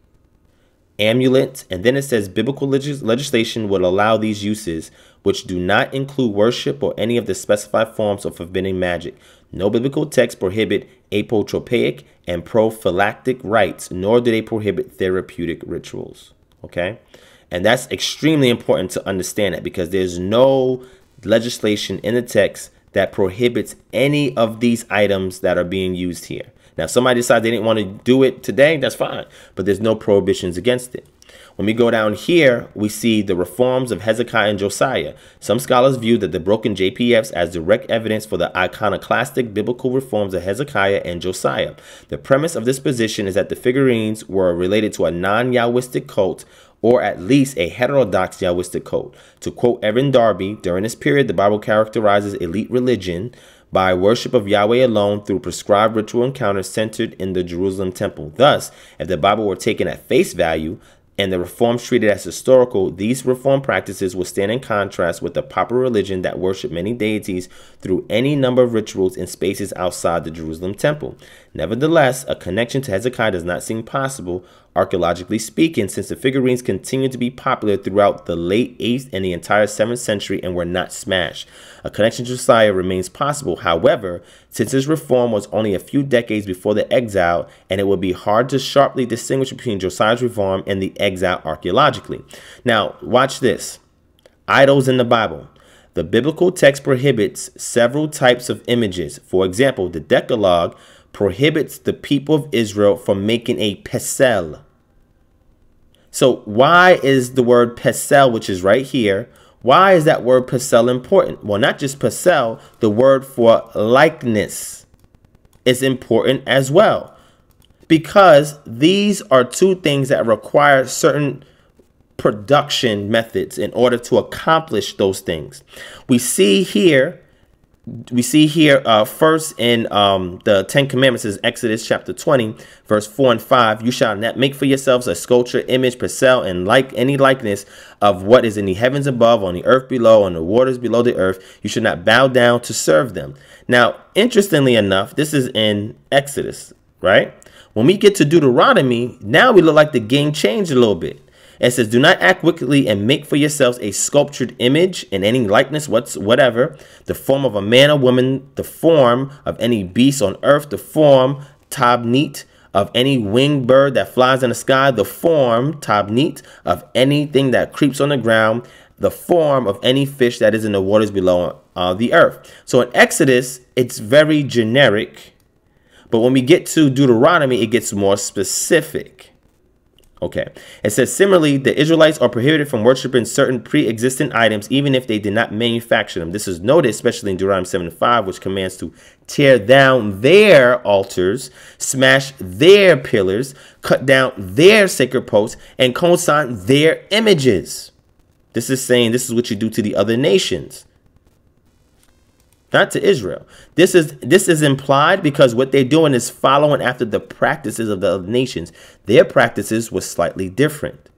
amulet, and then it says biblical legis legislation will allow these uses which do not include worship or any of the specified forms of forbidden magic. No biblical texts prohibit apotropaic and prophylactic rites, nor do they prohibit therapeutic rituals. Okay? And that's extremely important to understand it because there's no legislation in the text that prohibits any of these items that are being used here. Now, if somebody decides they didn't want to do it today, that's fine, but there's no prohibitions against it. When we go down here, we see the reforms of Hezekiah and Josiah. Some scholars view that the broken JPFs as direct evidence for the iconoclastic biblical reforms of Hezekiah and Josiah. The premise of this position is that the figurines were related to a non-Yahwistic cult or at least a heterodox Yahwistic cult. To quote Erin Darby, during this period, the Bible characterizes elite religion by worship of Yahweh alone through prescribed ritual encounters centered in the Jerusalem temple. Thus, if the Bible were taken at face value, and the reforms treated as historical, these reform practices will stand in contrast with the popular religion that worshiped many deities through any number of rituals in spaces outside the Jerusalem temple. Nevertheless, a connection to Hezekiah does not seem possible archaeologically speaking, since the figurines continued to be popular throughout the late 8th and the entire 7th century and were not smashed. A connection to Josiah remains possible, however, since his reform was only a few decades before the exile, and it would be hard to sharply distinguish between Josiah's reform and the exile archaeologically. Now, watch this. Idols in the Bible. The biblical text prohibits several types of images. For example, the Decalogue prohibits the people of Israel from making a pesel. So why is the word pesel, which is right here, why is that word pesel important? Well, not just pesel, the word for likeness is important as well. Because these are two things that require certain production methods in order to accomplish those things. We see here we see here uh, first in um, the Ten Commandments is Exodus chapter 20, verse 4 and 5. You shall not make for yourselves a sculpture, image, pesel, and like any likeness of what is in the heavens above, on the earth below, on the waters below the earth. You should not bow down to serve them. Now, interestingly enough, this is in Exodus, right? When we get to Deuteronomy, now we look like the game changed a little bit. It says, Do not act wickedly and make for yourselves a sculptured image in any likeness whatever, the form of a man or woman, the form of any beast on earth, the form, tabnit, of any winged bird that flies in the sky, the form, tabnit, of anything that creeps on the ground, the form of any fish that is in the waters below uh, the earth. So in Exodus, it's very generic. But when we get to Deuteronomy, it gets more specific. Okay. It says similarly, the Israelites are prohibited from worshiping certain pre-existent items, even if they did not manufacture them. This is noted, especially in Deuteronomy 7 5, which commands to tear down their altars, smash their pillars, cut down their sacred posts, and consign their images. This is saying this is what you do to the other nations. Not to Israel. This is this is implied because what they're doing is following after the practices of the other nations. Their practices were slightly different.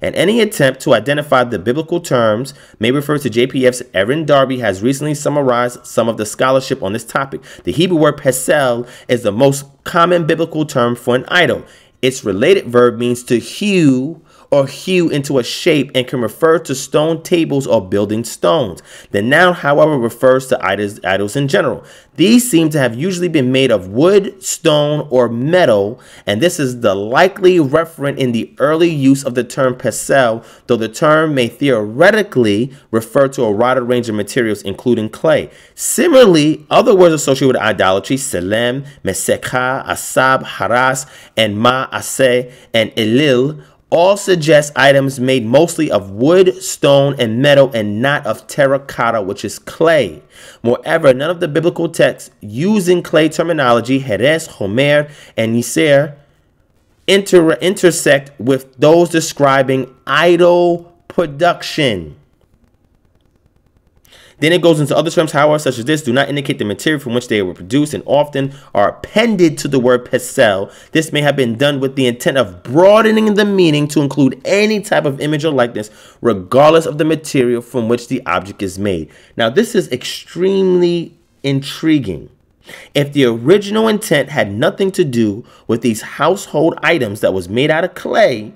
And any attempt to identify the biblical terms may refer to JPF's Erin Darby has recently summarized some of the scholarship on this topic. The Hebrew word pesel is the most common biblical term for an idol. Its related verb means to hew or hew into a shape and can refer to stone tables or building stones. The noun, however, refers to idols, idols in general. These seem to have usually been made of wood, stone, or metal, and this is the likely referent in the early use of the term pesel, though the term may theoretically refer to a wider range of materials, including clay. Similarly, other words associated with idolatry, selem, mesekha, asab, haras, and ma'aseh, and elil, all suggest items made mostly of wood, stone, and metal, and not of terracotta, which is clay. Moreover, none of the biblical texts using clay terminology, Heres, Homer, and Nisir, inter- intersect with those describing idol production. Then it goes into other terms, however, such as this, do not indicate the material from which they were produced and often are appended to the word pesel. This may have been done with the intent of broadening the meaning to include any type of image or likeness, regardless of the material from which the object is made. Now, this is extremely intriguing. If the original intent had nothing to do with these household items that was made out of clay,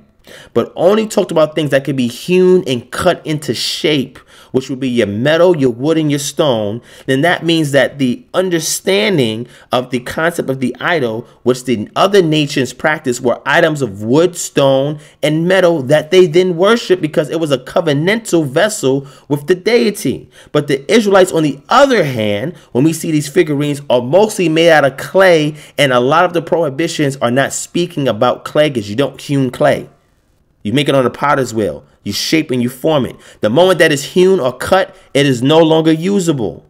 but only talked about things that could be hewn and cut into shape which would be your metal, your wood, and your stone, then that means that the understanding of the concept of the idol, which the other nations practiced, were items of wood, stone, and metal that they then worship because it was a covenantal vessel with the deity. But the Israelites, on the other hand, when we see these figurines, are mostly made out of clay, and a lot of the prohibitions are not speaking about clay because you don't hewn clay. You make it on a potter's wheel. You shape and you form it. The moment that is hewn or cut, it is no longer usable.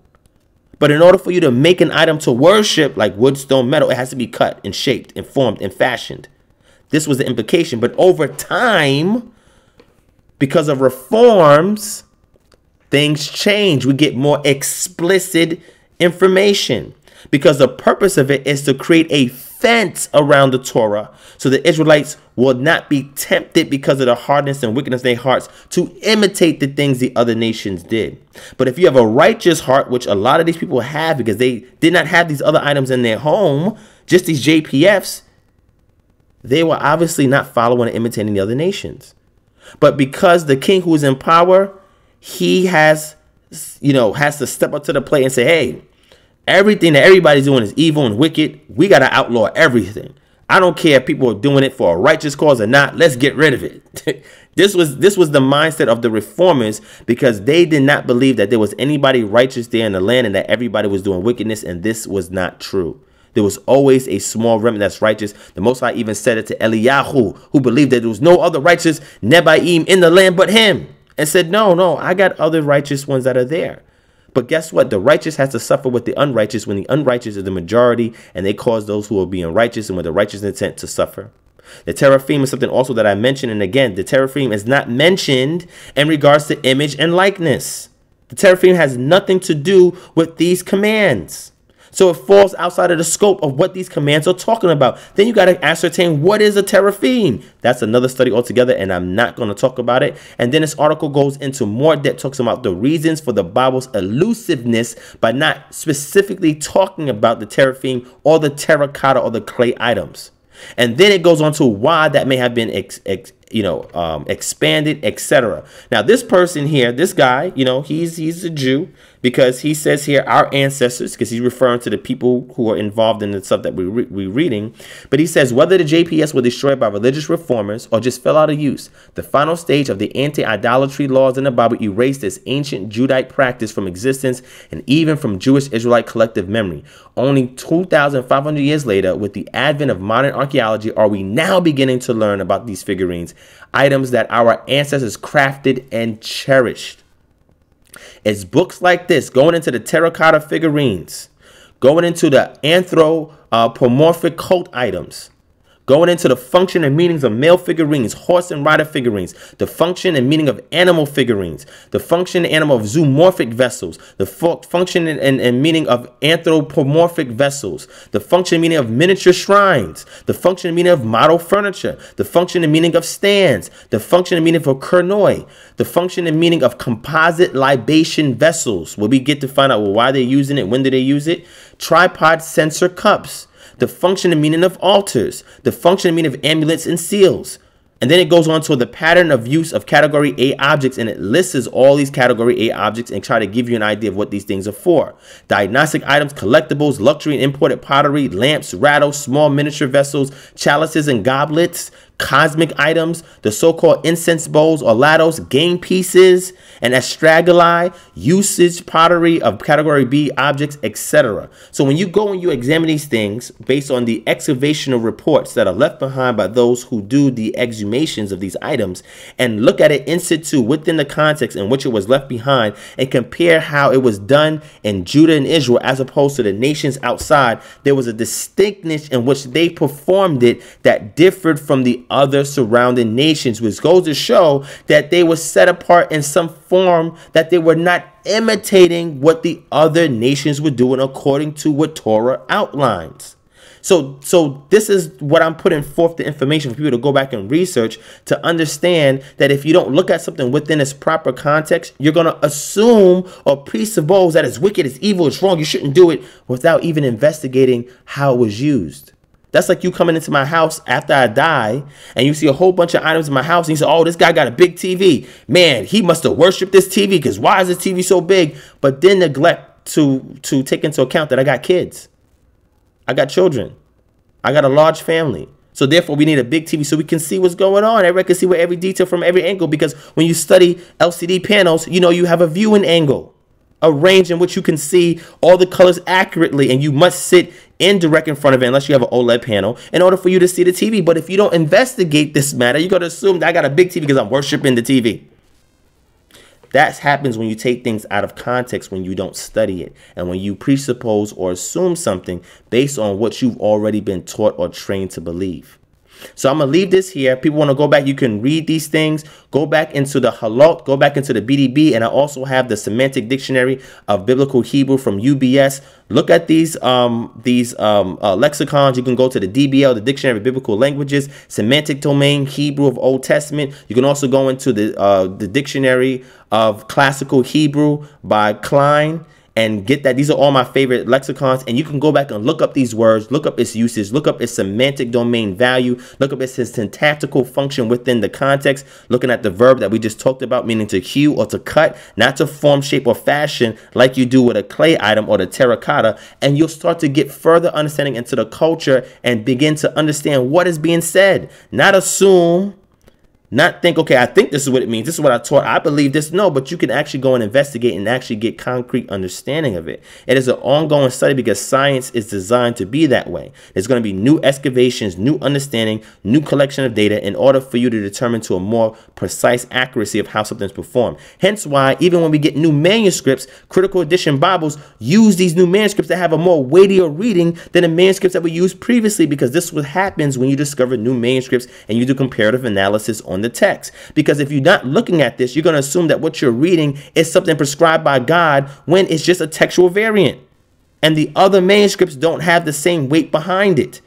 But in order for you to make an item to worship, like wood, stone, metal, it has to be cut and shaped and formed and fashioned. This was the implication. But over time, because of reforms, things change. We get more explicit information because the purpose of it is to create a fence around the Torah so the Israelites will not be tempted because of the hardness and wickedness in their hearts to imitate the things the other nations did. But if you have a righteous heart, which a lot of these people have because they did not have these other items in their home, just these JPFs, they were obviously not following and imitating the other nations. But because the king who is in power, he has, you know, has to step up to the plate and say, hey, everything that everybody's doing is evil and wicked. We got to outlaw everything. I don't care if people are doing it for a righteous cause or not. Let's get rid of it. this was this was the mindset of the reformers because they did not believe that there was anybody righteous there in the land and that everybody was doing wickedness and this was not true. There was always a small remnant that's righteous. The Most High even said it to Eliyahu, who believed that there was no other righteous Nebaim in the land but him, and said, "No, no, I got other righteous ones that are there." But guess what? The righteous has to suffer with the unrighteous when the unrighteous is the majority and they cause those who are being righteous and with the righteous intent to suffer. The teraphim is something also that I mentioned. And again, the teraphim is not mentioned in regards to image and likeness. The teraphim has nothing to do with these commands. So it falls outside of the scope of what these commands are talking about. Then you got to ascertain what is a teraphim. That's another study altogether, and I'm not going to talk about it. And then this article goes into more depth, talks about the reasons for the Bible's elusiveness by not specifically talking about the teraphim or the terracotta or the clay items. And then it goes on to why that may have been ex, ex, you know um, expanded etc now this person here this guy you know he's he's a jew because he says here our ancestors, because he's referring to the people who are involved in the stuff that we re- we're reading. But he says whether the JPS were destroyed by religious reformers or just fell out of use, the final stage of the anti-idolatry laws in the Bible erased this ancient Judite practice from existence and even from Jewish Israelite collective memory. Only 2,500 years later, with the advent of modern archaeology, are we now beginning to learn about these figurines, items that our ancestors crafted and cherished. It's books like this going into the terracotta figurines, going into the anthropomorphic cult items, Going into the function and meanings of male figurines, horse and rider figurines, the function and meaning of animal figurines, the function and animal of zoomorphic vessels, the fu- function and, and, and, meaning of anthropomorphic vessels, the function and meaning of miniature shrines, the function and meaning of model furniture, the function and meaning of stands, the function and meaning of kernoi, the function and meaning of composite libation vessels, where we get to find out well, why they're using it, when do they use it, tripod censer cups the function and meaning of altars, the function and meaning of amulets and seals. And then it goes on to the pattern of use of category A objects and it lists all these category A objects and try to give you an idea of what these things are for. Diagnostic items, collectibles, luxury and imported pottery, lamps, rattles, small miniature vessels, chalices and goblets, cosmic items, the so-called incense bowls or laddos, game pieces, and astragali, usage pottery of category B objects, etc. So when you go and you examine these things based on the excavational reports that are left behind by those who do the exhumations of these items and look at it in situ within the context in which it was left behind and compare how it was done in Judah and Israel as opposed to the nations outside, there was a distinctness in which they performed it that differed from the other surrounding nations, which goes to show that they were set apart in some form that they were not imitating what the other nations were doing according to what Torah outlines. So, so this is what I'm putting forth the information for people to go back and research to understand that if you don't look at something within its proper context, you're gonna assume or presuppose that it's wicked, it's evil, it's wrong, you shouldn't do it without even investigating how it was used. That's like you coming into my house after I die and you see a whole bunch of items in my house and you say, oh, this guy got a big TV. Man, he must have worshiped this TV because why is this TV so big? But then neglect to, to take into account that I got kids. I got children. I got a large family. So therefore, we need a big TV so we can see what's going on. Everybody can see where every detail from every angle because when you study LCD panels, you know you have a viewing angle a range in which you can see all the colors accurately and you must sit indirect in front of it unless you have an OLED panel in order for you to see the TV. But if you don't investigate this matter, you're going to assume that I got a big TV because I'm worshiping the TV. That happens when you take things out of context, when you don't study it, and when you presuppose or assume something based on what you've already been taught or trained to believe. So I'm gonna leave this here. People want to go back. You can read these things. Go back into the Halot. Go back into the BDB, and I also have the Semantic Dictionary of Biblical Hebrew from UBS. Look at these um, these um, uh, lexicons. You can go to the DBL, the Dictionary of Biblical Languages, Semantic Domain Hebrew of Old Testament. You can also go into the uh, the Dictionary of Classical Hebrew by Klein and get that. These are all my favorite lexicons, and you can go back and look up these words, look up its usage, look up its semantic domain value, look up its syntactical function within the context, looking at the verb that we just talked about, meaning to hew or to cut, not to form, shape, or fashion like you do with a clay item or the terracotta, and you'll start to get further understanding into the culture and begin to understand what is being said, not assume not think, okay, I think this is what it means. This is what I taught. I believe this. No, but you can actually go and investigate and actually get concrete understanding of it. It is an ongoing study because science is designed to be that way. There's going to be new excavations, new understanding, new collection of data in order for you to determine to a more precise accuracy of how something's performed. Hence why even when we get new manuscripts, critical edition Bibles use these new manuscripts that have a more weightier reading than the manuscripts that were used previously because this is what happens when you discover new manuscripts and you do comparative analysis on the text. Because if you're not looking at this, you're going to assume that what you're reading is something prescribed by God when it's just a textual variant. And the other manuscripts don't have the same weight behind it.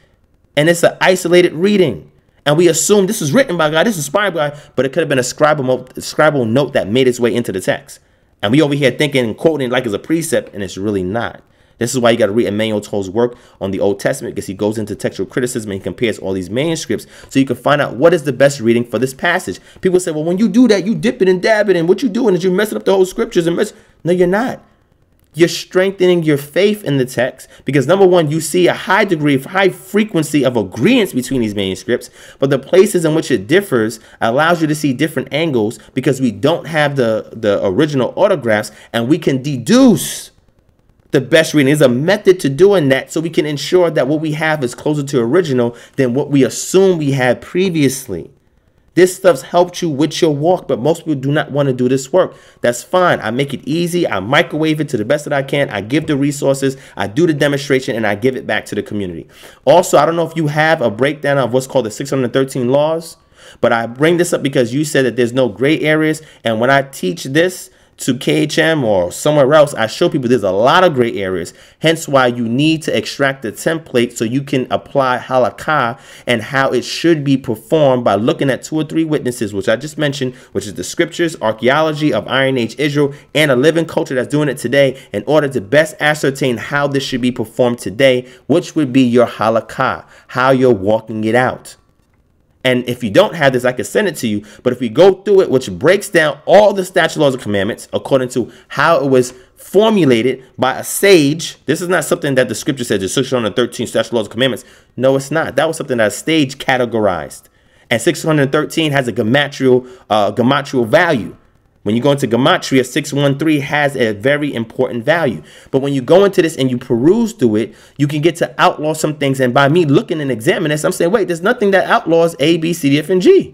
And it's an isolated reading. And we assume this is written by God, this is inspired by God, but it could have been a scribal, scribal note that made its way into the text. And we over here thinking and quoting like it's a precept, and it's really not. This is why you got to read Emanuel Tov's work on the Old Testament because he goes into textual criticism and compares all these manuscripts so you can find out what is the best reading for this passage. People say, well, when you do that, you dip it and dab it, and what you're doing is you're messing up the whole scriptures. and mess. No, you're not. You're strengthening your faith in the text because number one, you see a high degree of high frequency of agreements between these manuscripts, but the places in which it differs allows you to see different angles because we don't have the, the original autographs and we can deduce the best reading. There's a method to doing that so we can ensure that what we have is closer to original than what we assume we had previously. This stuff's helped you with your walk, but most people do not want to do this work. That's fine. I make it easy. I microwave it to the best that I can. I give the resources, I do the demonstration, and I give it back to the community. Also, I don't know if you have a breakdown of what's called the 613 laws, but I bring this up because you said that there's no gray areas. And when I teach this, to KHM or somewhere else, I show people there's a lot of gray areas. Hence why you need to extract the template so you can apply halakha and how it should be performed by looking at two or three witnesses, which I just mentioned, which is the scriptures, archaeology of Iron Age Israel, and a living culture that's doing it today in order to best ascertain how this should be performed today, which would be your halakha, how you're walking it out. And if you don't have this, I can send it to you. But if we go through it, which breaks down all the statute laws and commandments according to how it was formulated by a sage, this is not something that the scripture says, the 613 statute laws and commandments. No, it's not. That was something that a sage categorized. And 613 has a gematria, uh, gematria value. When you go into Gematria, 613 has a very important value. But when you go into this and you peruse through it, you can get to outlaw some things. And by me looking and examining this, I'm saying, wait, there's nothing that outlaws A, B, C, D, F, and G.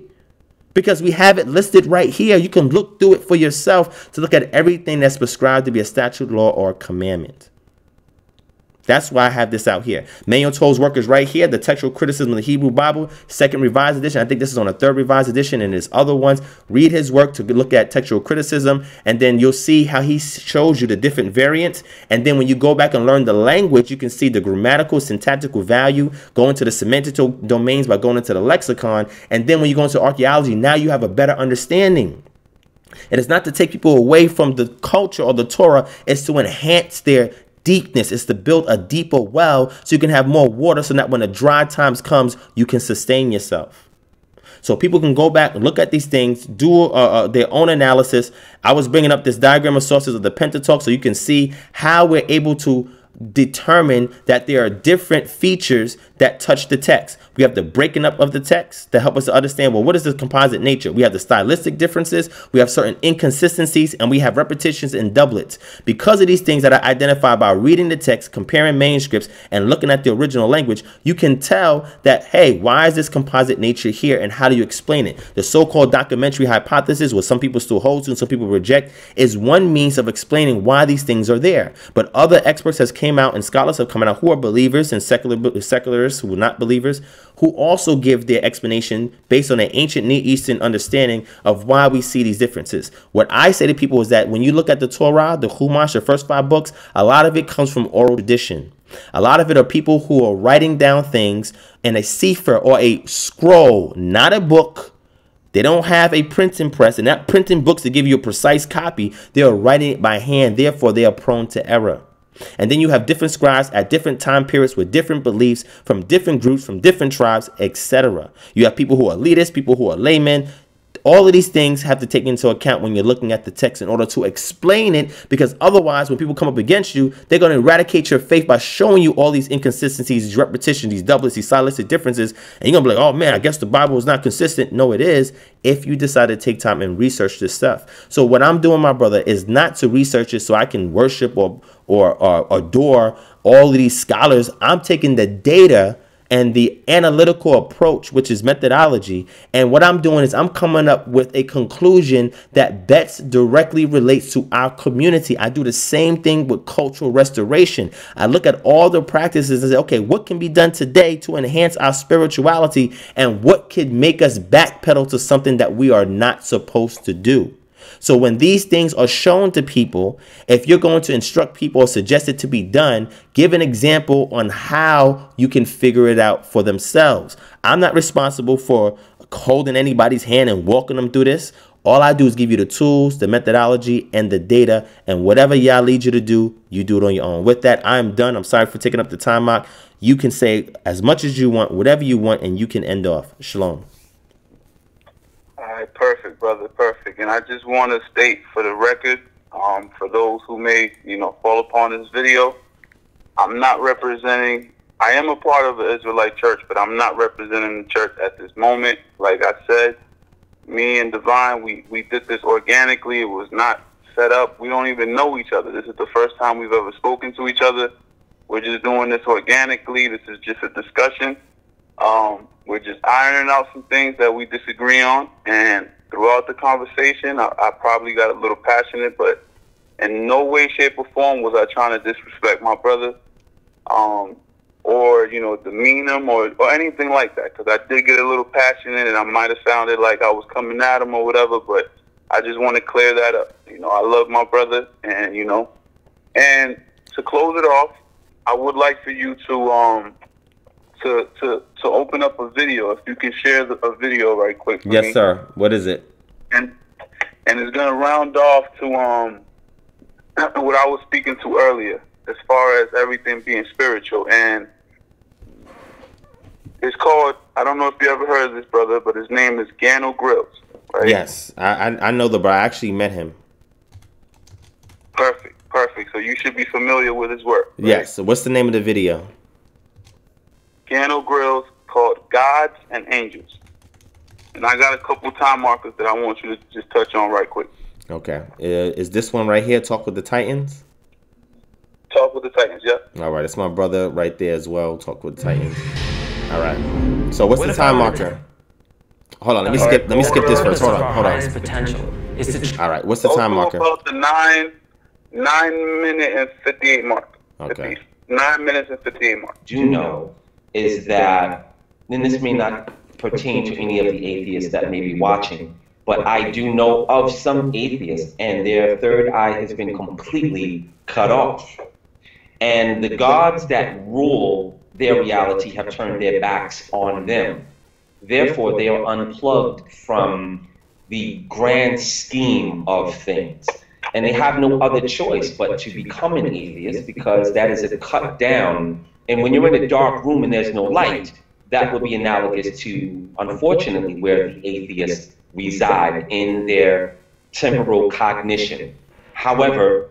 Because we have it listed right here. You can look through it for yourself to look at everything that's prescribed to be a statute, law, or commandment. That's why I have this out here. Manuel Torah's work is right here. The textual criticism of the Hebrew Bible, second revised edition. I think this is on a third revised edition, and there's other ones. Read his work to look at textual criticism, and then you'll see how he shows you the different variants. And then when you go back and learn the language, you can see the grammatical, syntactical value, go into the semantic domains by going into the lexicon. And then when you go into archaeology, now you have a better understanding. And It is not to take people away from the culture or the Torah, it's to enhance their deepness. Is to build a deeper well so you can have more water so that when the dry times comes you can sustain yourself. So people can go back and look at these things do uh, uh, their own analysis. I was bringing up this diagram of sources of the pentateuch so you can see how we're able to determine that there are different features that touch the text. We have the breaking up of the text to help us to understand, well, what is the composite nature? We have the stylistic differences, we have certain inconsistencies, and we have repetitions and doublets. Because of these things that are identified by reading the text, comparing manuscripts, and looking at the original language, you can tell that, hey, why is this composite nature here, and how do you explain it? The so-called documentary hypothesis, what some people still hold to and some people reject, is one means of explaining why these things are there. But other experts has came out and scholars have come out who are believers and secular secularists who are not believers who also give their explanation based on an ancient Near Eastern understanding of why we see these differences. What I say to people is that when you look at the Torah, the Chumash, the first five books, a lot of it comes from oral tradition. A lot of it are people who are writing down things in a sefer or a scroll, not a book. They don't have a printing press and not printing books to give you a precise copy. They are writing it by hand. Therefore, they are prone to error. And then you have different scribes at different time periods with different beliefs from different groups, from different tribes, etc. You have people who are leaders, people who are laymen, all of these things have to take into account when you're looking at the text in order to explain it because otherwise when people come up against you they're going to eradicate your faith by showing you all these inconsistencies these repetitions these doublets these stylistic differences and you're going to be like oh man i guess the bible is not consistent. No it is if you decide to take time and research this stuff. So what i'm doing my brother is not to research it so i can worship or or, or adore all of these scholars. I'm taking the data and the analytical approach, which is methodology. And what I'm doing is I'm coming up with a conclusion that best directly relates to our community. I do the same thing with cultural restoration. I look at all the practices and say, okay, what can be done today to enhance our spirituality and what could make us backpedal to something that we are not supposed to do? So when these things are shown to people, if you're going to instruct people or suggest it to be done, give an example on how you can figure it out for themselves. I'm not responsible for holding anybody's hand and walking them through this. All I do is give you the tools, the methodology, and the data, and whatever y'all lead you to do, you do it on your own. With that, I'm done. I'm sorry for taking up the time out. You can say as much as you want, whatever you want, and you can end off. Shalom. All right, perfect, brother, perfect. And I just want to state for the record, um, for those who may, you know, fall upon this video, I'm not representing. I am a part of the Israelite church, but I'm not representing the church at this moment. Like I said, me and Divine, we we did this organically. It was not set up. We don't even know each other. This is the first time we've ever spoken to each other. We're just doing this organically. This is just a discussion. Um, we're just ironing out some things that we disagree on, and throughout the conversation, I, I probably got a little passionate, but in no way, shape, or form was I trying to disrespect my brother, um, or you know, demean him, or, or anything like that. Because I did get a little passionate, and I might have sounded like I was coming at him or whatever. But I just want to clear that up. You know, I love my brother, and you know, and to close it off, I would like for you to um to to to open up a video. If you can share the, a video right quick. yes, me. sir. What is it? And and it's gonna round off to um what I was speaking to earlier, as far as everything being spiritual, and it's called. I don't know if you ever heard of this brother, but his name is Gano Grills. Right? Yes, I, I I know the bro. I actually met him. Perfect, perfect. So you should be familiar with his work. Right? Yes. So what's the name of the video? Gano Grills called Gods and Angels. And I got a couple time markers that I want you to just touch on right quick. Okay. Uh, is this one right here? Talk with the Titans. Talk with the Titans, yeah. All right. It's my brother right there as well. Talk with the Titans. All right. So what's the time marker? Hold on. Let me skip. Let me skip this first. Hold on. Hold on. Potential is to All right. What's the time marker? About the nine, nine minute and fifty eight mark. Okay. 50 Nine minutes and fifty eight mark. do you know is that, and this may not pertain to any of the atheists that may be watching, but I do know of some atheists and their third eye has been completely cut off. And the gods that rule their reality have turned their backs on them. Therefore, they are unplugged from the grand scheme of things. And they have no other choice but to become an atheist because that is a cut down. And when you're in a dark room and there's no light, that would be analogous to, unfortunately, where the atheists reside in their temporal cognition. However,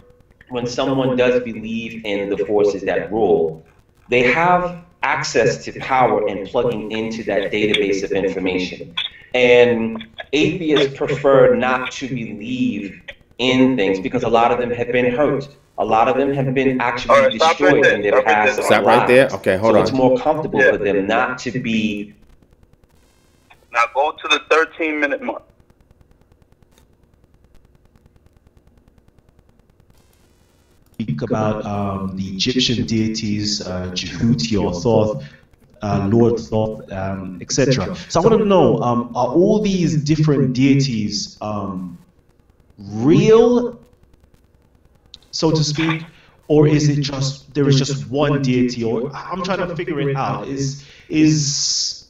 when someone does believe in the forces that rule, they have access to power and plugging into that database of information. And atheists prefer not to believe in things because a lot of them have been hurt. A lot of them have been actually All right, stop right destroyed there. in their Stop right past there. Stop right there? Okay, hold so on. it's more comfortable Yeah. for them not to be Now go to the thirteen minute mark. speak about um, the Egyptian deities, uh, Jehuti or Thoth, uh, Lord Thoth, um, etc. So I want to know: um, Are all these different deities um, real, so to speak, or is it just there is just one deity? Or I'm trying to figure it out. Is is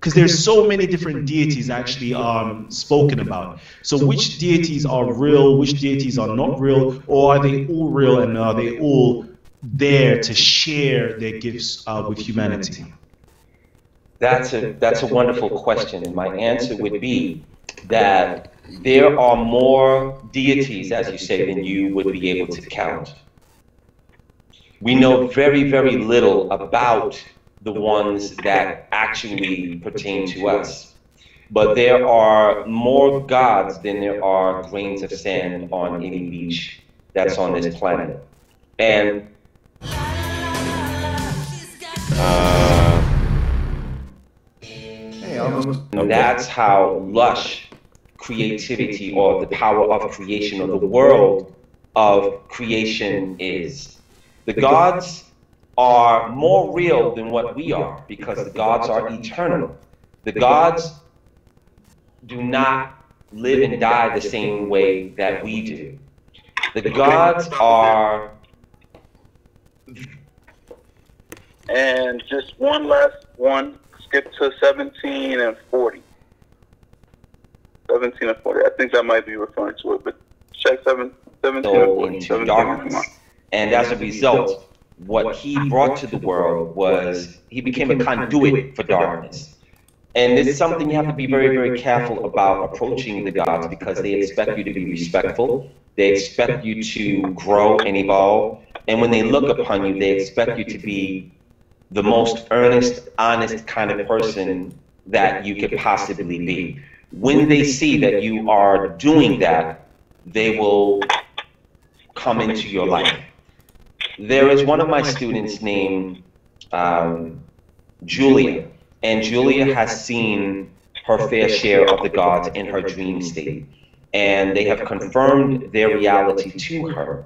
because there's so many different deities actually um, spoken about. So which deities are real, which deities are not real, or are they all real and are they all there to share their gifts uh, with humanity? That's a that's a wonderful question, and my answer would be that there are more deities, as you say, than you would be able to count. We know very, very little about the ones that actually pertain to us. But there are more gods than there are grains of sand on any beach that's on this planet. And Uh, Hey, almost. That's how lush creativity or the power of creation or the world of creation is. The gods are more real than what we are because the gods are eternal. The gods do not live and die the same way that we do. The gods are And just one last one. Skip to 17 and 40. 17 and 40. I think that might be referring to it, but check 7, 17 and 40. into 17 and darkness. 40. And as a result, what he brought to the world was he became a conduit for darkness. And it's something you have to be very, very careful about approaching the gods because they expect you to be respectful. They expect you to grow and evolve. And when they look upon you, they expect you to be the most earnest, honest kind of person that you could possibly be. When they see that you are doing that, they will come into your life. There is one of my students named um, Julia, and Julia has seen her fair share of the gods in her dream state, and they have confirmed their reality to her.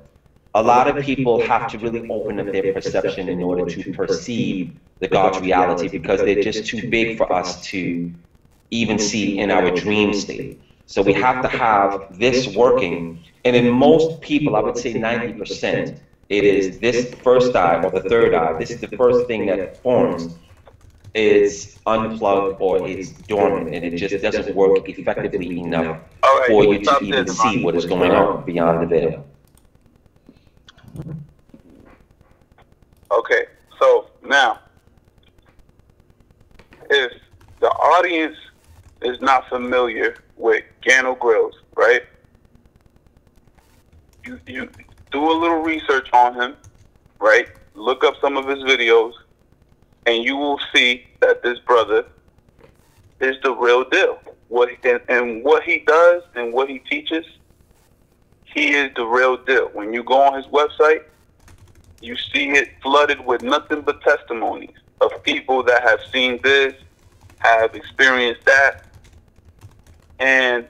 A lot of people have to really open up their perception in order to perceive the God's reality because they're just too big for us to even see in our dream state. So we have to have this working. And in most people, I would say 90%, it is this first eye or the third eye. This is the first thing that forms. It's unplugged or it's dormant and it just doesn't work effectively enough for you to even see what is going on beyond the veil. Okay, so now, if the audience is not familiar with Gano Grills, right? You you do a little research on him, right? Look up some of his videos, and you will see that this brother is the real deal. What and, and what he does and what he teaches, he is the real deal. When you go on his website, you see it flooded with nothing but testimonies of people that have seen this, have experienced that, and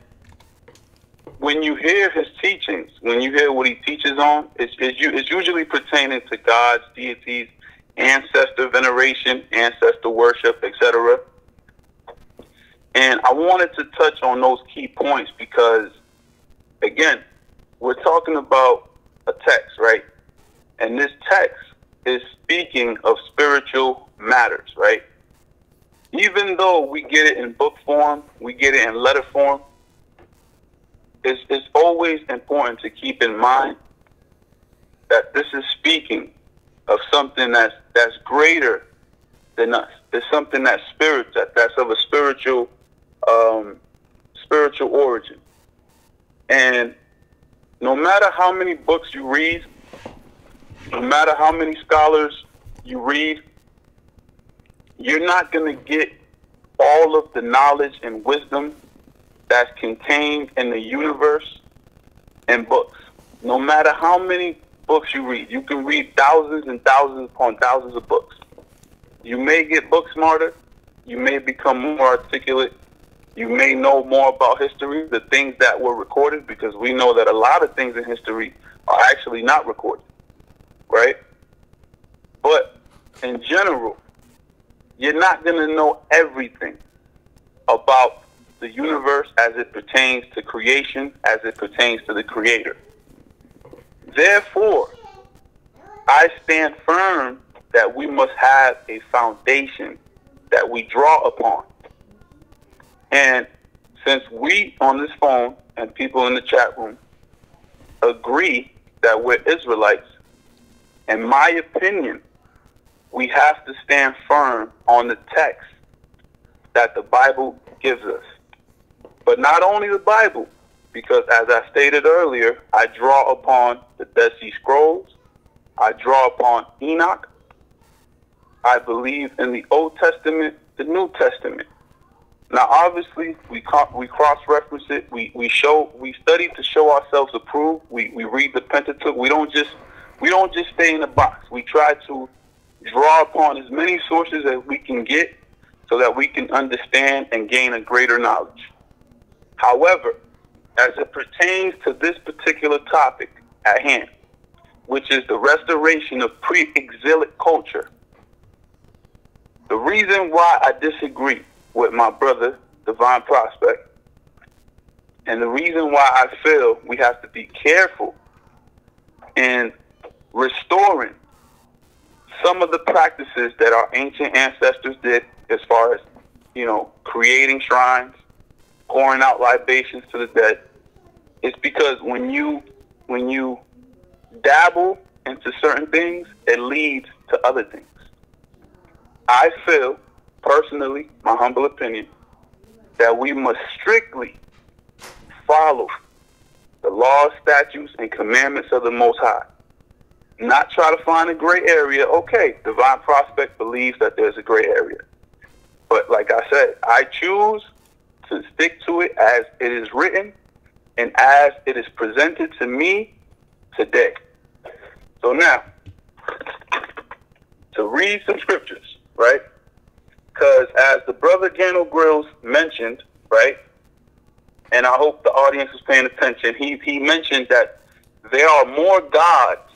when you hear his teachings, when you hear what he teaches on, it's, it's, it's usually pertaining to God's deities, ancestor veneration, ancestor worship, etc. And I wanted to touch on those key points because, again, we're talking about a text, right? And this text is speaking of spiritual matters, right? Even though we get it in book form, we get it in letter form, it's, it's always important to keep in mind that this is speaking of something that's that's greater than us. It's something that's spirit that, that's of a spiritual um, spiritual origin. And no matter how many books you read, no matter how many scholars you read, you're not going to get all of the knowledge and wisdom that's contained in the universe in books. No matter how many books you read, you can read thousands and thousands upon thousands of books. You may get book smarter, you may become more articulate, you may know more about history, the things that were recorded, because we know that a lot of things in history are actually not recorded, right? But in general, you're not going to know everything about the universe as it pertains to creation, as it pertains to the creator. Therefore, I stand firm that we must have a foundation that we draw upon. And since we on this phone and people in the chat room agree that we're Israelites, in my opinion, we have to stand firm on the text that the Bible gives us. But not only the Bible, because as I stated earlier, I draw upon the Dead Sea Scrolls, I draw upon Enoch, I believe in the Old Testament, the New Testament. Now, obviously, we we cross-reference it. We we show we study to show ourselves approved. We we read the Pentateuch. We don't just we don't just stay in the box. We try to draw upon as many sources as we can get so that we can understand and gain a greater knowledge. However, as it pertains to this particular topic at hand, which is the restoration of pre-exilic culture, the reason why I disagree with my brother, Divine Prospect, and the reason why I feel we have to be careful in restoring some of the practices that our ancient ancestors did as far as, you know, creating shrines, pouring out libations to the dead, it's because when you when you dabble into certain things, it leads to other things. I feel, personally, my humble opinion, that we must strictly follow the laws, statutes, and commandments of the Most High not try to find a gray area. Okay, Divine Prospect believes that there's a gray area. But like I said, I choose to stick to it as it is written and as it is presented to me today. So now, to read some scriptures, right? Because as the brother Gano Grills mentioned, right, and I hope the audience is paying attention, he, he mentioned that there are more gods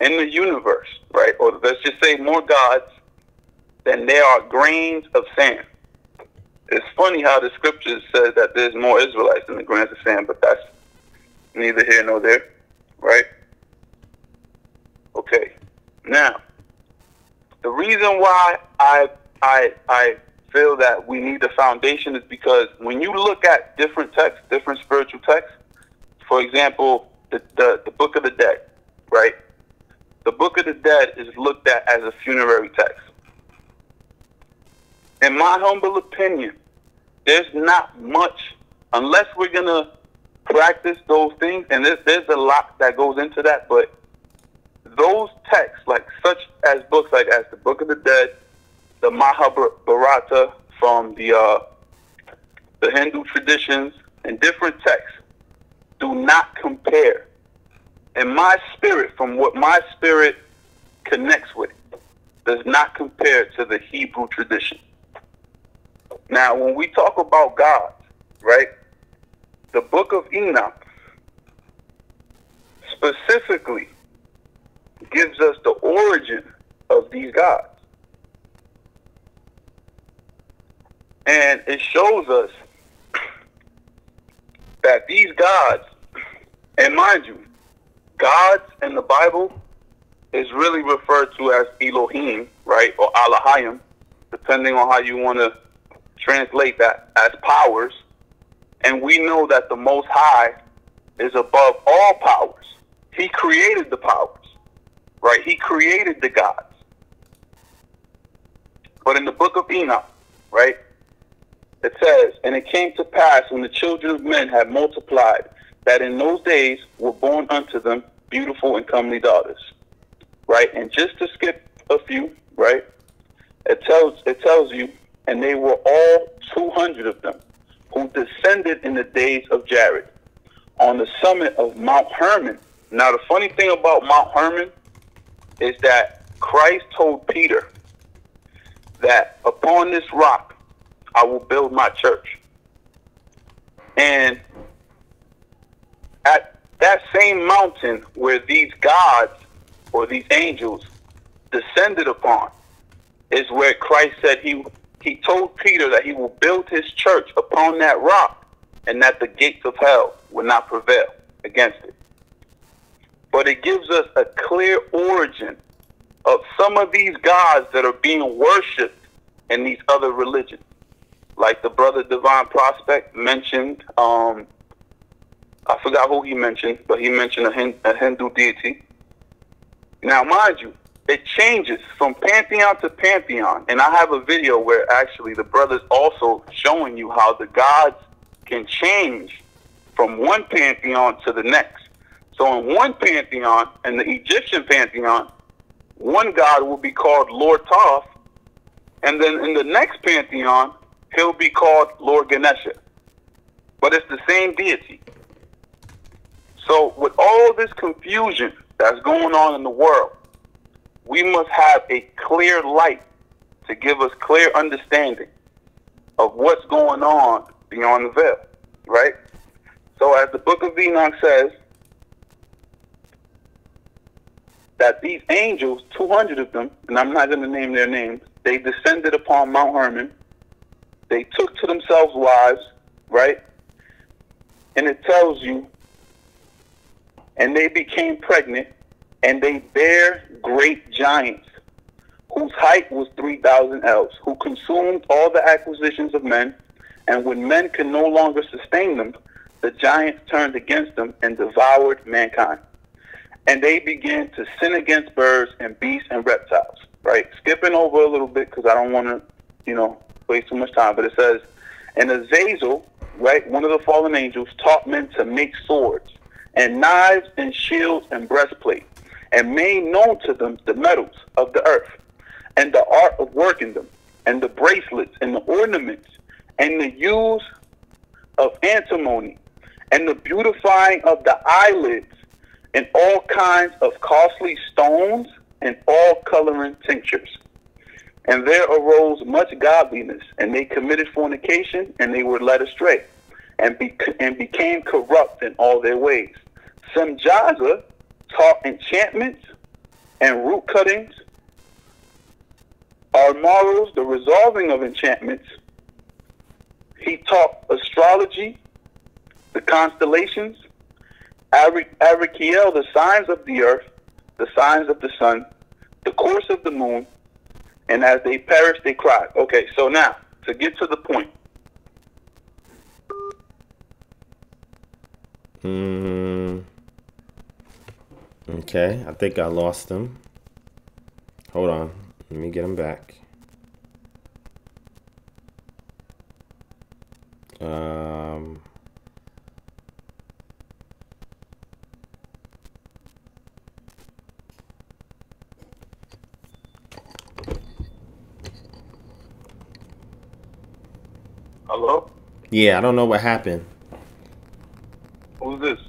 in the universe, right, or let's just say more gods than there are grains of sand. It's funny how the scriptures says that there's more Israelites than the grains of sand, but that's neither here nor there, right? Okay. Now, the reason why I I I feel that we need the foundation is because when you look at different texts, different spiritual texts, for example, the, the, the Book of the Dead, right? The Book of the Dead is looked at as a funerary text. In my humble opinion, there's not much, unless we're going to practice those things, and there's, there's a lot that goes into that, but those texts, like such as books like as the Book of the Dead, the Mahabharata from the uh, the Hindu traditions and different texts do not compare. In my spirit, from what my spirit connects with, does not compare to the Hebrew tradition. Now, when we talk about God, right, the book of Enoch specifically gives us the origin of these gods. And it shows us that these gods, and mind you, gods in the Bible is really referred to as Elohim, right, or Allahayim, depending on how you want to translate that as powers. And we know that the Most High is above all powers. He created the powers, right? He created the gods. But in the book of Enoch, right, it says, And it came to pass when the children of men had multiplied, that in those days were born unto them beautiful and comely daughters. Right? And just to skip a few, right? It tells it tells you, and they were all two hundred of them, who descended in the days of Jared, on the summit of Mount Hermon. Now the funny thing about Mount Hermon is that Christ told Peter that upon this rock I will build my church. And at that same mountain where these gods or these angels descended upon is where Christ said he he told Peter that he will build his church upon that rock and that the gates of hell will not prevail against it. But it gives us a clear origin of some of these gods that are being worshipped in these other religions like the brother Divine Prospect mentioned. Um, I forgot who he mentioned, but he mentioned a, a Hindu deity. Now, mind you, it changes from pantheon to pantheon, and I have a video where actually the brother's also showing you how the gods can change from one pantheon to the next. So, in one pantheon, in the Egyptian pantheon, one god will be called Lord Thoth, and then in the next pantheon, he'll be called Lord Ganesha. But it's the same deity. So with all this confusion that's going on in the world, we must have a clear light to give us clear understanding of what's going on beyond the veil, right? So as the book of Enoch says, that these angels, 200 of them, and I'm not going to name their names, they descended upon Mount Hermon they took to themselves wives, right? And it tells you, and they became pregnant, and they bare great giants, whose height was 3,000 ells, who consumed all the acquisitions of men, and when men could no longer sustain them, the giants turned against them and devoured mankind. And they began to sin against birds and beasts and reptiles. Right? Skipping over a little bit because I don't want to, you know, waste too much time, but it says, and Azazel, right, one of the fallen angels, taught men to make swords and knives and shields and breastplate, and made known to them the metals of the earth, and the art of working them, and the bracelets and the ornaments, and the use of antimony, and the beautifying of the eyelids, and all kinds of costly stones and all coloring tinctures. And there arose much godliness, and they committed fornication, and they were led astray, and, be- and became corrupt in all their ways. Semjaza taught enchantments and root cuttings, Armaros, the resolving of enchantments. He taught astrology, the constellations, Arikiel, the signs of the earth, the signs of the sun, the course of the moon, and as they perished, they cried. Okay, so now, to get to the point. Mm, okay, I think I lost him. Hold on. Let me get him back. Um... Hello? Yeah, I don't know what happened. Who's this?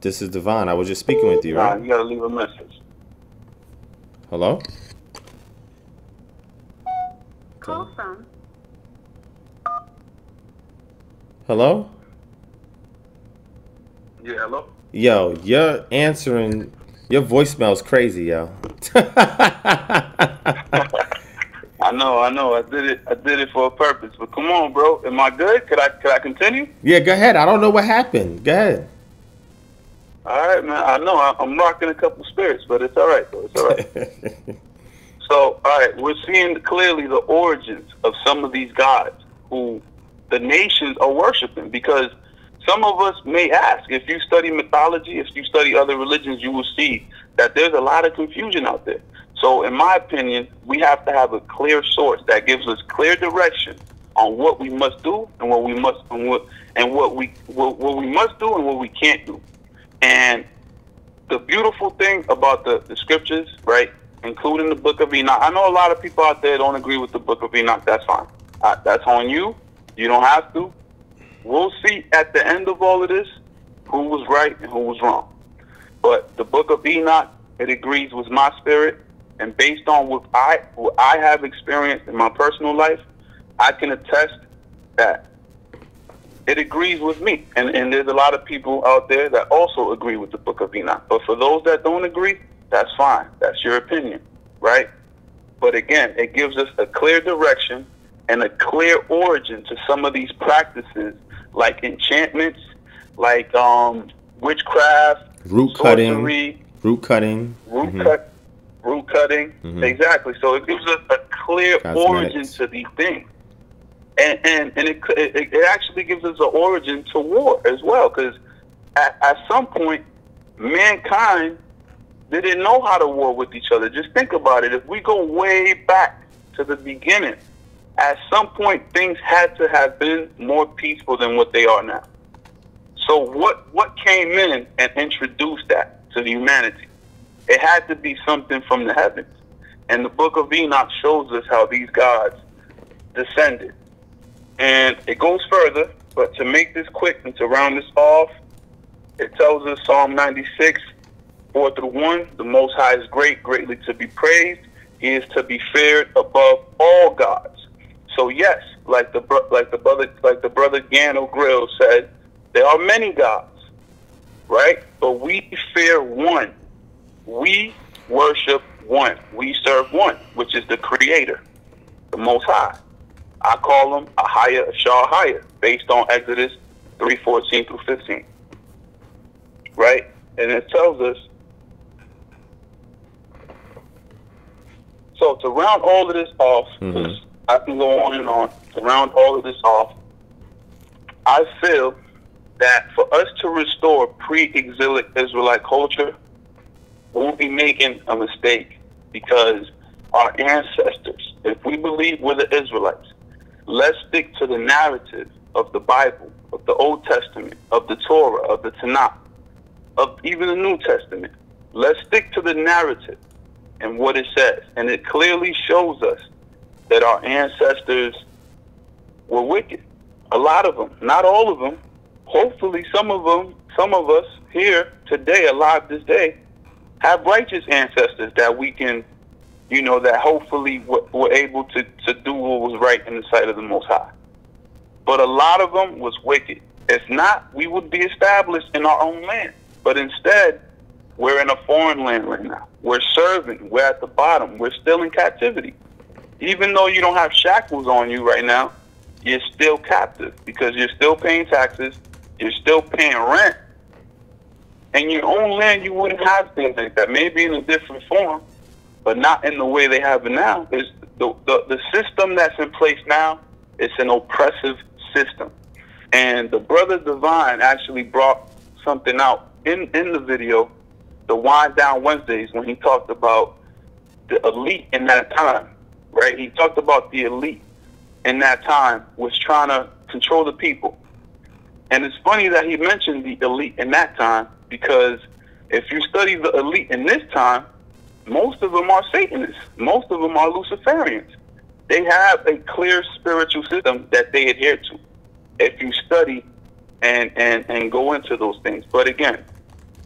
This is Devon. I was just speaking with you, Nah, right? you gotta leave a message. Hello? Call from Hello? Yeah, hello? Yo, you're answering. Your voicemail's crazy, yo. I know, I know. I did it. I did it for a purpose. But come on, bro. Am I good? Could I? Could I continue? yeah, go ahead. I don't know what happened. Go ahead. All right, man. I know. I, I'm rocking a couple spirits, but it's all right, though. It's all right. So, all right, we're seeing clearly the origins of some of these gods who the nations are worshiping because some of us may ask if you study mythology, if you study other religions, you will see that there's a lot of confusion out there. So, in my opinion, we have to have a clear source that gives us clear direction on what we must do and what we must and what and what we what, what we must do and what we can't do. And the beautiful thing about the, the scriptures, right, including the book of Enoch, I know a lot of people out there don't agree with the book of Enoch. That's fine. Uh, that's on you. You don't have to. We'll see at the end of all of this who was right and who was wrong. But the book of Enoch, it agrees with my spirit. And based on what I what I have experienced in my personal life, I can attest that it agrees with me. And, and there's a lot of people out there that also agree with the book of Enoch. But for those that don't agree, that's fine. That's your opinion, right? But again, it gives us a clear direction and a clear origin to some of these practices like enchantments, like um, witchcraft, Root cutting. Root cutting. root Mhm. cut, root cutting. Mhm. Exactly. So it gives us a clear Cosmetics. origin to these things, and and and it it, it actually gives us an origin to war as well, because at, at some point, mankind they didn't know how to war with each other. Just think about it. If we go way back to the beginning, at some point things had to have been more peaceful than what they are now. So what what came in and introduced that to humanity? It had to be something from the heavens. And the book of Enoch shows us how these gods descended. And it goes further, but to make this quick and to round this off, it tells us Psalm 96, 4 through 1, the Most High is great, greatly to be praised. He is to be feared above all gods. So yes, like the like the brother like the brother Gano Grill said, there are many gods, right? But we fear one. We worship one. We serve one, which is the Creator, the Most High. I call him Ahaya Ashar Haya, based on Exodus 3:14 through 15. Right? And it tells us. So to round all of this off, Mhm. I can go on and on. To round all of this off, I feel that for us to restore pre-exilic Israelite culture, we'll be making a mistake because our ancestors, if we believe we're the Israelites, let's stick to the narrative of the Bible, of the Old Testament, of the Torah, of the Tanakh, of even the New Testament. Let's stick to the narrative and what it says. And it clearly shows us that our ancestors were wicked. A lot of them, not all of them. Hopefully, some of them, some of us here today, alive this day, have righteous ancestors that we can you know, that hopefully were, able to, to do what was right in the sight of the Most High. But a lot of them was wicked. If not, we would be established in our own land. But instead, we're in a foreign land right now. We're serving. We're at the bottom. We're still in captivity. Even though you don't have shackles on you right now, you're still captive because you're still paying taxes. You're still paying rent. In your own land, you wouldn't have things like that. Maybe in a different form, but not in the way they have it now. Is the, the, the system that's in place now, it's an oppressive system. And the brother Divine actually brought something out in, in the video, the Wind Down Wednesdays, when he talked about the elite in that time, right? He talked about the elite in that time was trying to control the people. And it's funny that he mentioned the elite in that time because if you study the elite in this time, most of them are Satanists. Most of them are Luciferians. They have a clear spiritual system that they adhere to. If you study and, and, and go into those things. But again,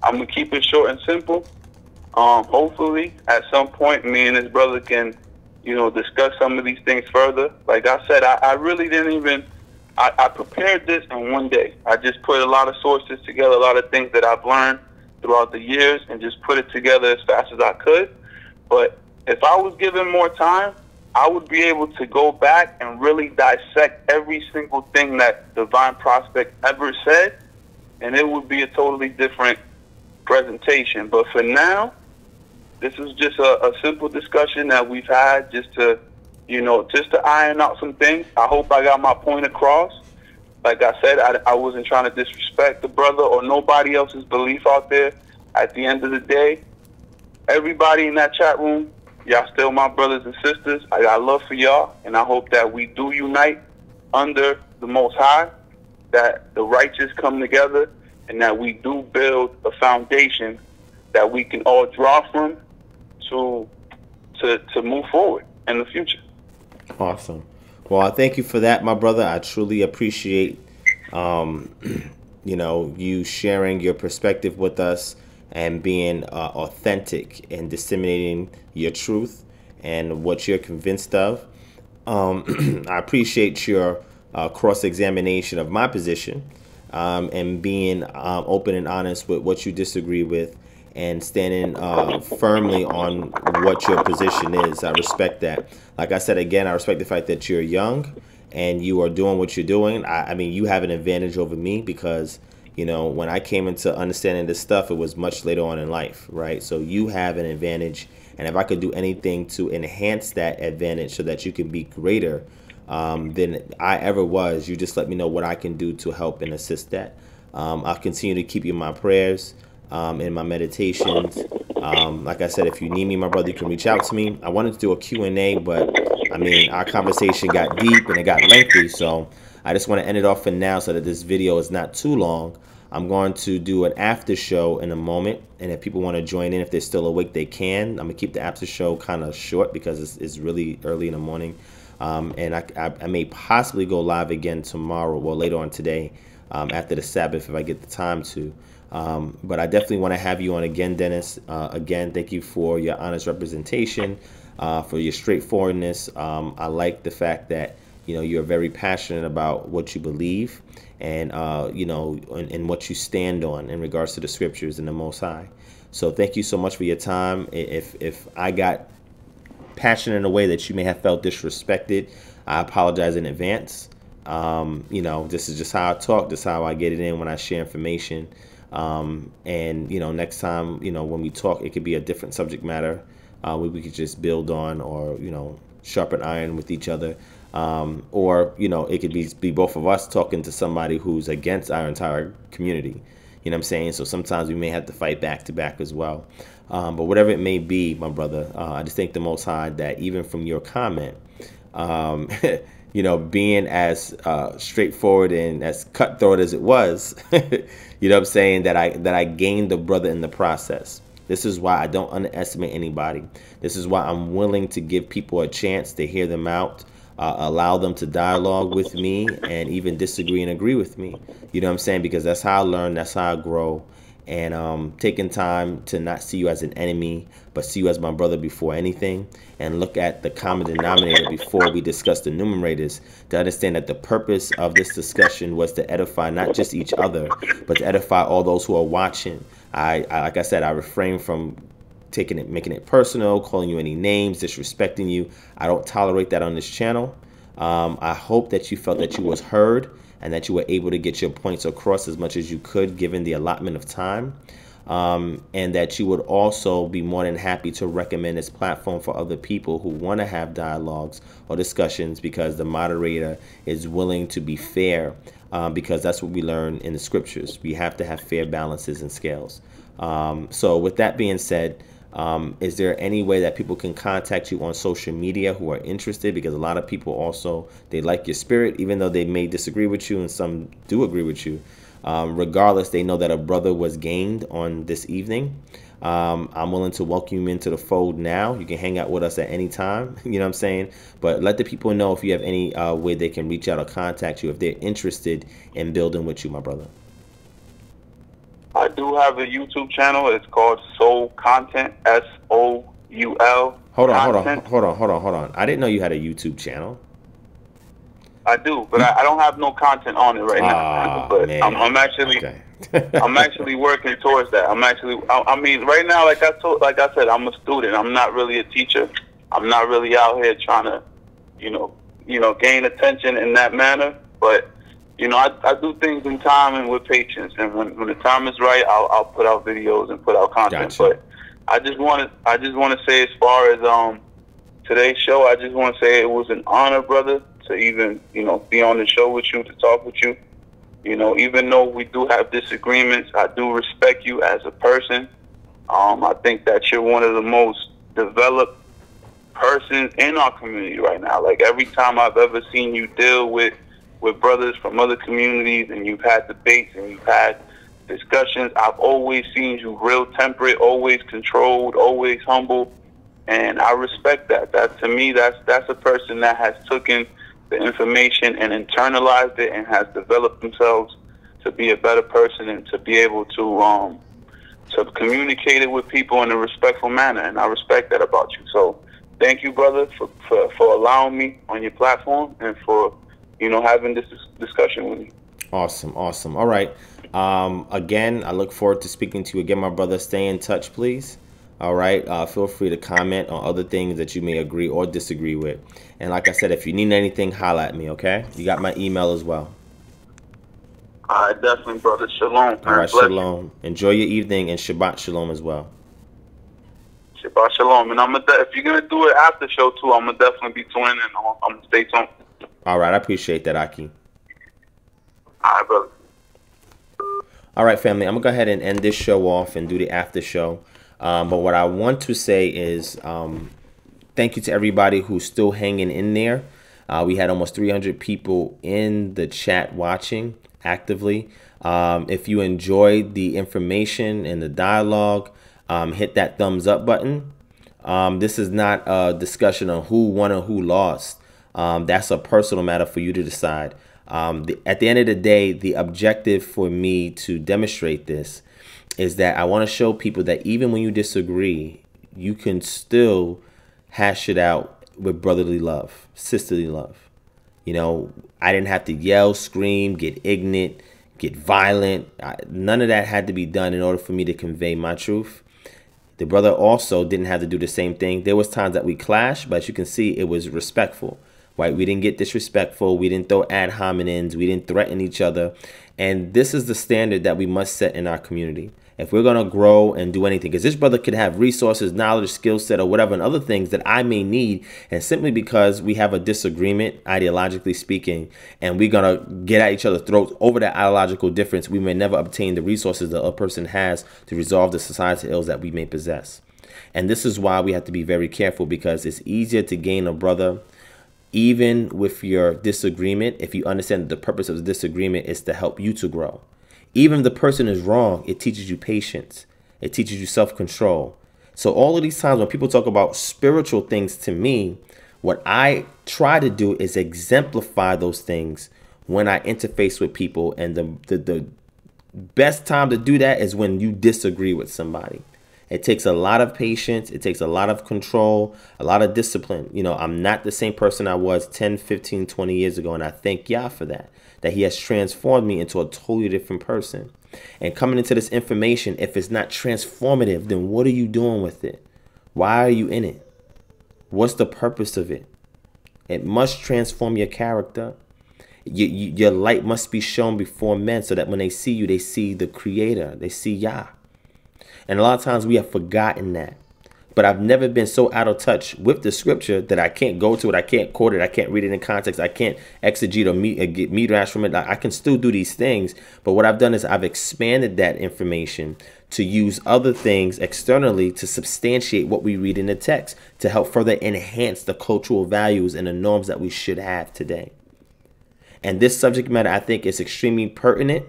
I'm going to keep it short and simple. Um, hopefully, at some point, me and his brother can, you know, discuss some of these things further. Like I said, I, I really didn't even, I, I prepared this in one day. I just put a lot of sources together, a lot of things that I've learned throughout the years, and just put it together as fast as I could. But if I was given more time, I would be able to go back and really dissect every single thing that Divine Prospect ever said, and it would be a totally different presentation. But for now, this is just a, a simple discussion that we've had just to, you know, just to iron out some things. I hope I got my point across. Like I said, I, I wasn't trying to disrespect the brother or nobody else's belief out there. At the end of the day, everybody in that chat room, y'all still my brothers and sisters. I got love for y'all, and I hope that we do unite under the Most High, that the righteous come together, and that we do build a foundation that we can all draw from to to to move forward in the future. Awesome. Well, I thank you for that, my brother. I truly appreciate, um, you know, you sharing your perspective with us and being uh, authentic and disseminating your truth and what you're convinced of. Um, I appreciate your uh, cross examination of my position um, and being um, open and honest with what you disagree with and standing uh, firmly on what your position is. I respect that. Like I said again, I respect the fact that you're young and you are doing what you're doing. I, I mean, you have an advantage over me because you know when I came into understanding this stuff, it was much later on in life, right? So you have an advantage, and if I could do anything to enhance that advantage so that you can be greater um, than I ever was, you just let me know what I can do to help and assist that. Um, I'll continue to keep you in my prayers, um, in my meditations. Um, like I said, if you need me, my brother, you can reach out to me. I wanted to do a Q&A, but I mean, our conversation got deep and it got lengthy, so I just want to end it off for now so that this video is not too long. I'm going to do an after show in a moment, and if people want to join in, if they're still awake, they can. I'm gonna keep the after show kind of short because it's, it's really early in the morning. Um, and I, I, I, may possibly go live again tomorrow or later on today um, after the Sabbath if I get the time to. Um, but I definitely want to have you on again, Denis. Uh, again, thank you for your honest representation, uh, for your straightforwardness. Um, I like the fact that you know you're very passionate about what you believe and uh, you know and, and what you stand on in regards to the scriptures and the Most High. So thank you so much for your time. If if I got passionate in a way that you may have felt disrespected, I apologize in advance. Um, you know, this is just how I talk. This is how I get it in when I share information. Um, and you know, next time, you know, when we talk, it could be a different subject matter. Uh, we, could just build on, or you know, sharpen iron with each other. Um, or you know, it could be be both of us talking to somebody who's against our entire community. You know what I'm saying? So sometimes we may have to fight back to back as well. Um, but whatever it may be, my brother, uh, I just thank the Most High that even from your comment, um, you know, being as uh, straightforward and as cutthroat as it was, you know I'm saying, that I that I gained the brother in the process. This is why I don't underestimate anybody. This is why I'm willing to give people a chance to hear them out, uh, allow them to dialogue with me, and even disagree and agree with me. You know what I'm saying? Because that's how I learn, that's how I grow, and um, taking time to not see you as an enemy, but see you as my brother before anything, and look at the common denominator before we discuss the numerators to understand that the purpose of this discussion was to edify not just each other, but to edify all those who are watching. I, I like I said, I refrain from taking it, making it personal, calling you any names, disrespecting you. I don't tolerate that on this channel. Um, I hope that you felt that you was heard and that you were able to get your points across as much as you could given the allotment of time. Um, and that you would also be more than happy to recommend this platform for other people who want to have dialogues or discussions because the moderator is willing to be fair um, because that's what we learn in the scriptures. We have to have fair balances and scales. Um, so with that being said, um, is there any way that people can contact you on social media who are interested? Because a lot of people also they like your spirit, even though they may disagree with you, and some do agree with you. Um, regardless, they know that a brother was gained on this evening. Um, I'm willing to welcome you into the fold now. You can hang out with us at any time. You know what I'm saying? But let the people know if you have any uh, way they can reach out or contact you if they're interested in building with you, my brother. I do have a YouTube channel. It's called Soul Content. S O U L. Hold on, hold on, hold on, hold on, hold on. I didn't know you had a YouTube channel. I do, but I, I don't have no content on it right now. Oh, but man. I'm, I'm actually, Okay. I'm actually working towards that. I'm actually, I, I mean, right now, like I told, like I said, I'm a student. I'm not really a teacher. I'm not really out here trying to, you know, you know, gain attention in that manner. But you know, I, I do things in time and with patience. And when, when the time is right, I'll, I'll put out videos and put out content. Gotcha. But I just want to, I just want to say, as far as um today's show, I just want to say it was an honor, brother, to even you know be on the show with you, to talk with you. You know, even though we do have disagreements, I do respect you as a person. Um, I think that you're one of the most developed persons in our community right now. Like every time I've ever seen you deal with with brothers from other communities, and you've had debates and you've had discussions, I've always seen you real temperate, always controlled, always humble, and I respect that. That to me, that's that's a person that has taken the information and internalized it and has developed themselves to be a better person and to be able to um to communicate it with people in a respectful manner and I respect that about you. So thank you brother for, for, for allowing me on your platform and for you know having this discussion with me. Awesome, awesome. All right. Um, again, I look forward to speaking to you again, my brother. Stay in touch, please. All right. Uh, feel free to comment on other things that you may agree or disagree with. And like I said, if you need anything, holla at me. Okay. You got my email as well. All right, definitely, brother. Shalom. All right. Shalom. Enjoy your evening and Shabbat Shalom as well. Shabbat shalom. And I'm gonna de- if you're gonna do it after show too, I'm gonna definitely be tuning in. I'm, I'm gonna stay tuned. All right. I appreciate that, Aki. All right, brother. All right, family. I'm gonna go ahead and end this show off and do the after show. Um, but what I want to say is um, thank you to everybody who's still hanging in there. Uh, we had almost 300 people in the chat watching actively. Um, if you enjoyed the information and the dialogue, um, hit that thumbs up button. Um, this is not a discussion on who won or who lost. Um, that's a personal matter for you to decide. Um, the, at the end of the day, the objective for me to demonstrate this is that I want to show people that even when you disagree, you can still hash it out with brotherly love, sisterly love. You know, I didn't have to yell, scream, get ignorant, get violent. I, none of that had to be done in order for me to convey my truth. The brother also didn't have to do the same thing. There was times that we clashed, but as you can see, it was respectful. Right? We didn't get disrespectful. We didn't throw ad hominems. We didn't threaten each other. And this is the standard that we must set in our community. If we're going to grow and do anything, because this brother could have resources, knowledge, skill set, or whatever, and other things that I may need. And simply because we have a disagreement, ideologically speaking, and we're going to get at each other's throats over that ideological difference, we may never obtain the resources that a person has to resolve the societal ills that we may possess. And this is why we have to be very careful because it's easier to gain a brother even with your disagreement, if you understand the purpose of the disagreement is to help you to grow. Even if the person is wrong, it teaches you patience, it teaches you self control. So, all of these times when people talk about spiritual things to me, what I try to do is exemplify those things when I interface with people and the, the, the best time to do that is when you disagree with somebody. It takes a lot of patience, it takes a lot of control, a lot of discipline. You know, I'm not the same person I was 10, 15, 20 years ago, and I thank Yah for that. That He has transformed me into a totally different person. And coming into this information, if it's not transformative, then what are you doing with it? Why are you in it? What's the purpose of it? It must transform your character. You, you, your light must be shown before men so that when they see you, they see the Creator, they see Yah. And a lot of times we have forgotten that. But I've never been so out of touch with the scripture that I can't go to it, I can't quote it, I can't read it in context, I can't exegete or meet, uh, get midrash from it. I can still do these things, but what I've done is I've expanded that information to use other things externally to substantiate what we read in the text to help further enhance the cultural values and the norms that we should have today. And this subject matter, I think, is extremely pertinent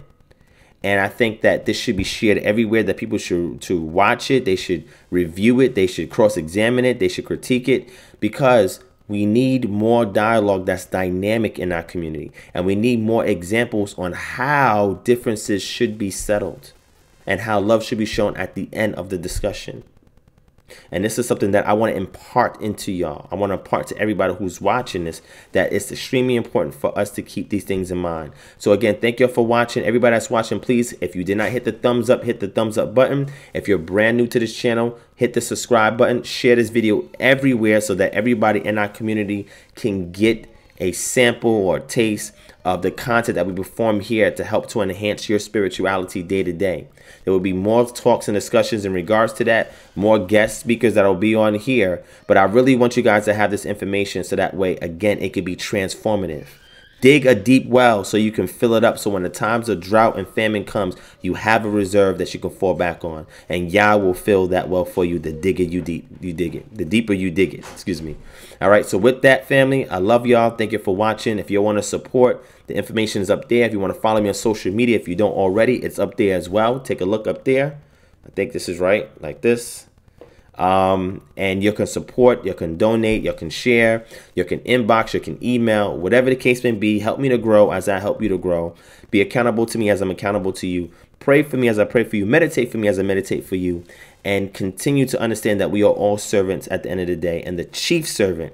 and I think that this should be shared everywhere that people should to watch it. They should review it. They should cross-examine it. They should critique it because we need more dialogue that's dynamic in our community. And we need more examples on how differences should be settled and how love should be shown at the end of the discussion. And this is something that I want to impart into y'all. I want to impart to everybody who's watching this that it's extremely important for us to keep these things in mind. So again, thank you all for watching. Everybody that's watching, please, if you did not hit the thumbs up, hit the thumbs up button. If you're brand new to this channel, hit the subscribe button. Share this video everywhere so that everybody in our community can get a sample or taste of the content that we perform here to help to enhance your spirituality day to day. There will be more talks and discussions in regards to that, more guest speakers that will be on here. But I really want you guys to have this information so that way, again, it could be transformative. Dig a deep well so you can fill it up so when the times of drought and famine comes, you have a reserve that you can fall back on. And Yah will fill that well for you the digger you deep you dig it. The deeper you dig it. Excuse me. All right, so with that family, I love y'all. Thank you for watching. If you want to support, the information is up there. If you want to follow me on social media, if you don't already, it's up there as well. Take a look up there. I think this is right, like this. Um, and you can support, you can donate, you can share, you can inbox, you can email, whatever the case may be. Help me to grow as I help you to grow. Be accountable to me as I'm accountable to you. Pray for me as I pray for you. Meditate for me as I meditate for you. And continue to understand that we are all servants at the end of the day. And the chief servant,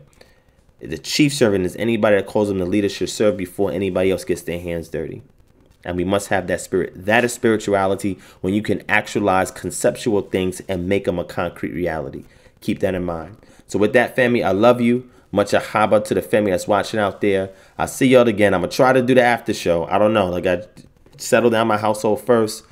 the chief servant is anybody that calls them the leader should serve before anybody else gets their hands dirty. And we must have that spirit. That is spirituality when you can actualize conceptual things and make them a concrete reality. Keep that in mind. So with that, family, I love you. Much ahaba to the family that's watching out there. I'll see y'all again. I'm going to try to do the after show. I don't know. Like I settle down my household first.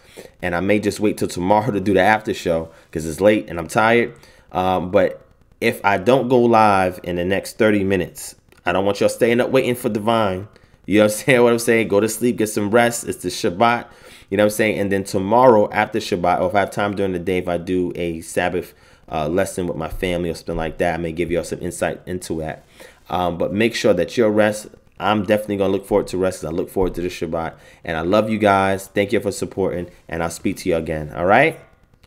And I may just wait till tomorrow to do the after show because it's late and I'm tired. Um, but if I don't go live in the next 30 minutes, I don't want y'all staying up waiting for Divine. You know what I'm saying? What I'm saying? Go to sleep, get some rest. It's the Shabbat. You know what I'm saying? And then tomorrow after Shabbat, or if I have time during the day, if I do a Sabbath uh, lesson with my family or something like that, I may give y'all some insight into that. Um, but make sure that your rest. I'm definitely gonna look forward to rest. because I look forward to the Shabbat, and I love you guys. Thank you for supporting, and I'll speak to you again. All right,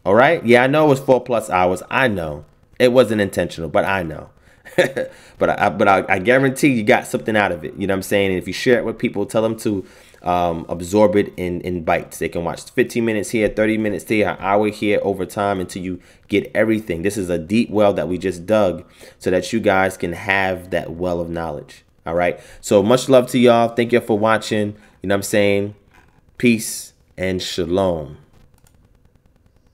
all right. Yeah, I know it was four plus hours. I know it wasn't intentional, but I know. but I, but I, I, guarantee you got something out of it. You know what I'm saying? And if you share it with people, tell them to um, absorb it in, in bites. They can watch 15 minutes here, 30 minutes there, an hour here over time until you get everything. This is a deep well that we just dug so that you guys can have that well of knowledge. All right. So much love to y'all. Thank you for watching. You know what I'm saying? Peace and shalom.